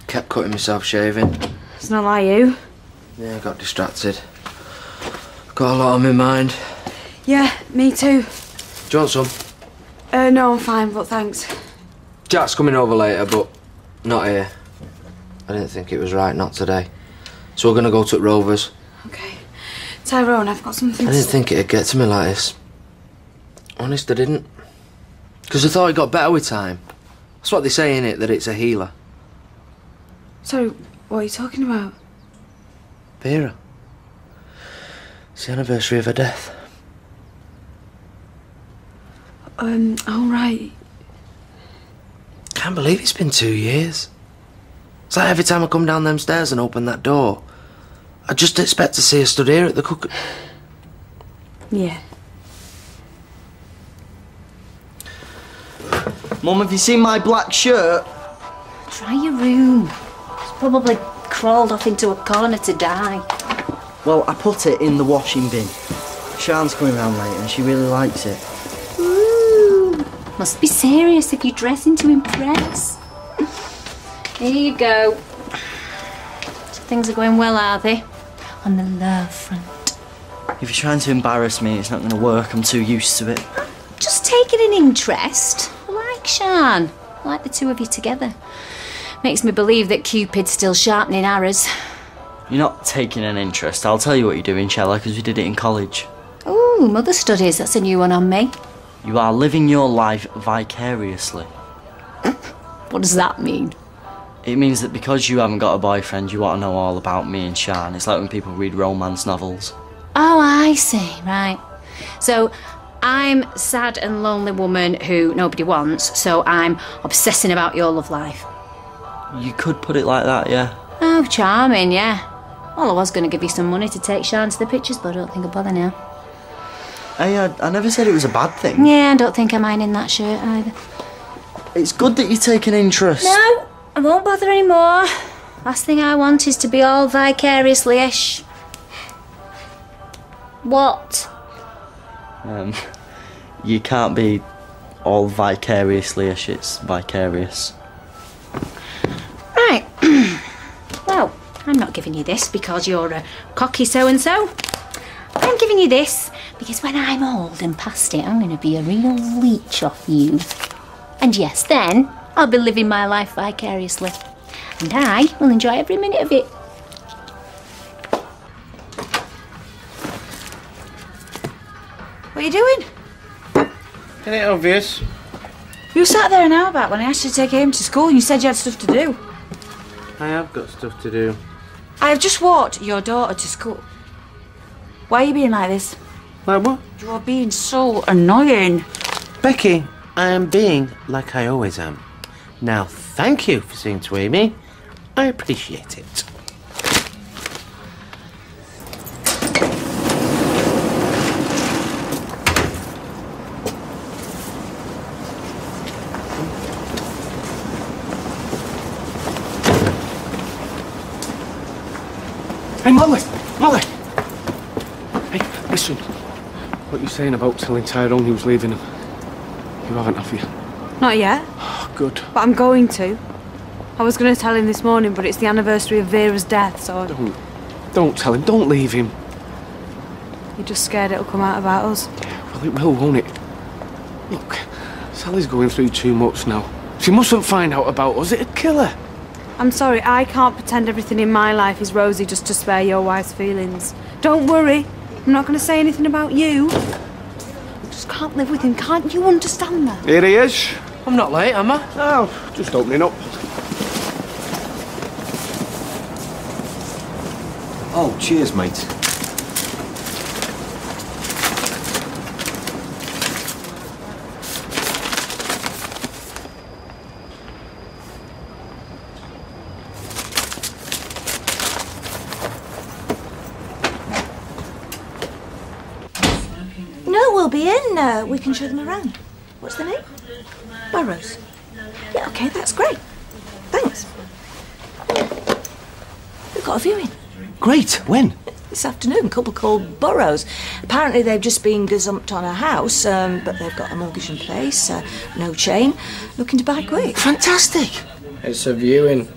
Kept cutting myself shaving. It's not like you. Yeah, I got distracted. Got a lot on my mind. Yeah, me too. Do you want some? Uh, no, I'm fine, but thanks. Jack's coming over later, but not here. I didn't think it was right, not today. So we're gonna go to Rovers. Okay. Tyrone, I've got something I didn't say. think it'd get to me like this. Honest, I didn't. Because I thought it got better with time. That's what they say in it, that it's a healer. Sorry, what are you talking about? Vera. It's the anniversary of her death. Um, all right. Can't believe it's been two years. It's like every time I come down them stairs and open that door, I just expect to see her stood here at the cook. Yeah. Mum, have you seen my black shirt? Try your room. It's probably crawled off into a corner to die. Well, I put it in the washing bin. Sian's coming round later and she really likes it. Ooh, must be serious if you're dressing to impress. Here you go. Things are going well, are they? On the love front. If you're trying to embarrass me, it's not going to work. I'm too used to it. Just taking an interest. Sian. I like the two of you together. Makes me believe that Cupid's still sharpening arrows. You're not taking an interest. I'll tell you what you're doing, shall I? Because we did it in college. Ooh, mother studies. That's a new one on me. You are living your life vicariously. What does that mean? It means that because you haven't got a boyfriend, you want to know all about me and Sian. It's like when people read romance novels. Oh, I see. Right. So I'm a sad and lonely woman who nobody wants, so I'm obsessing about your love life. You could put it like that, yeah. Oh, charming, yeah. Well, I was going to give you some money to take Sian to the pictures, but I don't think I'll bother now. Hey, I, I never said it was a bad thing. Yeah, I don't think I'm minding that shirt either. It's good that you take an interest. No, I won't bother anymore. Last thing I want is to be all vicariously ish. What? Um, you can't be all vicariously ish, it's vicarious. Right. well, I'm not giving you this because you're a cocky so and so. I'm giving you this because when I'm old and past it, I'm going to be a real leech off you. And yes, then I'll be living my life vicariously. And I will enjoy every minute of it. What are you doing? Isn't it obvious? You sat there an hour back when I asked you to take him to school and you said you had stuff to do. I have got stuff to do. I have just walked your daughter to school. Why are you being like this? Like what? You are being so annoying. Becky, I am being like I always am. Now, thank you for seeing to Amy. I appreciate it. Hey, Molly! Molly! Hey, listen. What you saying about telling Tyrone he was leaving him? You haven't, have you? Not yet, oh, Good. but I'm going to. I was going to tell him this morning, but it's the anniversary of Vera's death, so Don't. Don't tell him. Don't leave him. you're just scared it'll come out about us. Well, it will, won't it? Look, Sally's going through too much now. She mustn't find out about us. It'd kill her. I'm sorry, I can't pretend everything in my life is rosy just to spare your wife's feelings. Don't worry, I'm not going to say anything about you. I just can't live with him, can't you understand that? Here he is. I'm not late, am I? Oh, just opening up. Oh, cheers, mate. No, we'll be in. Uh, we can show them around. What's the name? Burrows. Yeah, okay, that's great. Thanks. We've got a viewing Great. When? this afternoon. A couple called Burrows. Apparently, they've just been gazumped on a house, um, but they've got a mortgage in place, uh, no chain, looking to buy quick. Fantastic. It's a viewing.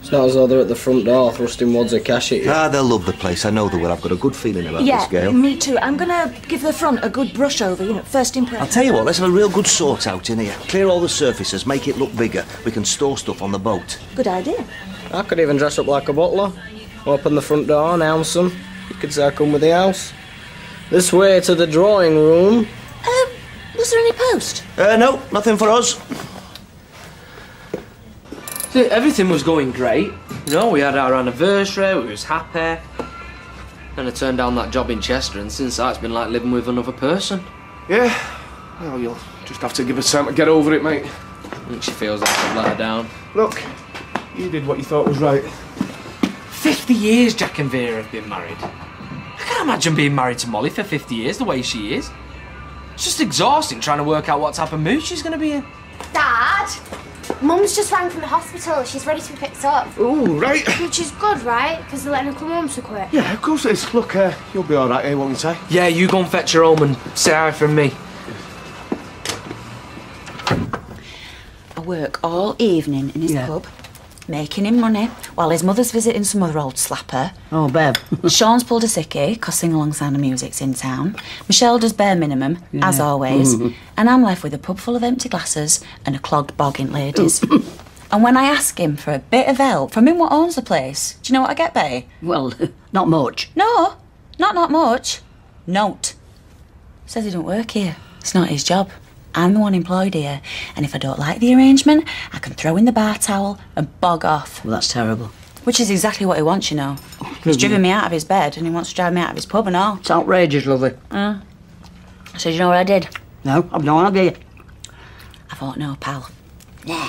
It's not as though they're at the front door thrusting wads of cash at you. Ah, they'll love the place. I know they will. I've got a good feeling about yeah, this girl. me too. I'm gonna give the front a good brush over, you know, first impression. I'll tell you what, let's have a real good sort out in here. Clear all the surfaces, make it look bigger. We can store stuff on the boat. Good idea. I could even dress up like a butler. Open the front door, announce them. You could say I come with the house. This way to the drawing room. Um, was there any post? Uh, no, nothing for us. See, everything was going great. You know, we had our anniversary, we was happy. Then I turned down that job in Chester, and since that, it's been like living with another person. Yeah. Well, you'll just have to give us time to get over it, mate. I think she feels like I've let her down. Look, you did what you thought was right. 50 years Jack and Vera have been married. I can't imagine being married to Molly for 50 years the way she is. It's just exhausting trying to work out what type of mood she's going to be in. Dad, Mum's just rang from the hospital. She's ready to be picked up. Oh, right. Which is good, right? Because they're letting her come home so quick. Yeah, of course it is. Look, uh, you'll be all right here, won't you, Ty? Yeah, you go and fetch her home and say hi from me. I work all evening in his pub, making him money, while his mother's visiting some other old slapper. Oh, Bev. Sean's pulled a sickie, cause sing along sound of music's in town. Michelle does bare minimum, as always. And I'm left with a pub full of empty glasses and a clogged bogging ladies. and when I ask him for a bit of help from him what owns the place, do you know what I get, Betty? Well, not much. No, not not much. Note. Says he don't work here. It's not his job. I'm the one employed here, and if I don't like the arrangement, I can throw in the bar towel and bog off. Well, that's terrible. Which is exactly what he wants, you know. He's driven me out of his bed, and he wants to drive me out of his pub and all. It's outrageous, lovely. Uh, so do you know what I did? No, I've no idea. I thought, no, pal. Nah,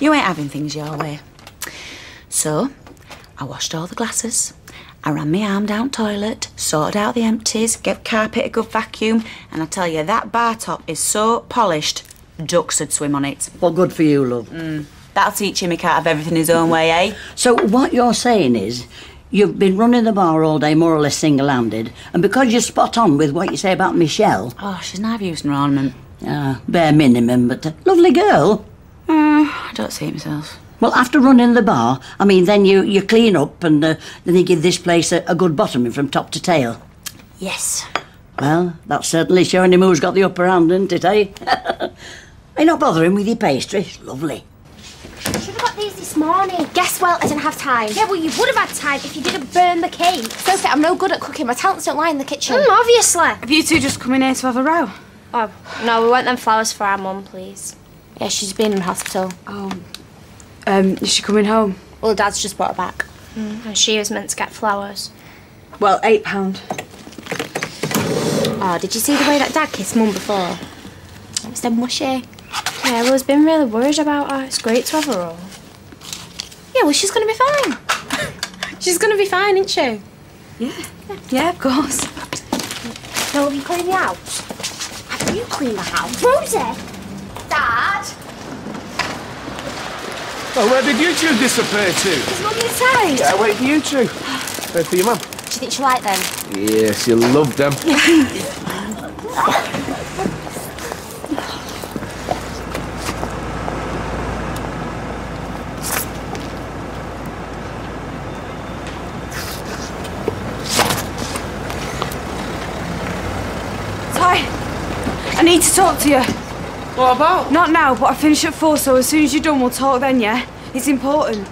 you ain't having things your way. So, I washed all the glasses. I ran my arm down toilet, sorted out the empties, gave carpet a good vacuum, and I tell you, that bar top is so polished, ducks would swim on it. Well, good for you, love. Mm, that'll teach him he can't have everything his own way, eh? So, what you're saying is, you've been running the bar all day, more or less single handed, and because you're spot on with what you say about Michelle. Oh, she's never used an ornament. Ah, bare minimum, but a lovely girl. Uh, I don't see it myself. Well, after running the bar, I mean, then you, you clean up and uh, then you give this place a, a good bottoming from top to tail. Yes. Well, that's certainly showing him who's got the upper hand, isn't it, eh? You're not bothering with your pastry. It's lovely. Should have got these this morning. Guess what? I didn't have time. Yeah, well, you would have had time if you didn't burn the cake. Sophie, I'm no good at cooking. My talents don't lie in the kitchen. Mm, obviously. Have you two just come in here to have a row? Oh, no, we want them flowers for our mum, please. Yeah, she's been in hospital. Oh. Um, is she coming home? Well, Dad's just brought her back. Mm, and she was meant to get flowers. Well, eight pound. Oh, did you see the way that Dad kissed Mum before? It was so mushy. Yeah, well, I've been really worried about her. It's great to have her all. Yeah, well, she's gonna be fine. she's gonna be fine, isn't she? Yeah. Yeah, of course. No, have you cleaned the house? Have you cleaned the house? Rosie! Dad! Oh, where did you two disappear to? Is Mum inside? Yeah, wait for you two. They're for your mum. Do you think she'll like them? Yes, you love them. Ty, I need to talk to you. What about? Not now, but I finish at four, so as soon as you're done, we'll talk then, yeah? It's important.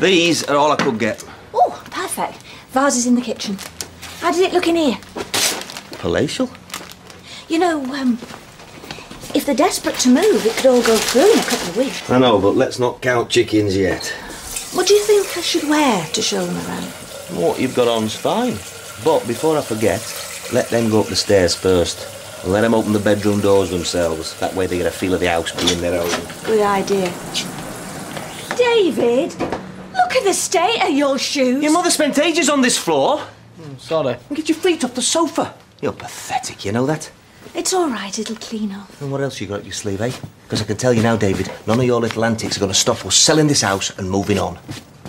These are all I could get. Oh, perfect. Vase is in the kitchen. How did it look in here? Palatial? You know, um, if they're desperate to move, it could all go through in a couple of weeks. I know, but let's not count chickens yet. What do you think I should wear to show them around? What you've got on's fine. But before I forget, let them go up the stairs first. And let them open the bedroom doors themselves. That way they get a feel of the house being their own. Good idea. David, look at the state of your shoes. Your mother spent ages on this floor. Hmm, sorry. Get your feet off the sofa. You're pathetic, you know that? It's all right, it'll clean up. And what else you got up your sleeve, eh? Because I can tell you now, David, none of your little antics are going to stop us selling this house and moving on.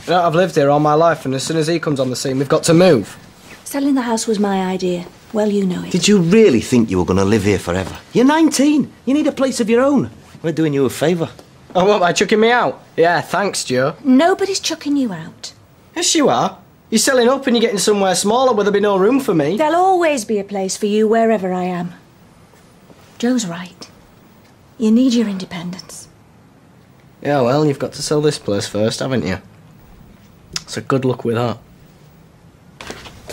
You know, I've lived here all my life, and as soon as he comes on the scene, we've got to move. Selling the house was my idea. Well, you know it. Did you really think you were going to live here forever? You're 19. You need a place of your own. We're doing you a favour. Oh, what, by chucking me out? Yeah, thanks, Joe. Nobody's chucking you out. Yes, you are. You're selling up and you're getting somewhere smaller where there'll be no room for me. There'll always be a place for you wherever I am. Joe's right. You need your independence. Yeah, well, you've got to sell this place first, haven't you? So good luck with that.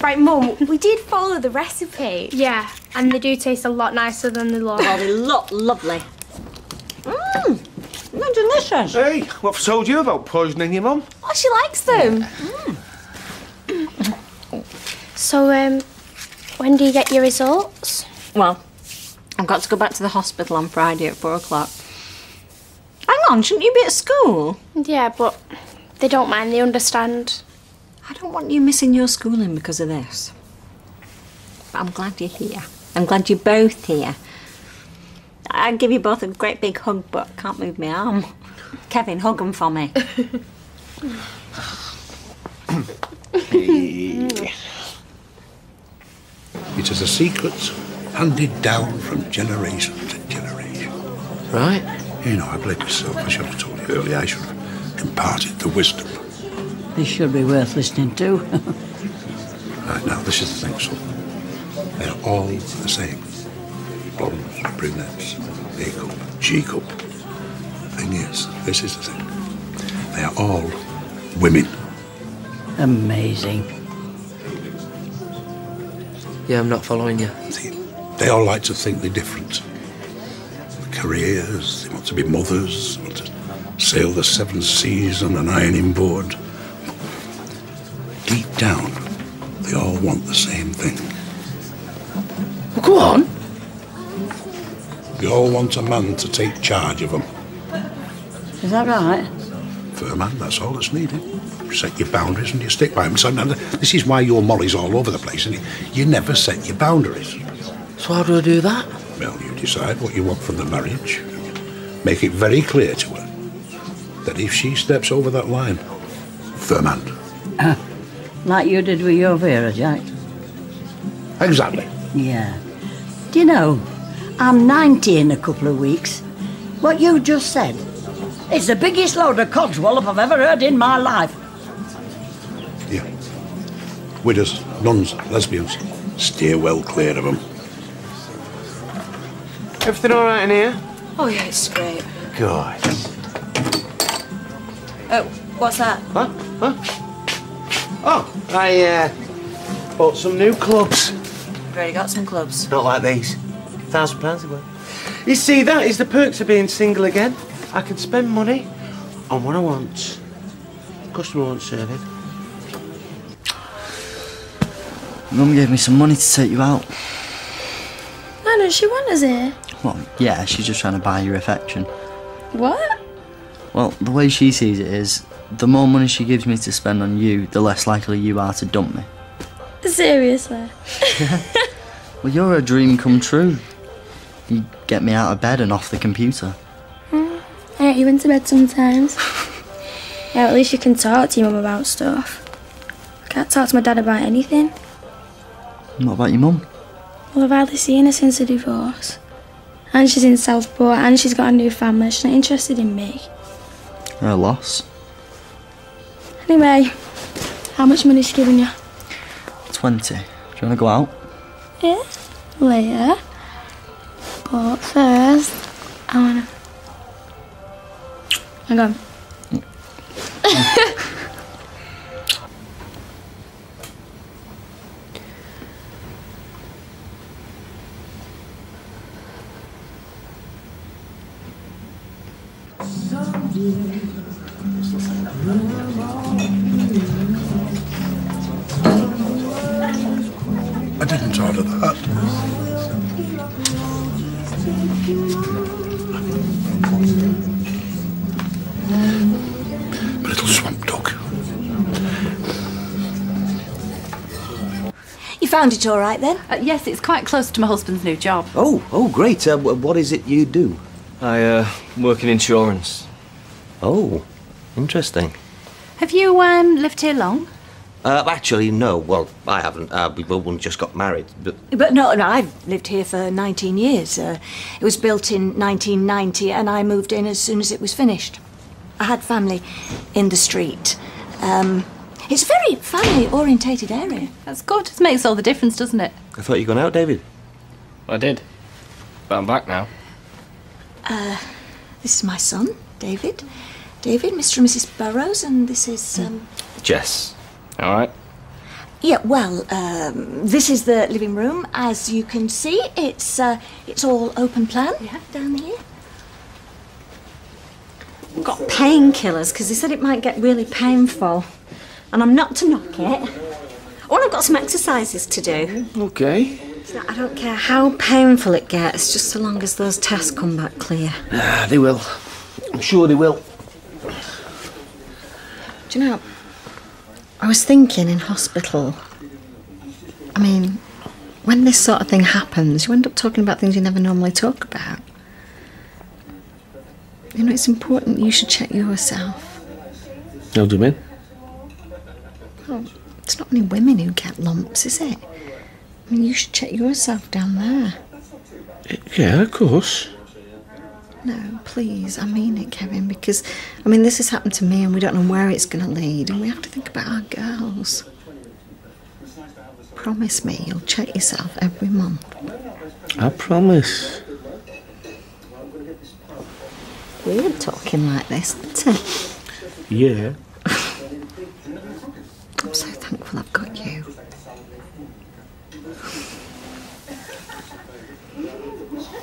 Right, Mum, we did follow the recipe. Yeah, and they do taste a lot nicer than the law. Oh, they look lovely. Mmm, they're delicious. Hey, what have I told you about poisoning your mum? Oh, she likes them. So, um, when do you get your results? Well, I've got to go back to the hospital on Friday at four o'clock. Hang on, shouldn't you be at school? Yeah, but they don't mind, they understand. I don't want you missing your schooling because of this. But I'm glad you're here. I'm glad you're both here. I'd give you both a great big hug, but I can't move my arm. Kevin, hug 'em for me. It is a secret handed down from generation to generation. Right. You know, I blame myself. I should have told you earlier. I should have imparted the wisdom. This should be worth listening to. Right now, this is the thing, son. They're all the same. Blondes, brunettes, A cup, G cup. Thing is, this is the thing. They are all women. Amazing. Yeah, I'm not following you. They all like to think they're different. Careers, they want to be mothers, they want to sail the seven seas on an ironing board. Deep down, they all want the same thing. Well, go on. They all want a man to take charge of them. Is that right? For a man, that's all that's needed. You set your boundaries and you stick by them. So this is why your Molly's all over the place, and you never set your boundaries. So how do I do that? Well, you decide what you want from the marriage. Make it very clear to her that if she steps over that line, firm hand. Like you did with your Vera, Jack. Exactly. Yeah. Do you know, I'm 90 in a couple of weeks. What you just said, it's the biggest load of codswallop I've ever heard in my life. Yeah. Widows, nuns, lesbians, steer well clear of them. Everything all right in here? Oh, yeah, it's great. Good. Oh, what's that? Huh? Huh? Oh, I uh, bought some new clubs. I've already got some clubs. Not like these. Thousand pounds ago. You see, that is the perks of being single again. I can spend money on what I want. Customer won't serve it. Mum gave me some money to take you out. Why don't she want us here? Well, yeah, she's just trying to buy your affection. What? Well, the way she sees it is, the more money she gives me to spend on you, the less likely you are to dump me. Seriously. Well, you're a dream come true. You get me out of bed and off the computer. Hmm, I get you into bed sometimes. yeah, at least you can talk to your mum about stuff. I can't talk to my dad about anything. What about your mum? Well, I've hardly seen her since the divorce. And she's in Southport and she's got a new family. She's not interested in me. Her loss. Anyway, how much money she giving you? 20. Do you want to go out? Yeah, later. But first, I wanna. Hang on. I didn't order that. A little swamp dog. You found it all right then? Uh, yes, it's quite close to my husband's new job. Oh, oh, great. Uh, what is it you do? I uh, work in insurance. Oh, interesting. Have you um, lived here long? Uh, actually, no. Well, I haven't. Uh, we both just got married. But But no, no, I've lived here for 19 years. Uh, it was built in 1990 and I moved in as soon as it was finished. I had family in the street. Um, it's a very family orientated area. That's good. It makes all the difference, doesn't it? I thought you'd gone out, David. I did. But I'm back now. Uh, this is my son, David. David, Mr. and Mrs. Burrows, and this is. Um, Jess. All right. yeah, well, um, this is the living room. As you can see, it's uh, it's all open plan down here. Got painkillers because they said it might get really painful. And I'm not to knock it. Oh, I've got some exercises to do. Okay. So I don't care how painful it gets, just so long as those tests come back clear. Ah, they will. I'm sure they will. Do you know, I was thinking in hospital. I mean, when this sort of thing happens, you end up talking about things you never normally talk about. You know, it's important you should check yourself. How do you mean? Well, it's not only women who get lumps, is it? I mean, you should check yourself down there. Yeah, of course. No, please, I mean it, Kevin, because, I mean, this has happened to me and we don't know where it's going to lead, and we have to think about our girls. Promise me you'll check yourself every month. I promise. Weird talking like this, isn't it? Yeah. I'm so thankful I've got you.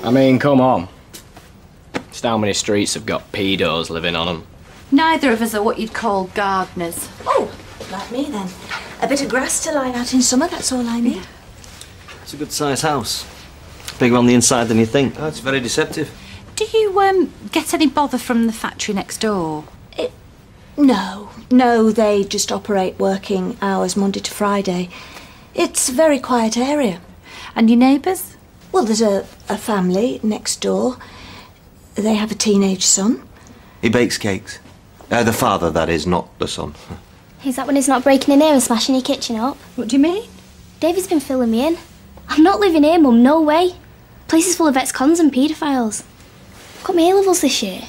I mean, come on. Just how many streets have got pedos living on them? Neither of us are what you'd call gardeners. Oh, like me then. A bit of grass to lie out in summer, that's all I need. It's a good sized house. Bigger on the inside than you think. Oh, it's very deceptive. Do you um, get any bother from the factory next door? It, No, no, they just operate working hours Monday to Friday. It's a very quiet area. And your neighbours? Well, there's a, a family next door. They have a teenage son. He bakes cakes. Uh, the father, that is, not the son. Is that when he's not breaking in here and smashing your kitchen up? What do you mean? David's been filling me in. I'm not living here, Mum, no way. Place is full of ex-cons and paedophiles. Got my A-levels this year.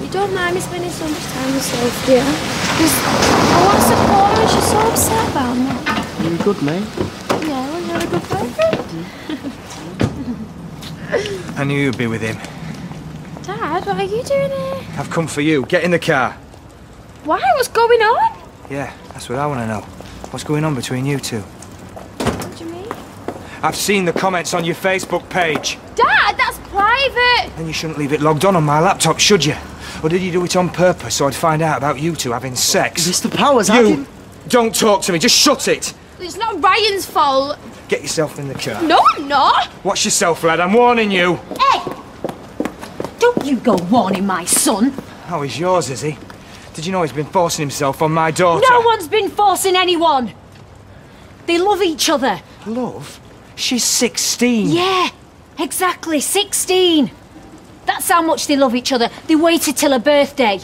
You don't mind me spending so much time with Sophia. Because oh, I want to support her and she's so upset about me. You good, mate? Yeah, well, you're a good boyfriend. I knew you'd be with him. Dad, what are you doing here? I've come for you. Get in the car. Why? What's going on? Yeah, that's what I want to know. What's going on between you two? What do you mean? I've seen the comments on your Facebook page. Dad, that's private! Then you shouldn't leave it logged on on my laptop, should you? Or did you do it on purpose so I'd find out about you two having sex? Mr. Powers, you how can- don't talk to me. Just shut it. It's not Ryan's fault. Get yourself in the car. No, I'm not. Watch yourself, lad. I'm warning you. Hey! Don't you go warning my son. Oh, he's yours, is he? Did you know he's been forcing himself on my daughter? No one's been forcing anyone. They love each other. Love? She's 16. Yeah, exactly, 16. That's how much they love each other. They waited till her birthday.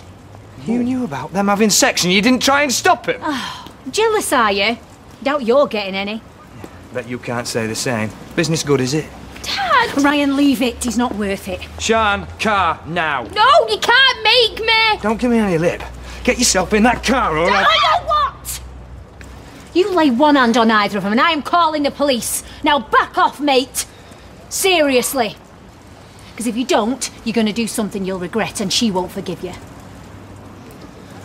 You knew about them having sex and you didn't try and stop him? Ah, jealous, are you? Doubt you're getting any. Bet you can't say the same. Business good, is it? Dad! Ryan, leave it. He's not worth it. Sian, car, now. No, you can't make me! Don't give me any lip. Get yourself in that car, all right? I know what! You lay one hand on either of them and I am calling the police. Now back off, mate. Seriously. Because if you don't, you're going to do something you'll regret and she won't forgive you.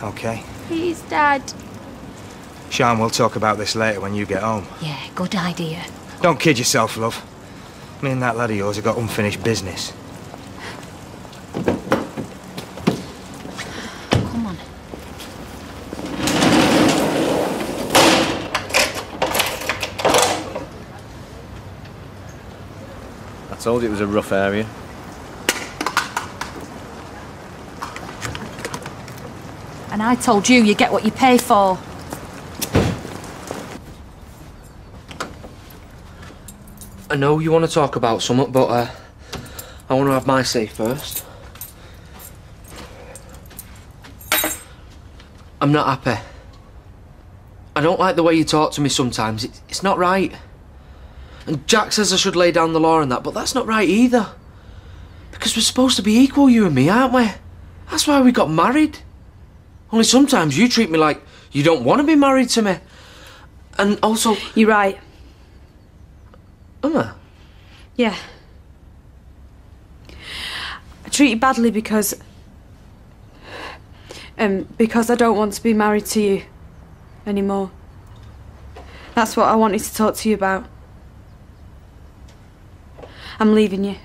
Okay. Please, Dad. Sian, we'll talk about this later when you get home. Yeah, good idea. Don't kid yourself, love. Me and that lad of yours have got unfinished business. Come on. I told you it was a rough area. And I told you you get what you pay for. I know you want to talk about something, but uh, I want to have my say first. I'm not happy. I don't like the way you talk to me sometimes. It's not right. And Jack says I should lay down the law and that, but that's not right either. Because we're supposed to be equal, you and me, aren't we? That's why we got married. Only sometimes you treat me like you don't want to be married to me. And also. You're right. Am I? Yeah. I treat you badly because. Um, because I don't want to be married to you anymore. That's what I wanted to talk to you about. I'm leaving you.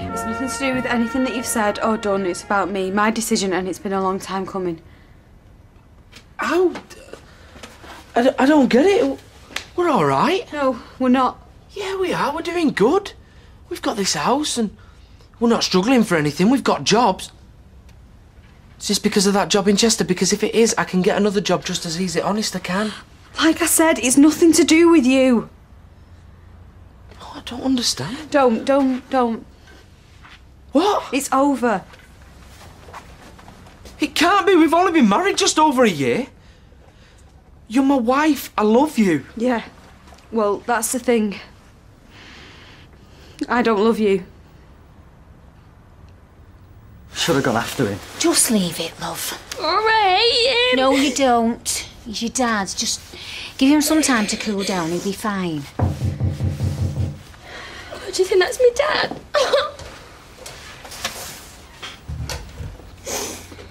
It's nothing to do with anything that you've said or done. It's about me, my decision, and it's been a long time coming. How? I, d- I don't get it. We're all right. No, we're not. Yeah, we are. We're doing good. We've got this house and we're not struggling for anything. We've got jobs. This because of that job in Chester? Because if it is, I can get another job just as easy. Honest, I can. Like I said, it's nothing to do with you. Oh, I don't understand. Don't, don't, don't. What? It's over. It can't be. We've only been married just over a year. You're my wife. I love you. Yeah. Well, that's the thing. I don't love you. Should have gone after him. Just leave it, love. Alright. No, you don't. He's your dad. Just give him some time to cool down. He'll be fine. Oh, do you think that's my dad?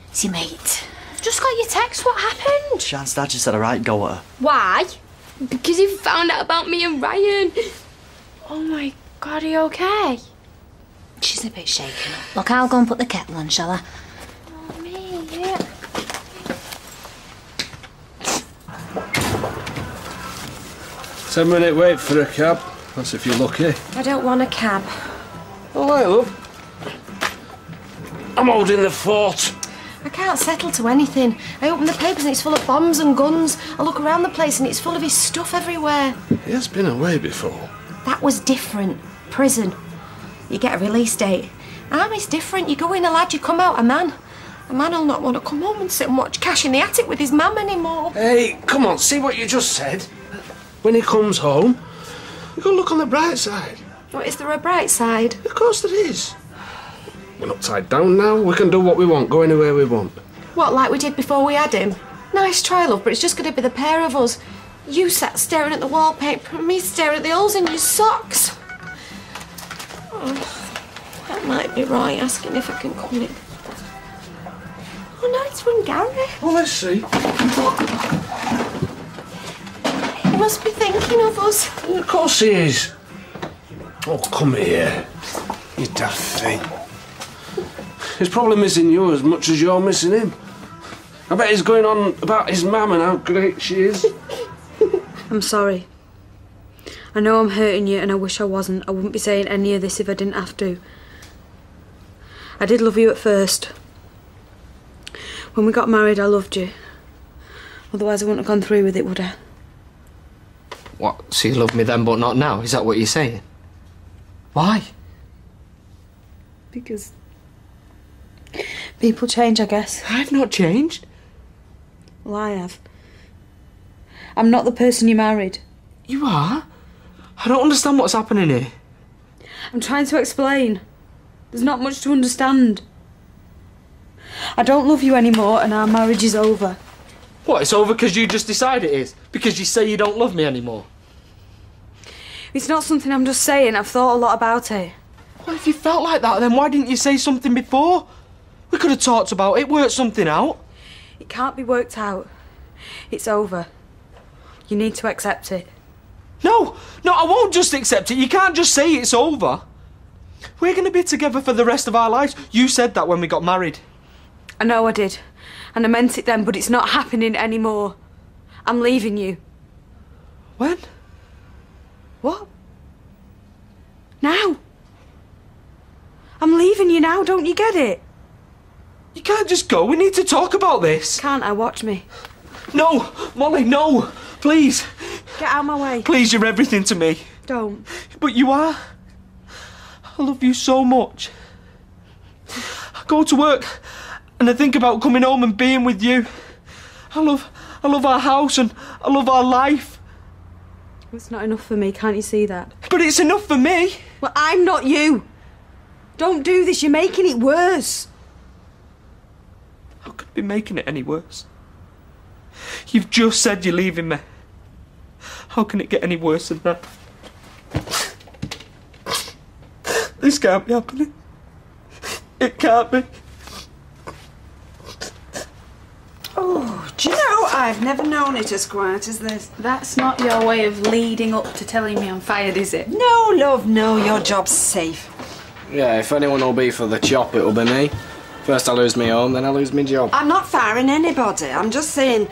It's your mate. Just got your text. What happened? Sian's dad just said a right go at her. Why? Because he found out about me and Ryan. Oh my god, are you okay? She's a bit shaken up. Look, I'll go and put the kettle on, shall I? Me, yeah. Ten minute wait for a cab. That's if you're lucky. I don't want a cab. Oh, hi, love. I'm holding the fort. I can't settle to anything. I open the papers and it's full of bombs and guns. I look around the place and it's full of his stuff everywhere. He has been away before. That was different. Prison. You get a release date. Ah, Army's different. You go in a lad, you come out a man. A man will not want to come home and sit and watch Cash in the attic with his mum anymore. Hey, come on, see what you just said. When he comes home, you gotta look on the bright side. What, is there a bright side? Of course there is. We're not tied down now. We can do what we want, go anywhere we want. What, like we did before we had him? Nice try, love, but it's just going to be the pair of us. You sat staring at the wallpaper and me staring at the holes in your socks. Oh, that might be right, asking if I can come in. Oh, no, it's from Gary. Well, let's see. He must be thinking of us. Of course he is. Oh, come here. You daft thing. He's probably missing you as much as you're missing him. I bet he's going on about his mum and how great she is. I'm sorry. I know I'm hurting you and I wish I wasn't. I wouldn't be saying any of this if I didn't have to. I did love you at first. When we got married, I loved you. Otherwise, I wouldn't have gone through with it, would I? What? So you love me then, but not now? Is that what you're saying? Why? Because people change, I guess. I've not changed. Well, I have. I'm not the person you married. You are? I don't understand what's happening here. I'm trying to explain. There's not much to understand. I don't love you anymore and our marriage is over. What? It's over because you just decide it is? Because you say you don't love me anymore? It's not something I'm just saying. I've thought a lot about it. Well, if you felt like that, then why didn't you say something before? We could have talked about it, worked something out. It can't be worked out. It's over. You need to accept it. No, no, I won't just accept it. You can't just say it's over. We're going to be together for the rest of our lives. You said that when we got married. I know I did. And I meant it then, but it's not happening anymore. I'm leaving you. When? What? Now. I'm leaving you now, don't you get it? You can't just go. We need to talk about this. Can't I? Watch me. No, Molly, no. Please. Get out of my way. Please, you're everything to me. Don't. But you are. I love you so much. I go to work and I think about coming home and being with you. I love I love our house and I love our life. It's not enough for me, can't you see that? But it's enough for me. Well, I'm not you. Don't do this, you're making it worse. How could it be making it any worse? You've just said you're leaving me. How can it get any worse than that? This can't be happening. It can't be. Oh, do you know, I've never known it as quiet as this. That's not your way of leading up to telling me I'm fired, is it? No, love, no, your job's safe. Yeah, if anyone will be for the chop, it'll be me. First I lose me home, then I lose me job. I'm not firing anybody. I'm just saying.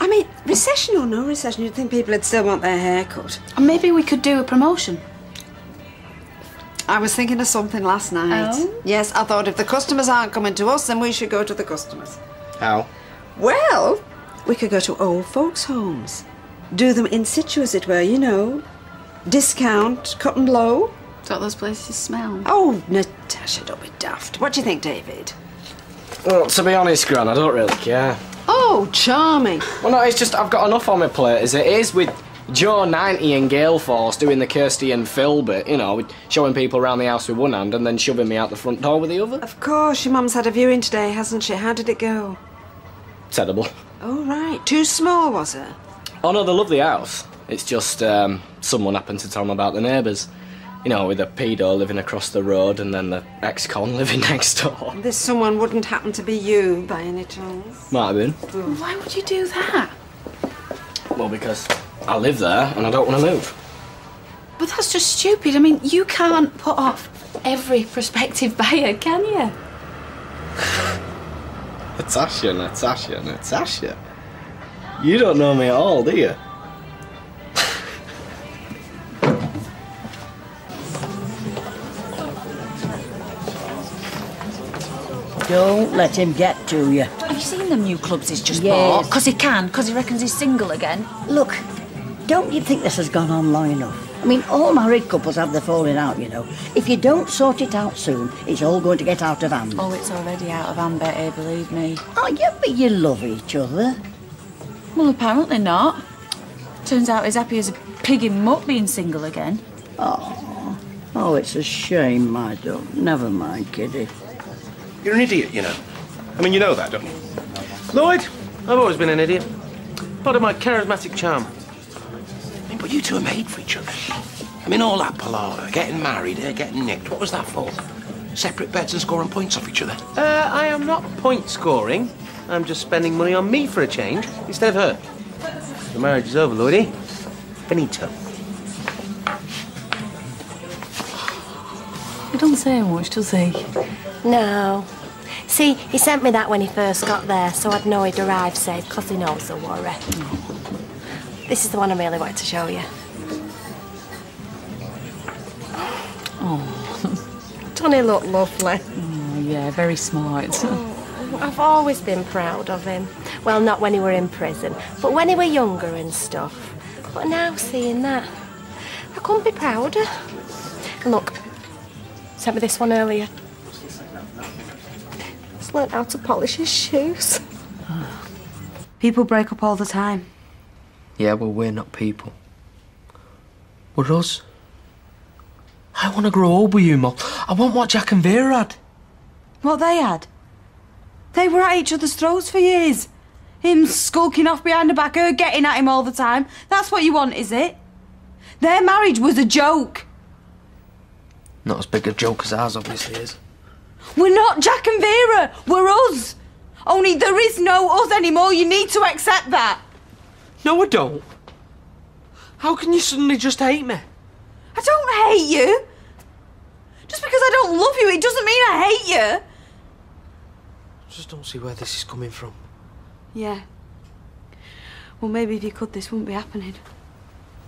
I mean, recession or no recession, you'd think people would still want their hair cut. And maybe we could do a promotion. I was thinking of something last night. Oh? Yes, I thought if the customers aren't coming to us, then we should go to the customers. How? Well, we could go to old folks' homes. Do them in situ, as it were, you know. Discount, cut and blow. Don't those places smell? Oh, Natasha, don't be daft. What do you think, David? Well, to be honest, Gran, I don't really care. Oh, charming. Well, no, it's just I've got enough on my plate as it is with Joe 90 and Gale Force doing the Kirstie and Phil bit, you know, showing people around the house with one hand and then shoving me out the front door with the other. Of course, your mum's had a viewing today, hasn't she? How did it go? Terrible. Oh, right. Too small, was it? Oh no, they love the house. It's just um, someone happened to tell them about the neighbours. You know, with a pedo living across the road and then the ex-con living next door. This someone wouldn't happen to be you, by any chance. Might have been. Why would you do that? Well, because I live there and I don't want to move. But that's just stupid. I mean, you can't put off every prospective buyer, can you? Natasha, Natasha, Natasha. You don't know me at all, do you? Don't let him get to you. Have you seen them new clubs he's just Yes. bought? Because he can, because he reckons he's single again. Look, don't you think this has gone on long enough? I mean, all married couples have their falling out, you know. If you don't sort it out soon, it's all going to get out of hand. Oh, it's already out of hand, Betty, believe me. Oh, yeah, but you love each other. Well, apparently not. Turns out he's happy as a pig in muck being single again. Oh, oh, it's a shame, my dog. Never mind, kiddie. You're an idiot, you know. I mean, you know that, don't you? Lloyd, I've always been an idiot. Part of my charismatic charm. I mean, but you two are made for each other. I mean, all that palaver, getting married, uh, getting nicked, what was that for? Separate beds and scoring points off each other? Uh, I am not point scoring. I'm just spending money on me for a change instead of her. The marriage is over, Lloydie. Finito. He doesn't say much, does he? No. See, he sent me that when he first got there, so I'd know he'd arrive safe, because he knows the worry. This is the one I really wanted to show you. Oh, Doesn't he look lovely? oh yeah, very smart. Oh, I've always been proud of him. Well, not when he were in prison, but when he were younger and stuff. But now seeing that, I couldn't be prouder. Look, sent me this one earlier. He's learnt how to polish his shoes. People break up all the time. Yeah, well, we're not people. We're us. I want to grow old with you, Mum. I want what Jack and Vera had. What they had? They were at each other's throats for years. Him skulking off behind her back, her getting at him all the time. That's what you want, is it? Their marriage was a joke. Not as big a joke as ours, obviously, is. We're not Jack and Vera. We're us. Only there is no us anymore. You need to accept that. No, I don't. How can you suddenly just hate me? I don't hate you. Just because I don't love you, it doesn't mean I hate you. I just don't see where this is coming from. Yeah. Well, maybe if you could, this wouldn't be happening.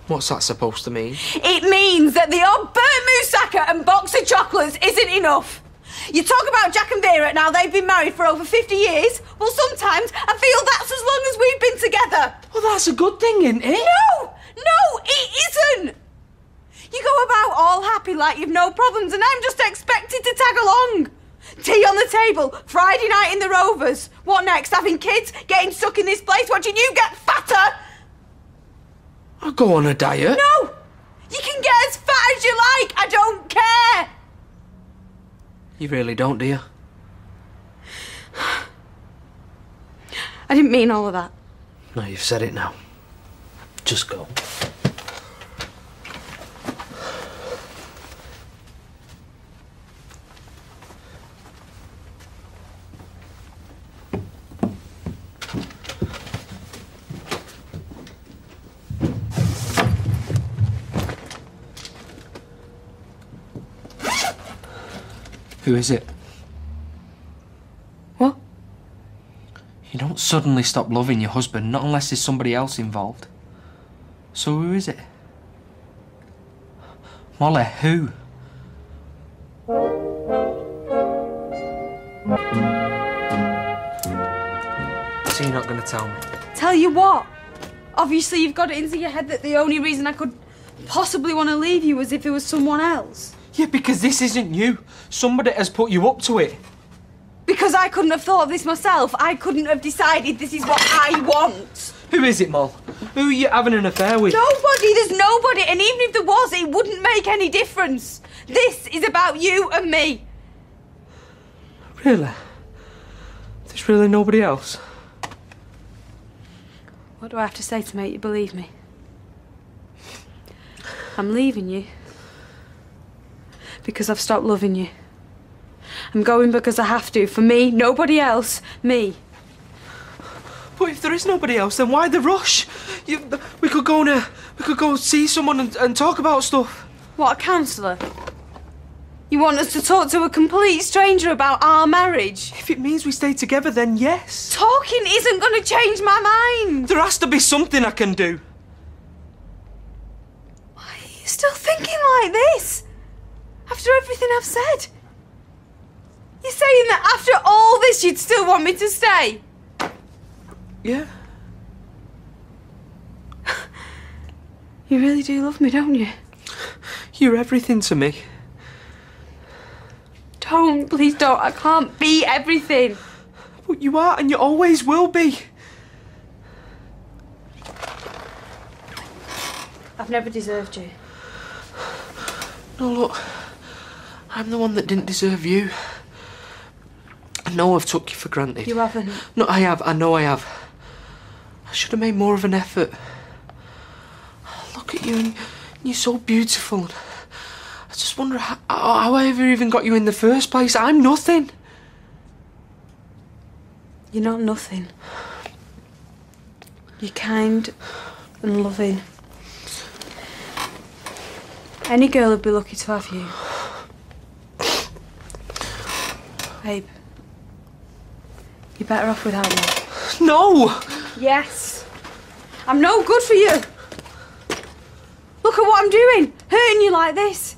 What's that supposed to mean? It means that the odd burnt moussaka and box of chocolates isn't enough. You talk about Jack and Vera, now they've been married for over 50 years. Well, sometimes I feel that's as long as we've been together. Well, that's a good thing, isn't it? No! No, it isn't! You go about all happy like you've no problems, and I'm just expected to tag along. Tea on the table, Friday night in the Rovers. What next? Having kids? Getting stuck in this place? Watching you get fatter? I'll go on a diet. No! You can get as fat as you like. I don't care. You really don't, do you? I didn't mean all of that. No, you've said it now. Just go. Who is it? What? You don't suddenly stop loving your husband, not unless there's somebody else involved. So who is it? Molly, who? So you're not going to tell me? Tell you what. Obviously, you've got it into your head that the only reason I could possibly want to leave you was if it was someone else. Yeah, because this isn't you. Somebody has put you up to it. Because I couldn't have thought of this myself. I couldn't have decided this is what I want. Who is it, Mol? Who are you having an affair with? Nobody, there's nobody. And even if there was, it wouldn't make any difference. This is about you and me. Really? There's really nobody else? What do I have to say to make you believe me? I'm leaving you. Because I've stopped loving you. I'm going because I have to. For me, nobody else. Me. But if there is nobody else, then why the rush? You, we could go and we could go see someone and, and talk about stuff. What, a counsellor? You want us to talk to a complete stranger about our marriage? If it means we stay together, then yes. Talking isn't going to change my mind. There has to be something I can do. Why are you still thinking like this? After everything I've said? You're saying that after all this, you'd still want me to stay? Yeah. You really do love me, don't you? You're everything to me. Don't, please don't. I can't be everything. But you are, and you always will be. I've never deserved you. No, look. I'm the one that didn't deserve you. I know I've took you for granted. You haven't. No, I have. I know I have. I should have made more of an effort. Look at you, and you're so beautiful. I just wonder how, how I ever even got you in the first place. I'm nothing. You're not nothing. You're kind and loving. Any girl would be lucky to have you. Babe, you're better off without me. No! Yes. I'm no good for you. Look at what I'm doing, hurting you like this.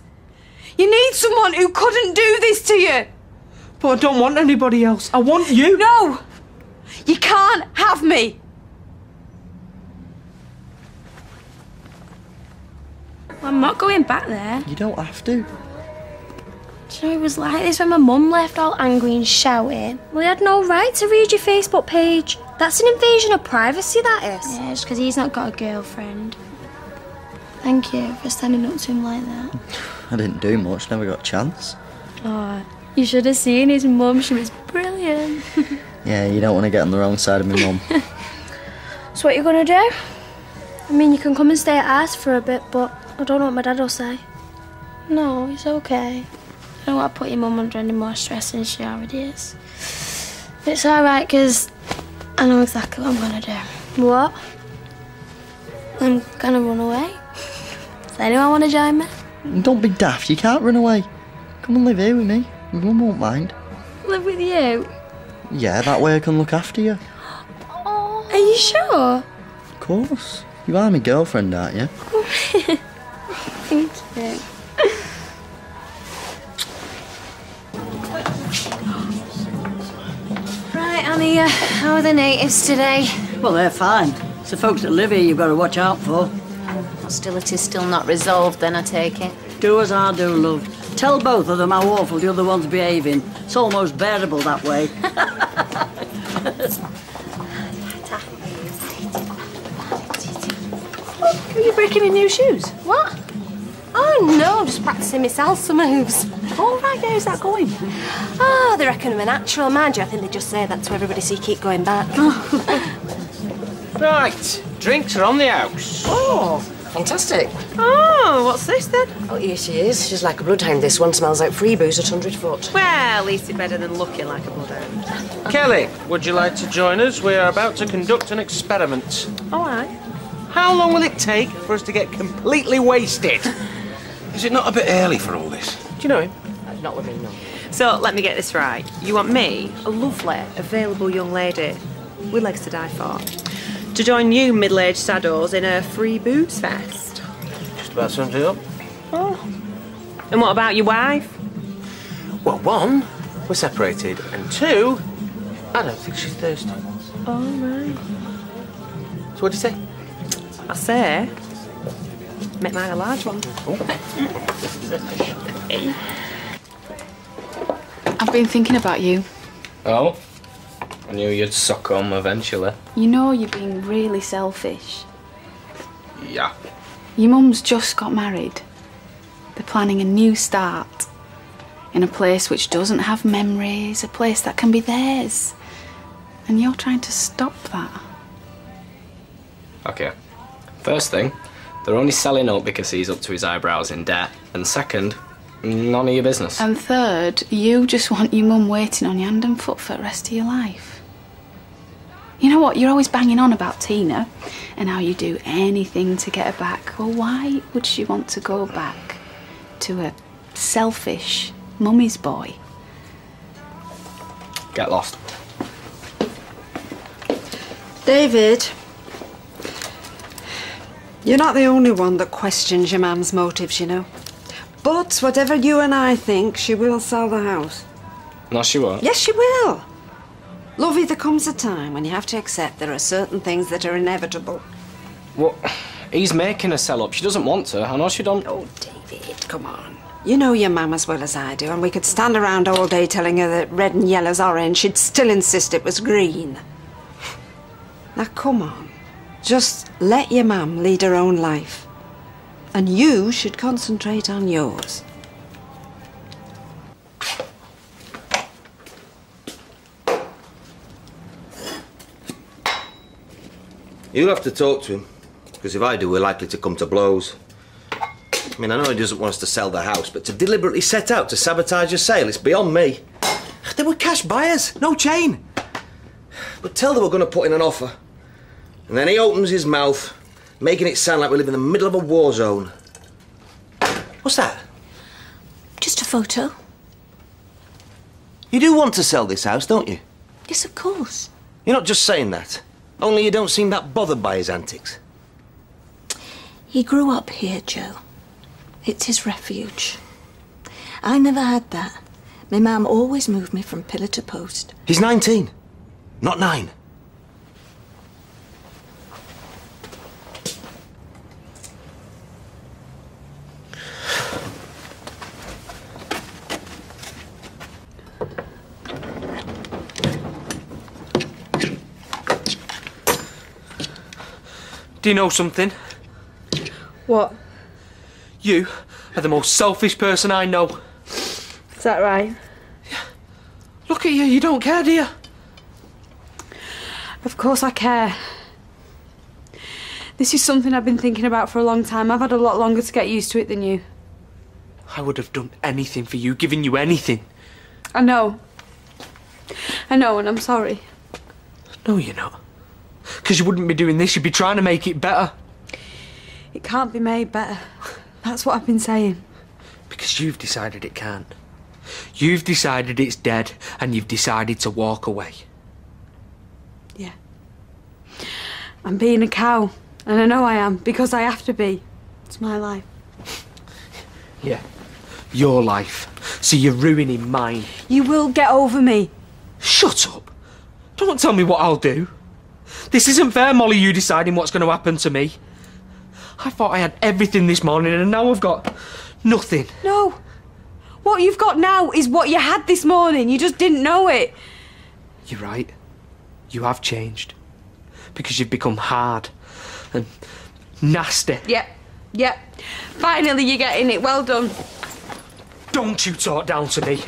You need someone who couldn't do this to you. But I don't want anybody else. I want you. No! You can't have me. I'm not going back there. You don't have to. Do you know it was like this when my mum left all angry and shouting? We had no right to read your Facebook page. That's an invasion of privacy, that is. Yeah, it's because he's not got a girlfriend. Thank you for standing up to him like that. I didn't do much, never got a chance. Oh, you should have seen his mum. She was brilliant. Yeah, you don't want to get on the wrong side of my mum. so what you gonna do? I mean, you can come and stay at ours for a bit, but I don't know what my dad will say. No, it's okay. I don't want to put your mum under any more stress than she already is. It's alright, because I know exactly what I'm gonna do. What? I'm gonna run away. Does anyone want to join me? Don't be daft, you can't run away. Come and live here with me. My mum won't mind. Live with you? Yeah, that way I can look after you. Are you sure? Of course. You are my girlfriend, aren't you? Thank you. Annie, uh, how are the natives today? Well, they're fine. It's the folks that live here you've got to watch out for. Hostility's still not resolved, then I take it. Do as I do, love. Tell both of them how awful the other one's behaving. It's almost bearable that way. Are you breaking in new shoes? What? Oh no, I'm just practicing my salsa moves. All right, how's that going? Oh, they reckon I'm a natural. Mind you, I think they just say that to everybody so you keep going back. Right, drinks are on the house. Oh, fantastic. oh, what's this then? Oh, here she is. She's like a bloodhound. This one smells like free booze at 100 foot. Well, at least it's better than looking like a bloodhound. Kelly, would you like to join us? We are about to conduct an experiment. All right. How long will it take for us to get completely wasted? Is it not a bit early for all this? Do you know him? Uh, not with me, no. So let me get this right. You want me, a lovely, available young lady with legs to die for, to join you middle-aged saddos in a free booze fest? Just about sums it up. Oh. And what about your wife? Well, one, we're separated, and two, I don't think she's thirsty. All right. So what do you say? I say, make mine a large one. I've been thinking about you. Oh? I knew you'd succumb eventually. You know you're being really selfish. Yeah. Your mum's just got married. They're planning a new start. In a place which doesn't have memories, a place that can be theirs. And you're trying to stop that. Okay. First thing, they're only selling up because he's up to his eyebrows in debt. And second, none of your business. And third, you just want your mum waiting on you hand and foot for the rest of your life. You know what? You're always banging on about Tina and how you do anything to get her back. Well, why would she want to go back to a selfish mummy's boy? Get lost. David, you're not the only one that questions your mum's motives, you know. But whatever you and I think, she will sell the house. No, she won't. Yes, she will. Lovey, there comes a time when you have to accept there are certain things that are inevitable. Well, He's making her sell up. She doesn't want to. I know she don't. Oh, David, come on. You know your mum as well as I do, and we could stand around all day telling her that red and yellow's orange. She'd still insist it was green. Now, come on. Just let your mum lead her own life. And you should concentrate on yours. You'll have to talk to him, because if I do, we're likely to come to blows. I mean, I know he doesn't want us to sell the house, but to deliberately set out to sabotage a sale, it's beyond me. They were cash buyers, no chain. But tell them we're going to put in an offer. And then he opens his mouth, making it sound like we live in the middle of a war zone. What's that? Just a photo. You do want to sell this house, don't you? Yes, of course. You're not just saying that. Only you don't seem that bothered by his antics. He grew up here, Joe. It's his refuge. I never had that. My mum always moved me from pillar to post. He's 19, not nine. Do you know something? What? You are the most selfish person I know. Is that right? Yeah. Look at you, you don't care, do you? Of course I care. This is something I've been thinking about for a long time. I've had a lot longer to get used to it than you. I would have done anything for you, given you anything. I know. I know, and I'm sorry. No, you're not. Because you wouldn't be doing this, you'd be trying to make it better. It can't be made better. That's what I've been saying. Because you've decided it can't. You've decided it's dead, and you've decided to walk away. Yeah. I'm being a cow, and I know I am, because I have to be. It's my life. Yeah. Your life. So you're ruining mine. You will get over me. Shut up. Don't tell me what I'll do. This isn't fair, Molly, you deciding what's going to happen to me. I thought I had everything this morning, and now I've got nothing. No. What you've got now is what you had this morning. You just didn't know it. You're right. You have changed. Because you've become hard and nasty. Yep. Yep. Finally, you're getting it. Well done. Don't you talk down to me.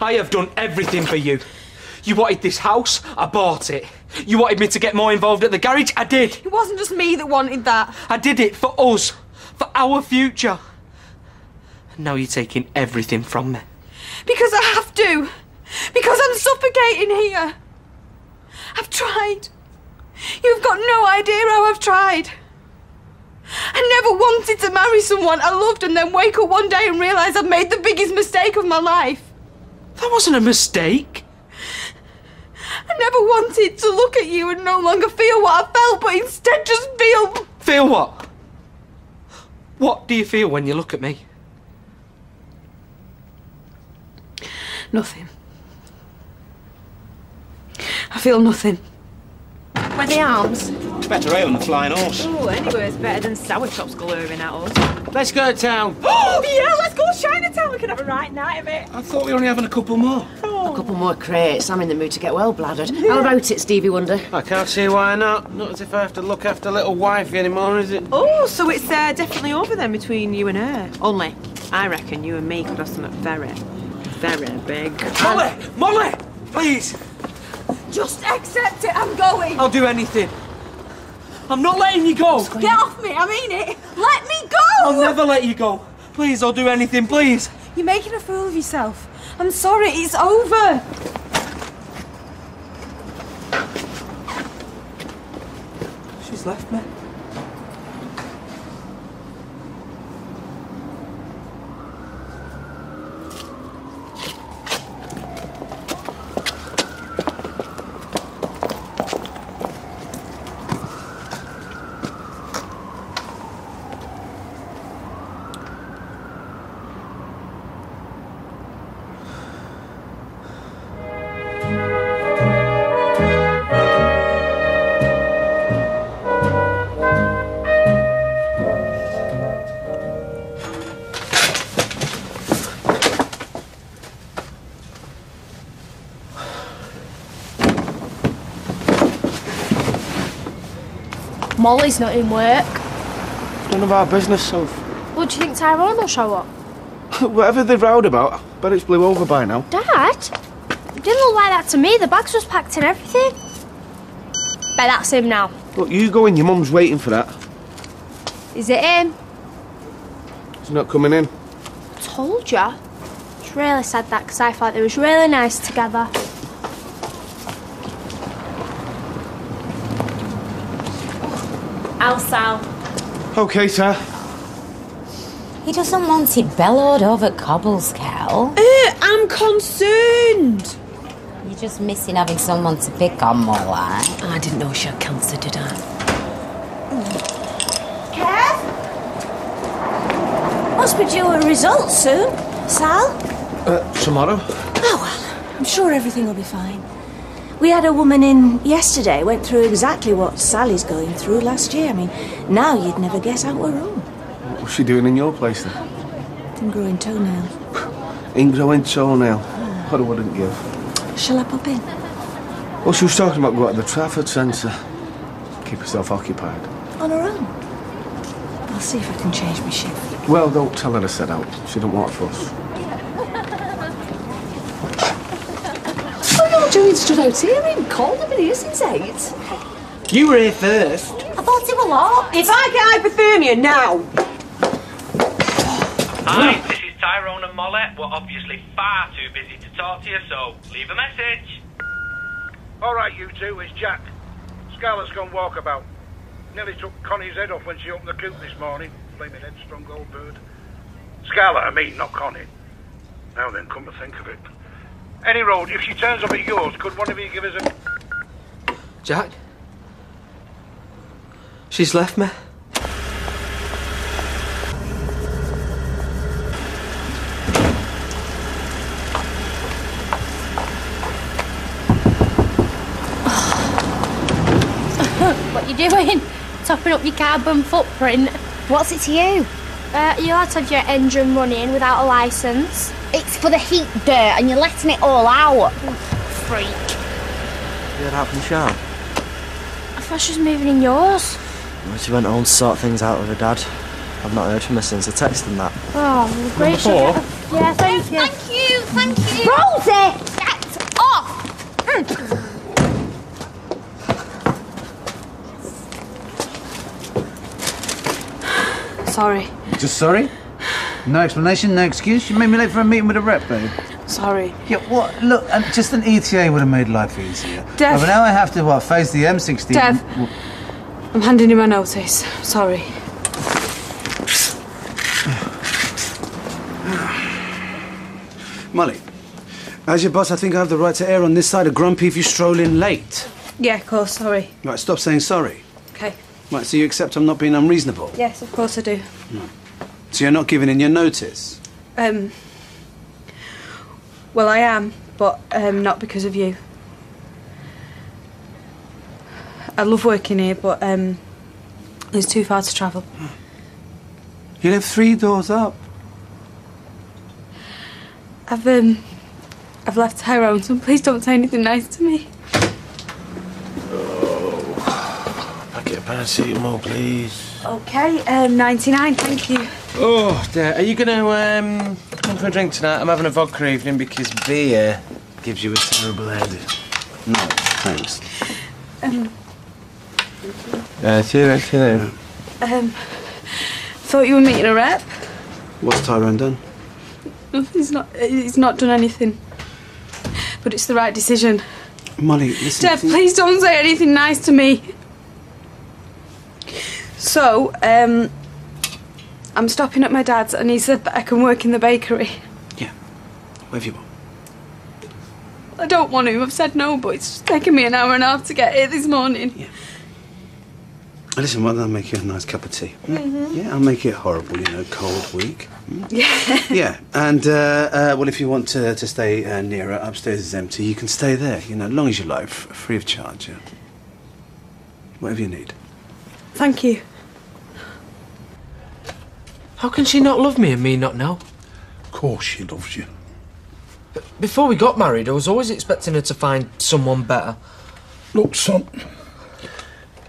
I have done everything for you. You wanted this house, I bought it. You wanted me to get more involved at the garage, I did. It wasn't just me that wanted that. I did it for us, for our future. And now you're taking everything from me. Because I have to. Because I'm suffocating here. I've tried. You've got no idea how I've tried. I never wanted to marry someone I loved and then wake up one day and realise I've made the biggest mistake of my life. That wasn't a mistake. I never wanted to look at you and no longer feel what I felt, but instead just feel. Feel what? What do you feel when you look at me? Nothing. I feel nothing. Where the arms? It's better ale than the flying horse. Oh, anywhere's better than sour chops galooring at us. Let's go to town. Oh, yeah, let's go to Chinatown. We can have a right night of it. I thought we were only having a couple more. A couple more crates. I'm in the mood to get well bladdered. How about it, Stevie Wonder? I can't see why not. Not as if I have to look after little wifey anymore, is it? Oh, so it's uh, definitely over then between you and her. Only, I reckon you and me could have something very, very big. Molly! Molly! Please! Just accept it. I'm going. I'll do anything. I'm not letting you go. Get off me. I mean it. Let me go. I'll never let you go. Please, I'll do anything, please. You're making a fool of yourself. I'm sorry. It's over. She's left me. Molly's not in work. None of our business, Soph. Well, do you think Tyrone will show up? Whatever they've rowed about, bet it's blew over by now. Dad? It didn't look like that to me. The bags was packed and everything. Bet that's him now. Look, you go in, your mum's waiting for that. Is it him? He's not coming in. I Told you. It's really sad that because I thought they was really nice together. Al Sal. Okay, sir. He doesn't want it bellowed over cobbles, Cal. Uh, I'm concerned. You're just missing having someone to pick on more like. I didn't know she had cancer, did I? Kev? must be due a result soon. Sal? Uh, tomorrow? Oh, well, I'm sure everything will be fine. We had a woman in yesterday, went through exactly what Sally's going through last year. I mean, now you'd never guess out we're wrong. What's she doing in your place then? Been growing toenails. Ingrowing toenail. Ah. What I wouldn't give. Shall I pop in? Well, she was talking about going to the Trafford Centre. Keep herself occupied. On her own? I'll see if I can change my shift. Well, don't tell her I set out. She don't want a fuss. What are you stood out here in cold? I've been here since eight. You were here first. I thought it were locked. If I get hypothermia now, Hi, this is Tyrone and Molly. We're obviously far too busy to talk to you, so leave a message. All right, you two, it's Jack. Scarlett's gone walkabout. Nearly took Connie's head off when she opened the coop this morning. Blaming headstrong old bird. Scarlett, I mean, not Connie. Now then, come to think of it. Any road, if she turns up at yours, could one of you give us a... Jack? She's left me. what you doing? Topping up your carbon footprint. What's it to you? Uh, you'll have to have your engine running without a licence. It's for the heat, dirt, and you're letting it all out. Freak. You heard out from Sian? I thought she was moving in yours. Well, she went home to sort things out with her dad. I've not heard from her since I texted him that. Oh, well, great. she'll get a- Yeah, thank you. Thank you, thank you. Rosie! Get off! Sorry. Just sorry? No explanation, no excuse? You made me late for a meeting with a rep, babe. Sorry. Yeah, what? Look, uh, just an ETA would have made life easier. Dev. But now I have to, what, face the M16? Dev. W- I'm handing you my notice. Sorry. Molly, as your boss, I think I have the right to err on this side of grumpy if you stroll in late. Yeah, of course, sorry. Right, stop saying sorry. Okay. Right, so you accept I'm not being unreasonable. Yes, of course I do. So you're not giving in your notice. Um. Well, I am, but um, not because of you. I love working here, but um, it's too far to travel. You live three doors up. I've um, I've left Tyrone, so please don't say anything nice to me. Oh, packet of paracetamol, please. Okay, um, 99, thank you. Oh, dear. Are you going to um, come for a drink tonight? I'm having a vodka evening because beer gives you a terrible headache. No, thanks. Um, Uh, see you later. See you later. um, thought you were meeting a rep. What's Tyrone done? He's not. He's not done anything. But it's the right decision. Molly, listen. Dev, please don't say anything nice to me. So, um, I'm stopping at my dad's, and he said that I can work in the bakery. Yeah, wherever you want. I don't want to. I've said no, but it's just taken me an hour and a half to get here this morning. Yeah. Listen, why don't I make you a nice cup of tea? Hmm? Mhm. Yeah, I'll make it horrible, you know, cold week. Hmm? Yeah. Yeah, and, uh, uh, well, if you want to, to stay uh, nearer, upstairs is empty, you can stay there, you know, as long as you like, free of charge, yeah. Whatever you need. Thank you. How can she not love me and me not know? Of course she loves you. But Before we got married, I was always expecting her to find someone better. Look, son,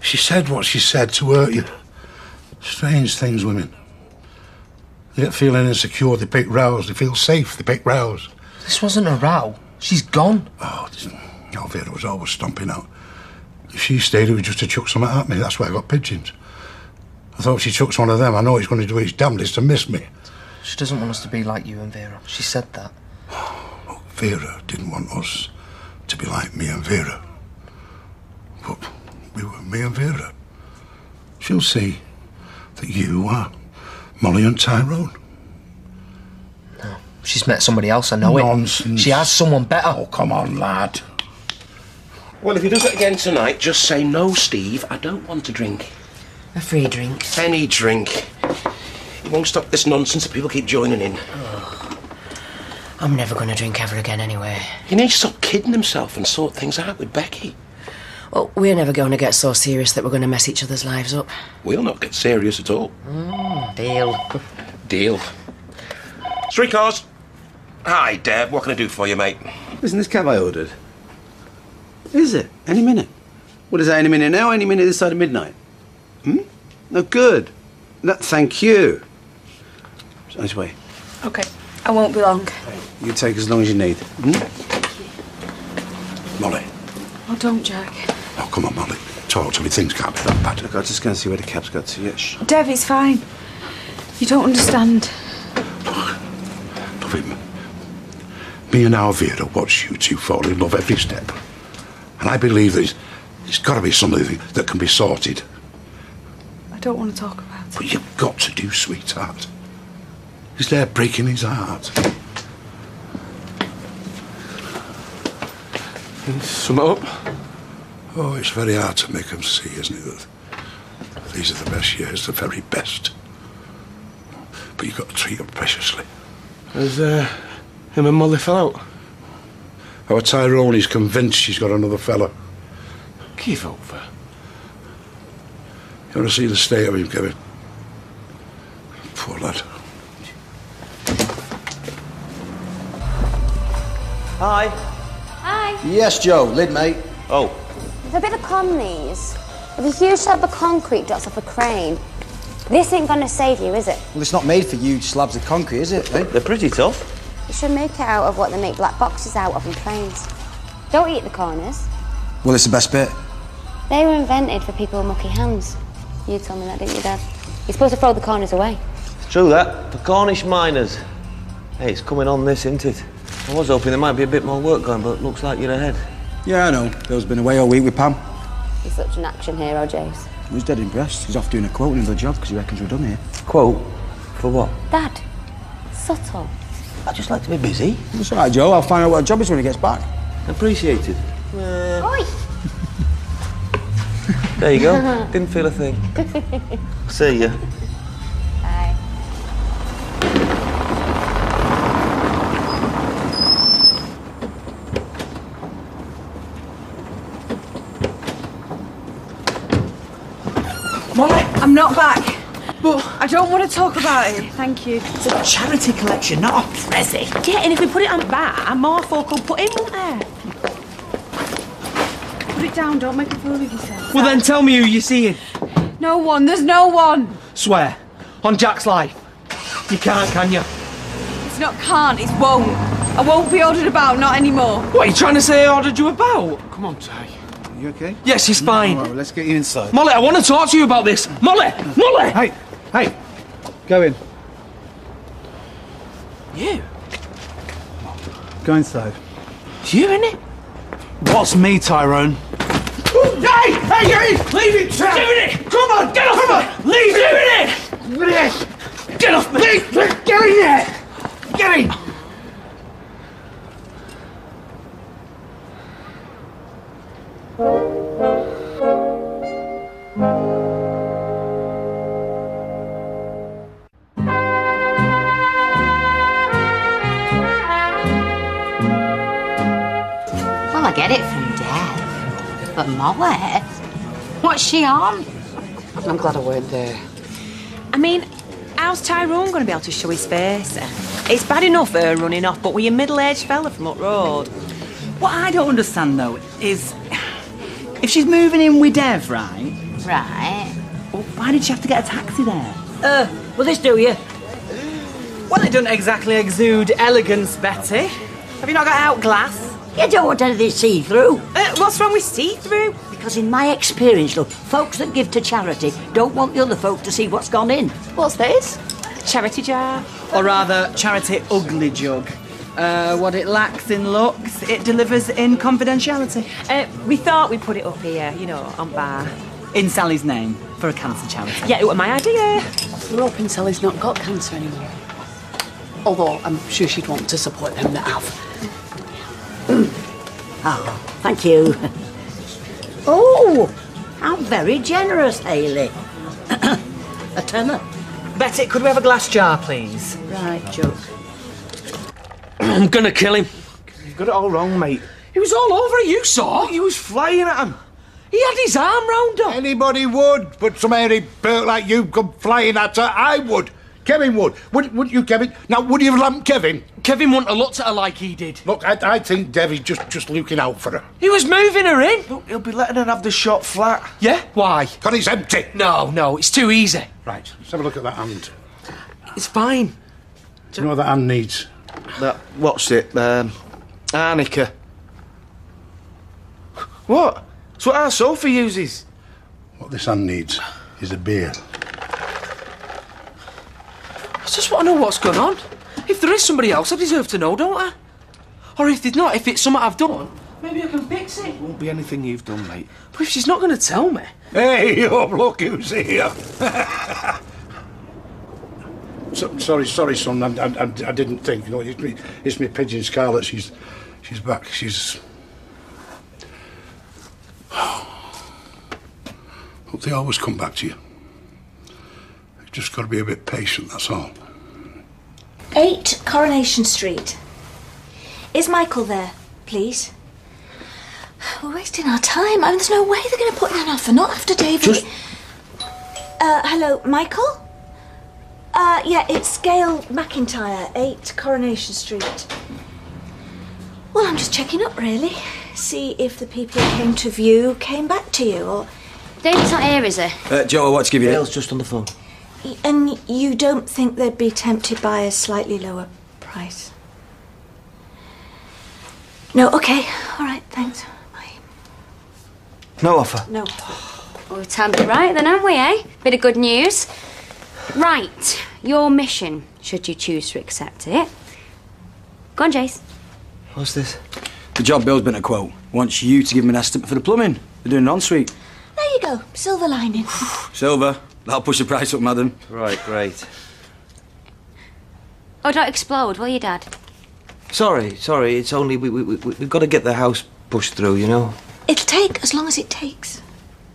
she said what she said to hurt you. Strange things, women. They get feeling insecure, they pick rows. They feel safe, they pick rows. This wasn't a row. She's gone. Oh, this, Alvira was always stomping out. If she stayed, it was just to chuck something at me. That's why I got pigeons. I thought she chucks one of them, I know he's going to do his damnedest to miss me. She doesn't want us to be like you and Vera. She said that. Vera didn't want us to be like me and Vera. But we were me and Vera. She'll see that you are Molly and Tyrone. No, She's met somebody else, I know Nonsense. it. She has someone better. Oh, come on, lad. Well, if he does it again tonight, just say, no, Steve, I don't want to drink. A free drink. Any drink. You won't stop this nonsense that people keep joining in. Oh, I'm never going to drink ever again anyway. You need to stop kidding himself and sort things out with Becky. Well, we're never going to get so serious that we're going to mess each other's lives up. We'll not get serious at all. Mm, deal. Deal. Street Cars. Hi, Dev. What can I do for you, mate? Isn't this cab I ordered? Is it? Any minute. What is that, any minute now? Any minute this side of midnight? Hmm? No, good. No, thank you. It's on its way. Okay, I won't be long. You take as long as you need. Hmm? Molly. Oh, don't, Jack. Oh, come on, Molly. Talk to me. Things can't be that bad. Look, I was just going to see where the cab's got to. Yeah, shh. Dev, it's fine. You don't understand. Look, Love him. Me and Alvira watch you two fall in love every step. And I believe there's, there's got to be something that can be sorted. I don't want to talk about it. But you've got to do, sweetheart. He's there breaking his heart. Sum up. Oh, it's very hard to make them see, isn't it? That these are the best years, the very best. But you've got to treat them preciously. Has uh, him and Molly fell out? Our Tyrone is convinced she's got another fella. Give over. You want to see the state of him, Kevin? Poor lad. Hi. Hi. Yes, Joe. Lid, mate. Oh. There's a bit of con these. With a huge slab of concrete drops off a crane. This ain't gonna save you, is it? Well, it's not made for huge slabs of concrete, is it? Eh? They're pretty tough. You should make it out of what they make black boxes out of in planes. Don't eat the corners. Well, it's the best bit. They were invented for people with mucky hands. You told me that, didn't you, Dad? You're supposed to throw the corners away. It's true that. For Cornish miners. Hey, it's coming on this, isn't it? I was hoping there might be a bit more work going, but looks like you're ahead. Yeah, I know. Bill's been away all week with Pam. You're such an action hero, James. He's dead impressed. He's off doing a quote in the job because he reckons we're done here. Quote? For what? Dad, subtle. I just like to be busy. That's all right, Joe. I'll find out what job is when he gets back. Appreciated. Oi! There you go. Didn't feel a thing. See ya. Bye. Molly, I'm not back. But I don't want to talk about it. Thank you. It's a charity collection, not a prezi. Yeah, and if we put it on bar, more folk will put in, won't there? Put it down. Don't make a fool of yourself. Well, then tell me who you're seeing. No one. There's no one. Swear. On Jack's life. You can't, can you? It's not can't. It's won't. I won't be ordered about. Not anymore. What are you trying to say I ordered you about? Come on, Ty. You okay? Yes, she's fine. All right, well, let's get you inside. Molly, I want to talk to you about this. Molly! Molly! Hey, hey, go in. You? Go inside. You in it? What's me, Tyrone? Hey! Hey, hey! Leave it, Jack! Doing it! Come on, get off Come on! Leave it! Doing it! Get off me! Leave, get in there! Get in! Well, But Molly? What's she on? I'm glad I weren't there. I mean, how's Tyrone going to be able to show his face? It's bad enough her running off, but we're a middle-aged fella from up road. What I don't understand, though, is if she's moving in with Dev, right? Right. Well, why did she have to get a taxi there? Uh, will this do you? Well, it doesn't exactly exude elegance, Betty. Have you not got out glass? You don't want anything see-through. Uh, what's wrong with see-through? Because in my experience, look, folks that give to charity don't want the other folk to see what's gone in. What's this? Charity jar. Or rather, charity ugly jug. Uh, what it lacks in looks, it delivers in confidentiality. Uh, we thought we'd put it up here, you know, on bar. In Sally's name, for a cancer charity. Yeah, it was my idea. We're hoping Sally's not got cancer anymore. Although I'm sure she'd want to support them that have. Oh, thank you. Oh, how very generous, Hayley. a tenner. Betty, could we have a glass jar, please? Right, Joke. I'm gonna kill him. You got it all wrong, mate. He was all over it, you saw? He was flying at him. He had his arm round her. Anybody would, but some hairy bird like you come flying at her, I would. Kevin would. Would, wouldn't you, Kevin? Now, would you have lamped Kevin? Kevin wouldn't have looked at her like he did. Look, I, I think Devin's just, just looking out for her. He was moving her in. Look, he'll be letting her have the shot flat. Yeah? Why? Because it's empty. No, no, it's too easy. Right, let's have a look at that hand. It's fine. Do you know what that hand needs? That, what's it? Um, arnica. What? It's what our Sophie uses. What this hand needs is a beer. I just want to know what's going on. If there is somebody else, I deserve to know, don't I? Or if there's not, if it's something I've done, maybe I can fix it. it Won't be anything you've done, mate. But if she's not going to tell me, Hey, oh, look who's here. so, sorry, sorry, son. I, I, I, I didn't think. You know, it's me, it's me pigeon Scarlett. She's, she's back. She's. Hope they always come back to you. You've just got to be a bit patient. That's all. 8 Coronation Street. Is Michael there, please? We're wasting our time. I mean, there's no way they're going to put in an offer. Not after David. Just- Uh, hello, Michael? Uh, yeah, it's Gail McIntyre, 8 Coronation Street. Well, I'm just checking up, really. See if the people who came to view came back to you, or... David's not here, is he? Uh, Joe, what's give you? Gail's just on the phone. And you don't think they'd be tempted by a slightly lower price? No, okay. All right, thanks. No offer. No. Well, we timed it right then, haven't we, eh? Bit of good news. Right, your mission, should you choose to accept it. Go on, Jace. What's this? The job Bill's been a quote. Wants you to give him an estimate for the plumbing. They're doing an ensuite. There you go. Silver lining. Silver. That'll push the price up, madam. Right, great. Oh, don't explode, will you, Dad? Sorry, sorry. It's only we, we, we, we've got to get the house pushed through, you know. It'll take as long as it takes.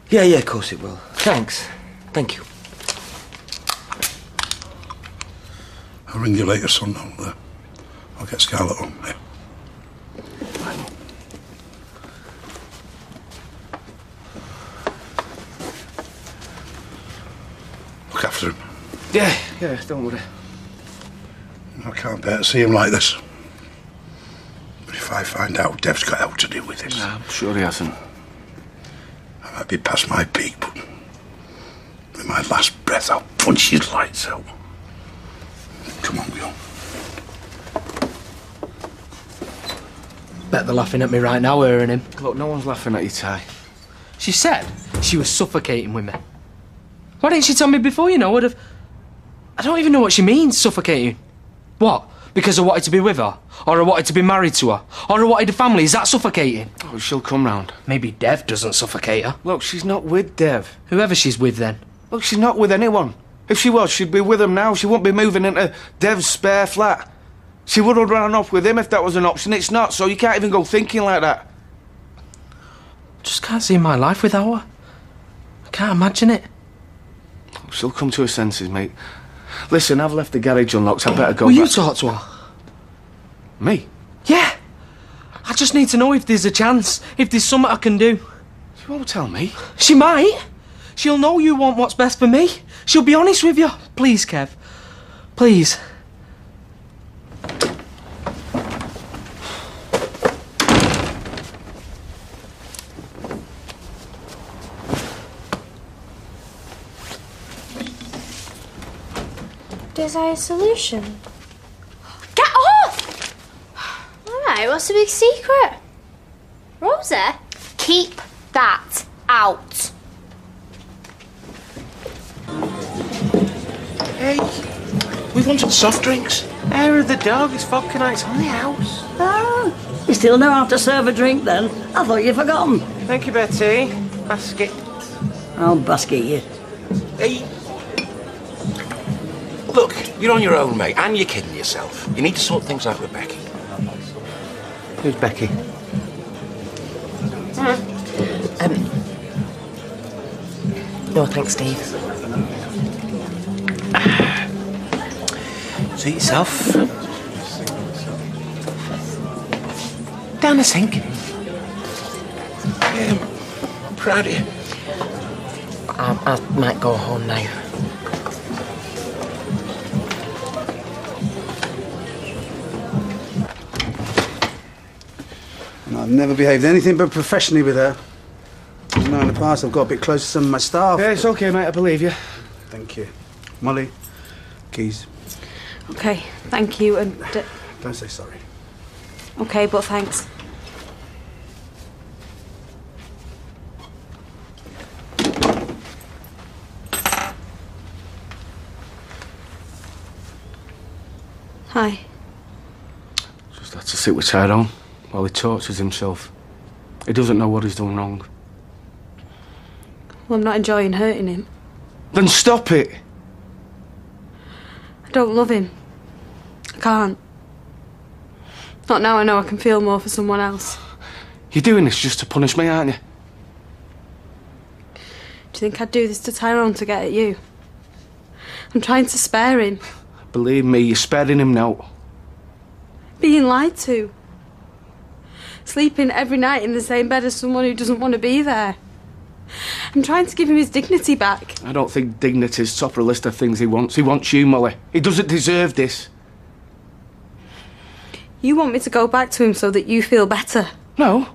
Yeah, yeah, of course it will. Thanks. Thank you. I'll ring you later, son. I'll, uh, I'll get Scarlett on. Yeah. Look after him. Yeah, yeah, don't worry. I can't bear to see him like this. But if I find out Dev's got out to do with this, I'm sure he hasn't. I might be past my peak, but with my last breath, I'll punch his lights out. Come on, Gil. bet they're laughing at me right now, her and him. Look, no one's laughing at you, Ty. She said she was suffocating with me. Why didn't she tell me before, you know? I'd have... I don't even know what she means, suffocating. What? Because I wanted to be with her? Or I wanted to be married to her? Or I wanted a family? Is that suffocating? Oh, she'll come round. Maybe Dev doesn't suffocate her. Look, she's not with Dev. Whoever she's with, then. Look, she's not with anyone. If she was, she'd be with him now. She wouldn't be moving into Dev's spare flat. She would have run off with him if that was an option. It's not, so you can't even go thinking like that. Just can't see my life without her. I can't imagine it. She'll come to her senses, mate. Listen, I've left the garage unlocked. I better go. Will you back. talk to her? Me? Yeah. I just need to know if there's a chance, if there's something I can do. She won't tell me. She might. She'll know you want what's best for me. She'll be honest with you. Please, Kev. Please. Desire solution. Get off! Alright, what's the big secret? Rosa, keep that out. Hey, we wanted soft drinks. Air of the dog. It's vodka nights on the house. Oh, you still know how to serve a drink then? I thought you'd forgotten. Thank you, Betty. Basket. I'll basket you. Hey. Look, you're on your own, mate, and you're kidding yourself. You need to sort things out with Becky. Who's Becky? Um, no, thanks, Steve. Seat yourself. Down the sink. Yeah, I'm proud of you. I, I might go home now. And I've never behaved anything but professionally with her. You know, in the past, I've got a bit close to some of my staff. Yeah, it's okay, mate. I believe you. Thank you. Molly, keys. Okay, thank you, and... Uh, Don't say sorry. okay, but thanks. Hi. Just had to sit with Tyrone while he tortures himself. He doesn't know what he's done wrong. Well, I'm not enjoying hurting him. Then stop it! I don't love him. I can't. Not now I know I can feel more for someone else. You're doing this just to punish me, aren't you? Do you think I'd do this to Tyrone to get at you? I'm trying to spare him. Believe me, you're sparing him now. Being lied to. Sleeping every night in the same bed as someone who doesn't want to be there. I'm trying to give him his dignity back. I don't think dignity's top of the list of things he wants. He wants you, Molly. He doesn't deserve this. You want me to go back to him so that you feel better. No.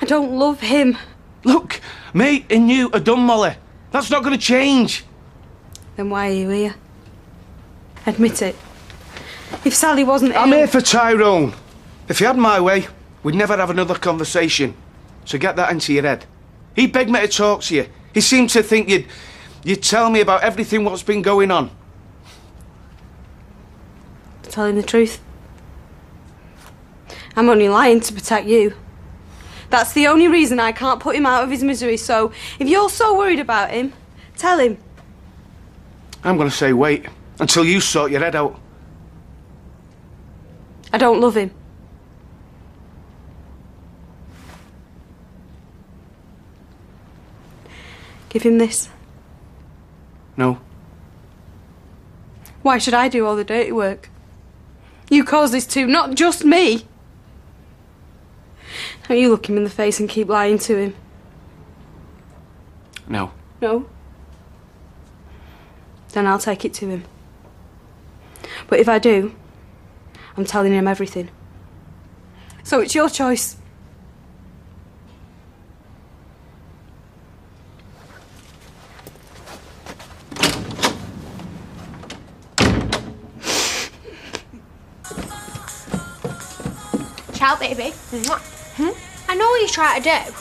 I don't love him. Look, me and you are done, Molly. That's not going to change. Then why are you here? Admit it. If Sally wasn't I'm ill- here for Tyrone. If you had my way, we'd never have another conversation. So get that into your head. He begged me to talk to you. He seemed to think you'd you'd tell me about everything what's been going on. Tell him the truth. I'm only lying to protect you. That's the only reason I can't put him out of his misery, so if you're so worried about him, tell him. I'm going to say wait until you sort your head out. I don't love him. Give him this. No. Why should I do all the dirty work? You caused this too, not just me. Don't you look him in the face and keep lying to him. No. No? Then I'll take it to him. But if I do, I'm telling him everything. So it's your choice. Ciao, baby. Hmm? I know what you're trying to do,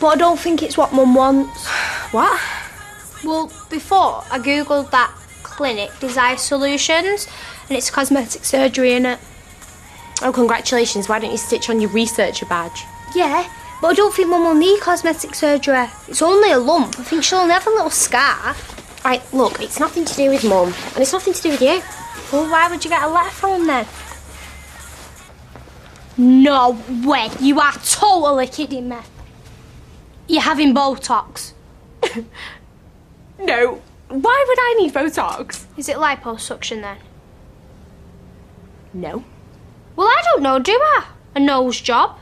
but I don't think it's what Mum wants. What? Well, before I googled that clinic, Desire Solutions, and it's cosmetic surgery in it. Oh, congratulations. Why don't you stitch on your researcher badge? Yeah, but I don't think Mum will need cosmetic surgery. It's only a lump. I think she'll have a little scar. Right, look, it's nothing to do with Mum, and it's nothing to do with you. Well, why would you get a letter from them then? No way. You are totally kidding me. You're having Botox. No. Why would I need Botox? Is it liposuction then? No. Well, I don't know, do I? A nose job?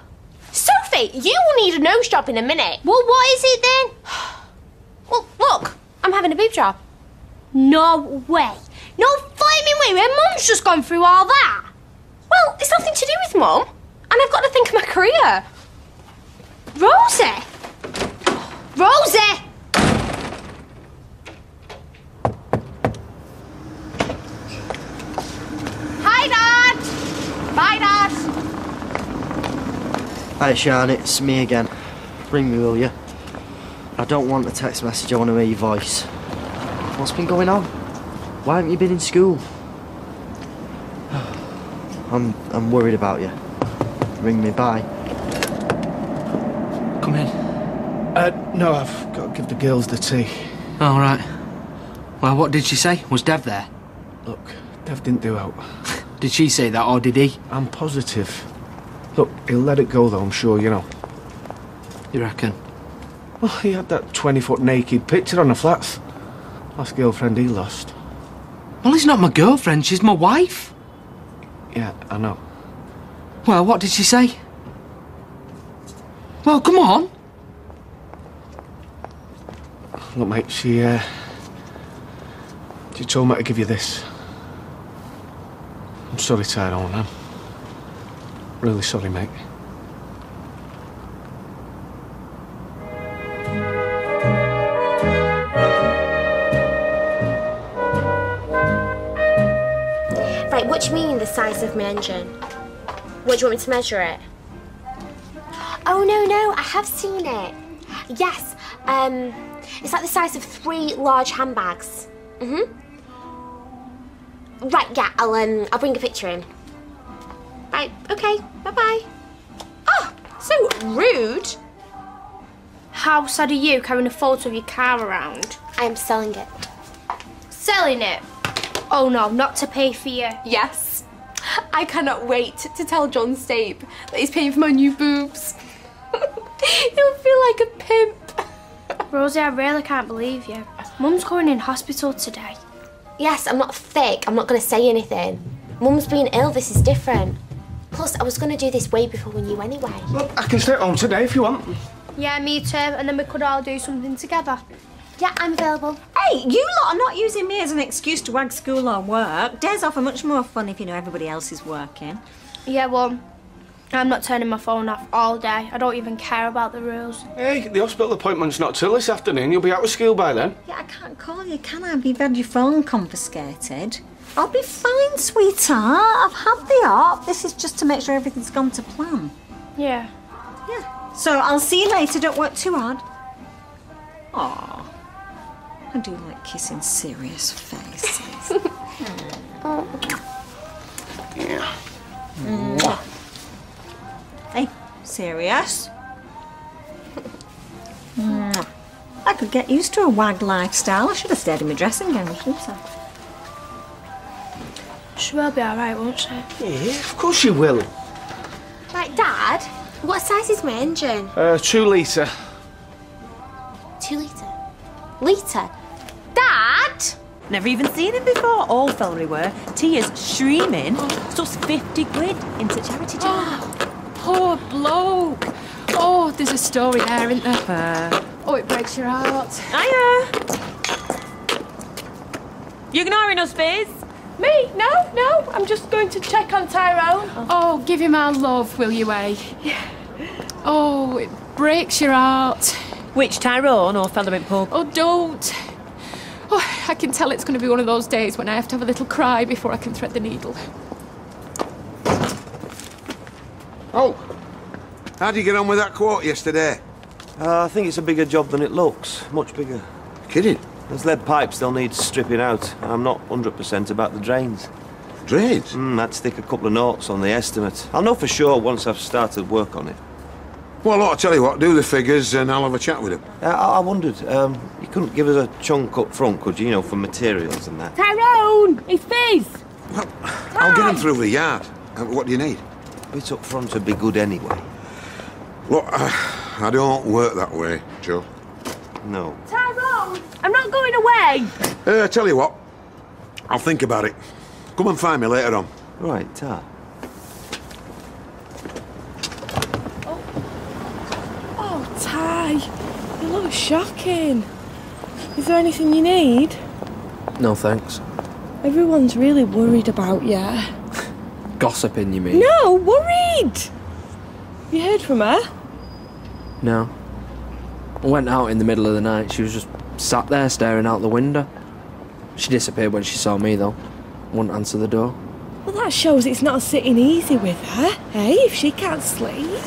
Sophie, you will need a nose job in a minute. Well, what is it then? Well, look, I'm having a boob job. No way. No flaming way. My mum's just gone through all that. Well, it's nothing to do with Mum, and I've got to think of my career. Rosie! Rosie! Hi, Dad. Bye, Dad. Hi, Sian, it's me again. Ring me, will you? I don't want a text message, I want to hear your voice. What's been going on? Why haven't you been in school? I'm, I'm worried about you. Ring me, by. Come in. Uh, no, I've got to give the girls the tea. All right. Well, what did she say? Was Dev there? Look, Dev didn't do out. Did she say that, or did he? I'm positive. Look, he'll let it go though, I'm sure, you know. You reckon? Well, he had that 20 foot naked picture on the flats. Last girlfriend he lost. Well, he's not my girlfriend, she's my wife. Yeah, I know. Well, what did she say? Well, come on. Look, mate, she, uh... She told me to give you this. I'm sorry, Tyrone. I'm really sorry, mate. Right, what do you mean the size of my engine? What do you want me to measure it? Oh no, no, I have seen it. Yes, um, it's like the size of three large handbags. Mm hmm Right, yeah, I'll um, I'll bring a picture in. Right, okay, bye bye. Oh, so rude. How sad are you carrying a photo of your car around? I am selling it. Selling it? Oh no, not to pay for you. Yes. I cannot wait to tell John Stape that he's paying for my new boobs. He'll feel like a pimp. Rosie, I really can't believe you. Mum's going in hospital today. Yes, I'm not thick. I'm not going to say anything. Mum's been ill. This is different. Plus, I was going to do this way before we knew anyway. Look, I can stay at home today if you want. Yeah, me too, and then we could all do something together. Yeah, I'm available. Hey, you lot are not using me as an excuse to wag school or work. Days off are much more fun if you know everybody else is working. Yeah, well, I'm not turning my phone off all day. I don't even care about the rules. Hey, the hospital appointment's not till this afternoon. You'll be out of school by then. Yeah, I can't call you, can I? You've had your phone confiscated. I'll be fine, sweetheart. I've had the op. This is just to make sure everything's gone to plan. Yeah. Yeah. So I'll see you later. Don't work too hard. Aww. I do like kissing serious faces. Yeah. Mwah. Hey, serious? Mwah. I could get used to a wag lifestyle. I should have stayed in my dressing gown, shouldn't I? She will be alright, won't she? Yeah, of course she will. Right, Dad, what size is my engine? Uh, two litre. Two litre. Litre? Dad! Never even seen him before. All fellery were. Tears streaming. Stuff's 50 quid into charity jar. Poor bloke. Oh, there's a story there, isn't there? Oh, it breaks your heart. Hiya. You ignoring us, Fiz? Me? No, no. I'm just going to check on Tyrone. Oh, give him our love, will you, eh? Oh, it breaks your heart. Which Tyrone or in pub? Oh, don't. Oh, I can tell it's going to be one of those days when I have to have a little cry before I can thread the needle. Oh, how did you get on with that quote yesterday? Uh, I think it's a bigger job than it looks. Much bigger. Kidding? There's lead pipes they'll need stripping out. I'm not 100% about the drains. Drains? Mm, I'd stick a couple of notes on the estimate. I'll know for sure once I've started work on it. Well, I'll tell you what, do the figures and I'll have a chat with him. Uh, I, I wondered, um, you couldn't give us a chunk up front, could you? You know, for materials and that. Tyrone! It's Fiz! I'll get him through the yard. Uh, what do you need? A Bit up front would be good anyway. Look, uh, I don't work that way, Joe. No. Tyrone! I'm not going away! Uh, tell you what, I'll think about it. Come and find me later on. Right, Ta. Ty, you look shocking. Is there anything you need? No thanks. Everyone's really worried about you. Gossiping, you mean? No, worried! You heard from her? No. I went out in the middle of the night. She was just sat there staring out the window. She disappeared when she saw me, though. Wouldn't answer the door. Well, that shows it's not sitting easy with her, eh? If she can't sleep.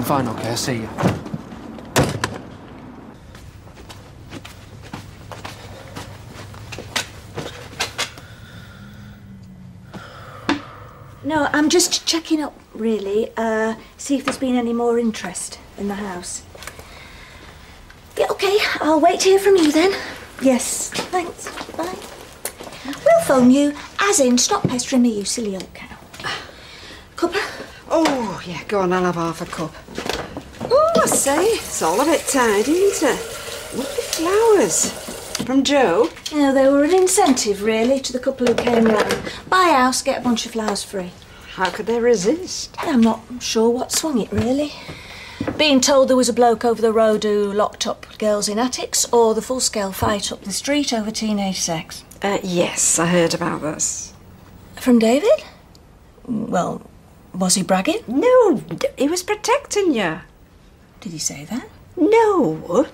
I'm fine, okay? I see you. No, I'm just checking up, really. Uh, see if there's been any more interest in the house. Yeah, okay. I'll wait to hear from you then. Yes, thanks. Bye. We'll phone you, as in stop pestering me, you silly old cow. Cuppa? Oh, yeah, go on, I'll have half a cup. Oh, I say, it's all a bit tidy, isn't it? Be Flowers? From Joe? Yeah, they were an incentive, really, to the couple who came round. Buy a house, get a bunch of flowers free. How could they resist? I'm not sure what swung it, really. Being told there was a bloke over the road who locked up girls in attics, or the full-scale fight up the street over teenage sex. Uh, yes, I heard about this. From David? Well, was he bragging? No, he was protecting you. Did he say that? No.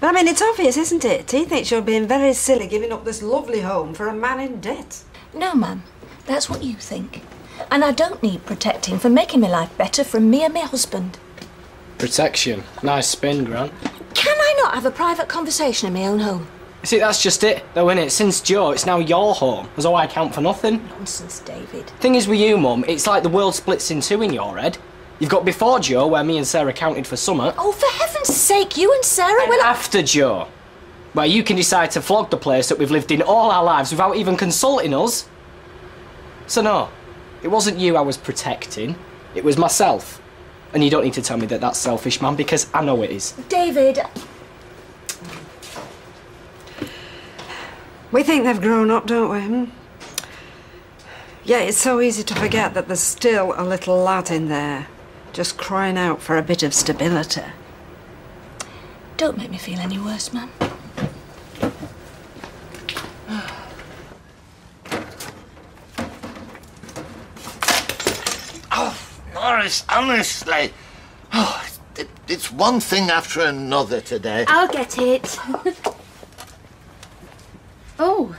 But I mean, it's obvious, isn't it? He thinks you're being very silly giving up this lovely home for a man in debt. No, ma'am. That's what you think. And I don't need protecting for making my life better from me and my husband. Protection. Nice spin, Gran. Can I not have a private conversation in my own home? See, that's just it, though, innit? Since Joe, it's now your home, as though I count for nothing. Nonsense, David. Thing is with you, Mum, it's like the world splits in two in your head. You've got before Joe, where me and Sarah counted for summer, Oh, for heaven's sake, you and Sarah will. after Joe, where you can decide to flog the place that we've lived in all our lives without even consulting us. So, no, it wasn't you I was protecting, it was myself. And you don't need to tell me that that's selfish, man, because I know it is. David. We think they've grown up, don't we? Hmm? Yeah, it's so easy to forget that there's still a little lad in there, just crying out for a bit of stability. Don't make me feel any worse, ma'am. Oh, Morris, honestly. Oh, it, it's one thing after another today. I'll get it. oh,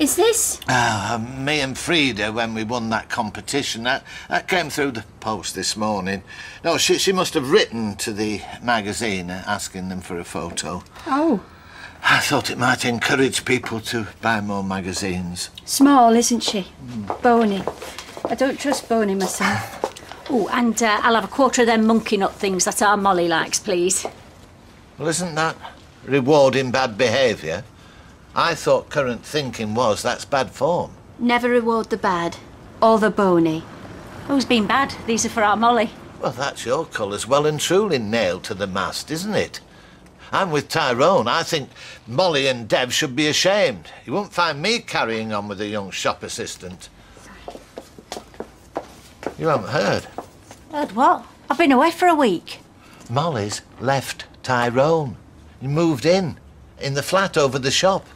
is this? Ah, me and Frida, when we won that competition, that, that came through the post this morning. No, she, she must have written to the magazine uh, asking them for a photo. Oh, I thought it might encourage people to buy more magazines. Small, isn't she? Bony. I don't trust Bony myself. Oh, and uh, I'll have a quarter of them monkey nut things that our Molly likes, please. Well, isn't that rewarding bad behaviour? I thought current thinking was that's bad form. Never reward the bad or the bony. Who's been bad? These are for our Molly. Well, that's your colours well and truly nailed to the mast, isn't it? I'm with Tyrone. I think Molly and Dev should be ashamed. You won't find me carrying on with a young shop assistant. You haven't heard. Heard what? I've been away for a week. Molly's left Tyrone. He moved in, in the flat over the shop.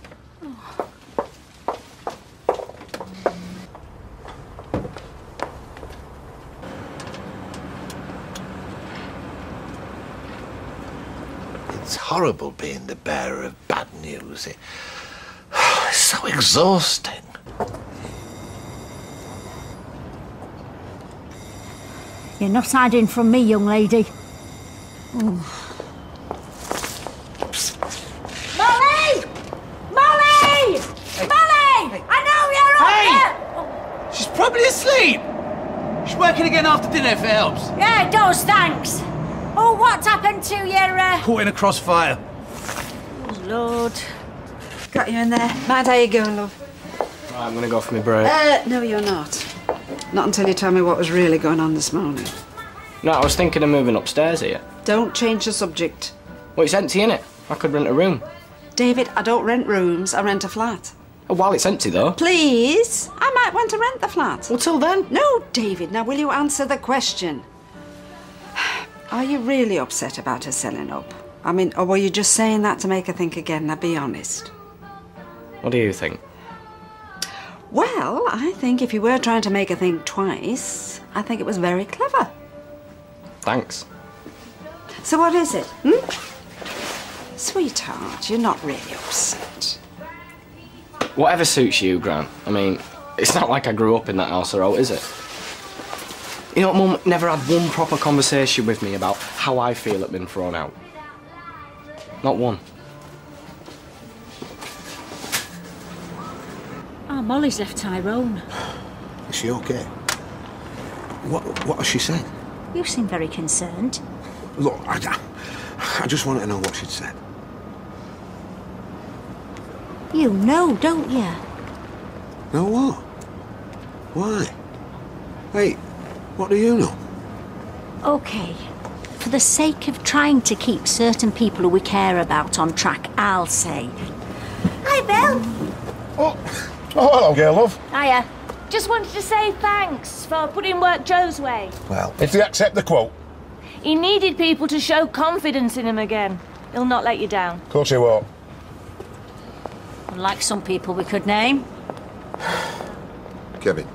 It's horrible being the bearer of bad news. It- it's so exhausting. You're not hiding from me, young lady. Oh. Molly! Molly! Molly! I know you're up there! She's probably asleep. She's working again after dinner if it helps. Yeah, it does, thanks. Oh, what's happened to your, uh... Caught in a crossfire. Oh, Lord. Got you in there. Mind how you going, love? Right, I'm gonna go for my break. Uh, no, you're not. Not until you tell me what was really going on this morning. No, I was thinking of moving upstairs here. Don't change the subject. Well, it's empty, innit? I could rent a room. David, I don't rent rooms, I rent a flat. Oh, while it's empty, though. Please? I might want to rent the flat. Well, till then. No, David, now will you answer the question? Are you really upset about her selling up? I mean, or were you just saying that to make her think again? Now be honest. What do you think? Well, I think if you were trying to make her think twice, I think it was very clever. Thanks. So what is it? Hmm? Sweetheart, you're not really upset. Whatever suits you, Gran. I mean, it's not like I grew up in that house or out, is it? You know, Mum never had one proper conversation with me about how I feel at being thrown out. Not one. Oh, Molly's left Tyrone. Is she okay? What, what has she said? You seem very concerned. Look, I, I just wanted to know what she'd said. You know, don't you? Know what? Why? Hey, what do you know? Okay. for the sake of trying to keep certain people who we care about on track, I'll say. Hi, Bill. Oh, oh hello, girl, love. Hiya. Just wanted to say thanks for putting work Joe's way. Well, if they accept the quote, He needed people to show confidence in him again. He'll not let you down. of course he won't. Unlike some people we could name. Kevin.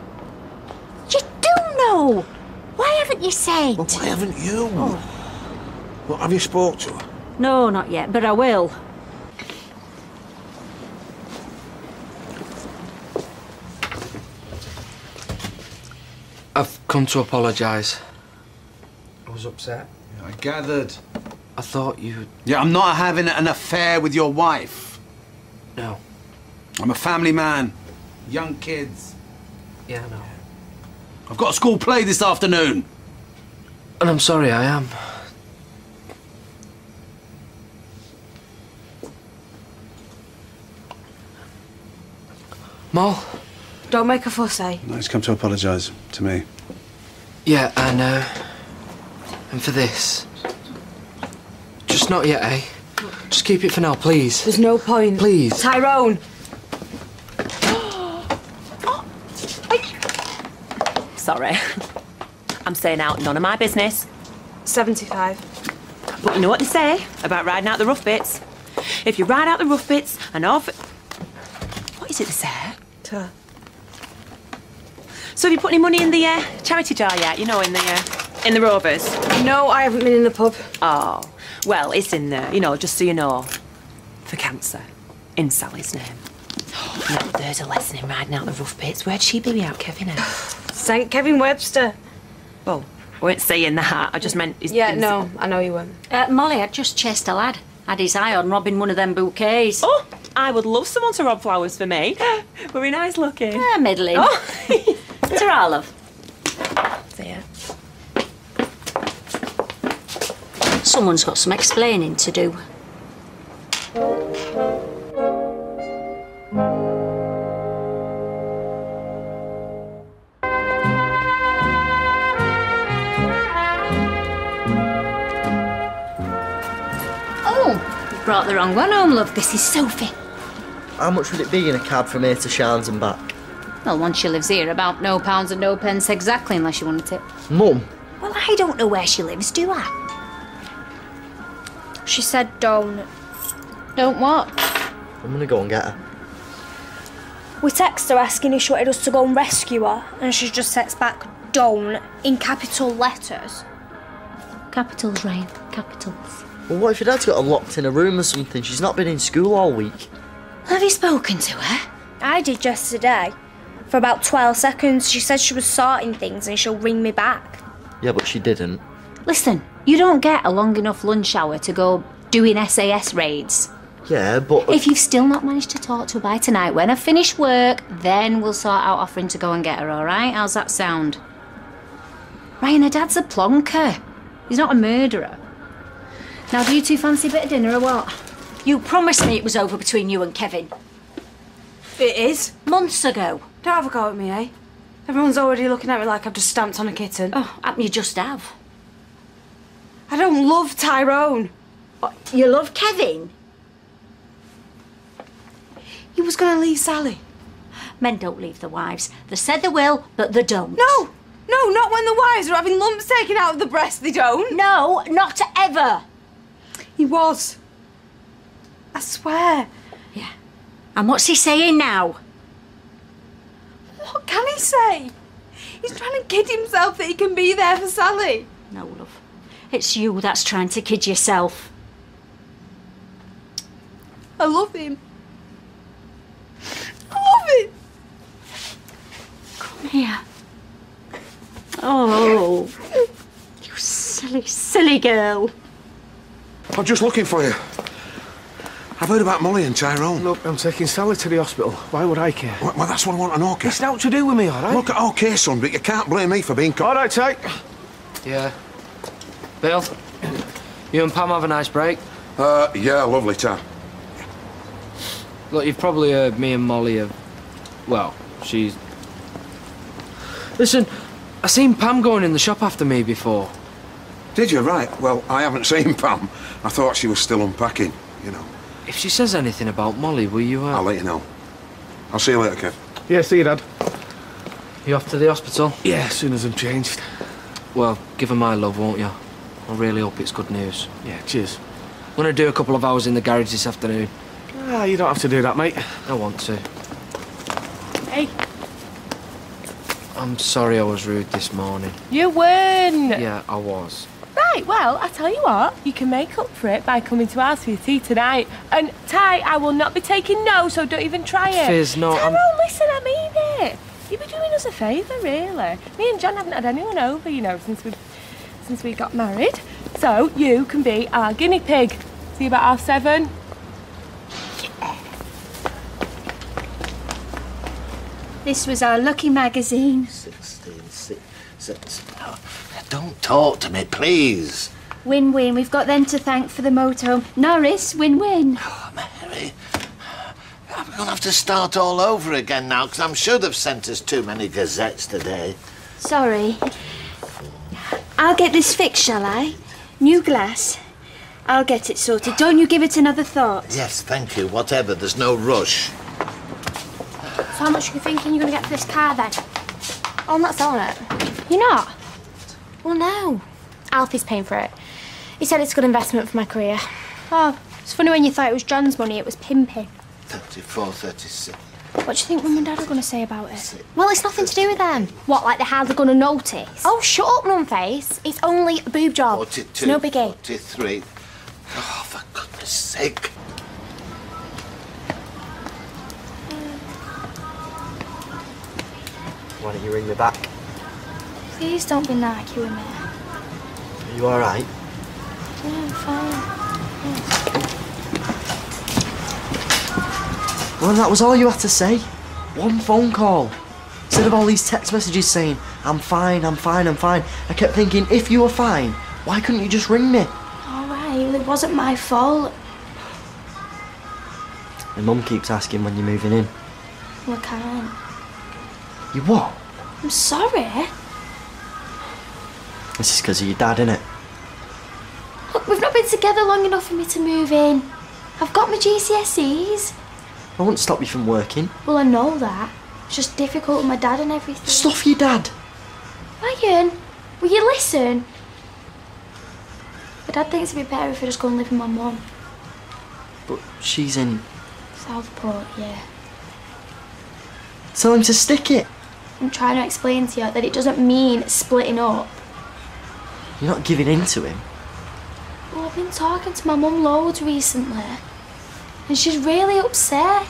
You do know! Why haven't you said? Well, why haven't you? Oh. Well, have you spoke to her? No, not yet, but I will. I've come to apologise. I was upset. I gathered. I thought you. Yeah, I'm not having an affair with your wife. No. I'm a family man. Young kids. Yeah, I know. I've got a school play this afternoon. And I'm sorry, I am. Mol? Don't make a fuss, eh? No, he's come to apologise to me. Yeah, and, uh. And for this. Just not yet, eh? Just keep it for now, please. There's no point. Please. Tyrone! Sorry. I'm staying out, none of my business. 75. But you know what they say about riding out the rough bits? If you ride out the rough bits and off. What is it they say? Ta. So have you put any money in the uh, charity jar yet? You know, in the uh, in the Rovers. No, I haven't been in the pub. Oh, well, it's in there. You know, just so you know, for cancer, in Sally's name. Now, there's a lesson in riding out the rough bits. Where'd she be out Kevin? At? St. Kevin Webster. Well, I weren't saying that. I just meant. He's Yeah, been- no, I know you weren't. Uh, Molly, I just chased a lad. Had his eye on robbing one of them bouquets. Oh, I would love someone to rob flowers for me. Very nice looking. Ah, middling. Oh. Ta-ra, love. See ya. Someone's got some explaining to do. Brought the wrong one home, love. This is Sophie. How much would it be in a cab from here to Sian's and back? Well, once she lives here, about no pounds and no pence exactly, unless you want a tip. Mum, Well, I don't know where she lives, do I? She said don't. Don't what? I'm gonna go and get her. We text her asking if she wanted us to go and rescue her, and she just sets back don't in capital letters. Capitals, Ryan. Capitals. Well, what if your dad's got her locked in a room or something? She's not been in school all week. Have you spoken to her? I did yesterday. For about 12 seconds, she said she was sorting things and she'll ring me back. Yeah, but she didn't. Listen, you don't get a long enough lunch hour to go doing SAS raids. Yeah, but. If you've still not managed to talk to her by tonight, when I finish work, then we'll sort out offering to go and get her, alright? How's that sound? Ryan, her dad's a plonker. He's not a murderer. Now, do you two fancy a bit of dinner or what? You promised me it was over between you and Kevin. It is. Months ago. Don't have a go at me, eh? Everyone's already looking at me like I've just stamped on a kitten. Oh, happen you just have. I don't love Tyrone. You love Kevin? He was going to leave Sally. Men don't leave their wives. They said they will, but they don't. No, no, not when the wives are having lumps taken out of the breast, they don't. No, not ever. He was. I swear. Yeah. And what's he saying now? What can he say? He's trying to kid himself that he can be there for Sally. No, love. It's you that's trying to kid yourself. I love him. I love him. Come here. Oh, you silly, silly girl. I'm just looking for you. I've heard about Molly and Tyrone. Look, I'm taking Sally to the hospital. Why would I care? Well, well, that's what I want to know, Kev. It's not to do with me, all right? Look, okay, son, but you can't blame me for being... Co- All right, take. Yeah. Bill, you and Pam have a nice break. uh, yeah, lovely time. Look, you've probably heard me and Molly have. Well, she's. Listen, I seen Pam going in the shop after me before. Did you? Right. Well, I haven't seen Pam. I thought she was still unpacking, you know. If she says anything about Molly, will you... Uh... I'll let you know. I'll see you later, Kev. Yeah, see you, Dad. You off to the hospital? Yeah, as soon as I'm changed. Well, give her my love, won't you? I really hope it's good news. Yeah, cheers. I'm gonna do a couple of hours in the garage this afternoon. Ah, you don't have to do that, mate. I want to. Hey, I'm sorry I was rude this morning. you win. Yeah, I was. Right, well, I tell you what, you can make up for it by coming to ours for your tea tonight. And Ty, I will not be taking no, so don't even try it. Fiz, no, I'm- listen, I mean it. You'd be doing us a favour, really. Me and John haven't had anyone over, you know, since we since we got married. So you can be our guinea pig. See you about half seven. This was our lucky magazine. 16, six, six. Oh. Don't talk to me, please. Win win. We've got them to thank for the moto. Norris, win win. Oh, Mary, I'm going to have to start all over again now because I'm sure they've sent us too many gazettes today. Sorry. I'll get this fixed, shall I? New glass. I'll get it sorted. Don't you give it another thought. Yes, thank you. Whatever, there's no rush. So how much are you thinking you're going to get for this car then? Oh, I'm not selling it. You're not? Well, no. Alfie's paying for it. He said it's a good investment for my career. Oh, it's funny when you thought it was John's money, it was pimping. 34, 36. What do you think Mum and Dad are going to say about it? Well, it's nothing to do with them. What, like they're hardly going to notice? Oh, shut up, Numface. It's only a boob job. 42, It's no biggie. 43. Oh, for goodness sake. Why don't you ring me back? Please don't be narky with me. Are you alright? Yeah, I'm fine. Well, that was all you had to say. One phone call. Instead of all these text messages saying, I'm fine, I'm fine, I'm fine. I kept thinking, if you were fine, why couldn't you just ring me? All right, well, it wasn't my fault. My mum keeps asking when you're moving in. Well, I can't. You what? I'm sorry. This is because of your dad, innit? Look, we've not been together long enough for me to move in. I've got my GCSEs. I won't stop you from working. Well, I know that. It's just difficult with my dad and everything. Stuff your dad. Ryan, will you listen? My dad thinks it'd be better if I just go and live with my mum. But she's in. Southport, yeah. Tell him to stick it. I'm trying to explain to you that it doesn't mean splitting up. You're not giving in to him. Well, I've been talking to my mum loads recently. And she's really upset.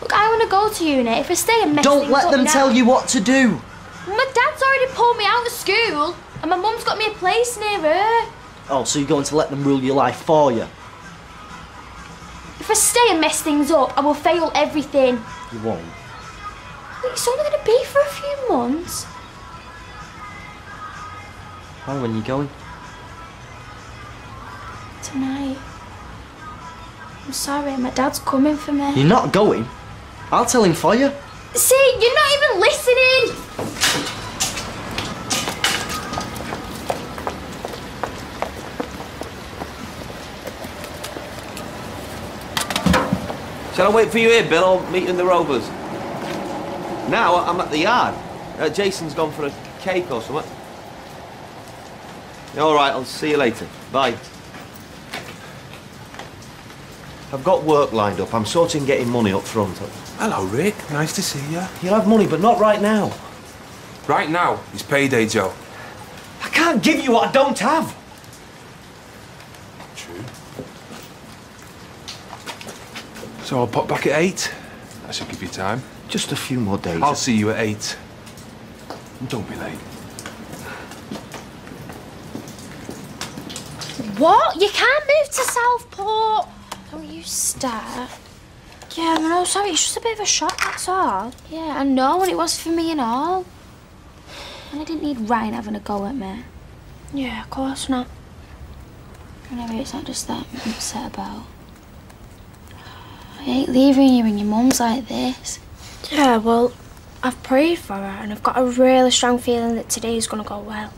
Look, I want to go to uni. If I stay and mess Don't let them now- tell you what to do. My dad's already pulled me out of school, and my mum's got me a place near her. Oh, so you're going to let them rule your life for you? If I stay and mess things up, I will fail everything. You won't. It's only going to be for a few months. Why, when you going? Tonight. I'm sorry, my dad's coming for me. You're not going? I'll tell him for you. See, you're not even listening! Shall I wait for you here, Bill, or meet you in the Rovers? Now, I'm at the yard. Uh, Jason's gone for a cake or something. All right, I'll see you later. Bye. I've got work lined up. I'm sorting getting money up front. Hello, Rick. Nice to see you. You'll have money, but not right now. Right now, it's payday, Joe. I can't give you what I don't have. True. So I'll pop back at eight. That should give you time. Just a few more days. I'll see you at eight. Don't be late. What? You can't move to Southport! Don't you start. Yeah, I know, sorry, it's just a bit of a shock, that's all. Yeah, I know, and it was for me and all. And I didn't need Ryan having a go at me. Yeah, of course not. Anyway, it's not just that I'm upset about. I hate leaving you and your mum's like this. Yeah, well, I've prayed for her and I've got a really strong feeling that today's gonna go well.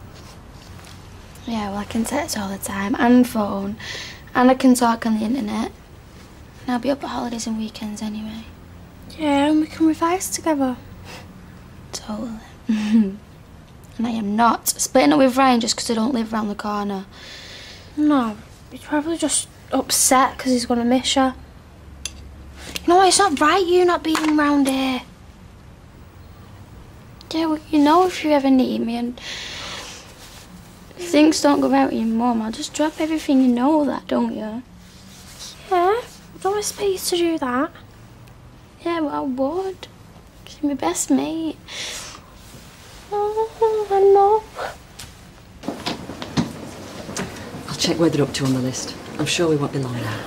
Yeah, well, I can text all the time and phone, and I can talk on the internet. And I'll be up at holidays and weekends anyway. Yeah, and we can revise together. Totally. and I am not splitting up with Ryan just because I don't live round the corner. No, he's probably just upset because he's going to miss you. You know what? It's not right you not being round here. Yeah, well, you know if you ever need me and things don't go right with your mum, I'll just drop everything. You know that, don't you? Yeah, I don't expect you to do that. Yeah, well, I would. She's my best mate. Oh, I know. I'll check where they're up to on the list. I'm sure we won't be long now.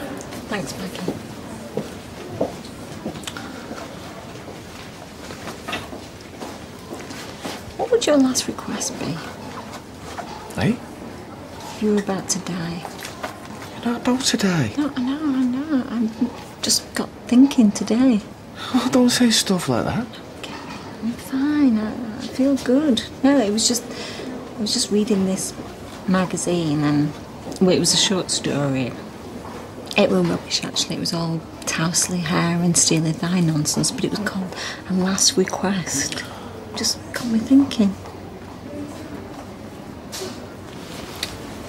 Thanks, Maggie. What would your last request be? Eh? Hey? You were about to die. You're not about to die. No, I know, I know. I just got thinking today. Oh, don't say stuff like that. I'm fine. I, I feel good. No, it was just I was just reading this magazine and well, it was a short story. It was rubbish actually. It was all Towsley hair and Steely Thigh nonsense, but it was called A Last Request. Just got me thinking.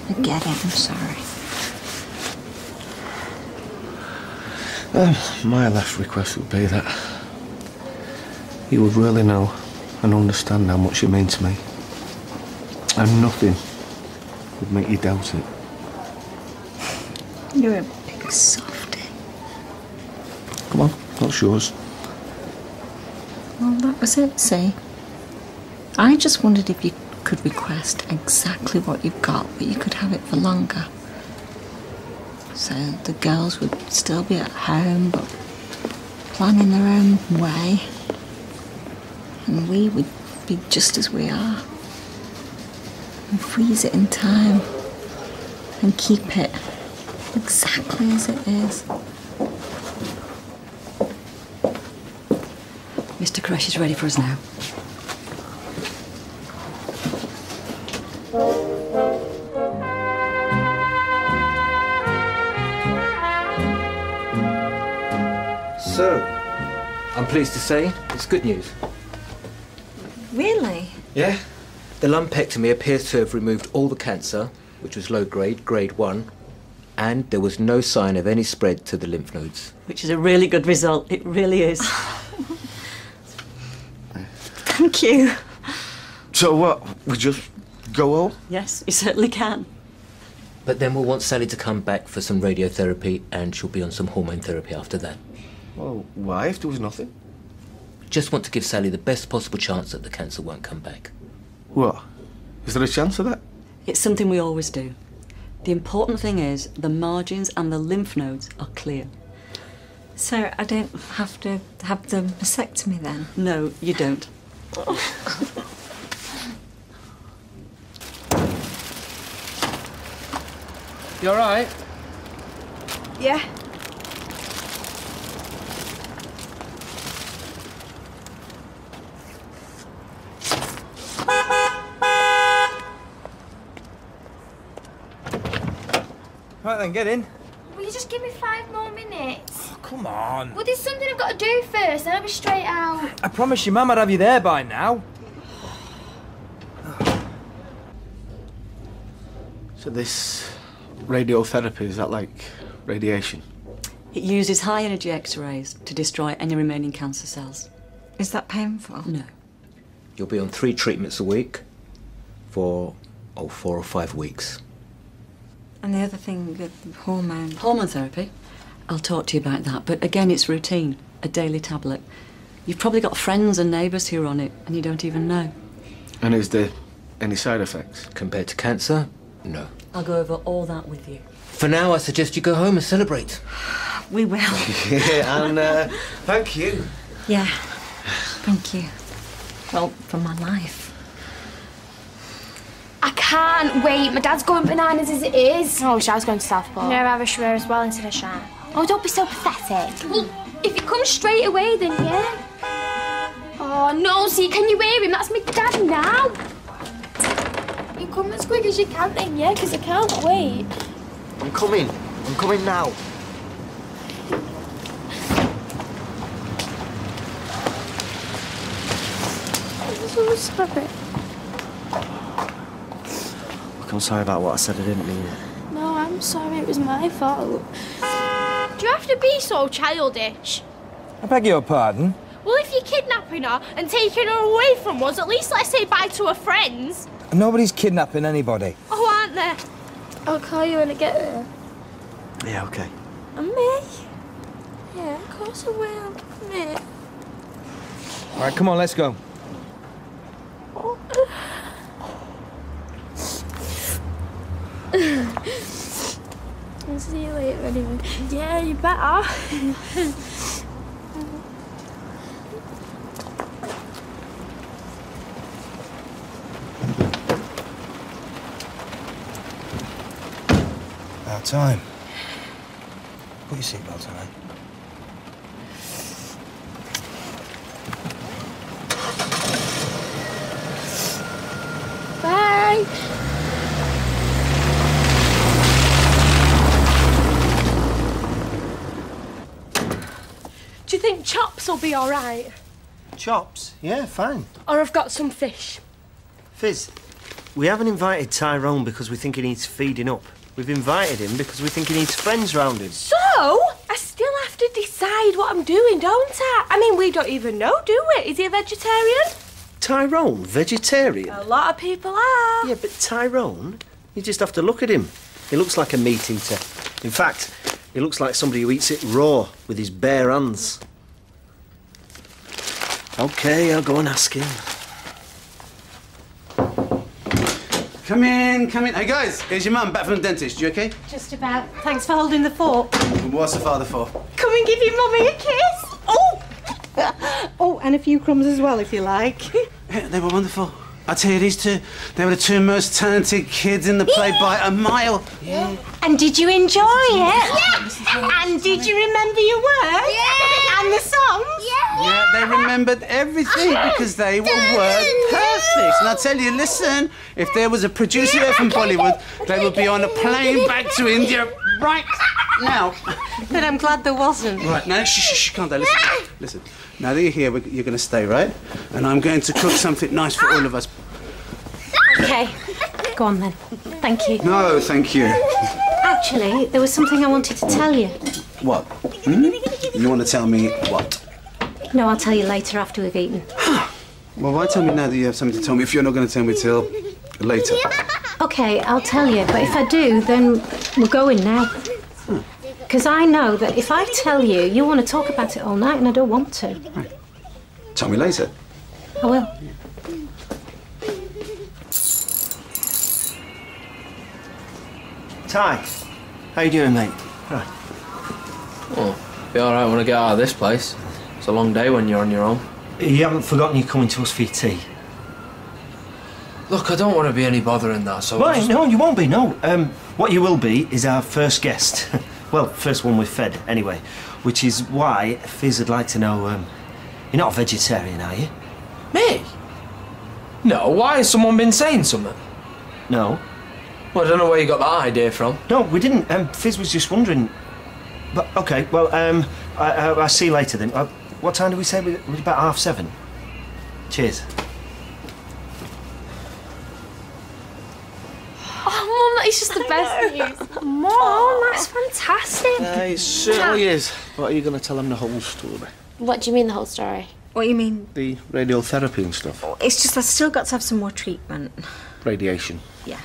I get it, I'm sorry. Um, my last request would be that you would really know and understand how much you mean to me. And nothing would make you doubt it. You're a big softy. Come on, that's yours. Well, that was it, see? I just wondered if you could request exactly what you've got, but you could have it for longer. So the girls would still be at home, but planning their own way. And we would be just as we are. And freeze it in time. And keep it exactly as it is. Mr. Koresh is ready for us now. So, I'm pleased to say it's good news. Really? Yeah? The lumpectomy appears to have removed all the cancer, which was low grade, grade 1, and there was no sign of any spread to the lymph nodes. Which is a really good result. It really is. Thank you. So what? We just go home? Yes, you certainly can. But then we'll want Sally to come back for some radiotherapy, and she'll be on some hormone therapy after that. Well, why if there was nothing? Just want to give Sally the best possible chance that the cancer won't come back. What? Is there a chance of that? It's something we always do. The important thing is the margins and the lymph nodes are clear. So I don't have to have the mastectomy then? No, you don't. You alright? Yeah. Right then, get in. Will you just give me five more minutes? Oh, come on. Well, there's something I've got to do first, then I'll be straight out. I promise your mum I'd have you there by now. So this radiotherapy, is that like radiation? It uses high energy X rays to destroy any remaining cancer cells. Is that painful? No. You'll be on three treatments a week for, oh, four or five weeks. And the other thing, the hormone. Hormone therapy? I'll talk to you about that. But again, it's routine, a daily tablet. You've probably got friends and neighbours who are on it, and you don't even know. And is there any side effects? Compared to cancer, no. I'll go over all that with you. For now, I suggest you go home and celebrate. We will. yeah, and uh, thank you. Yeah. Thank you. Well, for my life. I can't wait. My dad's going bananas as it is. Oh, I wish I was going to Southport. No, I wish we were as well instead of Sian. Oh, don't be so pathetic. Well, if you come straight away, then yeah. Oh, no, see, can you hear him? That's my dad now. You come as quick as you can then, yeah? Because I can't wait. I'm coming. I'm coming now. I'm so sorry. Look, I'm sorry about what I said. I didn't mean it. No, I'm sorry. It was my fault. Do you have to be so childish? I beg your pardon. Well, if you're kidnapping her and taking her away from us, at least let's say bye to her friends. Nobody's kidnapping anybody. Oh, aren't they? I'll call you when I get there. Yeah, okay. And me? Yeah, of course I will. Me. All right, come on, let's go. I'll see you later anyway. Yeah, you better. About time. Put your seatbelt on, eh? Bye. Do you think chops will be all right? Chops? Yeah, fine. Or I've got some fish. Fiz, we haven't invited Tyrone because we think he needs feeding up. We've invited him because we think he needs friends round him. So, I still have to decide what I'm doing, don't I? I mean, we don't even know, do we? Is he a vegetarian? Tyrone, vegetarian? A lot of people are. Yeah, but Tyrone, you just have to look at him. He looks like a meat eater. In fact, he looks like somebody who eats it raw with his bare hands. Okay, I'll go and ask him. Come in, come in. Hey guys, here's your mum back from the dentist. You okay? Just about. Thanks for holding the fort. What's the father for? Come and give your mummy a kiss. Oh! oh, and a few crumbs as well, if you like. Yeah, they were wonderful. I tell you, these two, they were the two most talented kids in the play by a mile. Yeah. And did you enjoy it? Yeah. And did you remember your words? Yeah. And the songs? Yeah, they remembered everything because they were word perfect. And I tell you, listen, if there was a producer here from Bollywood, they would be on a plane back to India right now. But I'm glad there wasn't. Right, now, shh, shh, shh, calm down. Listen, listen. Now that you're here, you're going to stay, right? And I'm going to cook something nice for all of us. Okay. Go on then. Thank you. No, thank you. Actually, there was something I wanted to tell you. What? Hmm? You want to tell me what? No, I'll tell you later after we've eaten. Well, why tell me now that you have something to tell me if you're not going to tell me till later? Okay, I'll tell you, but if I do, then we're going now. Because I know that if I tell you, you want to talk about it all night, and I don't want to. Right. Tell me later. I will. Ty, how you doing, mate? Right. Well, be all right when I get out of this place. It's a long day when you're on your own. You haven't forgotten you're coming to us for your tea? Look, I don't want to be any bother in that, so. I'll Right, just- no, you won't be, no. Um, what you will be is our first guest. well, first one we've fed, anyway. Which is why Fiz would like to know, um, you're not a vegetarian, are you? Me? No, why has someone been saying something? No. Well, I don't know where you got that idea from. No, we didn't. Um, Fiz was just wondering. But, okay, well, um, I, I, I'll see you later then. Uh, what time did we say? It was about half seven. Cheers. Mum, that is just the best news. Mum, that's fantastic. Uh, it certainly is. What are you going to tell them the whole story? What do you mean the whole story? What do you mean? The radiotherapy and stuff. It's just I've still got to have some more treatment. Radiation. Yeah.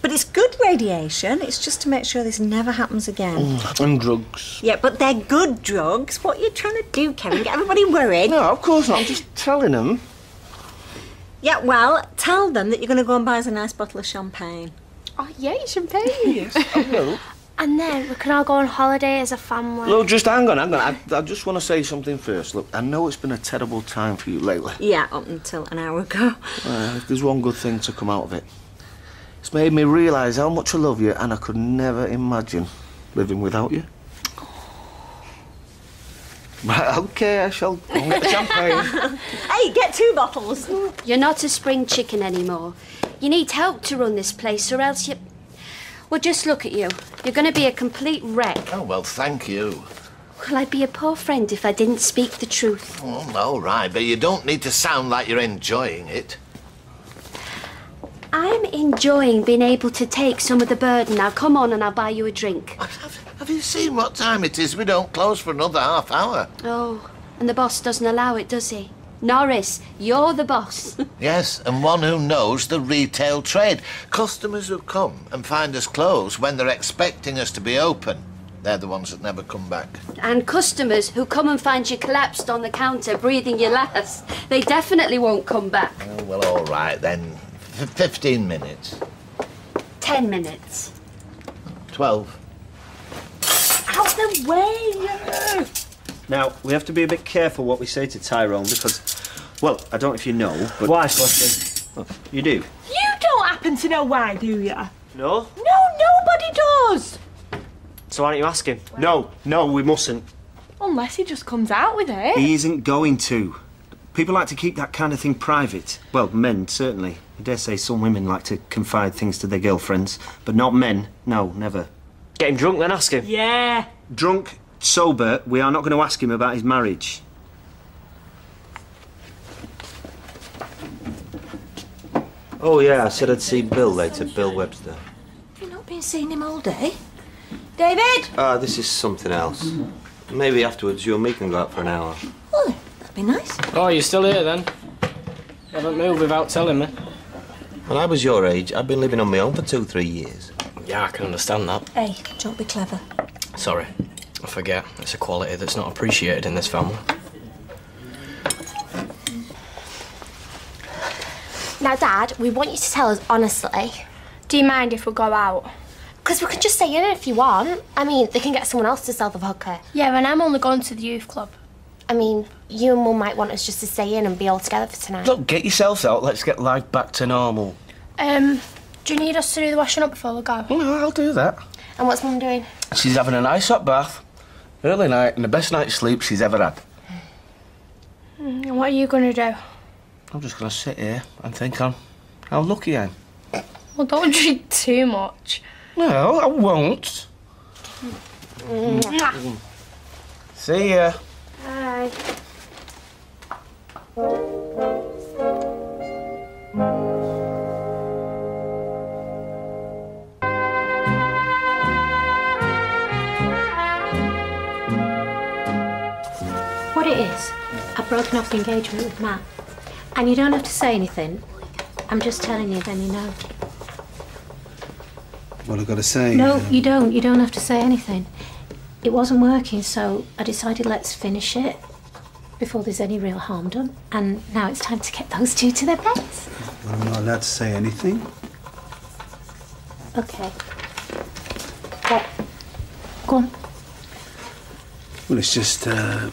But it's good radiation. It's just to make sure this never happens again. Mm, And drugs. Yeah, but they're good drugs. What are you trying to do, Kevin? Get everybody worried? No, of course not. I'm just telling them. Yeah, well, tell them that you're going to go and buy us a nice bottle of champagne. Oh, yay, champagne. yes, I will. And then we can all go on holiday as a family. Look, just hang on, hang on. I, I just want to say something first. Look, I know it's been a terrible time for you lately. Yeah, up until an hour ago. Uh, there's one good thing to come out of it. It's made me realise how much I love you, and I could never imagine living without you. Right, okay, I shall go and get the champagne. hey, get two bottles. You're not a spring chicken anymore. You need help to run this place, or else you. Well, just look at you. You're going to be a complete wreck. Oh, well, thank you. Well, I'd be a poor friend if I didn't speak the truth. Oh, all right, but you don't need to sound like you're enjoying it. I'm enjoying being able to take some of the burden. Now, come on and I'll buy you a drink. Have you seen what time it is? We don't close for another half hour. Oh, and the boss doesn't allow it, does he? Norris, you're the boss. Yes, and one who knows the retail trade. Customers who come and find us closed when they're expecting us to be open. They're the ones that never come back. and customers who come and find you collapsed on the counter breathing your last. They definitely won't come back. Oh, well, all right then. F- 15 minutes. Ten minutes. 12. Out the way! Now, we have to be a bit careful what we say to Tyrone because, well, I don't know if you know, but. Why, Slushy? Oh, you do? You don't happen to know why, do you? No? No, nobody does. So why don't you ask him? No, no, we mustn't. Unless he just comes out with it. He isn't going to. People like to keep that kind of thing private. Well, men, certainly. I dare say some women like to confide things to their girlfriends, but not men. No, never. Get him drunk, then ask him. Yeah. Drunk, sober, we are not going to ask him about his marriage. Oh, yeah, I said I'd see Bill later, Bill Webster. You've not been seeing him all day. David! Ah, this is something else. Maybe afterwards you and me can go out for an hour. Oh, that'd be nice. Oh, you're still here then? You haven't moved without telling me. When I was your age, I'd been living on my own for two, three years. Yeah, I can understand that. Hey, don't be clever. Sorry. I forget. It's a quality that's not appreciated in this family. Now, Dad, we want you to tell us honestly. Do you mind if we go out? Because we can just stay in if you want. I mean, they can get someone else to sell the vodka. Yeah, and I'm only going to the youth club. I mean, you and Mum might want us just to stay in and be all together for tonight. Look, get yourselves out. Let's get life back to normal. Um, do you need us to do the washing up before we go? No, I'll do that. And what's Mum doing? She's having a nice hot bath, early night, and the best night's sleep she's ever had. Mm, And what are you going to do? I'm just going to sit here and think on how lucky I am. Well, don't drink too much. No, I won't. See ya. Bye. What it is, I've broken off the engagement with Matt. And you don't have to say anything. I'm just telling you, then you know. What I've got to say? No, uh, you don't. You don't have to say anything. It wasn't working, so I decided let's finish it before there's any real harm done. And now it's time to get those two to their beds. well, I'm not allowed to say anything. Okay. Right. Go on. Well, it's just. Uh,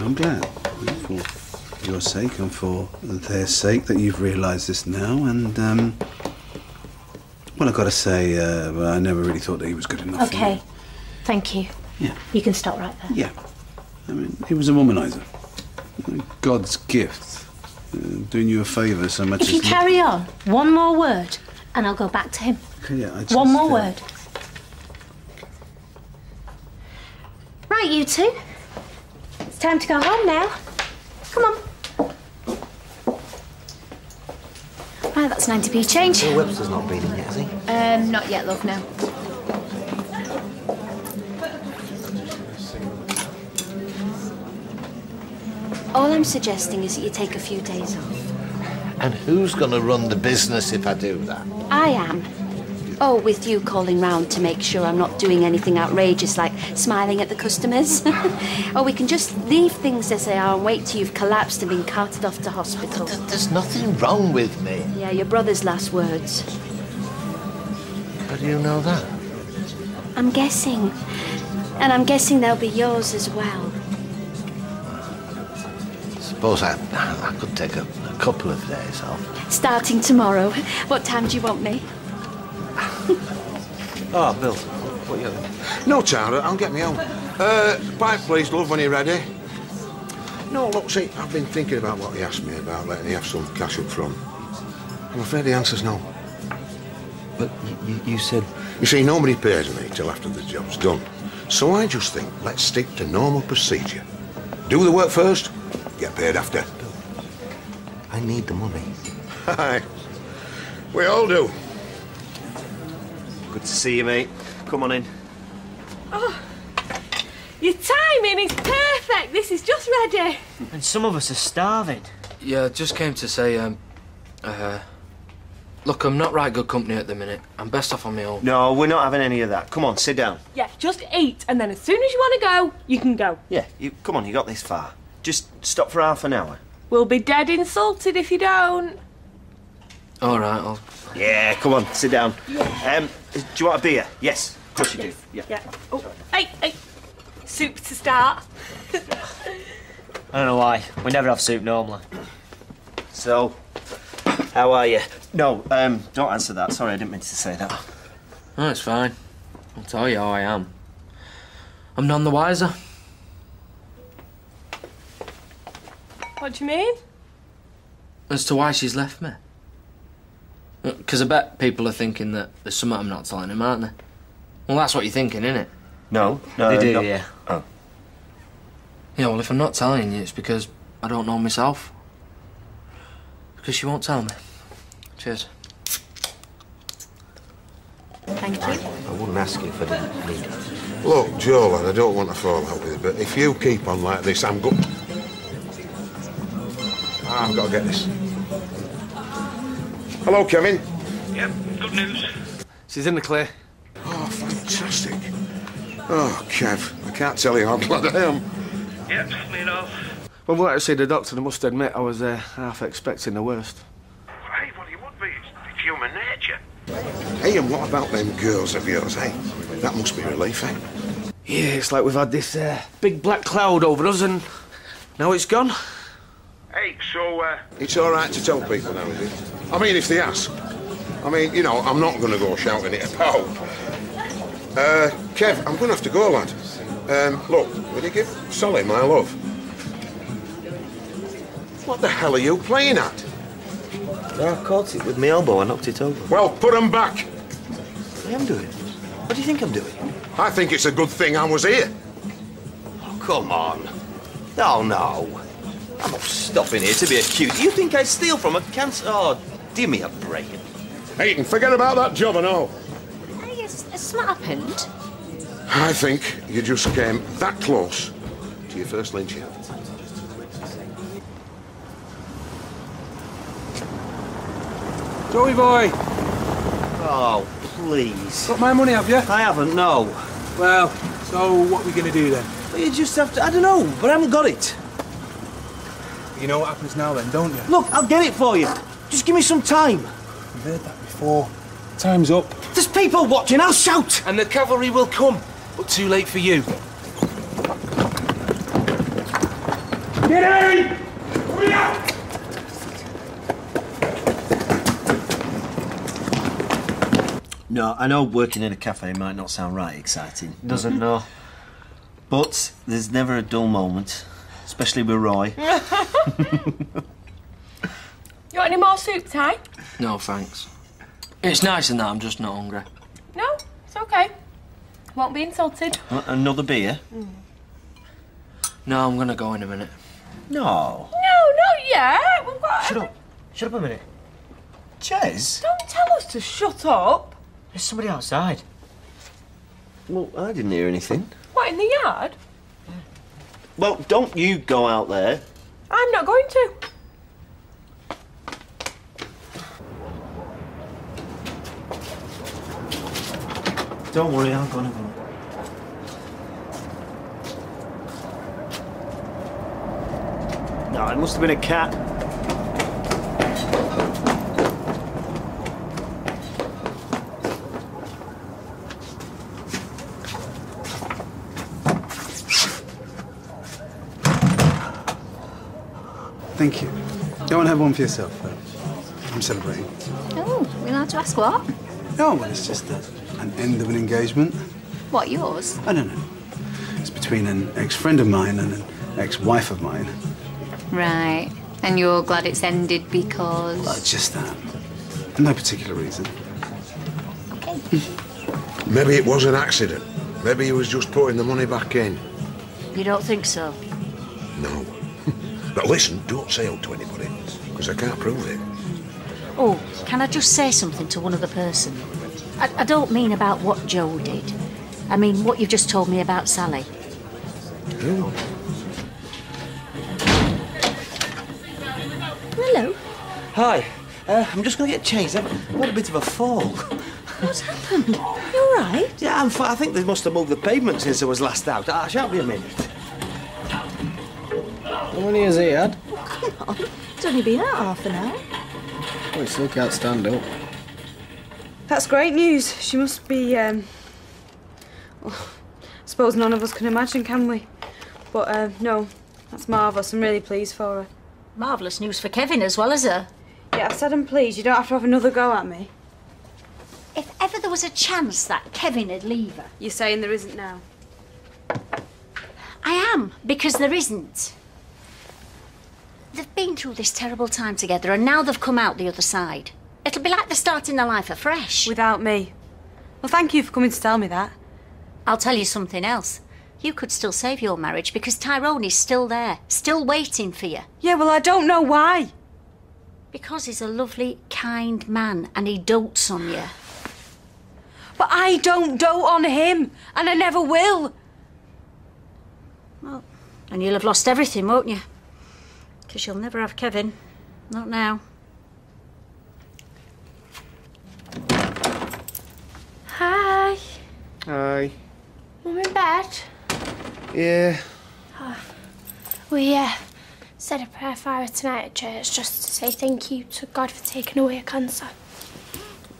I'm glad for your sake and for their sake that you've realised this now. And um, well, I've got to say, uh, I never really thought that he was good enough. for Okay. Thank you. Yeah. You can stop right there. Yeah. I mean, he was a womanizer. God's gift. Uh, doing you a favour so much If you carry on, one more word, and I'll go back to him. Yeah, I just, One more uh, word. Right, you two. It's time to go home now. Come on. Right, that's 90p change. Bill Webster's not been in yet, has he? Um, not yet, love, no. All I'm suggesting is that you take a few days off. And who's going to run the business if I do that? I am. Oh, with you calling round to make sure I'm not doing anything outrageous like smiling at the customers. or oh, we can just leave things as they are and wait till you've collapsed and been carted off to hospital. There's nothing wrong with me. Yeah, your brother's last words. How do you know that? I'm guessing. And I'm guessing they'll be yours as well. Suppose I, I could take a, a couple of days off. Starting tomorrow. What time do you want me? Oh, Bill, what are you doing? No, Tara, I'll get me home. Uh, pipe, please, love, when you're ready. No, look, see, I've been thinking about what he asked me about letting you have some cash up front. I'm afraid the answer's no. But you, you said... You see, nobody pays me till after the job's done. So I just think, let's stick to normal procedure. Do the work first, get paid after. I need the money. Aye. We all do. Good to see you, mate. Come on in. Oh, your timing is perfect. This is just ready. And some of us are starving. Yeah, just came to say, um, uh, look, I'm not right good company at the minute. I'm best off on my own. No, we're not having any of that. Come on, sit down. Yeah, just eat, and then as soon as you want to go, you can go. Yeah, you come on, you got this far. Just stop for half an hour. We'll be dead insulted if you don't. All right, I'll... Yeah, come on, sit down. Um, do you want a beer? Yes, of course you do. Yeah. Yeah. Oh, hey, hey. Soup to start. I don't know why. We never have soup normally. So, how are you? No, um, don't answer that. Sorry, I didn't mean to say that. No, it's fine. I'll tell you how I am. I'm none the wiser. What do you mean? As to why she's left me. Because I bet people are thinking that there's something I'm not telling him, aren't they? Well, that's what you're thinking, isn't it? No, no, They do, no. yeah. Oh. Yeah, well, if I'm not telling you, it's because I don't know myself. Because she won't tell me. Cheers. Thank you. I wouldn't ask you if I didn't need it. Look, Joe, lad, I don't want to fall out with you, but if you keep on like this, I'm good. Ah, I've got to get this. Hello, Kevin. Yep, good news. She's in the clear. Oh, fantastic. Oh, Kev, I can't tell you how glad I am. Yep, me know. When we went to see the doctor, I must admit I was uh, half expecting the worst. Hey, well, you would be. It's, it's human nature. Hey, and what about them girls of yours, hey? That must be a relief, eh? Yeah, it's like we've had this uh, big black cloud over us and now it's gone. Hey, so, uh, It's all right to tell people now, is it? I mean, if they ask. I mean, you know, I'm not going to go shouting it about. Uh, Kev, I'm going to have to go, lad. Um, look, will you give Solly my love? What the hell are you playing at? No, I caught it with my elbow. I knocked it over. Well, put put 'em back. I am doing. What do you think I'm doing? I think it's a good thing I was here. Oh, come on. No, no. I'm not stopping here to be a cute. You think I steal from a cancer? Oh, give me a break. Hey, you can forget about that job and all. Hey, has, has something happened? I think you just came that close to your first lynching. Joey boy, Oh, please. got my money, have you? I haven't, no. Well, so what are we going to do then? You just have to. I don't know, but I haven't got it. You know what happens now then, don't you? Look, I'll get it for you. Just give me some time. I've heard that before. Time's up. There's people watching. I'll shout. And the cavalry will come, but too late for you. Get in! Hurry up! No, I know working in a cafe might not sound right exciting. Doesn't know. But there's never a dull moment, especially with Roy. You want any more soup, Ty? No, thanks. It's nice in that I'm just not hungry. No, it's okay. Won't be insulted. Uh, Another beer? No, I'm gonna go in a minute. No. No, not yet. We've got. Shut up. Shut up a minute. Jez? Don't tell us to shut up. There's somebody outside. Well, I didn't hear anything. What in the yard? Well, don't you go out there. I'm not going to. Don't worry, I'm gonna go. No, it must have been a cat. Thank you. Go and have one for yourself. I'm celebrating. Oh, we allowed to ask what? No, well, it's just a, an end of an engagement. What, yours? I don't know. It's between an ex-friend of mine and an ex-wife of mine. Right. And you're glad it's ended because. Well, just that. No particular reason. Okay. Maybe it was an accident. Maybe he was just putting the money back in. You don't think so? No. But listen, don't say out to anybody, because I can't prove it. Oh, can I just say something to one other person? I, I don't mean about what Joe did. I mean what you've just told me about Sally. Who? Hello. Hi. Uh, I'm just going to get changed. I've I've had a bit of a fall. What's happened? You all right? Yeah, I'm fi- I think they must have moved the pavement since I was last out. I shan't be a minute. How many has he had? Come on. It's only been out half an hour. Oh, he still can't stand up. That's great news. She must be, um... well, I suppose none of us can imagine, can we? But, uh, no, that's marvellous. I'm really pleased for her. Marvellous news for Kevin as well as her. Yeah, I said I'm pleased. You don't have to have another go at me. If ever there was a chance that Kevin would leave her. You're saying there isn't now? I am, because there isn't. They've been through this terrible time together and now they've come out the other side. It'll be like they're starting their life afresh. Without me. Well, thank you for coming to tell me that. I'll tell you something else. You could still save your marriage because Tyrone is still there, still waiting for you. Yeah, well, I don't know why. Because he's a lovely, kind man and he dotes on you. But I don't dote on him, and I never will. Well, and you'll have lost everything, won't you? Because you'll never have Kevin. Not now. Hi. Aye. Mum in bed? Yeah. We uh, said a prayer for her tonight at church just to say thank you to God for taking away her cancer.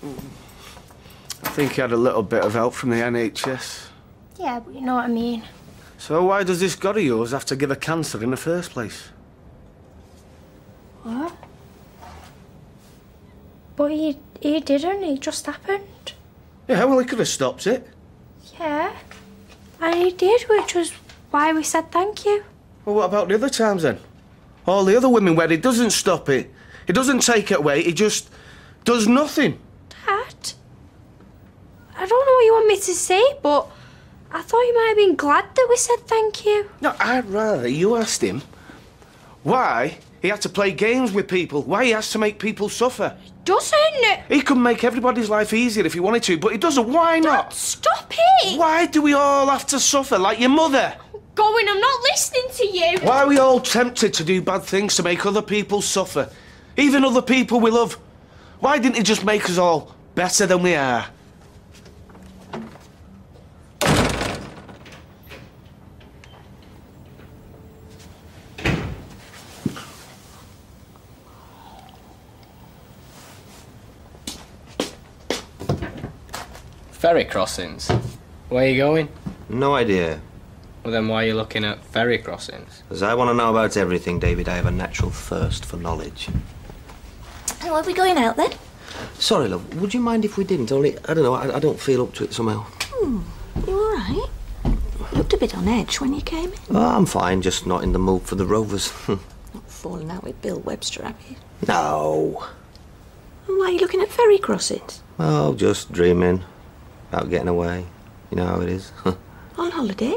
I think he had a little bit of help from the NHS. Yeah, but you know what I mean. So why does this god of yours have to give her cancer in the first place? What? But he, he didn't, it just happened. Yeah, well, he could have stopped it. Yeah. And he did, which was why we said thank you. Well, what about the other times then? All the other women where he doesn't stop it. He doesn't take it away, he just does nothing. Dad? I don't know what you want me to say, but I thought you might have been glad that we said thank you. No, I'd rather you asked him why he had to play games with people, why he has to make people suffer. Doesn't He could make everybody's life easier if he wanted to, but he doesn't. Why not? Stop it! Why do we all have to suffer like your mother? Going, I'm not listening to you. Why are we all tempted to do bad things to make other people suffer? Even other people we love. Why didn't he just make us all better than we are? Ferry crossings. Where are you going? No idea. Well, then why are you looking at ferry crossings? Because I want to know about everything, David, I have a natural thirst for knowledge. Oh, are we going out then? Sorry, love, would you mind if we didn't? Only, I don't know, I, I don't feel up to it somehow. Hmm, you all right? You looked a bit on edge when you came in. Oh, I'm fine, just not in the mood for the Rovers. Not falling out with Bill Webster, have you? no. And why are you looking at ferry crossings? Oh, just dreaming about getting away. You know how it is. On holiday?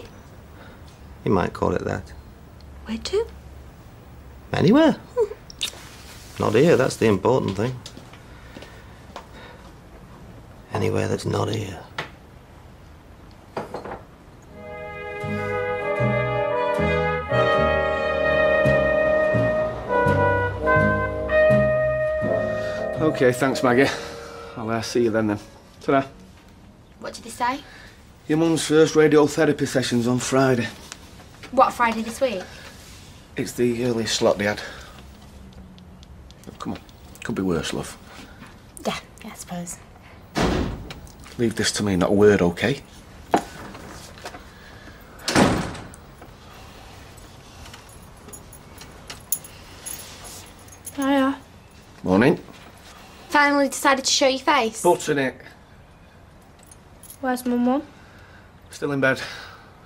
you might call it that. Where to? Anywhere. not here, that's the important thing. Anywhere that's not here. Okay, thanks, Maggie. I'll uh, see you then then. ta What did he say? Your mum's first radiotherapy session's on Friday. What, Friday this week? It's the earliest slot they had. Oh, come on. Could be worse, love. Yeah, yeah, I suppose. Leave this to me, not a word, okay? Hiya. Morning. Finally decided to show your face. Button it. Where's my mum? Still in bed.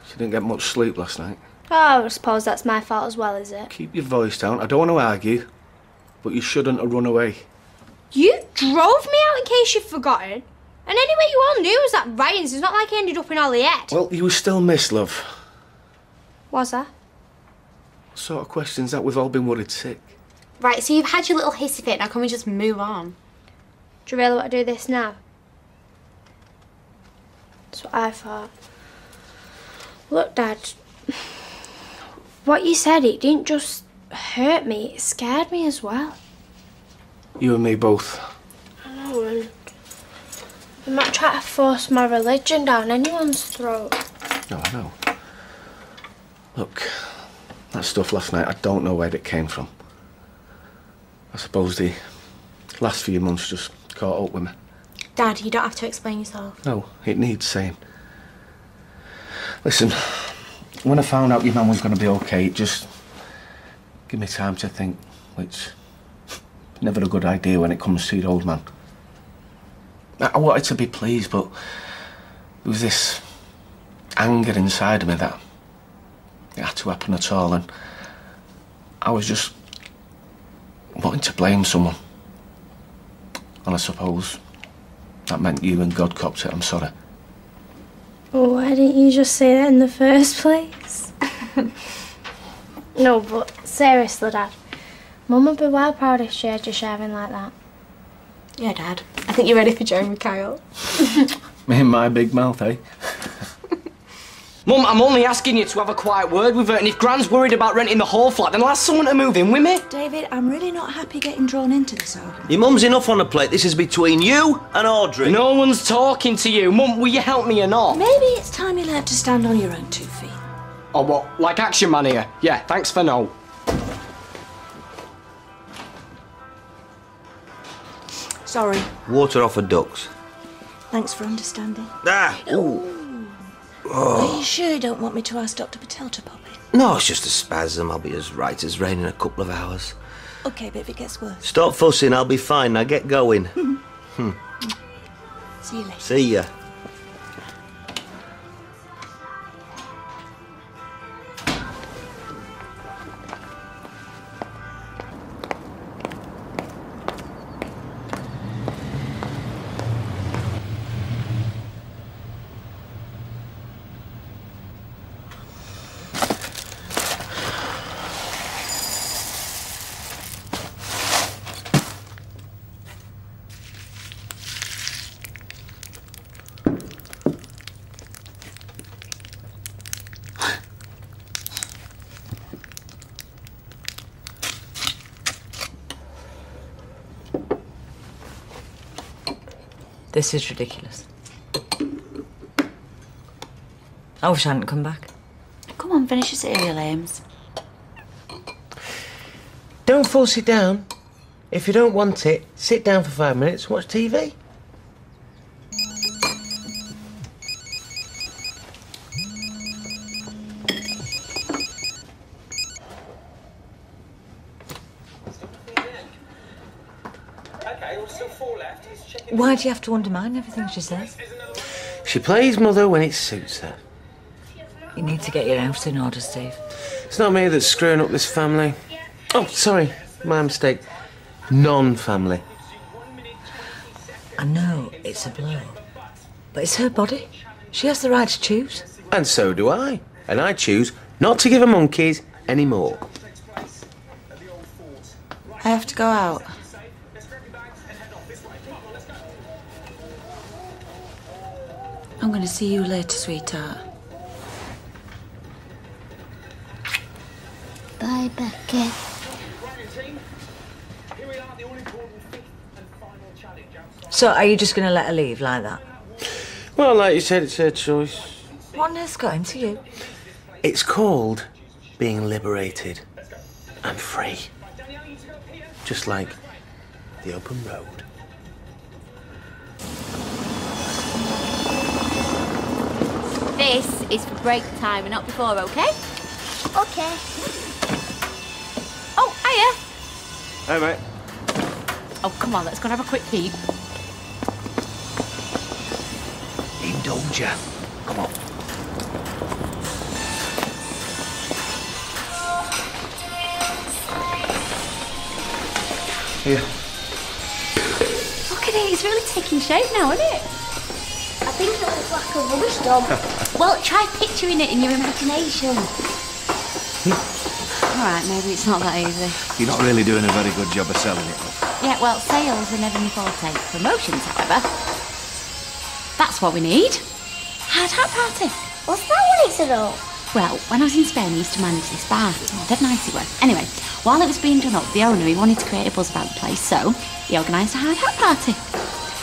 She didn't get much sleep last night. Oh, I suppose that's my fault as well, is it? Keep your voice down. I don't want to argue, but you shouldn't have run away. You drove me out in case you've forgotten. And anyway, you all knew it was that Ryan's. It's not like I ended up in Oliet. Well, you were still missed, love. Was I? What sort of questions that we've all been worried sick? Right, so you've had your little hissy fit. Now can we just move on? Do you really want to do this now? What I thought. Look, Dad. What you said, it didn't just hurt me, it scared me as well. You and me both. I know, and they might try to force my religion down anyone's throat. No, I know. Look, that stuff last night, I don't know where it came from. I suppose the last few months just caught up with me. Dad, you don't have to explain yourself. No, it needs saying. Listen, when I found out your mum was going to be okay, it just give me time to think, which never a good idea when it comes to your old man. I I wanted to be pleased, but there was this anger inside of me that it had to happen at all, and I was just wanting to blame someone. And I suppose that meant you and God copped it. I'm sorry. Well, why didn't you just say that in the first place? no, but seriously, Dad. Mum would be well proud if she had you sharing like that. Yeah, Dad. I think you're ready for Jeremy Kyle. Me and my big mouth, eh? Mum, I'm only asking you to have a quiet word with her, and if Gran's worried about renting the whole flat, then I'll ask someone to move in with me. David, I'm really not happy getting drawn into this argument. Your mum's enough on a plate. This is between you and Audrey. No one's talking to you. Mum, will you help me or not? Maybe it's time you learnt to stand on your own two feet. Oh, what? Like Action Man here? Yeah, thanks for no. Sorry. Water off her ducks. Thanks for understanding. Ah! Are you sure you don't want me to ask Dr. Patel to pop in? No, it's just a spasm. I'll be as right as rain in a couple of hours. Okay, but if it gets worse. Stop fussing. I'll be fine. Now get going. hmm. See you later. See ya. This is ridiculous. Oh, I wish I hadn't come back. Come on, finish your cereal, Ames. Don't force it down. If you don't want it, sit down for five minutes and watch TV. Why do you have to undermine everything she says? She plays mother when it suits her. You need to get your house in order, Steve. It's not me that's screwing up this family. Oh, sorry, my mistake. Non-family. I know it's a blow, but it's her body. She has the right to choose. And so do I. And I choose not to give her monkeys anymore. I have to go out. Going to see you later, sweetheart. Bye, Becky. So, are you just going to let her leave like that? Well, like you said, it's her choice. What on earth's got into you? It's called being liberated and free. Just like the open road. is for break time and not before, okay? Okay. Oh, hiya. Hey, mate. Oh, come on, let's go and have a quick pee. Indulge danger. Come on. Here. Look at it, it's really taking shape now, isn't it? I think it looks like a rubbish dump. Well, try picturing it in your imagination. Hmm. Alright, maybe it's not that easy. You're not really doing a very good job of selling it. Yeah, well, sales are never my forte. Promotions, however. That's what we need. Hard hat party. What's that one it's all? Well, when I was in Spain, I used to manage this bar. Oh, dead nice it was. Anyway, while it was being done up, the owner, he wanted to create a buzz about the place, so he organised a hard hat party.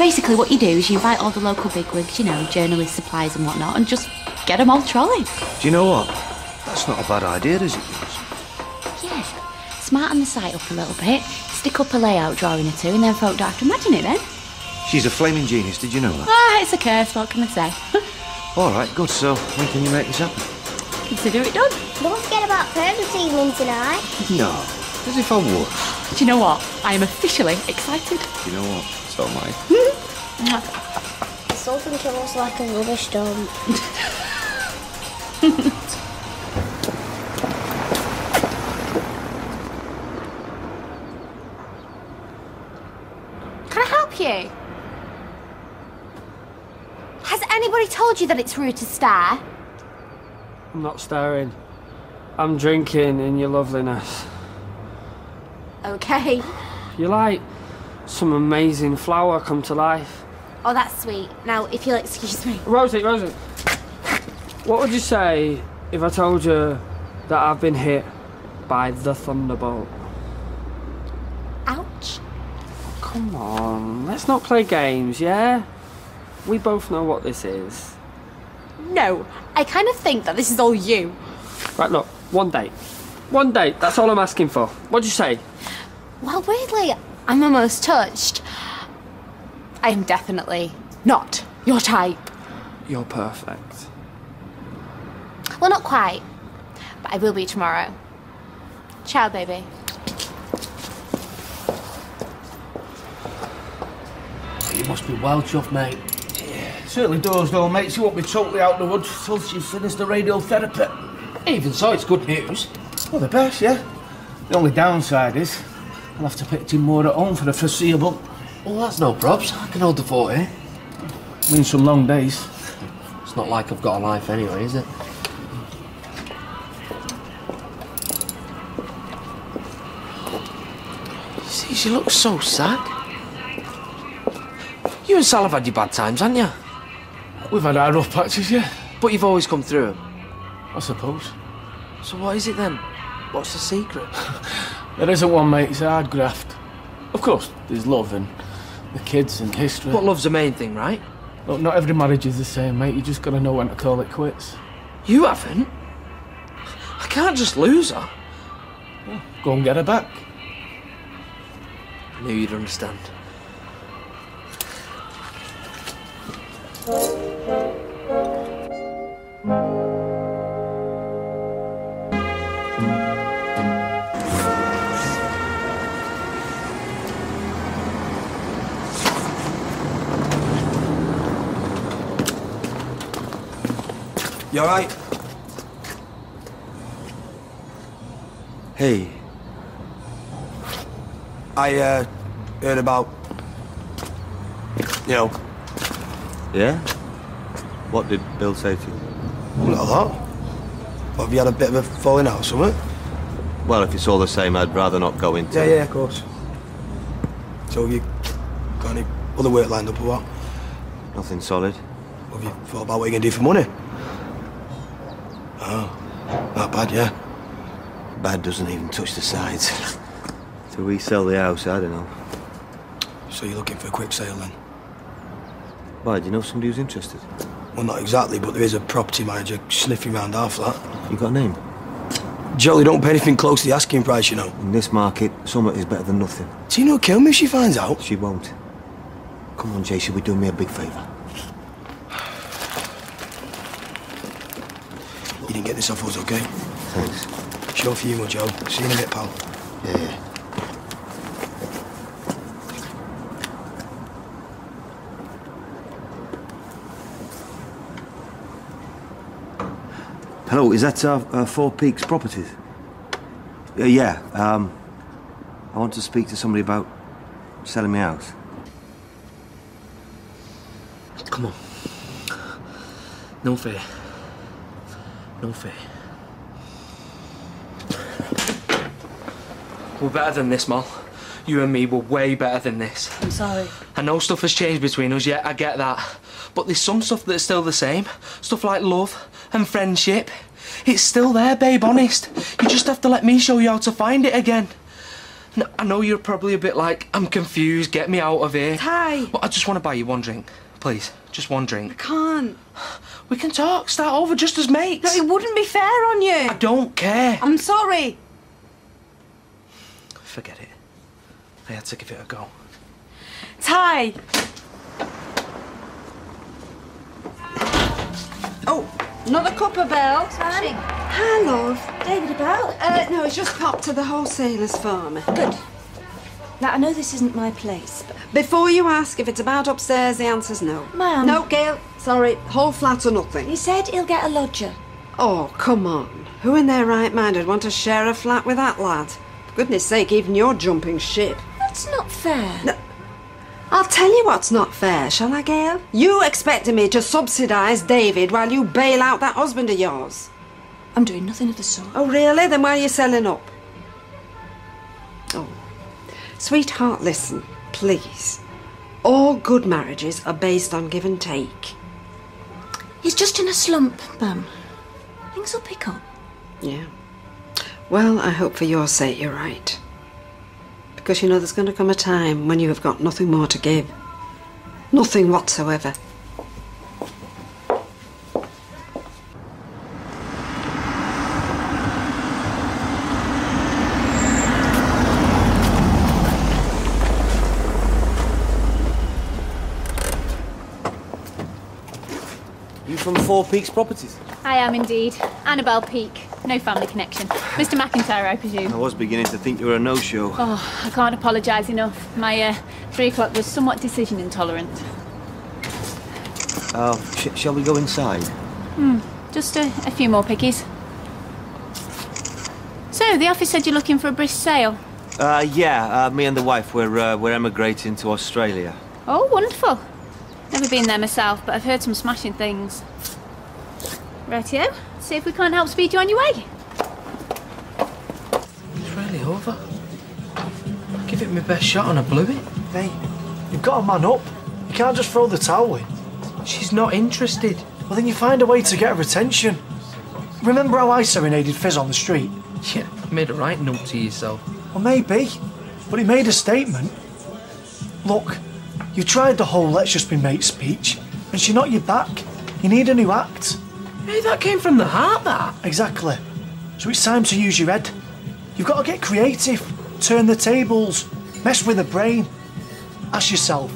Basically, what you do is you invite all the local bigwigs, you know, journalists, suppliers and whatnot, and just get them all trolling. Do you know what? That's not a bad idea, is it? Yeah. Smarten the site up a little bit, stick up a layout drawing or two, and then folk don't have to imagine it then. She's a flaming genius, did you know that? Ah, it's a curse, what can I say? All right, good. So, when can you make this happen? Consider it done. Don't forget about Purvis evening tonight. No, as if I would. Do you know what? I am officially excited. Do you know what? So am I. I still think it looks like a rubbish dump. Can I help you? Has anybody told you that it's rude to stare? I'm not staring. I'm drinking in your loveliness. Okay. You're like some amazing flower come to life. Oh, that's sweet. Now, if you'll excuse me. Rosie, Rosie. What would you say if I told you that I've been hit by the thunderbolt? Ouch. Come on, let's not play games, yeah? We both know what this is. No, I kind of think that this is all you. Right, look, one date. One date, that's all I'm asking for. What'd you say? Well, weirdly, I'm almost touched. I am definitely not your type. You're perfect. Well, not quite. But I will be tomorrow. Ciao, baby. You must be well chuffed, mate. Certainly does, though, mate. She won't be totally out the woods till she's finished the radiotherapy. Even so, it's good news. Well, the best, yeah. The only downside is I'll have to pick Tim Moore at home for the foreseeable. Well, that's no probs. I can hold the fort here. Means some long days. It's not like I've got a life anyway, is it? She looks so sad. You and Sal have had your bad times, haven't you? We've had our rough patches, yeah. But you've always come through 'em. I suppose. So what is it then? What's the secret? There isn't one, mate. It's a hard graft. Of course, there's love and the kids and history. But love's the main thing, right? Look, not every marriage is the same, mate. You just gotta know when to call it quits. You haven't? I can't just lose her. Go and get her back. I knew you'd understand. You alright? Hey. I, uh, heard about. You know. Yeah? What did Bill say to you? Not a lot. What, have you had a bit of a falling out or something? Well, if it's all the same, I'd rather not go into Yeah, it. yeah, of course. So have you got any other work lined up or what? Nothing solid. Have you thought about what you're going to do for money? Oh, not bad, yeah. Bad doesn't even touch the sides. Till we sell the house, I don't know. So you're looking for a quick sale then? Why, do you know somebody who's interested? Well, not exactly, but there is a property manager sniffing round our flat. You got a name? Jolly don't pay anything close to the asking price, you know. In this market, something is better than nothing. Tina will kill me if she finds out. She won't. Come on, Jay, should we doing me a big favour? You didn't get this off us, okay? Thanks. Sure for you, Joe. See you in a bit, pal. Yeah, yeah. Hello, is that uh, uh, Four Peaks Properties? Uh, yeah, um, I want to speak to somebody about Selling me house. Come on. No fear. No fear. We're better than this, Mal. You and me were way better than this. I'm sorry. I know stuff has changed between us, yeah, I get that. But there's some stuff that's still the same. Stuff like love and friendship. It's still there, babe, honest. You just have to let me show you how to find it again. I know you're probably a bit like, I'm confused, get me out of here. Ty. But I just want to buy you one drink. Please, just one drink. I can't. We can talk, start over just as mates. No, it wouldn't be fair on you. I don't care. I'm sorry. Forget it. I had to give it a go. Ty. Oh, another cuppa bell. Hi, love. David about? Uh, no, it's just popped to the wholesalers farm. Good. Now, I know this isn't my place, but... Before you ask if it's about upstairs, the answer's no. Ma'am. No, Gail, sorry. Whole flat or nothing. He said he'll get a lodger. Oh, come on. Who in their right mind would want to share a flat with that lad? For goodness sake, even you're jumping ship. That's not fair. No. I'll tell you what's not fair, shall I, Gail? You expected me to subsidise David while you bail out that husband of yours. I'm doing nothing of the sort. Oh, really? Then why are you selling up? Oh. Sweetheart, listen, please. All good marriages are based on give and take. He's just in a slump, Mum. Things will pick up. Yeah. Well, I hope for your sake you're right. Because you know there's going to come a time when you have got nothing more to give. Nothing whatsoever. Four Peaks Properties? I am indeed. Annabelle Peak. No family connection. Mr. McIntyre, I presume. I was beginning to think you were a no-show. Oh, I can't apologise enough. My uh, three o'clock was somewhat decision intolerant. Oh, sh- shall we go inside? Hmm, just a, a few more pickies. So, the office said you're looking for a brisk sale. Uh, yeah, uh, me and the wife, we're, uh, we're emigrating to Australia. Oh, wonderful. Never been there myself, but I've heard some smashing things. Rightio, see if we can't help speed you on your way. It's really over. Give it my best shot on a bluey. Hey, you've got a man up. You can't just throw the towel in. She's not interested. Well, then you find a way to get her attention. Remember how I serenaded Fiz on the street? Yeah, made a right note to yourself. Well, maybe. But he made a statement. Look, you tried the whole let's just be mates speech, and she knocked you back. You need a new act. Hey, that came from the heart, that. Exactly. So it's time to use your head. You've got to get creative, turn the tables, mess with the brain. Ask yourself,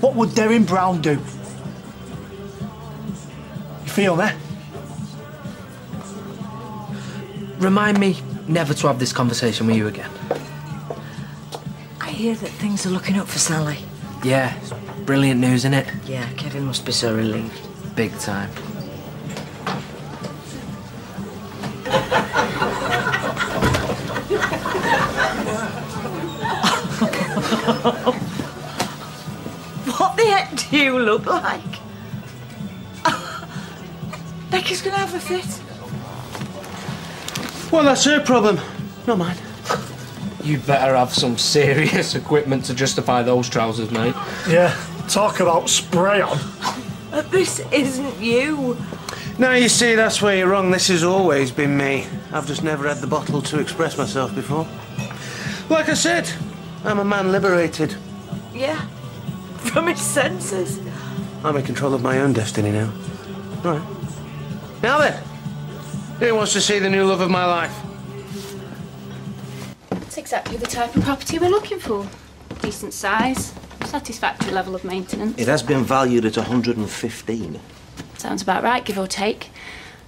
what would Derren Brown do? You feel me? Remind me never to have this conversation with you again. I hear that things are looking up for Sally. Yeah, brilliant news, isn't it? Yeah, Kevin must be so relieved. Big time. What the heck do you look like? Becky's gonna have a fit. Well, that's her problem, not mine. You'd better have some serious equipment to justify those trousers, mate. Yeah, talk about spray on. This isn't you. Now you see, that's where you're wrong. This has always been me. I've just never had the bottle to express myself before. Like I said, I'm a man liberated. Yeah, from his senses. I'm in control of my own destiny now. Right. Now then, who wants to see the new love of my life? It's exactly the type of property we're looking for. Decent size, satisfactory level of maintenance. It has been valued at 115. Sounds about right, give or take.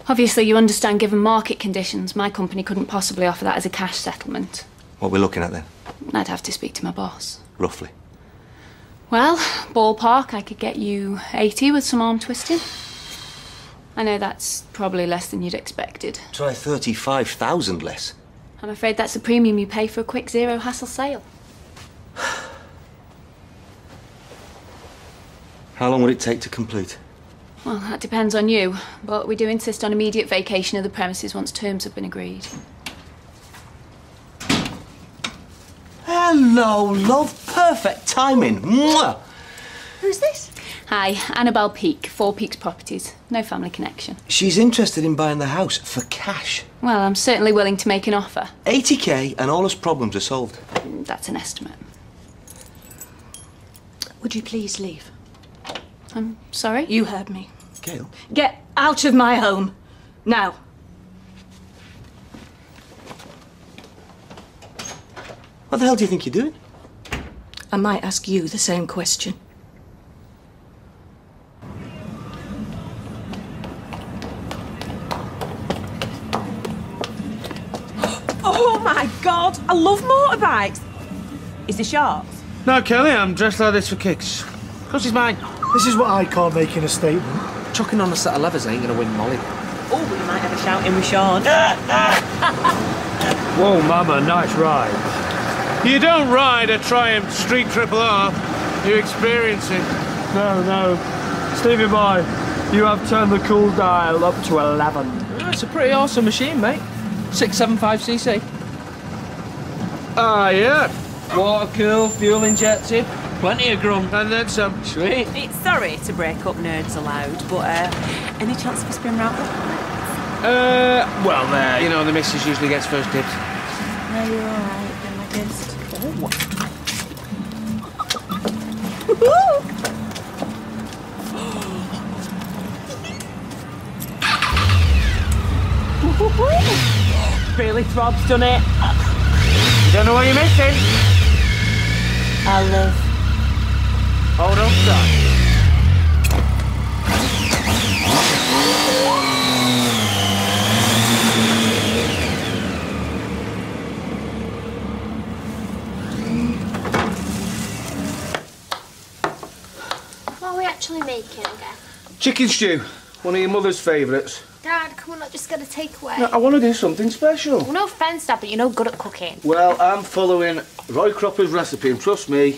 Obviously, you understand, given market conditions, my company couldn't possibly offer that as a cash settlement. What we're looking at then, I'd have to speak to my boss. roughly. Well, ballpark, I could get you 80 with some arm twisting. I know that's probably less than you'd expected. Try 35,000 less. I'm afraid that's the premium you pay for a quick zero hassle sale. How long would it take to complete? Well, that depends on you, but we do insist on immediate vacation of the premises once terms have been agreed. Hello, love. Perfect timing. Mwah! Who's this? Hi, Annabelle Peak, Four Peaks Properties. No family connection. She's interested in buying the house for cash. Well, I'm certainly willing to make an offer. 80k and all his problems are solved. Mm, that's an estimate. Would you please leave? I'm sorry? You heard me. Gail? Get out of my home. Now. What the hell do you think you're doing? I might ask you the same question. Oh my god, I love motorbikes. Is this yours? No, Kelly, I'm dressed like this for kicks. Because it's mine. This is what I call making a statement. Chucking on a set of levers ain't gonna win Molly. Oh, we might have a shout in with Sean. Whoa, Mama, nice ride. You don't ride a Triumph Street Triple R, you experience it. No, no. Stevie boy, you have turned the cool dial up to 11. Yeah, it's a pretty awesome machine, mate. 675cc. Ah, yeah. Water cool, fuel injected, plenty of grum. And then some. Sweet. It's sorry to break up nerds aloud, but uh, any chance of a spin round? Uh, well, there, you know, the missus usually gets first dibs. No, you're alright, then my ghost. Really throbs, done it. You don't know what you're missing. I love. Hold on tight. Actually making again? Chicken stew, one of your mother's favourites. Dad, come on, not just get a takeaway. No, I want to do something special. Well, no offence, Dad, but you're no good at cooking. Well, I'm following Roy Cropper's recipe, and trust me,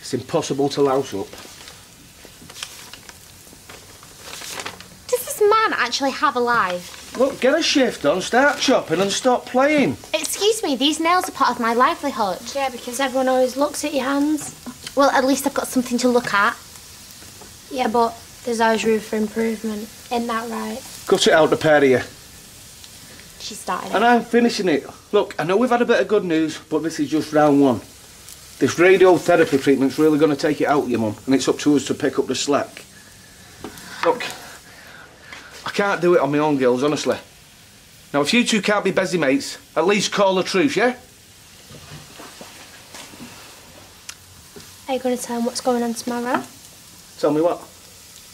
it's impossible to louse up. Does this man actually have a life? Look, get a shift on, start chopping, and stop playing. Excuse me, these nails are part of my livelihood. Yeah, because everyone always looks at your hands. Well, at least I've got something to look at. Yeah, but there's always room for improvement. Isn't that right? Cut it out, the pair of you. She started And I'm finishing it. Look, I know we've had a bit of good news, but this is just round one. This radiotherapy treatment's really going to take it out of you, Mum, and it's up to us to pick up the slack. Look, I can't do it on my own, girls, honestly. Now, if you two can't be busy mates, at least call the truce, yeah? Are you going to tell him what's going on tomorrow? Tell me what?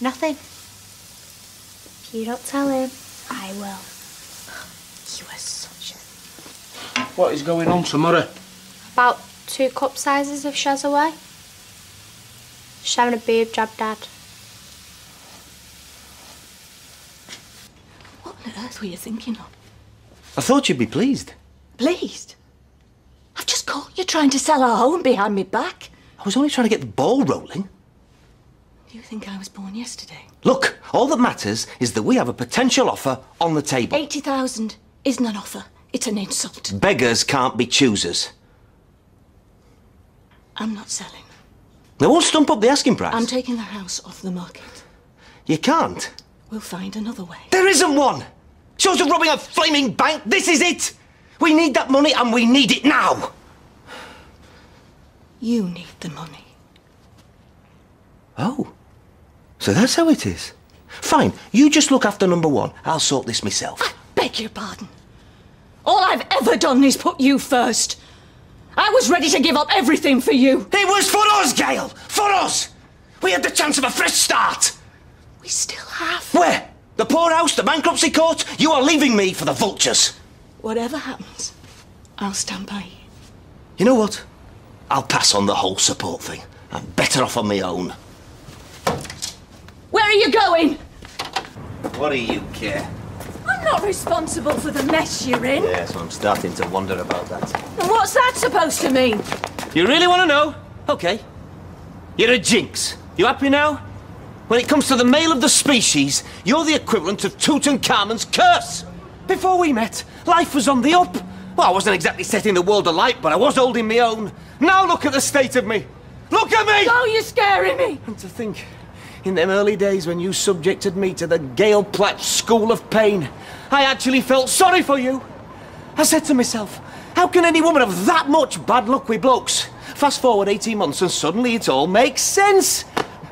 Nothing. If you don't tell him, I will. You are such a... What is going on tomorrow? About two cup sizes of Shaz away. Just having a boob job, Dad. What on earth were you thinking of? I thought you'd be pleased. Pleased? I've just caught you trying to sell our home behind me back. I was only trying to get the ball rolling. Do you think I was born yesterday? Look, all that matters is that we have a potential offer on the table. 80,000 isn't an offer, it's an insult. Beggars can't be choosers. I'm not selling. They won't stump up the asking price. I'm taking the house off the market. You can't. We'll find another way. There isn't one! Short of robbing a flaming bank, this is it! We need that money and we need it now! You need the money. Oh. So that's how it is. Fine, you just look after number one. I'll sort this myself. I beg your pardon. All I've ever done is put you first. I was ready to give up everything for you. It was for us, Gail! For us! We had the chance of a fresh start! We still have. Where? The poorhouse, the bankruptcy court? You are leaving me for the vultures. Whatever happens, I'll stand by you. You know what? I'll pass on the whole support thing. I'm better off on my own. Where are you going? What do you care? I'm not responsible for the mess you're in. Yeah, so I'm starting to wonder about that. And what's that supposed to mean? You really want to know? Okay. You're a jinx. You happy now? When it comes to the male of the species, you're the equivalent of Tutankhamun's curse. Before we met, life was on the up. Well, I wasn't exactly setting the world alight, but I was holding my own. Now look at the state of me. Look at me! Oh, you're scaring me! And to think, in them early days when you subjected me to the Gail Platt School of Pain, I actually felt sorry for you. I said to myself, how can any woman have that much bad luck with blokes? Fast forward 18 months and suddenly it all makes sense.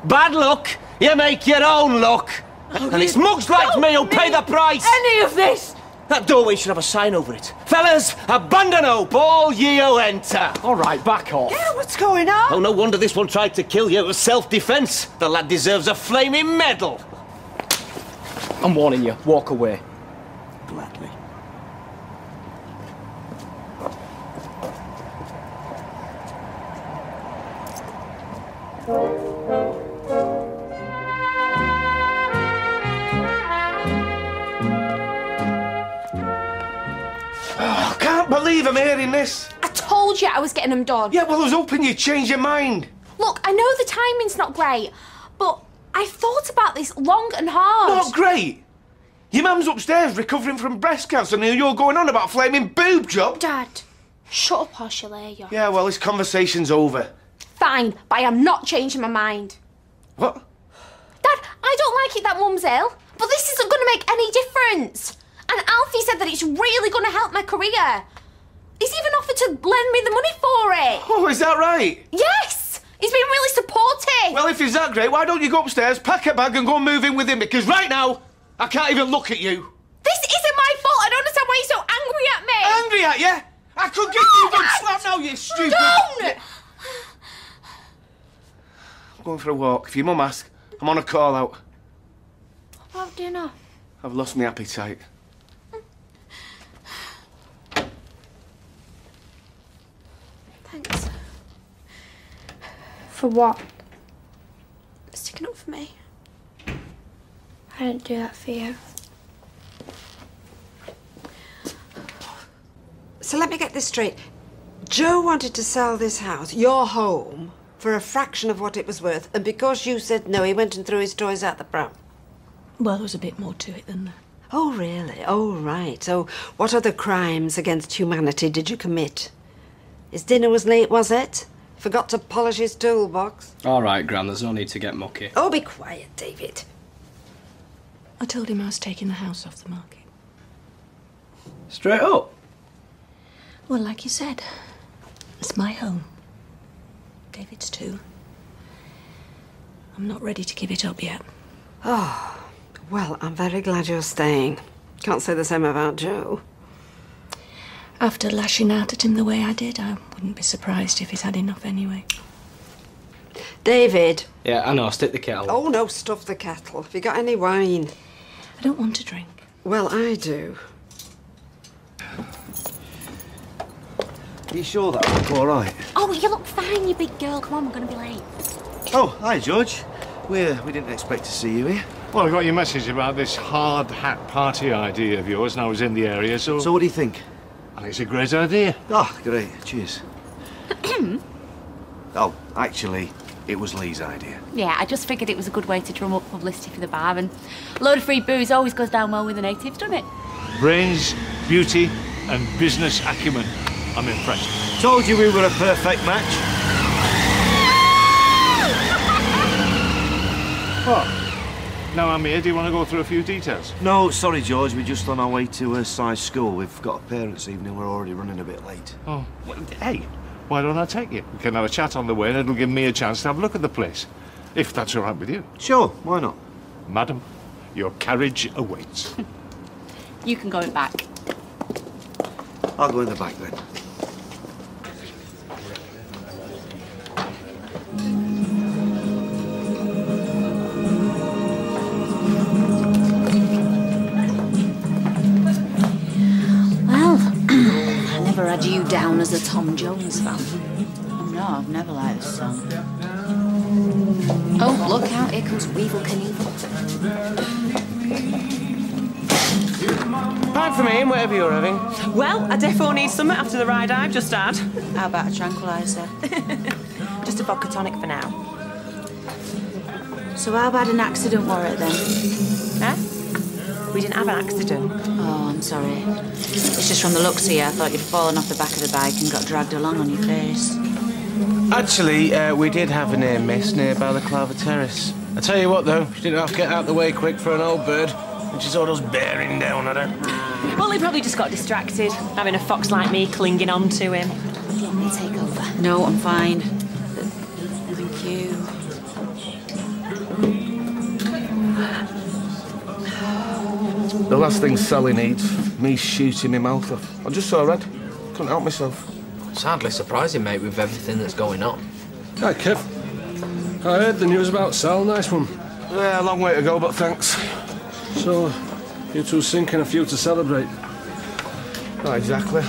Bad luck, you make your own luck. Oh, and it's mugs like me who pay the price. Any of this! That doorway should have a sign over it. Fellas, abandon hope, all ye who enter. All right, back off. Yeah, what's going on? Oh, no wonder this one tried to kill you. It was self-defense. The lad deserves a flaming medal. I'm warning you. Walk away. Gladly. I can't believe I'm hearing this. I told you I was getting them done. Yeah, well, I was hoping you'd change your mind. Look, I know the timing's not great, but I thought about this long and hard. Not great. Your mum's upstairs recovering from breast cancer and you're going on about a flaming boob job. Dad, shut up or she'll hear you. Yeah, well, this conversation's over. Fine, but I am not changing my mind. What? Dad, I don't like it that Mum's ill, but this isn't going to make any difference. And Alfie said that it's really going to help my career. He's even offered to lend me the money for it. Oh, is that right? Yes! He's been really supportive. Well, if he's that great, why don't you go upstairs, pack a bag and go and move in with him? Because right now, I can't even look at you. This isn't my fault. I don't understand why you're so angry at me. Angry at you? I could get you one slap now, you stupid... Don't! I'm going for a walk. If your mum asks, I'm on a call out. What about dinner? I've lost my appetite. Thanks. For what? Sticking up for me. I didn't do that for you. So let me get this straight. Joe wanted to sell this house, your home, for a fraction of what it was worth, and because you said no, he went and threw his toys out the pram. Well, there was a bit more to it than that. Oh, really? Oh, right. So, what other crimes against humanity did you commit? His dinner was late, was it? Forgot to polish his toolbox? All right, Gran, there's no need to get mucky. Oh, be quiet, David. I told him I was taking the house off the market. Straight up. Well, like you said, it's my home. David's too. I'm not ready to give it up yet. Oh, well, I'm very glad you're staying. Can't say the same about Joe. After lashing out at him the way I did, I wouldn't be surprised if he's had enough anyway. David. Yeah, I know. Stick the kettle. Oh, no, stuff the kettle. Have you got any wine? I don't want to drink. Well, I do. Are you sure that look all right? Oh, you look fine, you big girl. Come on, we're going to be late. Oh, hi, George. We uh, we didn't expect to see you here. Well, I got your message about this hard hat party idea of yours, and I was in the area, so. So, what do you think? I think it's a great idea. Oh, great. Cheers. oh, actually, it was Lee's idea. Yeah, I just figured it was a good way to drum up publicity for the bar, and a load of free booze always goes down well with the natives, doesn't it? Brains, beauty, and business acumen. I'm impressed. Told you we were a perfect match. What? Now I'm here, do you want to go through a few details? No, sorry, George. We're just on our way to a size school. We've got a parents' evening. We're already running a bit late. Oh, well, hey, why don't I take you? We can have a chat on the way, and it'll give me a chance to have a look at the place. If that's all right with you. Sure, why not? Madam, your carriage awaits. You can go in back. I'll go in the back then. Never had you down as a Tom Jones fan. Oh, no, I've never liked this song. Oh, look out, here comes Evel Knievel. Pipe for me, and whatever you're having. Well, I defo need something after the ride I've just had. How about a tranquilizer? Just a vodka tonic for now. So how about an accident were it then? Eh? We didn't have an accident. Oh, I'm sorry. It's just from the looks of you, I thought you'd fallen off the back of the bike and got dragged along on your face. Actually, uh, we did have a near miss near Balaclava Terrace. I tell you what, though, she didn't have to get out of the way quick for an old bird, and she saw us bearing down at her. Well, he probably just got distracted, having a fox like me clinging on to him. Let me take over. No, I'm fine. Thank you. The last thing Sally needs, me shooting my mouth off. I just saw red. Couldn't help myself. Sadly surprising, mate, with everything that's going on. Hi, Kev. I heard the news about Sal. Nice one. Yeah, a long way to go, but thanks. So, you two sinking a few to celebrate? Not exactly.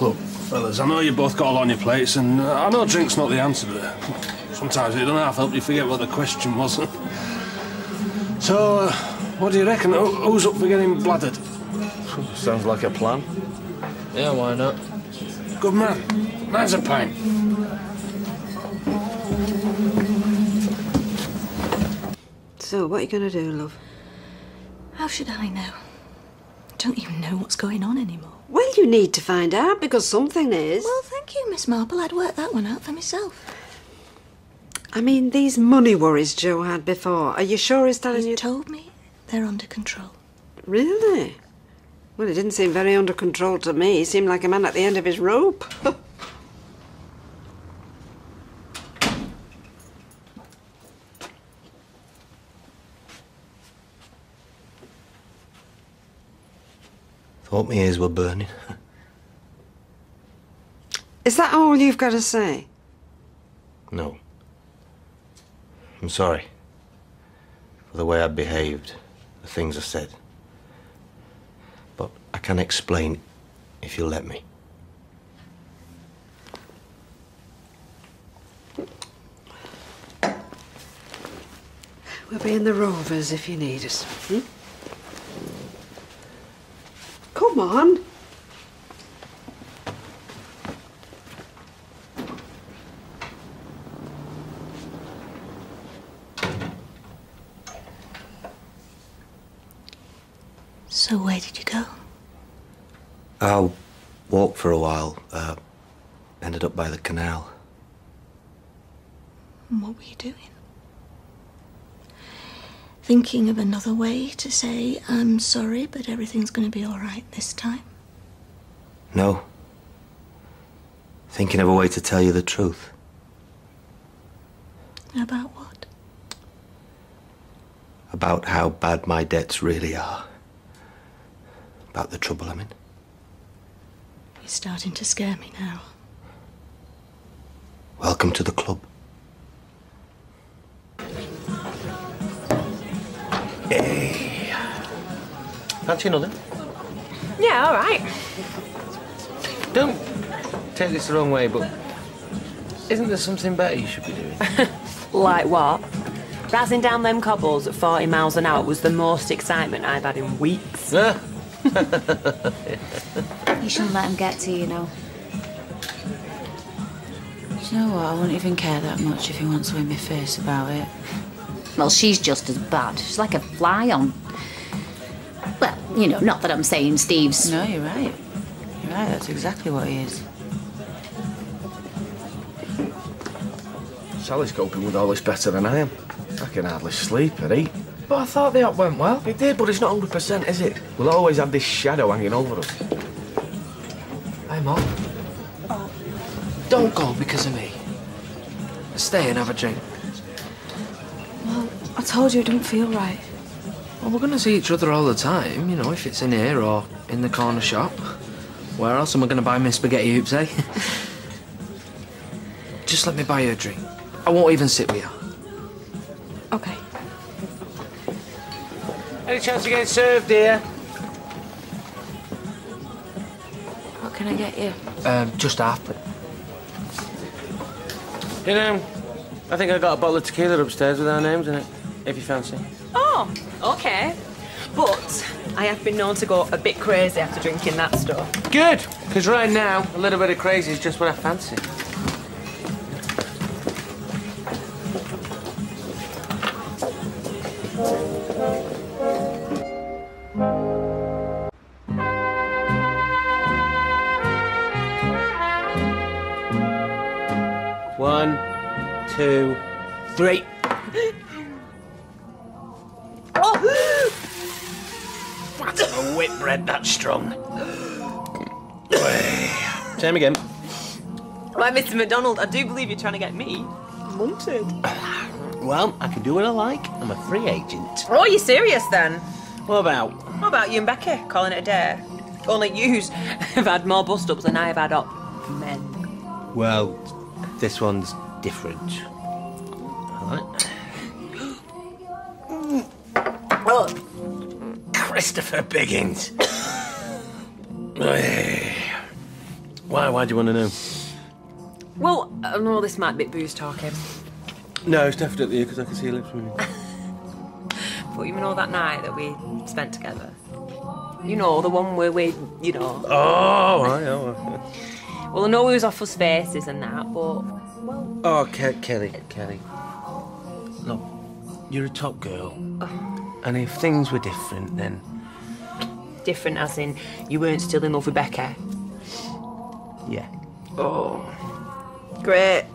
Look, fellas, I know you both got a lot on your plates, and uh, I know drink's not the answer, but sometimes it doesn't half help you forget what the question was. so, uh, what do you reckon? Who- Who's up for getting bladdered? Sounds like a plan. Yeah, why not? Good man. Nice a pint. So, what are you going to do, love? How should I know? I don't even know what's going on anymore. Well, you need to find out because something is. Well, thank you, Miss Marple. I'd work that one out for myself. I mean, these money worries Joe had before. Are you sure he's telling He's you? told me they're under control. Really? Well, he didn't seem very under control to me. He seemed like a man at the end of his rope. Thought my ears were burning. is that all you've got to say? No. I'm sorry for the way I behaved, the things I said. But I can explain if you'll let me. We'll be in the Rovers if you need us. Hmm? Come on. So, where did you go? I walked for a while, uh, ended up by the canal. And What were you doing? Thinking of another way to say, I'm sorry, but everything's going to be all right this time? No. Thinking of a way to tell you the truth. About what? About how bad my debts really are. About the trouble I'm in. You're starting to scare me now. Welcome to the club. Hey. Fancy another? Yeah, all right. Don't take this the wrong way, but isn't there something better you should be doing? Like what? Razzing down them cobbles at 40 miles an hour was the most excitement I've had in weeks. You shouldn't let him get to you, you know. Do you know what? I wouldn't even care that much if he wants to win my face about it. Well, she's just as bad. She's like a fly on. Well, you know, not that I'm saying Steve's. No, you're right. You're right, that's exactly what he is. Sally's coping with all this better than I am. I can hardly sleep or eat. But I thought the op went well. It did, but it's not 100%, is it? We'll always have this shadow hanging over us. Hey, Mom. Don't go because of me. Stay and have a drink. Well, I told you it didn't feel right. Well, we're going to see each other all the time, you know, if it's in here or in the corner shop. Where else am I going to buy my spaghetti hoops, eh? Just let me buy you a drink. I won't even sit with you. Okay. Any chance of getting served here? What can I get you? Um, just half, but You know, I think I got a bottle of tequila upstairs with our names in it, if you fancy. Oh, okay. But I have been known to go a bit crazy after drinking that stuff. Good, because right now, a little bit of crazy is just what I fancy. Two, three. Oh! That's a whitbread that strong. Same again. Like Mr. McDonald, I do believe you're trying to get me munted. Well, I can do what I like. I'm a free agent. Oh, you serious then? What about? What about you and Becky calling it a day? Only yous have had more bust ups than I have had up men. Well, this one's different. Alright. Oh, Christopher Biggins. Why? Why do you want to know? well, I know this might be booze talking, No, it's definitely you because I can see your lips moving. but you know that night that we spent together? You know, the one where we, you know. Oh, I oh, know. Well, I know we was off for spaces and that, but Oh, Ke- Kelly, Kelly. Look, you're a top girl. Oh. And if things were different, then. different as in you weren't still in love with Becca. Yeah. Oh, great.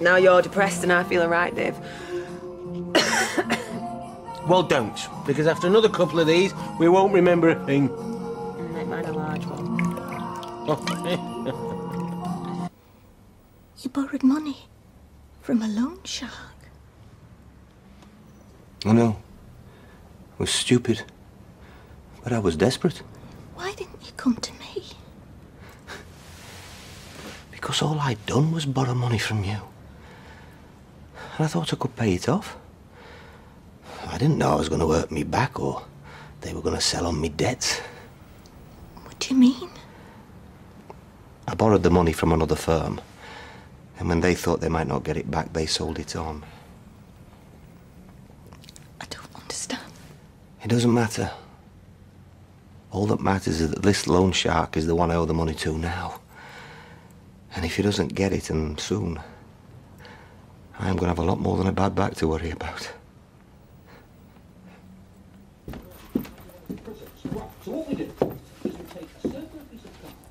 Now you're depressed and I feel alright, Dave. Well, don't. Because after another couple of these, we won't remember a thing. Make mine a large one. Oh. You borrowed money from a loan shark. Oh, I know. I was stupid. But I was desperate. Why didn't you come to me? Because all I'd done was borrow money from you. And I thought I could pay it off. I didn't know I was going to hurt me back or they were going to sell on me debts. What do you mean? I borrowed the money from another firm. And when they thought they might not get it back, they sold it on. I don't understand. It doesn't matter. All that matters is that this loan shark is the one I owe the money to now. And if he doesn't get it, and soon, I am going to have a lot more than a bad back to worry about.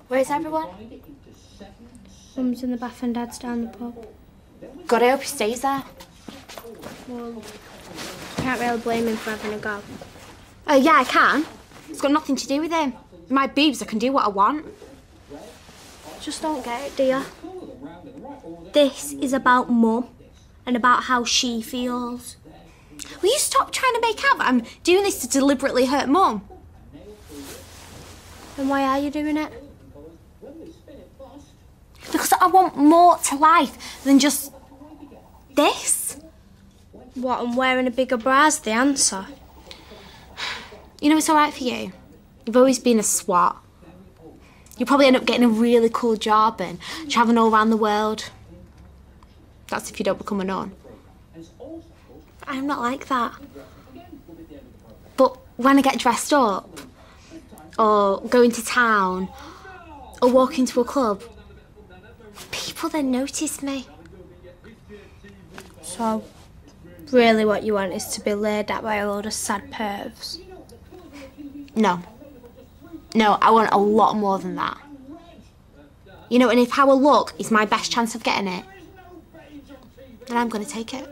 Where's everyone? Mum's in the bath and Dad's down the pub. God, I hope he stays there. Well, can't really blame him for having a go. Oh, yeah, I can. It's got nothing to do with him. My boobs, I can do what I want. Just don't get it, do you? This is about Mum and about how she feels. Will you stop trying to make out that I'm doing this to deliberately hurt Mum? Then why are you doing it? I want more to life than just this. What, I'm wearing a bigger bra's the answer? You know, it's alright for you. You've always been a swat. You'll probably end up getting a really cool job and travelling all around the world. That's if you don't become a nun. I'm not like that. But when I get dressed up, or go into town, or walk into a club, people then notice me. So, really what you want is to be laid at by a load of sad pervs. No. No, I want a lot more than that. You know, and if how I look is my best chance of getting it, then I'm going to take it.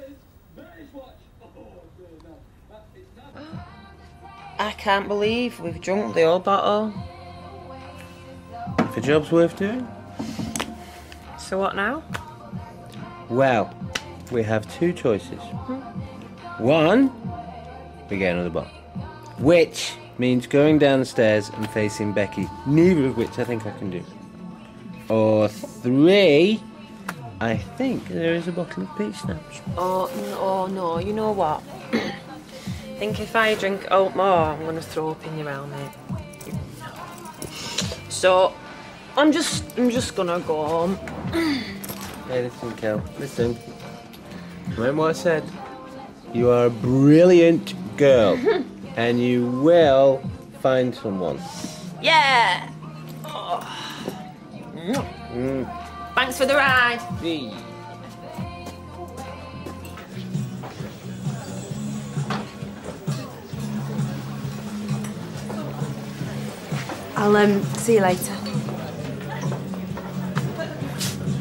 I can't believe we've drunk the old bottle. If a job's worth doing. So what now? Well, we have two choices. One, we get another bottle. Which means going downstairs and facing Becky, neither of which I think I can do. Or three, I think there is a bottle of peach schnapps. Oh, oh no, you know what? I think if I drink out more, I'm going to throw up in your helmet. So, I'm just, I'm just gonna go home. Hey, listen, Kel, listen. Remember what I said? You are a brilliant girl, and you will find someone. Yeah! Oh. Mm. Thanks for the ride. I'll um, see you later.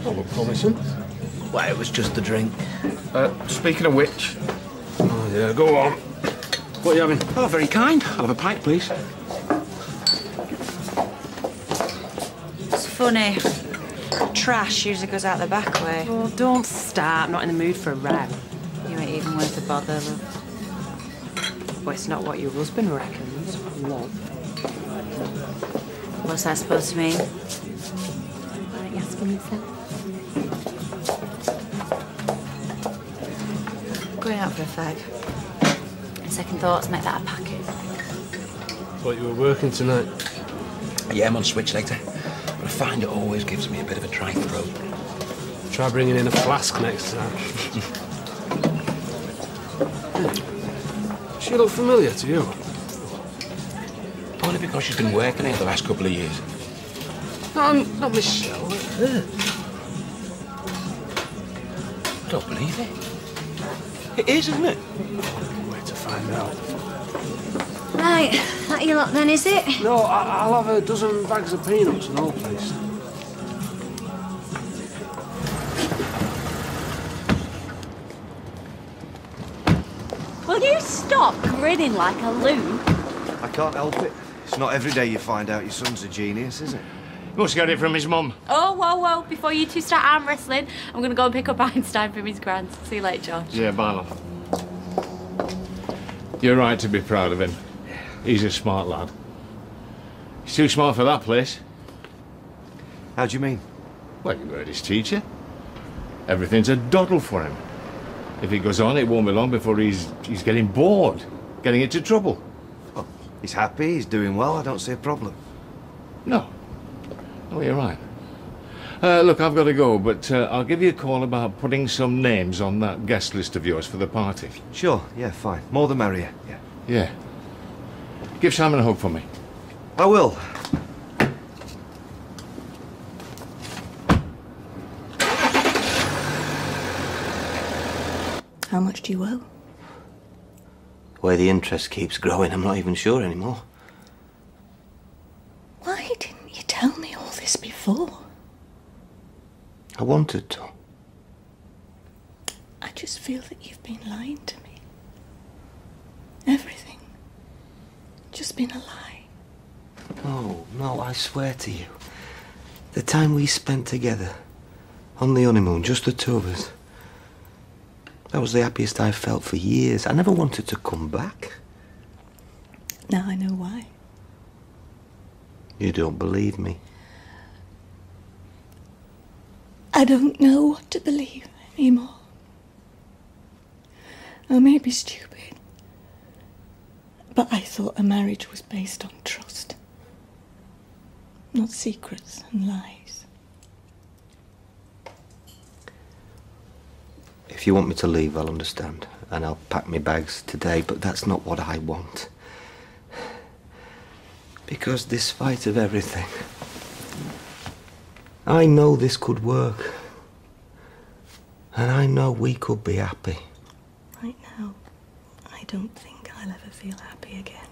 Oh, look promising. Well, it was just the drink. Uh, speaking of which. Oh, yeah, go on. What are you having? Oh, very kind. I'll have a pint, please. It's funny. Trash usually goes out the back way. Oh, don't start. I'm not in the mood for a row. You ain't even worth a bother, love. Well, it's not what your husband reckons. Love. What's that supposed to mean? Why don't you ask him yourself? Going out for a fag. Second thoughts, make that a packet. Thought you were working tonight. Yeah, I'm on switch later. But I find it always gives me a bit of a dry throat. Try bringing in a flask next time. she look familiar to you? Only because she's been working here the last couple of years. No, not Michelle. I don't believe it. It is, isn't it? Wait to find out. Right, that your lot then, is it? No, I- I'll have a dozen bags of peanuts and all, please. Will you stop grinning like a loon? I can't help it. It's not every day you find out your son's a genius, is it? He must get it from his mum. Oh, whoa, whoa. Before you two start arm wrestling, I'm going to go and pick up Einstein from his grand. See you later, George. Yeah, bye, love. You're right to be proud of him. He's a smart lad. He's too smart for that place. How do you mean? Well, you heard his teacher. Everything's a doddle for him. If he goes on, it won't be long before he's he's getting bored, getting into trouble. Oh, he's happy, he's doing well, I don't see a problem. No. Oh, you're right. Uh, look, I've got to go, but uh, I'll give you a call about putting some names on that guest list of yours for the party. Sure, yeah, fine. More the merrier, yeah. Yeah. Give Simon a hug for me. I will. How much do you owe? The way the interest keeps growing, I'm not even sure anymore. Why didn't you tell me all this before? I wanted to. I just feel that you've been lying to me. Everything. Just been a lie. Oh, no, no, I swear to you. The time we spent together on the honeymoon, just the two of us, that was the happiest I've felt for years. I never wanted to come back. Now I know why. You don't believe me. I don't know what to believe anymore. I may be stupid, but I thought a marriage was based on trust, not secrets and lies. If you want me to leave, I'll understand. And I'll pack my bags today, but that's not what I want. Because despite of everything, I know this could work. And I know we could be happy. Right now, I don't think I'll ever feel happy again.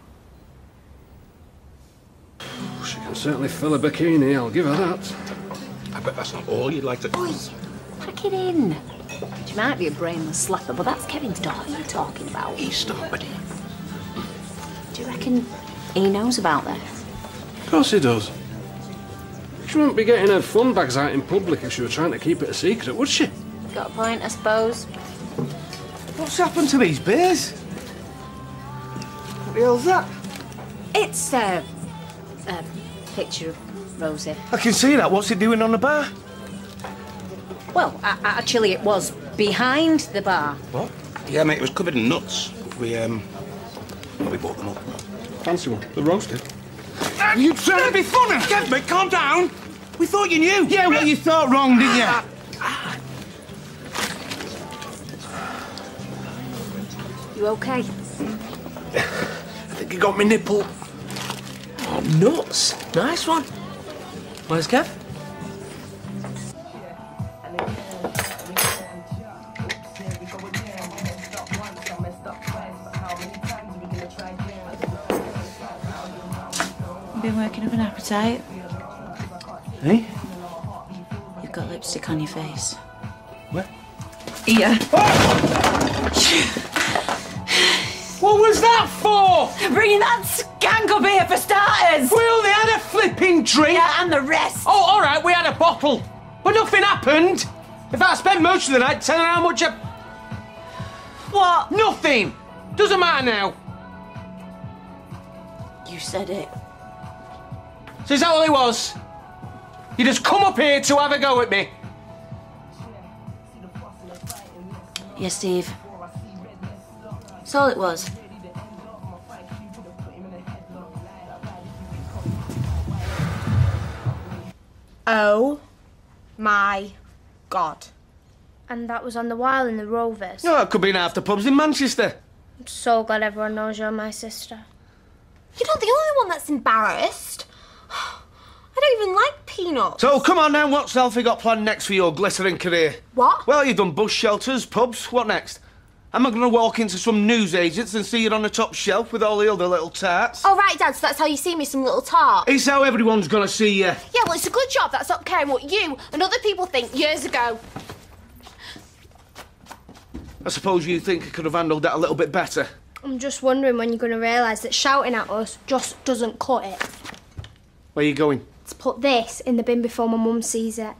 Oh, she can certainly fill a bikini, I'll give her that. I bet that's not all you'd like to... Pack it in. She might be a brainless slapper, but that's Kevin's daughter you're talking about. He's nobody. Do you reckon he knows about this? Of course he does. She wouldn't be getting her fun bags out in public if she were trying to keep it a secret, would she? Got a point, I suppose. What's happened to these beers? What the hell's that? It's uh, a picture of Rosie. I can see that. What's it doing on the bar? Well, a- a- actually, it was behind the bar. What? Yeah, mate, it was covered in nuts. We, um... we bought them up. Fancy one. They're roasted. You trying to be funny? Get me, calm down! We thought you knew. Yeah, well, you thought wrong, didn't you? You okay? I think you got me nipple. Oh, nuts. Nice one. Where's Kev? Working up an appetite. Hey? You've got lipstick on your face. Where? Here. What was that for? Bringing that skank up here for starters. We only had a flipping drink. Yeah, and the rest. Oh, all right, we had a bottle. But nothing happened. In fact, I spent most of the night telling her how much I... What? Nothing. Doesn't matter now. You said it. So is that all it was? You just come up here to have a go at me? Yes, Steve. That's all it was. Oh my god. And that was on the Wild in the Rovers. No, it could be in half the pubs in Manchester. I'm so glad everyone knows you're my sister. You're not the only one that's embarrassed. I don't even like peanuts. So, come on now, what's Alfie got planned next for your glittering career? What? Well, you've done bus shelters, pubs, what next? Am I going to walk into some news agents and see you on the top shelf with all the other little tarts? Oh, right, Dad, so that's how you see me, some little tart. It's how everyone's going to see you. Yeah, well, it's a good job that's not caring what you and other people think years ago. I suppose you think I could have handled that a little bit better. I'm just wondering when you're going to realise that shouting at us just doesn't cut it. Where are you going? To put this in the bin before my mum sees it.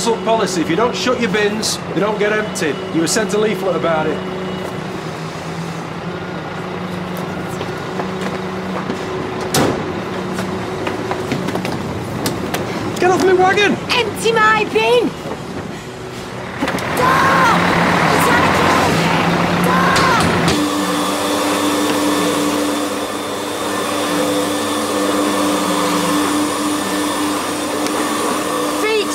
Council policy. If you don't shut your bins, they don't get emptied. You were sent a leaflet about it. Get off my wagon! Empty my bin! Feet!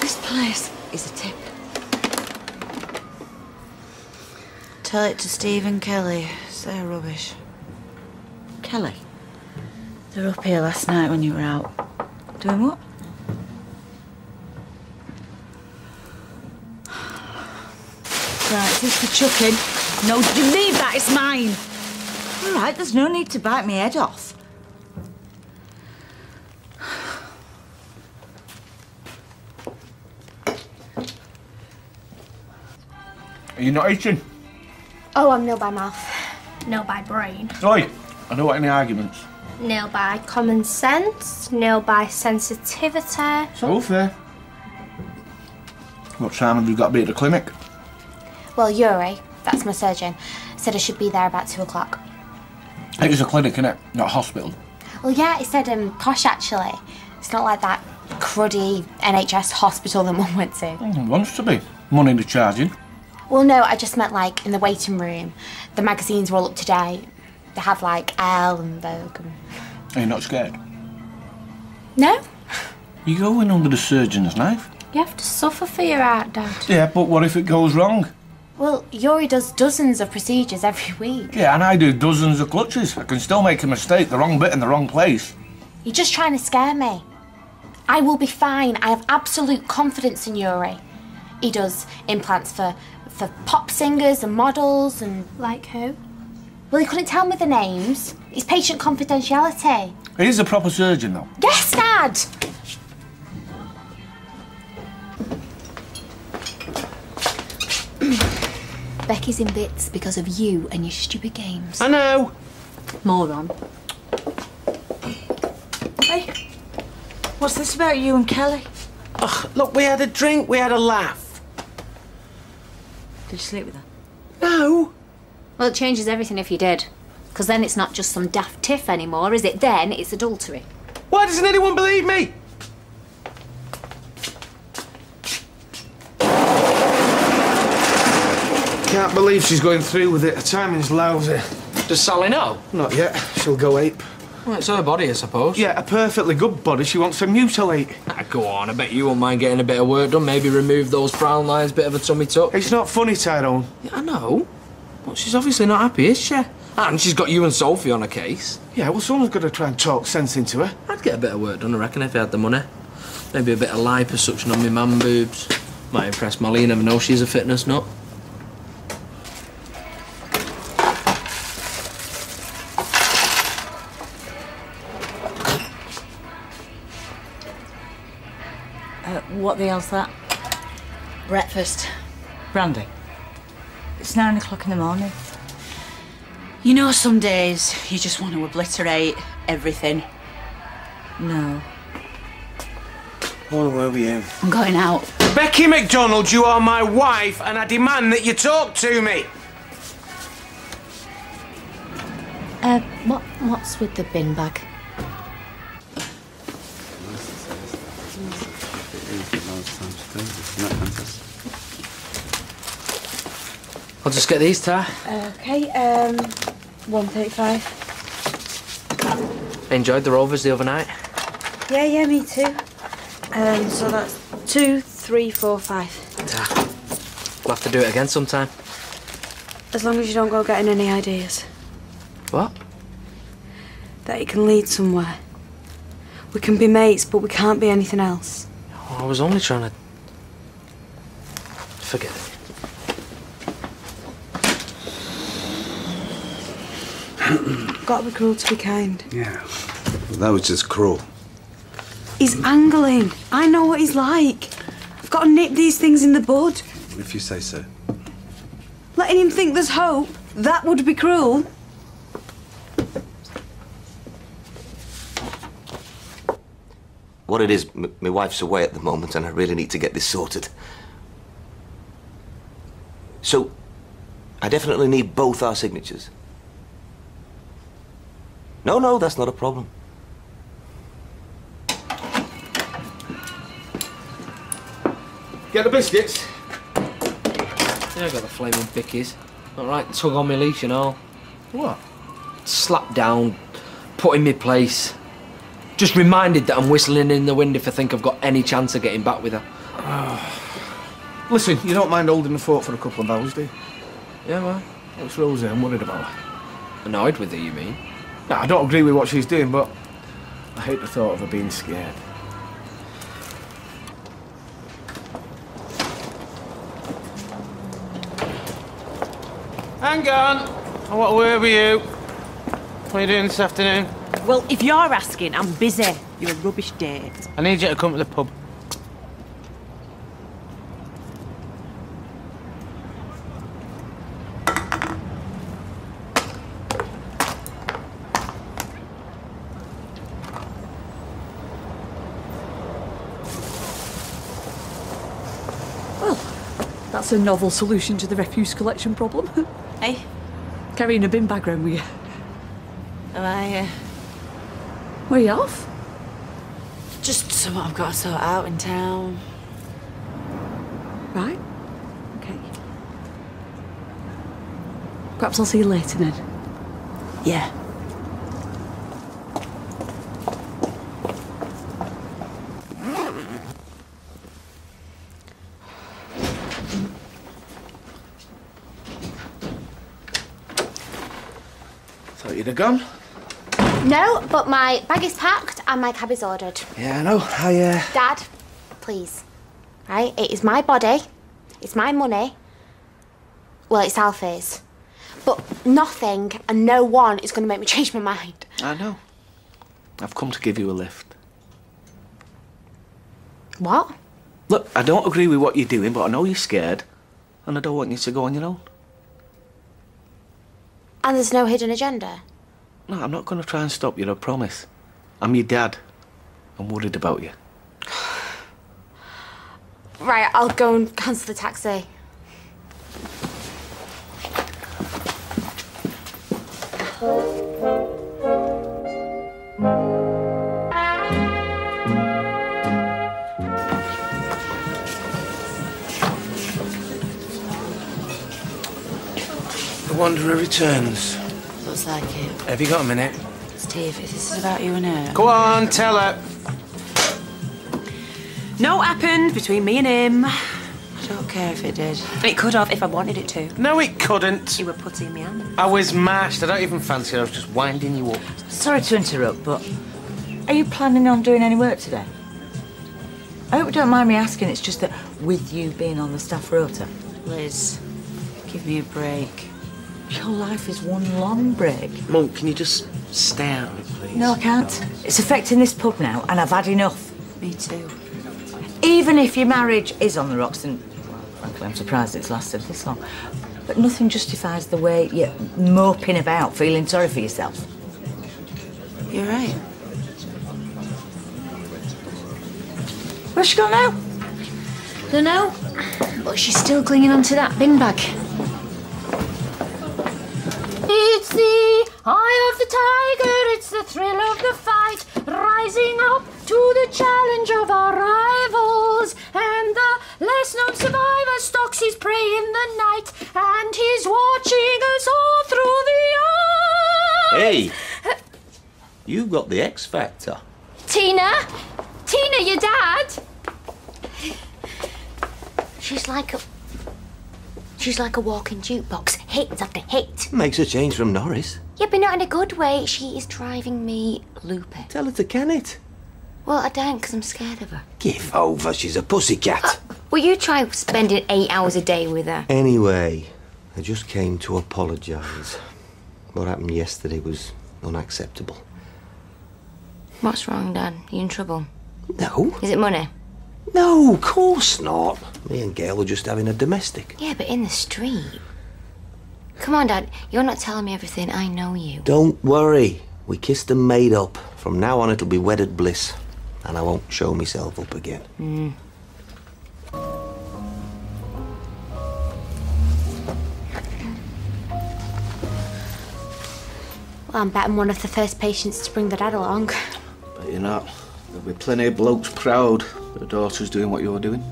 This place is a tip. Tell it to Stephen Kelly. Say rubbish. Kelly? They were up here last night when you were out. Doing what? Right, this for chucking. No, you leave that, it's mine. All right, there's no need to bite me head off. Are you not eating? Oh, I'm nil by mouth, nil by brain, Oi, I don't want any arguments. nil by common sense, nil by sensitivity. So fair. What time have you got to be at the clinic? Well, Yuri, that's my surgeon, said I should be there about two o'clock. It is a clinic, innit? Not a hospital. Well, yeah, it said um, posh actually. It's not like that cruddy NHS hospital that Mum went to. Mm, wants to be. Money to charging. Well, no, I just meant like in the waiting room. The magazines are all up to date. They have like Elle and Vogue. And... Are you not scared? No, You go in under the surgeon's knife. You have to suffer for your art, Dad. Yeah, but what if it goes wrong? well, Yuri does dozens of procedures every week. Yeah, and I do dozens of clutches. I can still make a mistake, the wrong bit in the wrong place. You're just trying to scare me. I will be fine. I have absolute confidence in Yuri. He does implants for for pop singers and models and like who? Well, he couldn't tell me the names. It's patient confidentiality. He's a proper surgeon, though. Yes, Dad. Becky's in bits because of you and your stupid games. I know. Moron. Hey, what's this about you and Kelly? Ugh, look, we had a drink, we had a laugh. Did you sleep with her? No. Well, it changes everything if you did. Because then it's not just some daft tiff anymore, is it? Then it's adultery. Why doesn't anyone believe me? Can't believe she's going through with it. Her timing's lousy. Does Sally know? Not yet. She'll go ape. Well, it's her body, I suppose. Yeah, a perfectly good body she wants to mutilate. Ah, go on, I bet you won't mind getting a bit of work done. Maybe remove those frown lines, bit of a tummy tuck. It's not funny, Tyrone. Yeah, I know. But she's obviously not happy, is she? And she's got you and Sophie on a case. Yeah, well, someone's got to try and talk sense into her. I'd get a bit of work done, I reckon, if I had the money. Maybe a bit of liposuction on my man boobs. Might impress Molly, you never know, she's a fitness nut. What the hell's that? Breakfast. Brandy. It's nine o'clock in the morning. You know, some days you just want to obliterate everything. No. Oh, where were you? I'm going out. Becky McDonald, you are my wife, and I demand that you talk to me. Uh, what, what's with the bin bag? I'll just get these, Tar. Okay, um, 135. I enjoyed the Rovers the other night. Yeah, yeah, me too. Um, so that's two, three, four, five. Tar. We'll have to do it again sometime. As long as you don't go getting any ideas What? that it can lead somewhere. We can be mates, but we can't be anything else. Oh, I was only trying to... Forget it. Gotta be cruel to be kind. Yeah. That was just cruel. He's angling. I know what he's like. I've got to nip these things in the bud. If you say so. Letting him think there's hope, that would be cruel. What it is, my wife's away at the moment and I really need to get this sorted. So, I definitely need both our signatures. No, no, that's not a problem. Get the biscuits. Yeah, I got the flaming bickies. Not right, tug on my leash and all. What? Slap down, put in my place. Just reminded that I'm whistling in the wind if I think I've got any chance of getting back with her. Ah. Listen, you don't mind holding the fort for a couple of hours, do you? Yeah, well. What's Rosie? I'm worried about her. Annoyed with her, you mean? No, I don't agree with what she's doing, but I hate the thought of her being scared. Hang on. What were you? What are you doing this afternoon? Well, if you're asking, I'm busy. You're a rubbish date. I need you to come to the pub. That's a novel solution to the refuse collection problem. Hey, Carrying a bin bag round with you. am I, uh, Where are you off? just something I've got to sort out in town? Right. Okay. Perhaps I'll see you later then. Yeah. Gone. No, but my bag is packed and my cab is ordered. Yeah, I know. I, uh... Dad, please. Right? It is my body. It's my money. Well, it's Alfie's. But nothing and no one is going to make me change my mind. I know. I've come to give you a lift. What? Look, I don't agree with what you're doing, but I know you're scared, and I don't want you to go on your own. And there's no hidden agenda. No, I'm not going to try and stop you, I promise. I'm your dad. I'm worried about you. Right, I'll go and cancel the taxi. The Wanderer returns. Looks like it. Have you got a minute? Steve, if this is about you and her. Go on, tell her. No happened between me and him. I don't care if it did. It could have if I wanted it to. No, it couldn't. You were putting me on. I was mashed. I don't even fancy it. I was just winding you up. Sorry to interrupt, but are you planning on doing any work today? I hope you don't mind me asking. It's just that with you being on the staff rota. Liz, give me a break. Your life is one long break. Mum, can you just stay out of it, please? No, I can't. It's affecting this pub now, and I've had enough. Me too. Even if your marriage is on the rocks, and well, frankly, I'm surprised it's lasted this long, but nothing justifies the way you're moping about, feeling sorry for yourself. You're right. Where's she gone now? Don't know, but she's still clinging onto that bin bag. It's the eye of the tiger, it's the thrill of the fight, rising up to the challenge of our rivals. And the less known survivor stalks his prey in the night, and he's watching us all through the eye. Hey! You've got the X Factor. Tina? Tina, your dad? She's like a. She's like a walking jukebox, hits after hit. Makes a change from Norris. Yeah, but not in a good way. She is driving me loopy. Tell her to can it. Well, I don't, because I'm scared of her. Give over, she's a pussycat. Uh, well, you try spending eight hours a day with her. Anyway, I just came to apologise. What happened yesterday was unacceptable. What's wrong, Dad? You in trouble? No. Is it money? No, of course not. Me and Gail were just having a domestic. Yeah, but in the street. Come on, Dad. You're not telling me everything. I know you. Don't worry. We kissed and made up. From now on, it'll be wedded bliss. And I won't show myself up again. Mm. Well, I'm betting one of the first patients to bring the dad along. But you're not. There'll be plenty of blokes proud a daughter's doing what you're doing.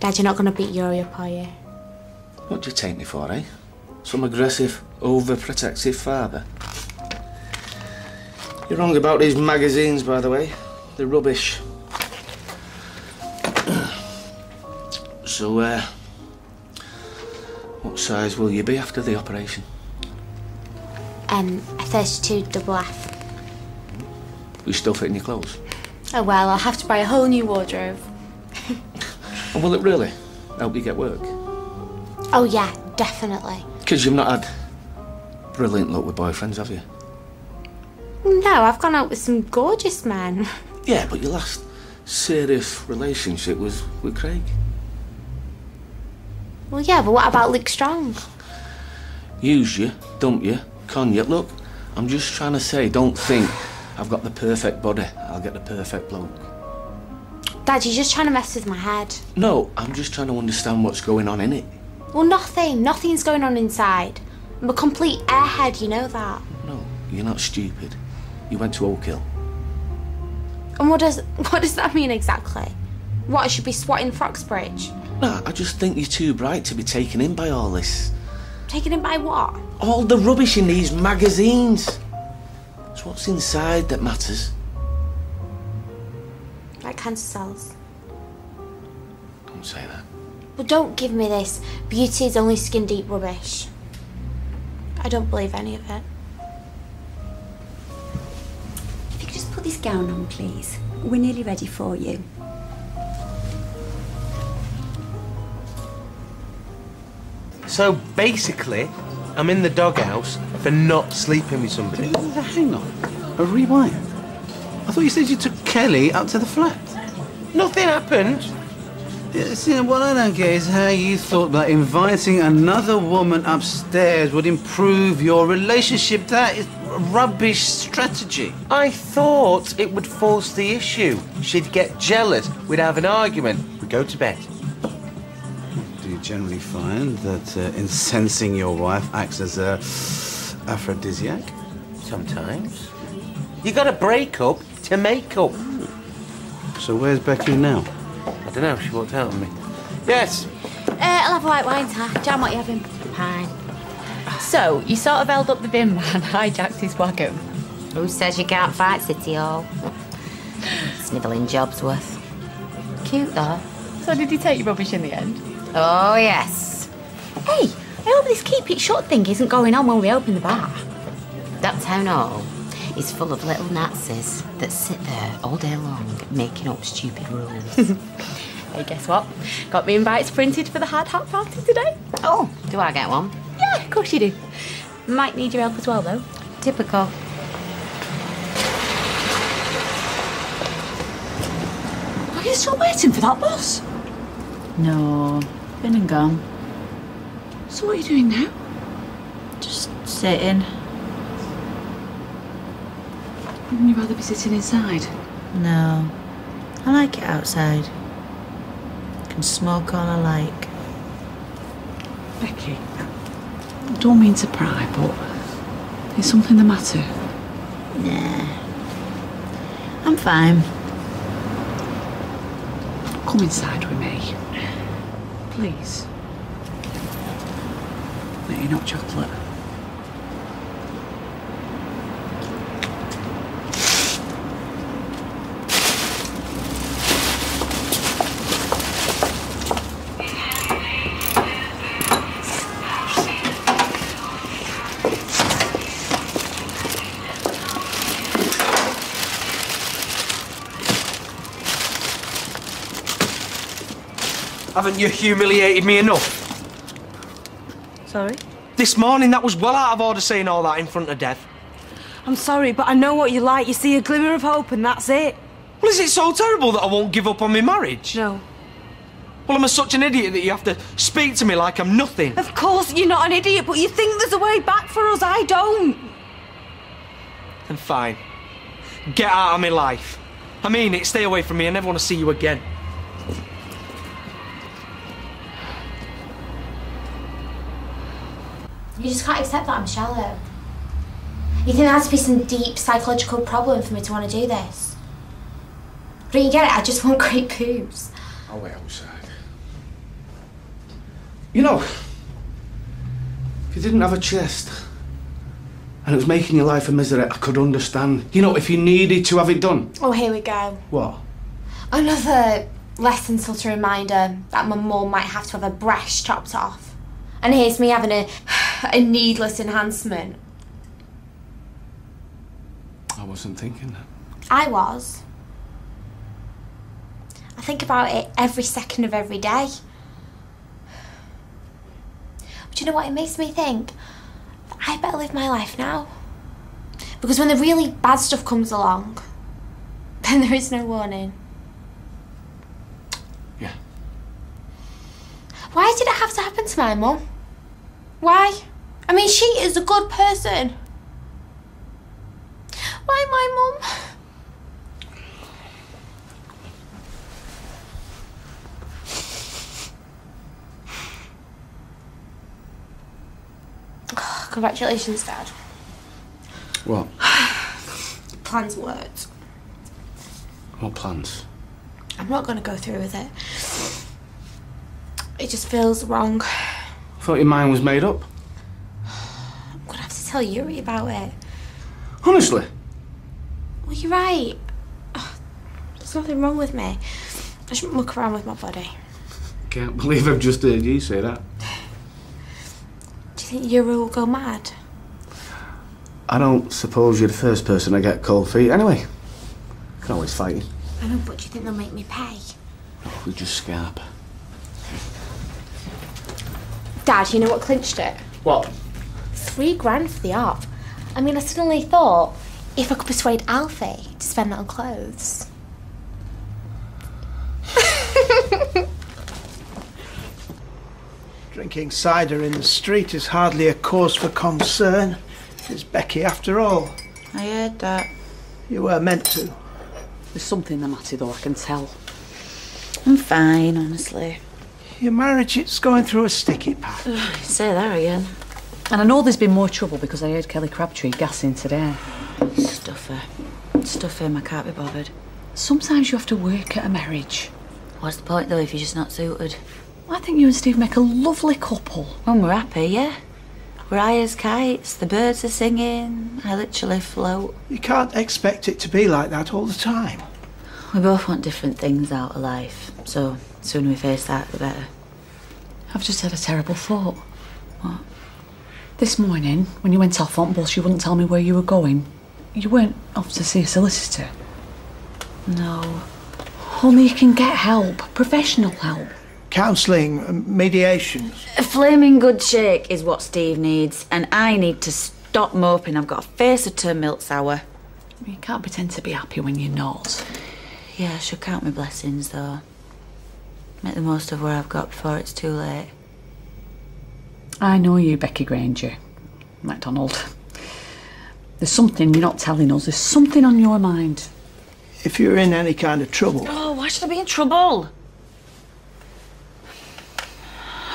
Dad, you're not going to beat Yuri up, are you? What do you take me for, eh? Some aggressive, overprotective father? You're wrong about these magazines, by the way. They're rubbish. so, uh, what size will you be after the operation? Um, a 32 double F. You still fitting your clothes? Oh well, I'll have to buy a whole new wardrobe. And will it really help you get work? Oh yeah, definitely. Because you've not had brilliant luck with boyfriends, have you? No, I've gone out with some gorgeous men. Yeah, but your last serious relationship was with Craig. Well, yeah, but what about Luke Strong? Use you, dump you, con you. Look, I'm just trying to say, don't think I've got the perfect body. I'll get the perfect bloke. Dad, you're just trying to mess with my head. No, I'm just trying to understand what's going on in it. Well, nothing. Nothing's going on inside. I'm a complete airhead, you know that. No, you're not stupid. You went to Oak Hill. And what does what does that mean exactly? What, I should be swatting for Oxbridge? No, I just think you're too bright to be taken in by all this. Taken in by what? All the rubbish in these magazines. What's inside that matters. Like cancer cells. Don't say that. But don't give me this. Beauty is only skin deep rubbish. I don't believe any of it. If you could just put this gown on, please. We're nearly ready for you. So basically, I'm in the doghouse for not sleeping with somebody. Hang on. A rewind? I thought you said you took Kelly up to the flat. Nothing happened. Yeah, see, what I don't get is how you thought that inviting another woman upstairs would improve your relationship. That is rubbish strategy. I thought it would force the issue. She'd get jealous. We'd have an argument. We'd go to bed. Do you generally find that uh, incensing your wife acts as a aphrodisiac? Sometimes. You gotta break up to make up. So where's Becky now? I don't know, she walked out on me. Yes. Uh, I'll have a white wine, Ta. Jam, what you having? Fine. So, you sort of held up the bin man, hijacked his wagon. Who says you can't fight City Hall? Snivelling Jobsworth. Cute, though. So, did he take your rubbish in the end? Oh, yes. Hey, I hope this keep it shut thing isn't going on when we open the bar. That town hall is full of little Nazis that sit there all day long making up stupid rules. Hey, guess what? Got me invites printed for the hard hat party today. Oh, do I get one? Yeah, of course you do. Might need your help as well, though. Typical. Are you still waiting for that bus? No, been and gone. So what are you doing now? Just sitting. Wouldn't you rather be sitting inside? No. I like it outside. Can smoke all I like. Becky, I don't mean to pry, but is something the matter? Nah. I'm fine. Come inside with me. Please. Make you're not chocolate. Haven't you humiliated me enough? Sorry? This morning, that was well out of order saying all that in front of Dev. I'm sorry, but I know what you like. You see a glimmer of hope, and that's it. Well, is it so terrible that I won't give up on my marriage? No. Well, I'm such an idiot that you have to speak to me like I'm nothing? Of course, you're not an idiot, but you think there's a way back for us. I don't. Then fine. Get out of my life. I mean it, stay away from me. I never want to see you again. You just can't accept that I'm shallow. You think there has to be some deep psychological problem for me to want to do this? Don't you get it? I just want great boobs. I'll wait outside. You know, if you didn't have a chest and it was making your life a misery, I could understand. You know, if you needed to have it done. Oh, here we go. What? Another less than subtle reminder that my mum might have to have her breast chopped off. And here's me having a, a needless enhancement. I wasn't thinking that. I was. I think about it every second of every day. But you know what? It makes me think that I better live my life now. Because when the really bad stuff comes along, then there is no warning. Yeah. Why did it have to happen to my mum? Why? I mean, she is a good person. Why my mum? Oh, congratulations, Dad. What? Plans worked. What plans? I'm not going to go through with it. It just feels wrong. I thought your mind was made up. I'm to have to tell Yuri about it. Honestly. Well, you're right. Ugh, There's nothing wrong with me. I shouldn't muck around with my body. Can't believe I've just heard you say that. Do you think Yuri will go mad? I don't suppose you're the first person to get cold feet. Anyway, can always fight you. I know, but do you think they'll make me pay? We just scarp. Dad, you know what clinched it? What? Three grand for the op. I mean, I suddenly thought if I could persuade Alfie to spend that on clothes. Drinking cider in the street is hardly a cause for concern. It's Becky after all. I heard that. You were meant to. There's something the matter though, I can tell. I'm fine, honestly. Your marriage, it's going through a sticky patch. Say that again. And I know there's been more trouble because I heard Kelly Crabtree gassing today. Stuff her. Stuff him, I can't be bothered. Sometimes you have to work at a marriage. What's the point though if you're just not suited? I think you and Steve make a lovely couple. When we're happy, yeah. We're high as kites, the birds are singing, I literally float. You can't expect it to be like that all the time. We both want different things out of life, so the sooner we face that, the better. I've just had a terrible thought. What? This morning, when you went off on bus, you wouldn't tell me where you were going. You weren't off to see a solicitor. No. Only you can get help, professional help. Counselling, um, mediation. A flaming good shake is what Steve needs, and I need to stop moping. I've got a face of turned milk sour. You can't pretend to be happy when you're not. Yeah, I should count my blessings though. Make the most of what I've got before it's too late. I know you, Becky Granger. MacDonald. There's something you're not telling us. There's something on your mind. If you're in any kind of trouble, Oh, why should I be in trouble?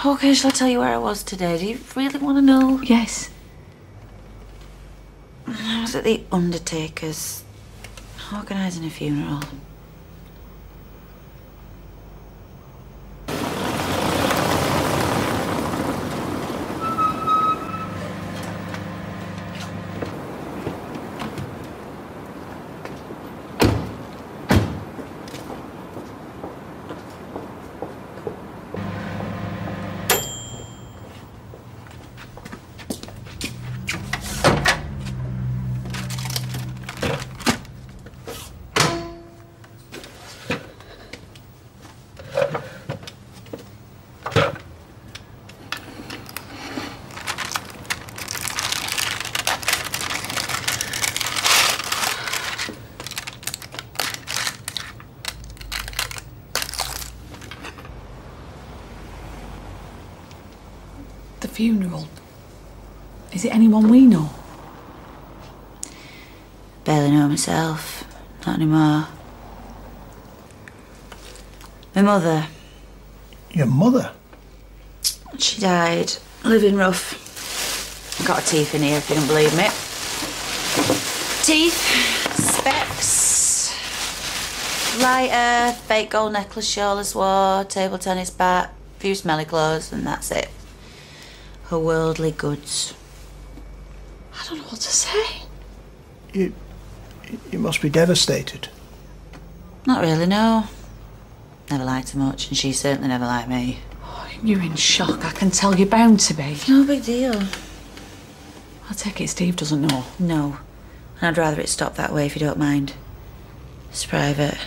Okay, shall I tell you where I was today? Do you really want to know? Yes. I was at the undertaker's, organising a funeral. Funeral. Is it anyone we know? Barely know myself. Not anymore. My mother, your mother. she died living rough. Got a teeth in here if you don't believe me. Teeth, specs, lighter, fake gold necklace shawl as wore, table tennis bat, few smelly clothes, and that's it. Her worldly goods. I don't know what to say. You, you must be devastated. Not really, no. Never liked her much, and she certainly never liked me. Oh, you're in shock. I can tell you're bound to be. No big deal. I'll take it Steve doesn't know. No. And I'd rather it stop that way if you don't mind. It's private.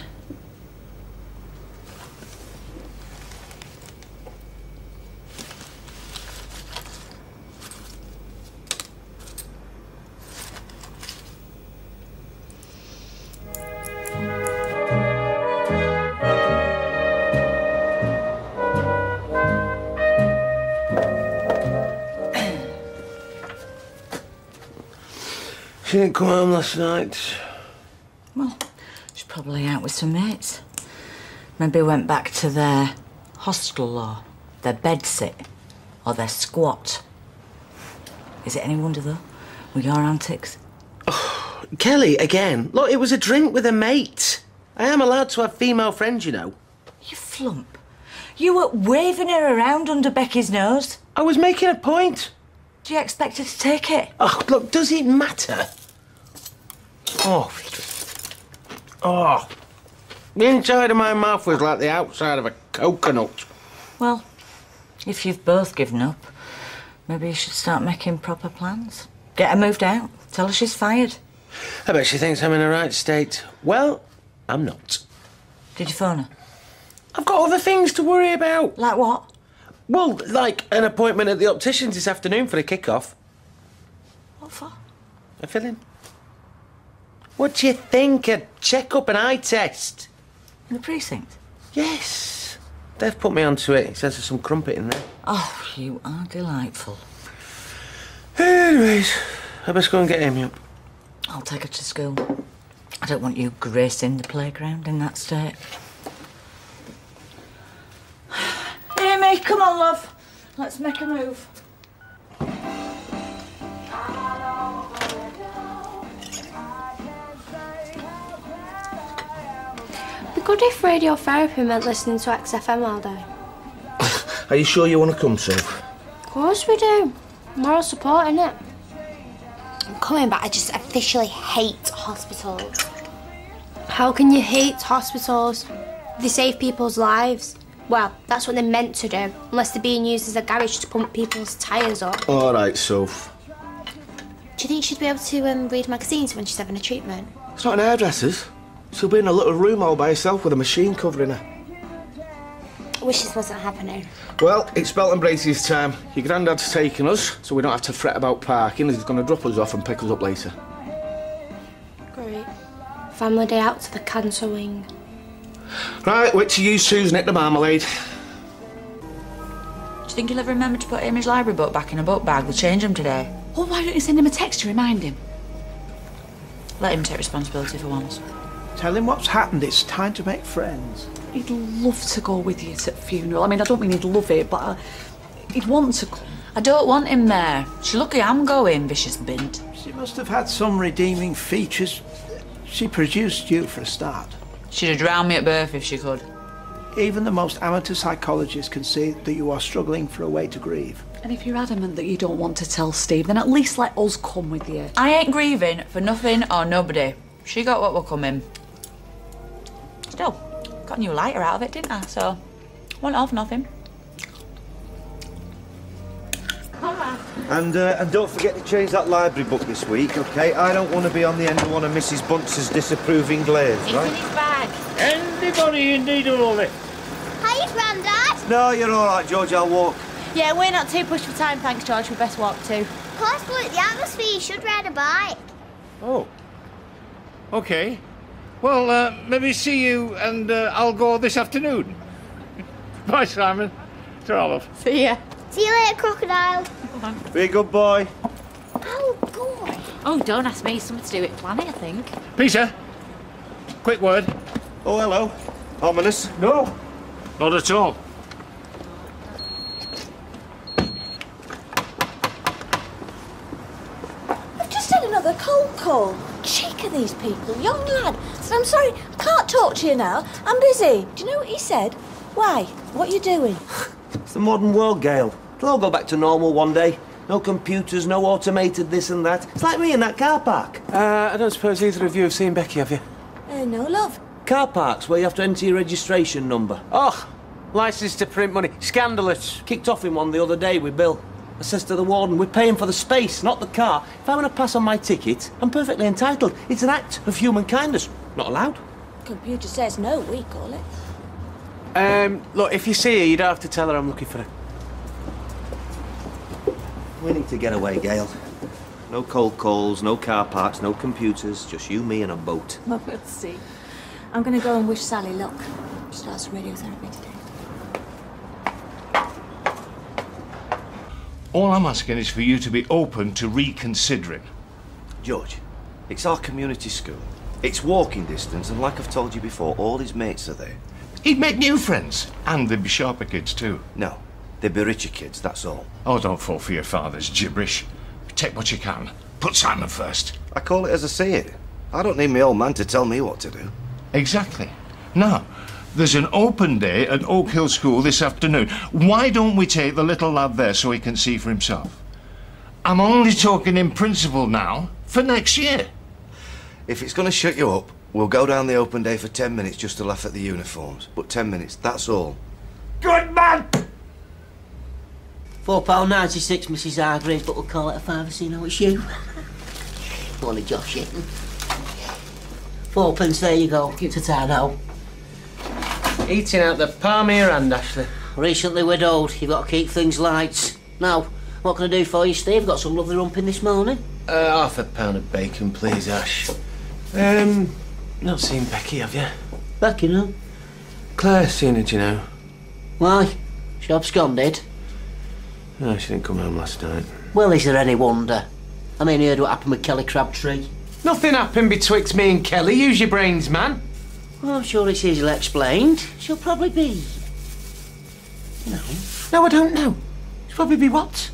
Didn't come home last night. Well, she's probably out with some mates. Maybe went back to their hostel or their bed sit, or their squat. Is it any wonder, though, with your antics? Kelly, again. Look, it was a drink with a mate. I am allowed to have female friends, you know. You flump. You were waving her around under Becky's nose. I was making a point. Do you expect her to take it? Oh, look, does it matter? Oh. Oh. The inside of my mouth was like the outside of a coconut. Well, if you've both given up, maybe you should start making proper plans. Get her moved out. Tell her she's fired. I bet she thinks I'm in a right state. Well, I'm not. Did you phone her? I've got other things to worry about. Like what? Well, like an appointment at the optician's this afternoon for a kick-off. What for? A filling. What do you think? A check-up, an eye test? In the precinct? Yes. They've put me onto it. He says there's some crumpet in there. Oh, you are delightful. Anyways, I best go and get Amy up. I'll take her to school. I don't want you gracing the playground in that state. Amy, come on, love. Let's make a move. Good if radiotherapy meant listening to XFM all day. Are you sure you want to come, Sue? Of course we do. Moral support, innit? I'm coming, but I just officially hate hospitals. How can you hate hospitals? They save people's lives. Well, that's what they're meant to do, unless they're being used as a garage to pump people's tyres up. All right, Soph. Do you think she'd be able to um, read magazines when she's having a treatment? It's not an hairdresser's. She'll be in a little room all by herself with a machine covering her. I wish this wasn't happening. Well, it's belt and braces time. Your granddad's taking us, so we don't have to fret about parking. He's going to drop us off and pick us up later. Great. Family day out to the cancer wing. Right, which of you two's nicked the marmalade? Do you think he'll ever remember to put Amy's library book back in a book bag? We'll change them today. Well, why don't you send him a text to remind him? Let him take responsibility for once. Tell him what's happened. It's time to make friends. He'd love to go with you to the funeral. I mean, I don't mean he'd love it, but uh, he'd want to come. I don't want him there. She's lucky I'm going, vicious bint. She must have had some redeeming features. She produced you for a start. She'd have drowned me at birth if she could. Even the most amateur psychologist can see that you are struggling for a way to grieve. And if you're adamant that you don't want to tell Steve, then at least let us come with you. I ain't grieving for nothing or nobody. She got what were coming. Still, got a new lighter out of it, didn't I? So, one off nothing. And uh, and don't forget to change that library book this week, okay? I don't want to be on the end of one of Mrs. Bunce's disapproving glares, right? In his bag. Anybody in need of all this? Hi, Grandad. No, you're all right, George. I'll walk. Yeah, we're not too pushed for time, thanks, George. We best walk too. Possible at the atmosphere, you should ride a bike. Oh. Okay. Well, uh, maybe see you, and uh, I'll go this afternoon. Bye, Simon. To Olive. See ya. See you later, crocodile. Be a good boy. Oh, God. Oh, don't ask me. Something to do with Planet, I think. Peter, quick word. Oh, hello. Ominous. No. Not at all. I've just had another cold call. Cheek of these people. Young lad. Said, I'm sorry, I can't talk to you now. I'm busy. Do you know what he said? Why? What are you doing? It's the modern world, Gail. It'll all go back to normal one day. No computers, no automated this and that. It's like me in that car park. Uh, I don't suppose either of you have seen Becky, have you? Uh, no, love. Car parks where you have to enter your registration number. Oh, licence to print money. Scandalous. Kicked off in one the other day with Bill. I says to the warden, we're paying for the space, not the car. If I want to pass on my ticket, I'm perfectly entitled. It's an act of human kindness. Not allowed. Computer says no, we call it. Um, look, if you see her, you don't have to tell her I'm looking for her. We need to get away, Gail. No cold calls, no car parks, no computers, just you, me, and a boat. Well, we'll see. I'm going to go and wish Sally luck. She starts radiotherapy today. All I'm asking is for you to be open to reconsidering. George, it's our community school. It's walking distance, and like I've told you before, all his mates are there. He'd make new friends, and they'd be sharper kids too. No, they'd be richer kids, that's all. Oh, don't fall for your father's gibberish. Take what you can. Put Simon first. I call it as I see it. I don't need my old man to tell me what to do. Exactly. Now, there's an open day at Oak Hill School this afternoon. Why don't we take the little lad there so he can see for himself? I'm only talking in principle now, for next year. If it's going to shut you up, we'll go down the open day for ten minutes just to laugh at the uniforms. But ten minutes, that's all. Good man! Four pound ninety six, Mrs. Hargreaves, but we'll call it a fiver so you know it's you. Only Josh Hitton. Fourpence, there you go. To town now. Eating out the palm of your hand, Ashley. recently widowed. You've got to keep things light. Now, what can I do for you, Steve? Got some lovely rumping this morning. Uh, half a pound of bacon, please, Ash. Um, not seen Becky, have you? Becky, no. Claire seen her, do you know? Why? She absconded. No, she didn't come home last night. Well, is there any wonder? I mean, you heard what happened with Kelly Crabtree. Nothing happened betwixt me and Kelly. Use your brains, man. Well, I'm sure it's easily explained. She'll probably be. Know. No, I don't know. She'll probably be what?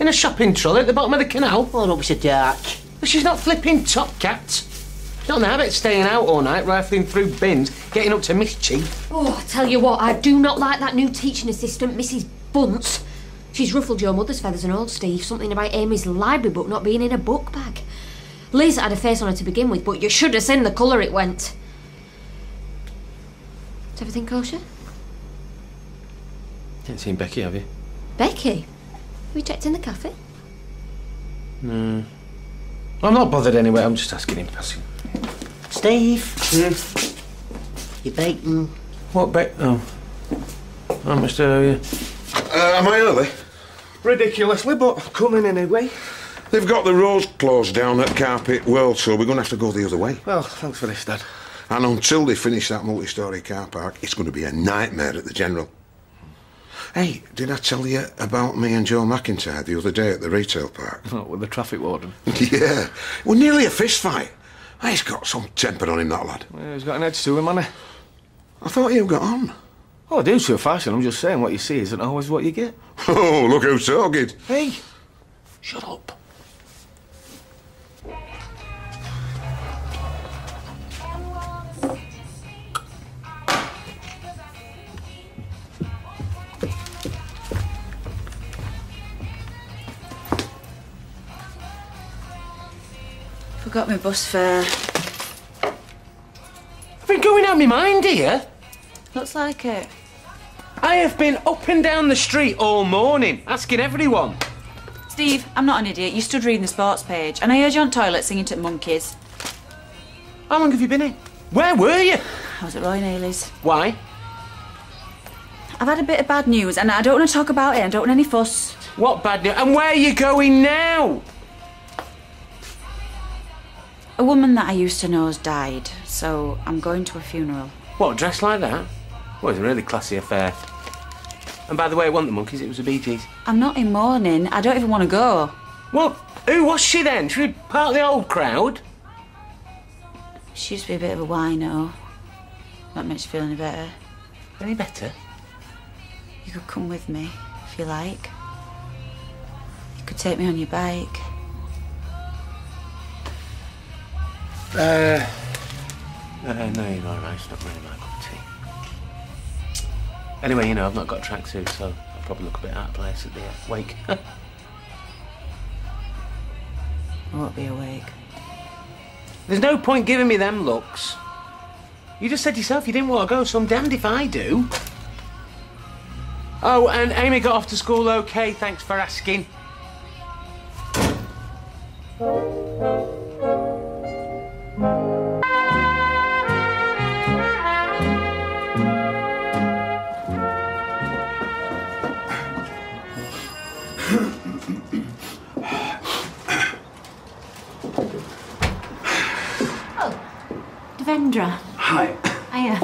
In a shopping trolley at the bottom of the canal? Oh, don't be so dark. But she's not flipping top cat. She's not in the habit of staying out all night, rifling through bins, getting up to mischief. Oh, I tell you what, I do not like that new teaching assistant, Mrs. Bunce. She's ruffled your mother's feathers and all, Steve. Something about Amy's library book not being in a book bag. Liz had a face on her to begin with, but you should have seen the colour it went. Is everything kosher? Ain't seen Becky, have you? Becky? We checked in the cafe? No. I'm not bothered anyway. I'm just asking in passing. Steve! Mm. You're bacon. What bacon? Oh. How much do I you? Uh, am I early? Ridiculously, but coming anyway. They've got the roads closed down at Carpet World, so we're going to have to go the other way. Well, thanks for this, Dad. And until they finish that multi-storey car park, it's going to be a nightmare at the General. Hey, did I tell you about me and Joe McIntyre the other day at the retail park? Oh, with the traffic warden. yeah, well, nearly a fist fight. He's got some temper on him, that lad. Yeah, he's got an edge to him, hasn't he? I thought you got on. Oh, I do to a fashion. I'm just saying what you see isn't always what you get. Oh, look who's talking. Hey, shut up. Forgot my bus fare. I've been going out of my mind here. Looks like it. I have been up and down the street all morning, asking everyone. Steve, I'm not an idiot. You stood reading the sports page, and I heard you on toilet singing to the monkeys. How long have you been in? Where were you? I was at Roy Naylor's. Why? I've had a bit of bad news, and I don't want to talk about it. I don't want any fuss. What bad news? And where are you going now? A woman that I used to know has died, so I'm going to a funeral. What, dressed like that? Well, it's a really classy affair. And by the way, it wasn't the monkeys, it was the Bee Gees. I'm not in mourning. I don't even want to go. Well, who was she then? She was part of the old crowd? She used to be a bit of a wino. That makes you feel any better. Any better? You could come with me, if you like. You could take me on your bike. Uh, uh, no, you're all right. It's not really my cup of tea. Anyway, you know, I've not got a tracksuit, so I'll probably look a bit out of place at the uh, wake. I won't be awake. There's no point giving me them looks. You just said yourself you didn't want to go, so I'm damned if I do. Oh, and Amy got off to school okay, thanks for asking. Devendra. Hi. Hiya.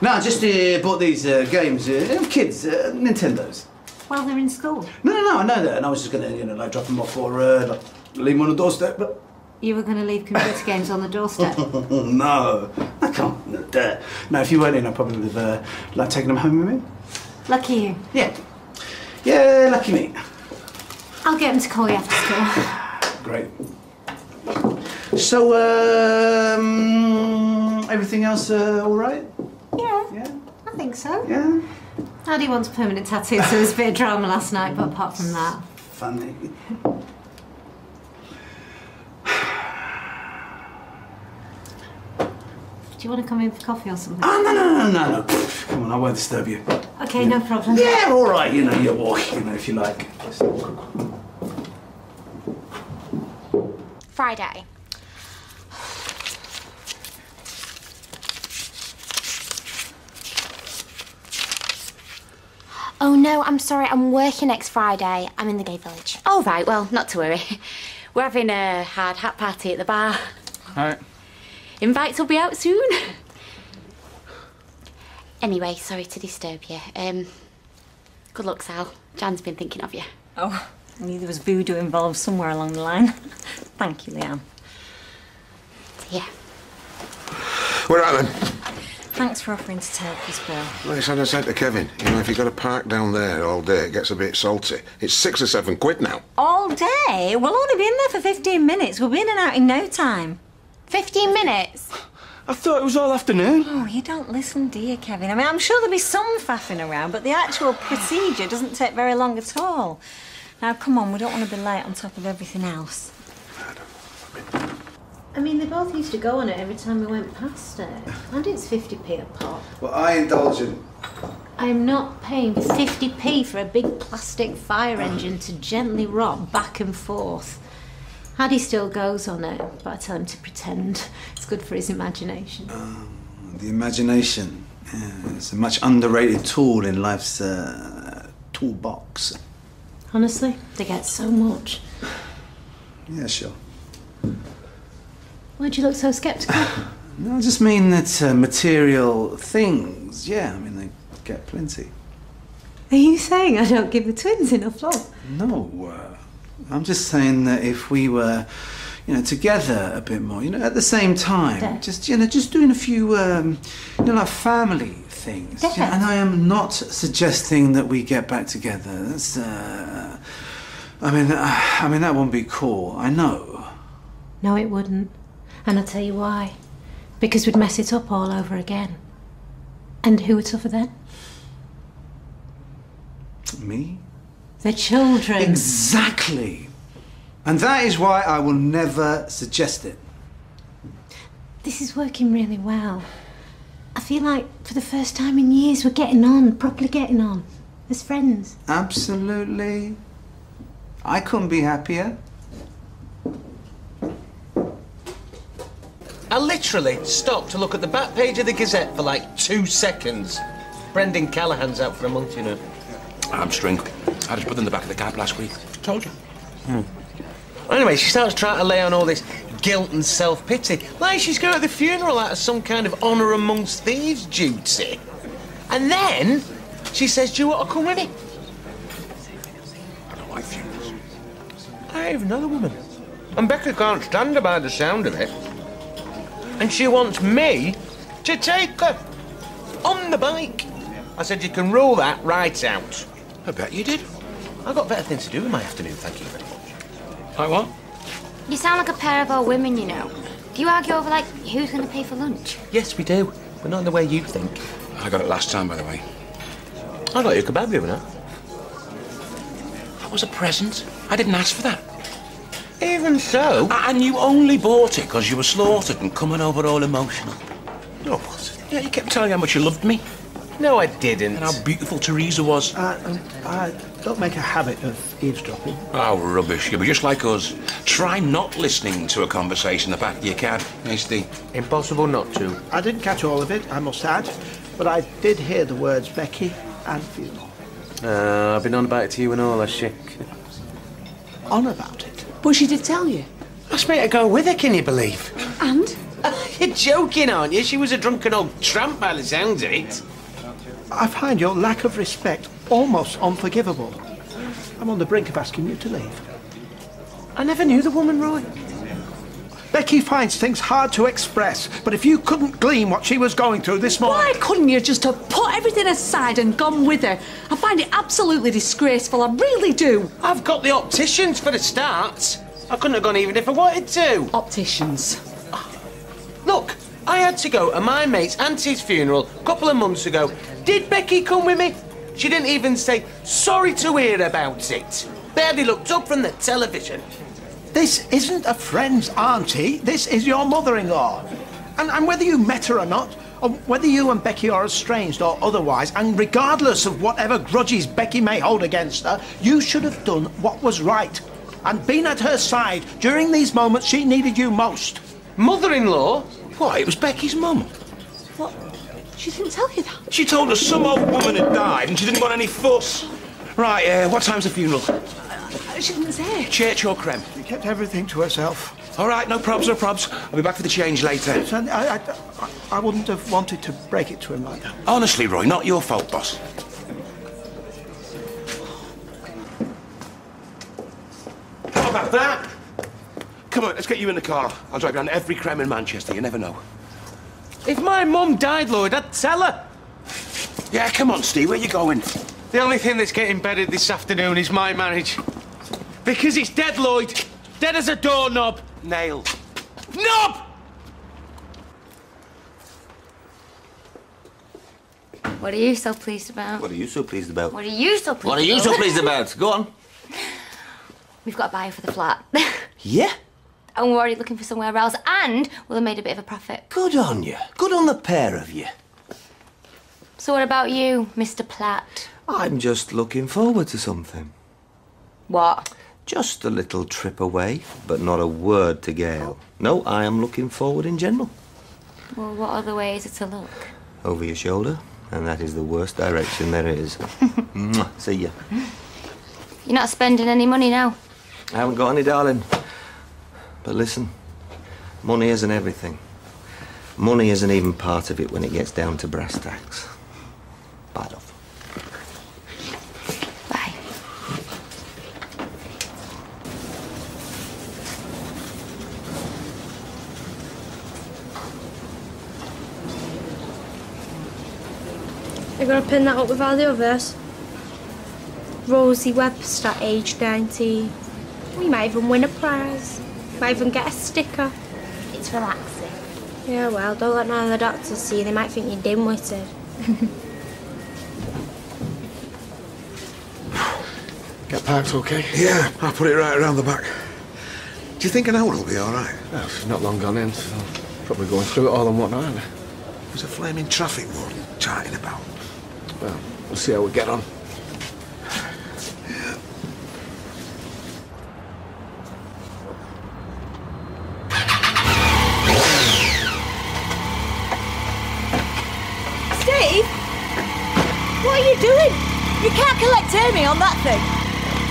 No, I just uh, bought these uh, games, uh, kids, uh, Nintendos. While they're in school. No, no, no, I know that, and I was just gonna, you know, like drop them off or uh, like, leave them on the doorstep, but You were going to leave computer games on the doorstep. no, I can't. No, dare. no, if you weren't in, I probably would have uh, like taken them home with me. Lucky you. Yeah, yeah, lucky me. I'll get him to call you after school. Great. So, um, everything else uh, all right? Yeah, Yeah. I think so. Yeah. Aadi wants a permanent tattoos, so there was a bit of drama last night, but apart from that. Funny. Do you want to come in for coffee or something? Oh, no, no, no, no, no. Come on, I won't disturb you. Okay, no problem. Yeah, all right. You know, you walk. You know, if you like. Friday. Oh no, I'm sorry. I'm working next Friday. I'm in the gay village. All right, well, not to worry. We're having a hard hat party at the bar. Right. Invites will be out soon. Anyway, sorry to disturb you. Um, good luck, Sal. Jan's been thinking of you. Oh, I knew there was voodoo involved somewhere along the line. Thank you, Leanne. Yeah. We're out then. Thanks for offering to take this bill. Like I said to Kevin, you know, if you've got to park down there all day, it gets a bit salty. It's six or seven quid now. All day? We'll only be in there for 15 minutes. We'll be in and out in no time. 15 minutes? I thought it was all afternoon. Oh, you don't listen, do you, Kevin? I mean, I'm sure there'll be some faffing around, but the actual procedure doesn't take very long at all. Now, come on, we don't want to be late on top of everything else. I mean, they both used to go on it every time we went past it. And it's 50p a pop. Well, I indulge in. I'm not paying 50p for a big plastic fire engine to gently rock back and forth. Aadi still goes on it, but I tell him to pretend. It's good for his imagination. The imagination yeah, is a much underrated tool in life's uh, toolbox. Honestly, they get so much. Yeah, sure. Why'd you look so sceptical? No, I just mean that uh, material things, yeah, I mean, they get plenty. Are you saying I don't give the twins enough love? No, uh, I'm just saying that if we were, you know, together a bit more, you know, at the same time, Dad. just, you know, just doing a few, um, you know, like family things. you know, and I am not suggesting that we get back together. That's, uh, I mean, uh, I mean, that wouldn't be cool. I know. No, it wouldn't. And I'll tell you why. Because we'd mess it up all over again. And who would suffer then? Me? The children. Exactly. And that is why I will never suggest it. This is working really well. I feel like for the first time in years we're getting on, properly getting on. As friends. Absolutely. I couldn't be happier. I literally stopped to look at the back page of the Gazette for like two seconds. Brendan Callahan's out for a month, you know. Hamstring. I just put them in the back of the cab last week. Told you. Hmm. Anyway, she starts trying to lay on all this guilt and self pity. Like she's going to the funeral out of some kind of honour amongst thieves duty. And then she says, Do you want to come with me? I don't like funerals. I have another woman. And Becca can't stand her by the sound of it. And she wants me to take her on the bike. I said, You can rule that right out. I bet you did. I've got better things to do in my afternoon, thank you very much. Like what? You sound like a pair of old women, you know. Do you argue over, like, who's going to pay for lunch? Yes, we do. But not in the way you think. I got it last time, by the way. I got you a kebab the other night. That was a present. I didn't ask for that. Even so. And you only bought it because you were slaughtered and coming over all emotional. No, what? Yeah, you kept telling how much you loved me. No, I didn't. And how beautiful Teresa was. Uh, um, I don't make a habit of eavesdropping. Oh, rubbish. You'll be just like us. Try not listening to a conversation in the back of your cab. Hey, Impossible not to. I didn't catch all of it, I must add, but I did hear the words Becky and funeral. Uh, I've been on about it to you and all, has she? On about it. But she did tell you. Asked me to go with her, can you believe? And? You're joking, aren't you? She was a drunken old tramp by the sounds of it. I find your lack of respect almost unforgivable. I'm on the brink of asking you to leave. I never knew the woman, Roy. Becky finds things hard to express, but if you couldn't glean what she was going through this morning. Why couldn't you just have put everything aside and gone with her? I find it absolutely disgraceful, I really do. I've got the opticians for the start. I couldn't have gone even if I wanted to. Opticians. Look, I had to go to my mate's auntie's funeral a couple of months ago. Did Becky come with me? She didn't even say sorry to hear about it. Barely looked up from the television. This isn't a friend's auntie, this is your mother in law. And, and whether you met her or not, or whether you and Becky are estranged or otherwise, and regardless of whatever grudges Becky may hold against her, you should have done what was right and been at her side during these moments she needed you most. Mother in law? What? It was Becky's mum. What? She didn't tell you that? She told us some old woman had died and she didn't want any fuss. Right, uh, what time's the funeral? She didn't say. Church or creme? She kept everything to herself. All right, no probs, no probs. I'll be back for the change later. Son, I, I, I wouldn't have wanted to break it to him like that. Honestly, Roy, not your fault, boss. How about that? Come on, let's get you in the car. I'll drive you around every creme in Manchester. You never know. If my mum died, Lloyd, I'd tell her. Yeah, come on, Steve. Where are you going? The only thing that's getting bedded this afternoon is my marriage. Because it's dead, Lloyd. Dead as a doorknob. Nail. Knob! What are you so pleased about? What are you so pleased about? What are you so pleased about? What are you so pleased about? Go on. We've got a buyer for the flat. Yeah? And we're already looking for somewhere else, and we'll have made a bit of a profit. Good on you. Good on the pair of you. So what about you, Mr. Platt? I'm just looking forward to something. What? Just a little trip away, but not a word to Gail. No, I am looking forward in general. Well, what other way is it to look? Over your shoulder, and that is the worst direction there is. See ya. You're not spending any money now. I haven't got any, darling. But listen, money isn't everything. Money isn't even part of it when it gets down to brass tacks. Bye, love. Bye. You're gonna pin that up with all the others. Rosie Webster, aged 19. We might even win a prize. Might even get a sticker. It's relaxing. Yeah, well, don't let none of the doctors see you. They might think you're dim-witted. Get parked okay? Yeah, I'll put it right around the back. Do you think an hour will be all right? Well, she's not long gone in, so probably going through it all and whatnot, aren't? There's a flaming traffic warden chatting about. Well, we'll see how we get on. Steve? What are you doing? You can't collect Amy on that thing.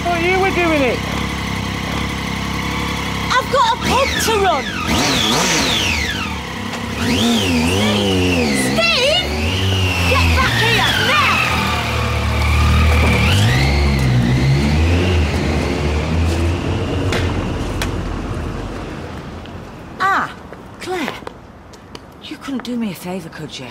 Oh, you were doing it. I've got a pub to run. Steve! Get back here, now! Ah, Claire. You couldn't do me a favour, could you?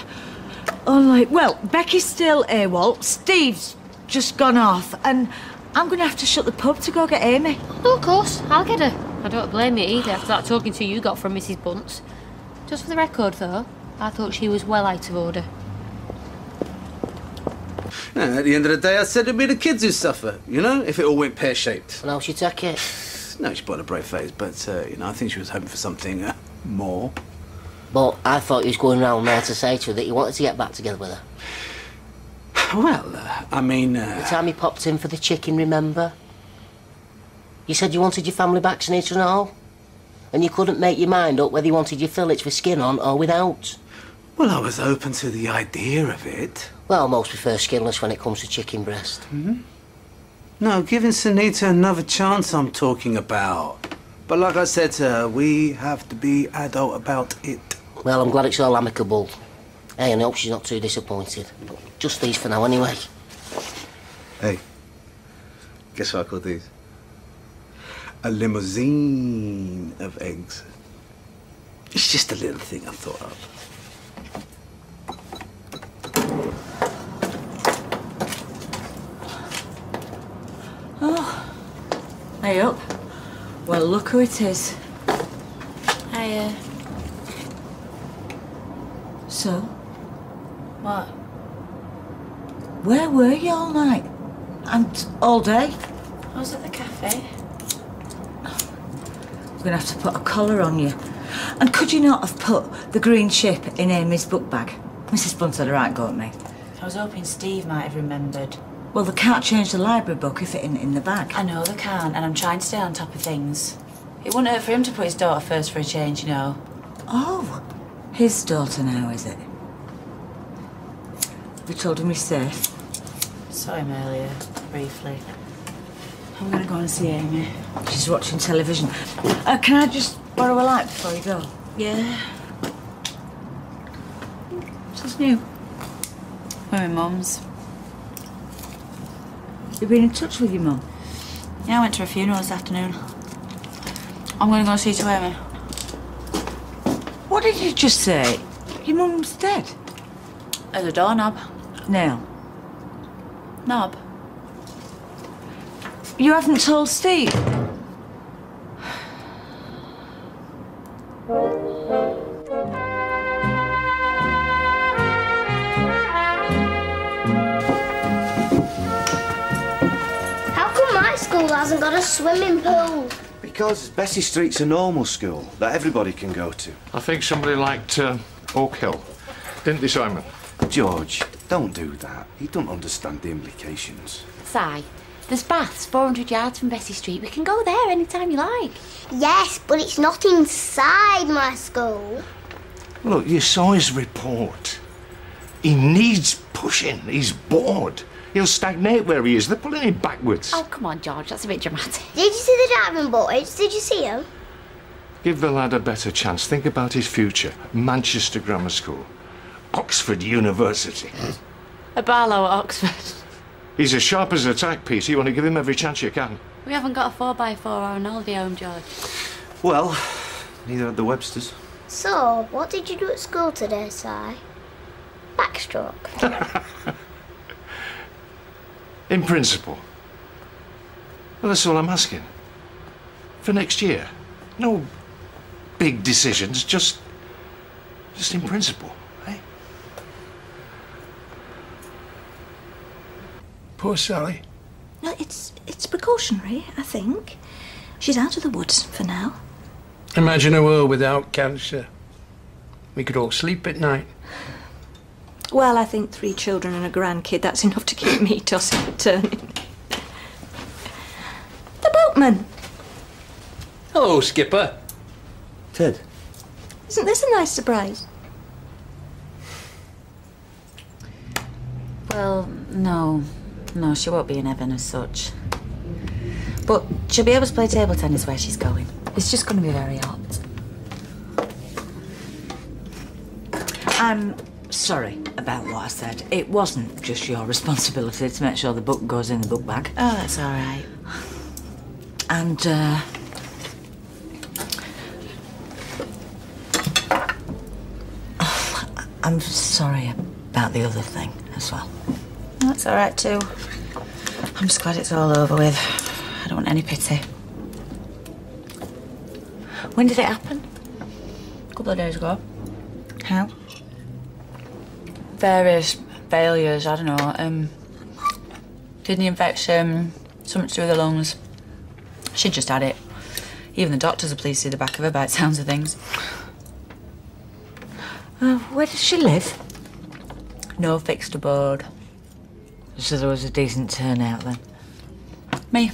Only, well, Becky's still AWOL, Steve's just gone off, and I'm going to have to shut the pub to go get Amy. Oh, of course, I'll get her. I don't blame you either after that talking to you got from Mrs. Bunce. Just for the record, though, I thought she was well out of order. Yeah, at the end of the day, I said it'd be the kids who suffer, you know, if it all went pear shaped. And how she took it? No, she put on a brave face, but, uh, you know, I think she was hoping for something uh, more. But I thought he was going round there to say to her that he wanted to get back together with her. Well, uh, I mean. The Uh, time he popped in for the chicken, remember? You said you wanted your family vaccinated and all? And you couldn't make your mind up whether you wanted your fillets with skin on or without? well, I was open to the idea of it. Well, most prefer skinless when it comes to chicken breast. hmm No, giving Sunita another chance, I'm talking about. But like I said to her, we have to be adult about it. Well, I'm glad it's all amicable. Hey, and I hope she's not too disappointed. But Just these for now, anyway. Hey, guess what I call these? A limousine of eggs. It's just a little thing I thought of. Oh, hey up. Well, look who it is. Hiya. So, What? where were you all night? And all day? I was at the cafe. We're gonna have to put a collar on you. And could you not have put the green ship in Amy's book bag? Mrs. Bunce had a right go at me. I was hoping Steve might have remembered. Well, they can't change the library book if it isn't in the bag. I know they can't, and I'm trying to stay on top of things. It wouldn't hurt for him to put his daughter first for a change, you know. Oh, his daughter now, is it? Have you told him he's safe? Saw him earlier, briefly. I'm going to go and see Amy. She's watching television. Uh, can I just borrow a light before you go? Yeah. What's new? In Mum's. You've been in touch with your mum? Yeah, I went to a funeral this afternoon. I'm going to go and see to Amy. What did you just say? Your mum's dead? There's a doorknob. Now, Knob. you haven't told Steve? How come my school hasn't got a swimming pool? Because Bessie Street's a normal school that everybody can go to. I think somebody liked uh, Oak Hill. Didn't they, Simon? George, don't do that. You don't understand the implications. Si, there's baths 400 yards from Bessie Street. We can go there anytime you like. Yes, but it's not inside my school. Look, you saw his report. He needs pushing. He's bored. He'll stagnate where he is. They're pulling him backwards. Oh, come on, George. That's a bit dramatic. Did you see the diving boys? Did you see them? Give the lad a better chance. Think about his future. Manchester Grammar School. Oxford University. A Barlow at Oxford. He's as sharp as a tack piece. You want to give him every chance you can. We haven't got a 4x4 or an holiday home, George. Well, neither had the Websters. So, what did you do at school today, Si? Backstroke. In principle. Well, that's all I'm asking. For next year. No big decisions, just. just in principle. Eh? Poor Sally. No, it's it's precautionary, I think. She's out of the woods for now. Imagine a world without cancer. We could all sleep at night. Well, I think three children and a grandkid, that's enough to keep me tossing and turning. The boatman! Hello, Skipper. Ted. Isn't this a nice surprise? Well, no. No, she won't be in heaven as such. But she'll be able to play table tennis where she's going. It's just going to be very hot. I'm sorry about what I said. It wasn't just your responsibility to make sure the book goes in the book bag. Oh, that's all right. And, uh. I'm sorry about the other thing as well. That's all right too. I'm just glad it's all over with. I don't want any pity. When did it happen? A couple of days ago. How? Various failures, I don't know. Um, kidney infection, something to do with the lungs. She just had it. Even the doctors are pleased to see the back of her by sounds of things. Uh, where does she live? No fixed abode. So there was a decent turnout then. Me.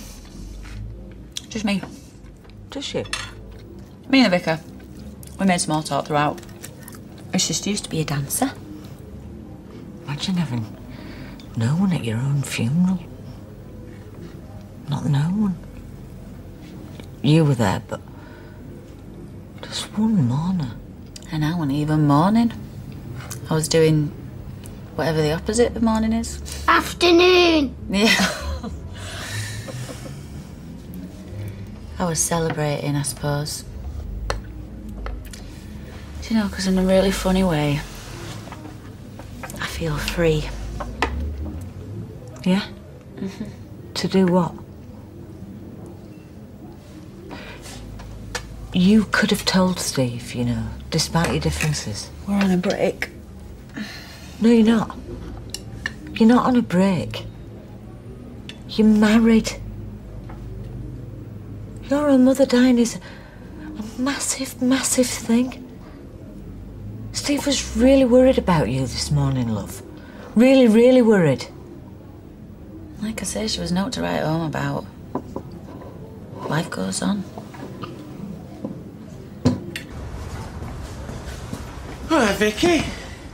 Just me. Does she? Me and the vicar. We made small talk throughout. Her sister used to be a dancer. Imagine having no one at your own funeral. Not no one. You were there, but just one mourner. And I wasn't even mourning. I was doing whatever the opposite of mourning is. Afternoon! Yeah. I was celebrating, I suppose. Do you know, because in a really funny way, I feel free. Yeah? Mm-hmm. To do what? You could have told Steve, you know, despite your differences. We're on a break. No, you're not. You're not on a break. You're married. Your own mother dying is a massive, massive thing. Steve was really worried about you this morning, love. Really, really worried. Like I say, she was not to write home about. Life goes on. Hi, Vicky.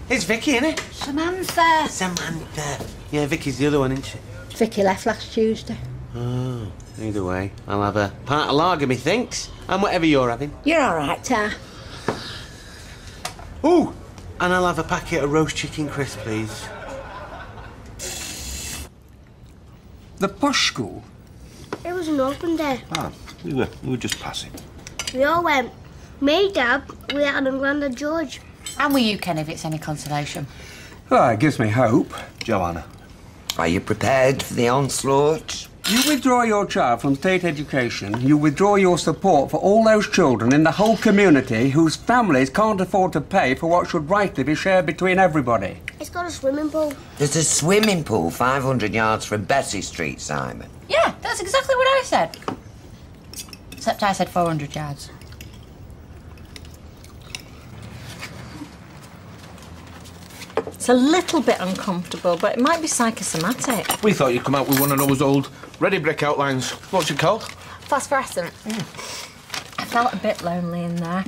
It's Vicky, isn't it? Samantha. Samantha. Yeah, Vicky's the other one, isn't she? Vicky left last Tuesday. Oh, either way, I'll have a pint of lager, methinks. And whatever you're having. You're all right, Tar. Ooh! And I'll have a packet of roast chicken crisps, please. The posh school? It was an open day. Ah, we were, we were just passing. We all went. Me, Dad, we had and Grandad George. And were you, Ken, if it's any consolation? Well, it gives me hope. Joanna. Are you prepared for the onslaught? You withdraw your child from state education, you withdraw your support for all those children in the whole community whose families can't afford to pay for what should rightly be shared between everybody. It's got a swimming pool. There's a swimming pool 500 yards from Bessie Street, Simon. Yeah, that's exactly what I said. Except I said 400 yards. It's a little bit uncomfortable, but it might be psychosomatic. We thought you'd come out with one of those old Ready Brek outlines. What's it called? Phosphorescent. I felt a bit lonely in there.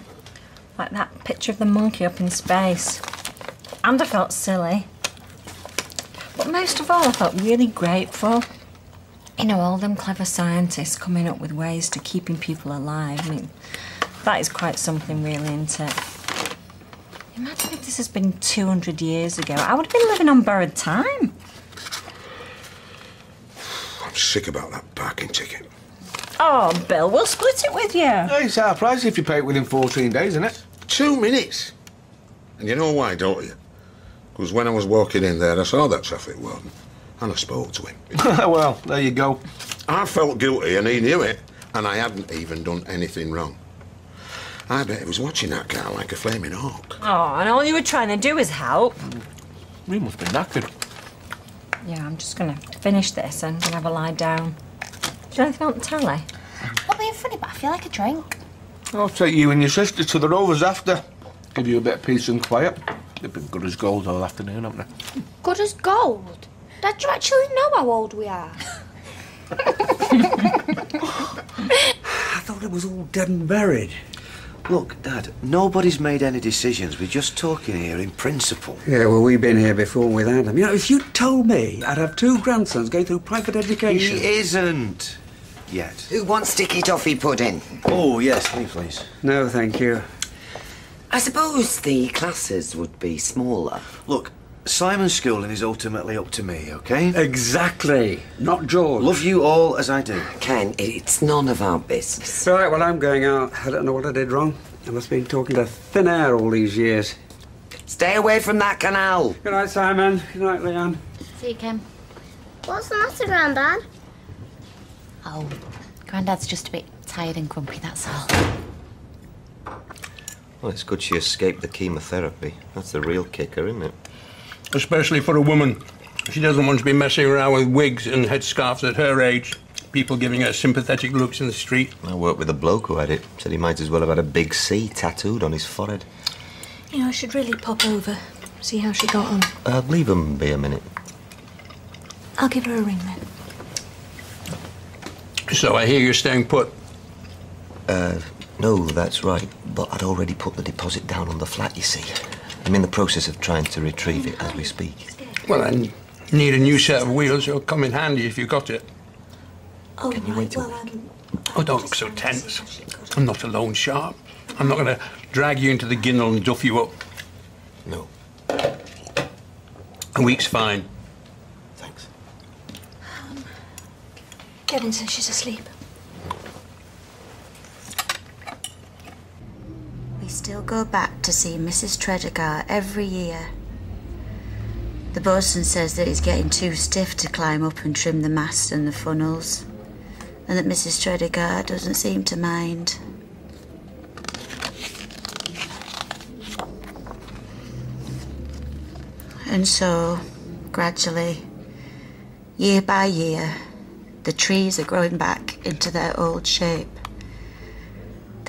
Like that picture of the monkey up in space. And I felt silly. But most of all, I felt really grateful. You know, all them clever scientists coming up with ways to keeping people alive. I mean, that is quite something, really, isn't it? Imagine if this has been 200 years ago. I would have been living on borrowed time. I'm sick about that parking ticket. Oh, Bill, we'll split it with you. Hey, it's our price if you pay it within 14 days, isn't it? Two minutes. And you know why, don't you? Because when I was walking in there, I saw that traffic warden and I spoke to him. well, there you go. I felt guilty and he knew it, and I hadn't even done anything wrong. I bet he was watching that car like a flaming hawk. Oh, and all you were trying to do is help. We must be knackered. Yeah, I'm just gonna finish this and gonna have a lie down. Do you anything on the telly? Not being funny, but I feel like a drink. I'll take you and your sister to the Rovers after. Give you a bit of peace and quiet. They've been good as gold all afternoon, haven't they? Good as gold. Dad, do you actually know how old we are? I thought it was all dead and buried. Look, Dad, nobody's made any decisions. We're just talking here in principle. Yeah, well, we've been here before without him. You know, if you told me I'd have two grandsons going through private education. He isn't. Yet. Who wants sticky toffee pudding? Oh, yes, me, please. No, thank you. I suppose the classes would be smaller. Look, Simon's schooling is ultimately up to me, okay? Exactly. Not George. Love you all as I do. Ken, it's none of our business. Right, well, I'm going out. I don't know what I did wrong. I must have been talking to thin air all these years. Stay away from that canal. Good night, Simon. Good night, Leanne. See you, Ken. What's the matter, Grandad? Oh, Grandad's just a bit tired and grumpy, that's all. Well, it's good she escaped the chemotherapy. That's the real kicker, isn't it? Especially for a woman. She doesn't want to be messing around with wigs and headscarves at her age. People giving her sympathetic looks in the street. I worked with a bloke who had it. Said he might as well have had a big C tattooed on his forehead. You know, I should really pop over, see how she got on. Uh, leave him be a minute. I'll give her a ring then. So I hear you're staying put. Uh, no, that's right. But I'd already put the deposit down on the flat, you see. I'm in the process of trying to retrieve it as we speak. Well, then, need a new set of wheels. It'll come in handy if you've got it. Oh, Can you wait till... Oh, don't look so tense. I'm not a loan sharp. I'm not going to drag you into the ginnel and duff you up. No. A week's fine. Thanks. Um, Kevin says she's asleep. Still go back to see Mrs. Tredegar every year. The bosun says that he's getting too stiff to climb up and trim the mast and the funnels, and that Mrs. Tredegar doesn't seem to mind. And so, gradually, year by year, the trees are growing back into their old shape.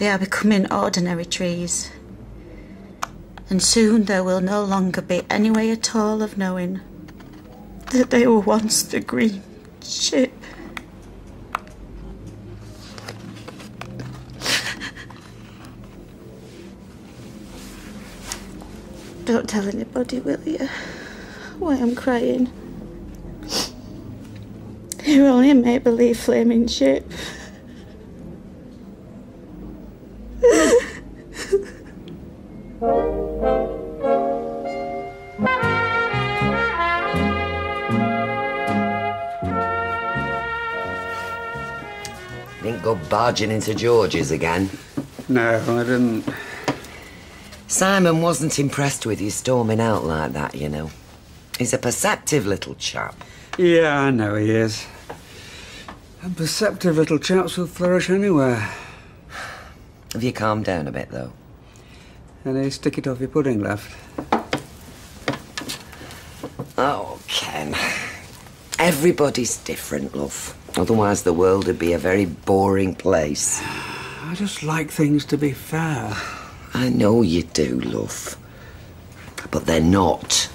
They are becoming ordinary trees. And soon there will no longer be any way at all of knowing that they were once the green ship. Don't tell anybody, will you? Why I'm crying. You're only a make believe flaming ship. Didn't go barging into George's again. No, I didn't. Simon wasn't impressed with you storming out like that, you know. He's a perceptive little chap. Yeah, I know he is. And perceptive little chaps will flourish anywhere. Have you calmed down a bit, though? Any stick it off your pudding left? Oh, Ken. Everybody's different, love. Otherwise, the world would be a very boring place. I just like things to be fair. I know you do, love. But they're not.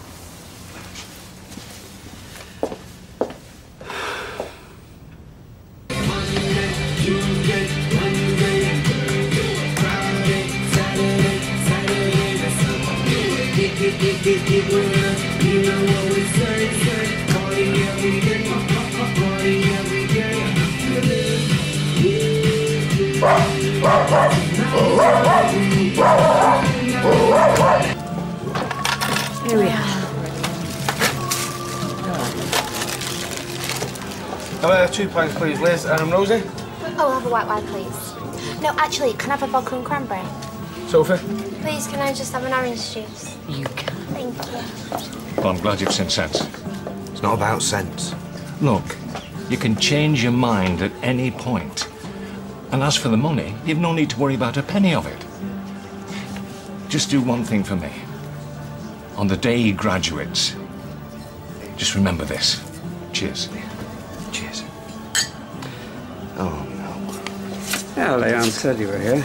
Here we are. Uh, two pints, please, Liz. And Rosie? Oh, I'll have a white wine, please. No, actually, can I have a vodka and cranberry? Sophie? Please, can I just have an orange juice? You can. Thank you. Well, I'm glad you've seen sense. It's not about sense. Look, you can change your mind at any point. And as for the money, you've no need to worry about a penny of it. Just do one thing for me. On the day he graduates, just remember this. Cheers. Cheers. Oh, Yeah, Leon said you were here.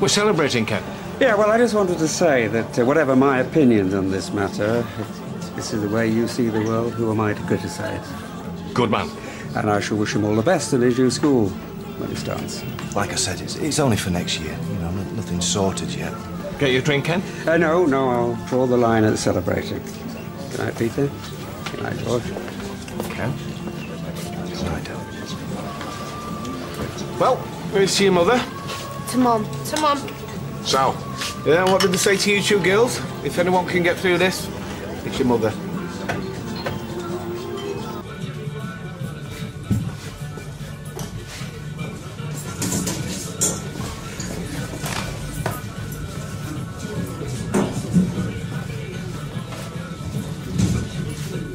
We're celebrating, Ken. Yeah, well, I just wanted to say that uh, whatever my opinions on this matter, if this is the way you see the world, who am I to criticize? Good man. And I shall wish him all the best in his new school when he starts. Like I said, it's, it's only for next year. You know, no- nothing's sorted yet. Get your drink, Ken? Uh, no, no, I'll draw the line at celebrating. Good night, Peter. Good night, George. Ken? Good night, Dad. Well, where's see your mother? To mum. To mum. So, yeah, what did they say to you two girls? If anyone can get through this, it's your mother.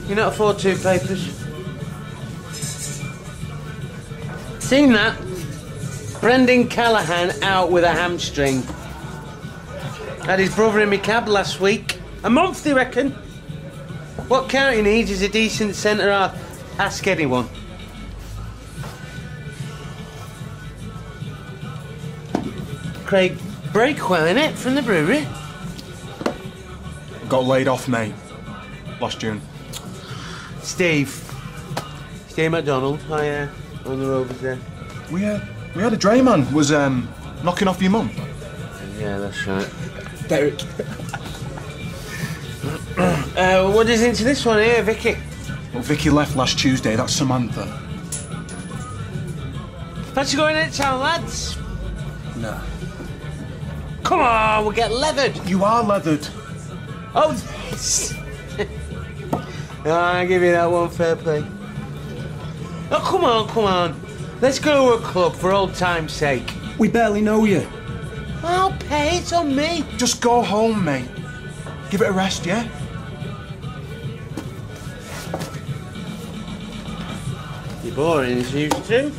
You not afford two papers? Seen that? Brendan Callahan out with a hamstring. Had his brother in my cab last week. A month, they reckon. What county needs is a decent centre half. Ask anyone. Craig Breakwell, innit? From the brewery. Got laid off, mate. Last June. Steve. Steve McDonald. I, uh, on the road there. We, uh, we had a drayman was um, knocking off your mum. Yeah, that's right. Derek. uh, what is into this one here, Vicky? Well, Vicky left last Tuesday. That's Samantha. Fancy going into town, lads? No. Come on, we'll get leathered. You are leathered. Oh, this. oh, I give you that one fair play. Oh, come on, come on. Let's go to a club for old time's sake. We barely know you. I'll pay, it's on me. Just go home, mate. Give it a rest, yeah? You're boring as used to.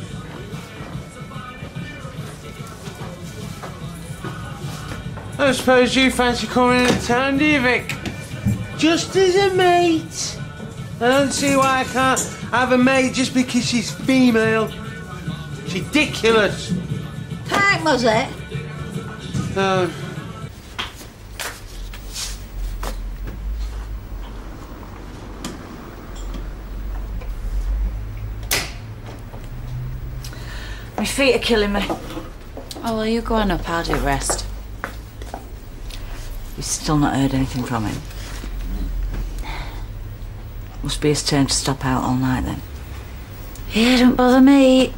I suppose you fancy coming into town, do you, Vic? Just as a mate. I don't see why I can't have a mate just because she's female. It's ridiculous. Pike, was it? My feet are killing me. Oh, well, you go on up. I'll do the rest. You've still not heard anything from him? Must be his turn to stop out all night then. Yeah, don't bother me.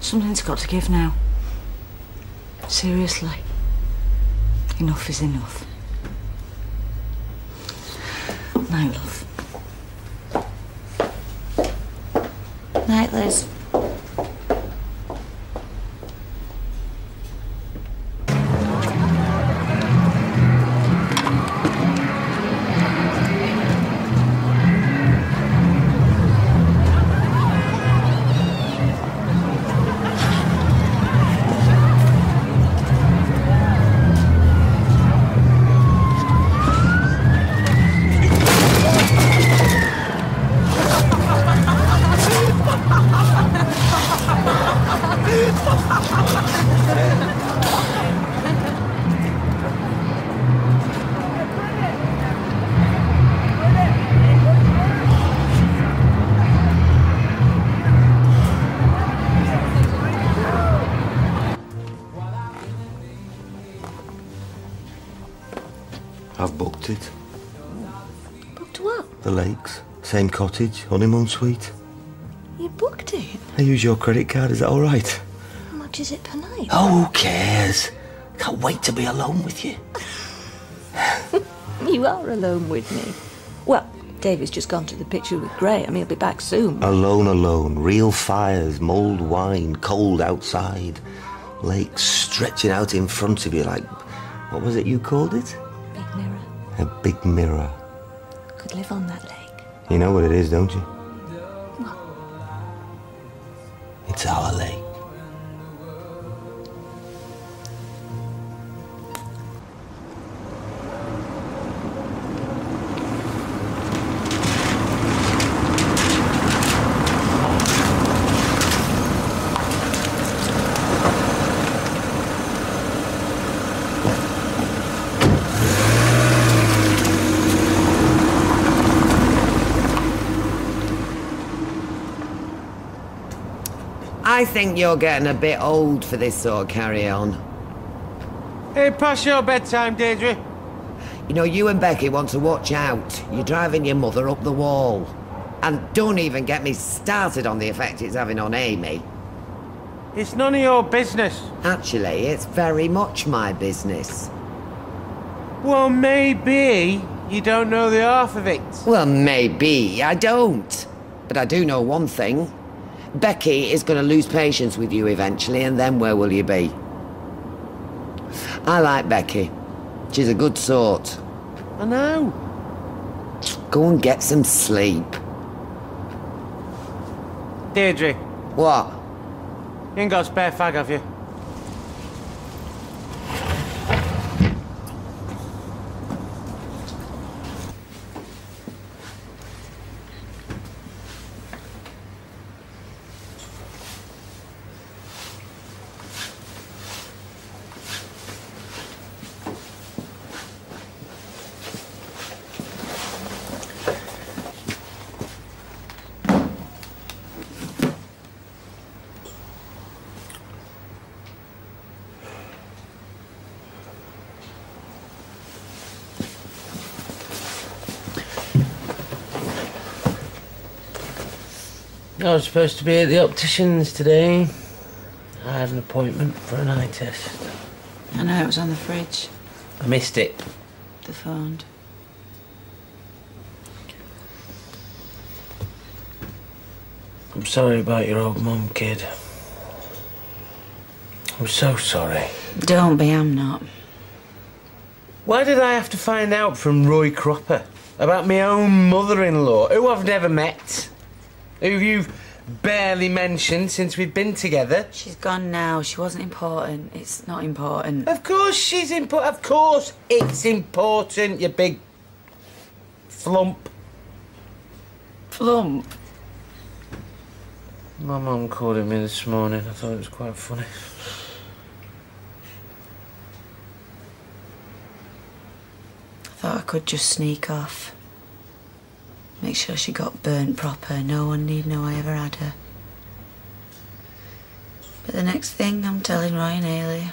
Something's got to give now. Seriously. Enough is enough. Night, love. Night, Liz. Same cottage, honeymoon suite. You booked it? I use your credit card, is that all right? How much is it per night? Oh, who cares? Can't wait to be alone with you. You are alone with me. Well, David's just gone to the picture with Graeme. He'll be back soon. Alone, alone. Real fires, mulled wine, cold outside. Lake stretching out in front of you like. What was it you called it? Big mirror. A big mirror. Could live on that lake. You know what it is, don't you? It's our lake. I think you're getting a bit old for this sort of carry on. Hey, past your bedtime, Deirdre. You know, you and Becky want to watch out. You're driving your mother up the wall. And don't even get me started on the effect it's having on Amy. It's none of your business. Actually, it's very much my business. Well, maybe you don't know the half of it. Well, maybe I don't. But I do know one thing. Becky is going to lose patience with you eventually, and then where will you be? I like Becky. She's a good sort. I know. Go and get some sleep. Deirdre. What? You ain't got a spare fag, have you? I was supposed to be at the optician's today. I had an appointment for an eye test. I know it was on the fridge. I missed it. The phone. I'm sorry about your old mum, kid. I'm so sorry. Don't be, I'm not. Why did I have to find out from Roy Cropper about my own mother-in-law, who I've never met, who you've barely mentioned since we've been together? She's gone now. She wasn't important. It's not important. Of course she's important. Of course it's important, you big flump. Flump? My mum called me this morning. I thought it was quite funny. I thought I could just sneak off. Make sure she got burnt proper. No one need know I ever had her. But the next thing I'm telling Roy and Hayley.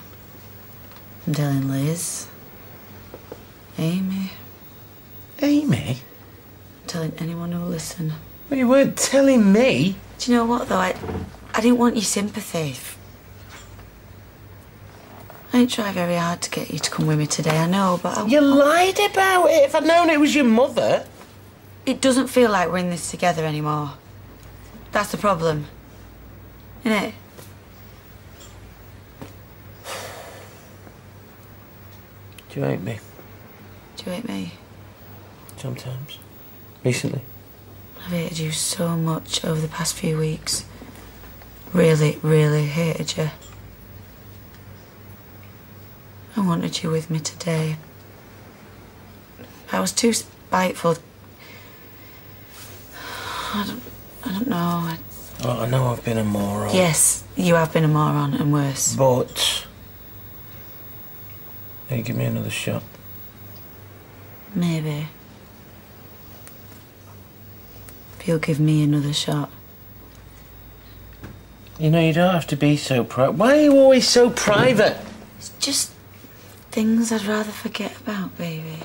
I'm telling Liz. Amy. Amy? I'm telling anyone who'll listen. Well, you weren't telling me. Do you know what though? I, I didn't want your sympathy. I didn't try very hard to get you to come with me today, I know, but I... You lied about it. If I'd known it was your mother. It doesn't feel like we're in this together anymore. That's the problem. Isn't it? Do you hate me? Do you hate me? Sometimes. Recently. I've hated you so much over the past few weeks. Really, really hated you. I wanted you with me today. I was too spiteful. I don't, I don't know. I, Oh, I know I've been a moron. yes, you have been a moron and worse. But. Hey, give me another shot. Maybe. If you'll give me another shot. You know, you don't have to be so private. Why are you always so private? It's just things I'd rather forget about, baby.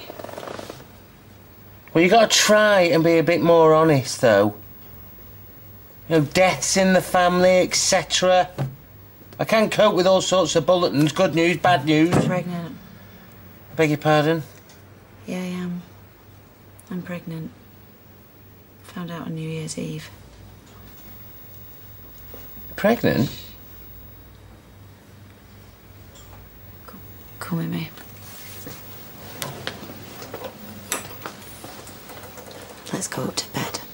Well, you gotta try and be a bit more honest, though. You know, deaths in the family, etc. I can't cope with all sorts of bulletins good news, bad news. Pregnant. Beg your pardon? Yeah, I am. I'm pregnant. Found out on New Year's Eve. Pregnant? Come with me. Let's go to bed.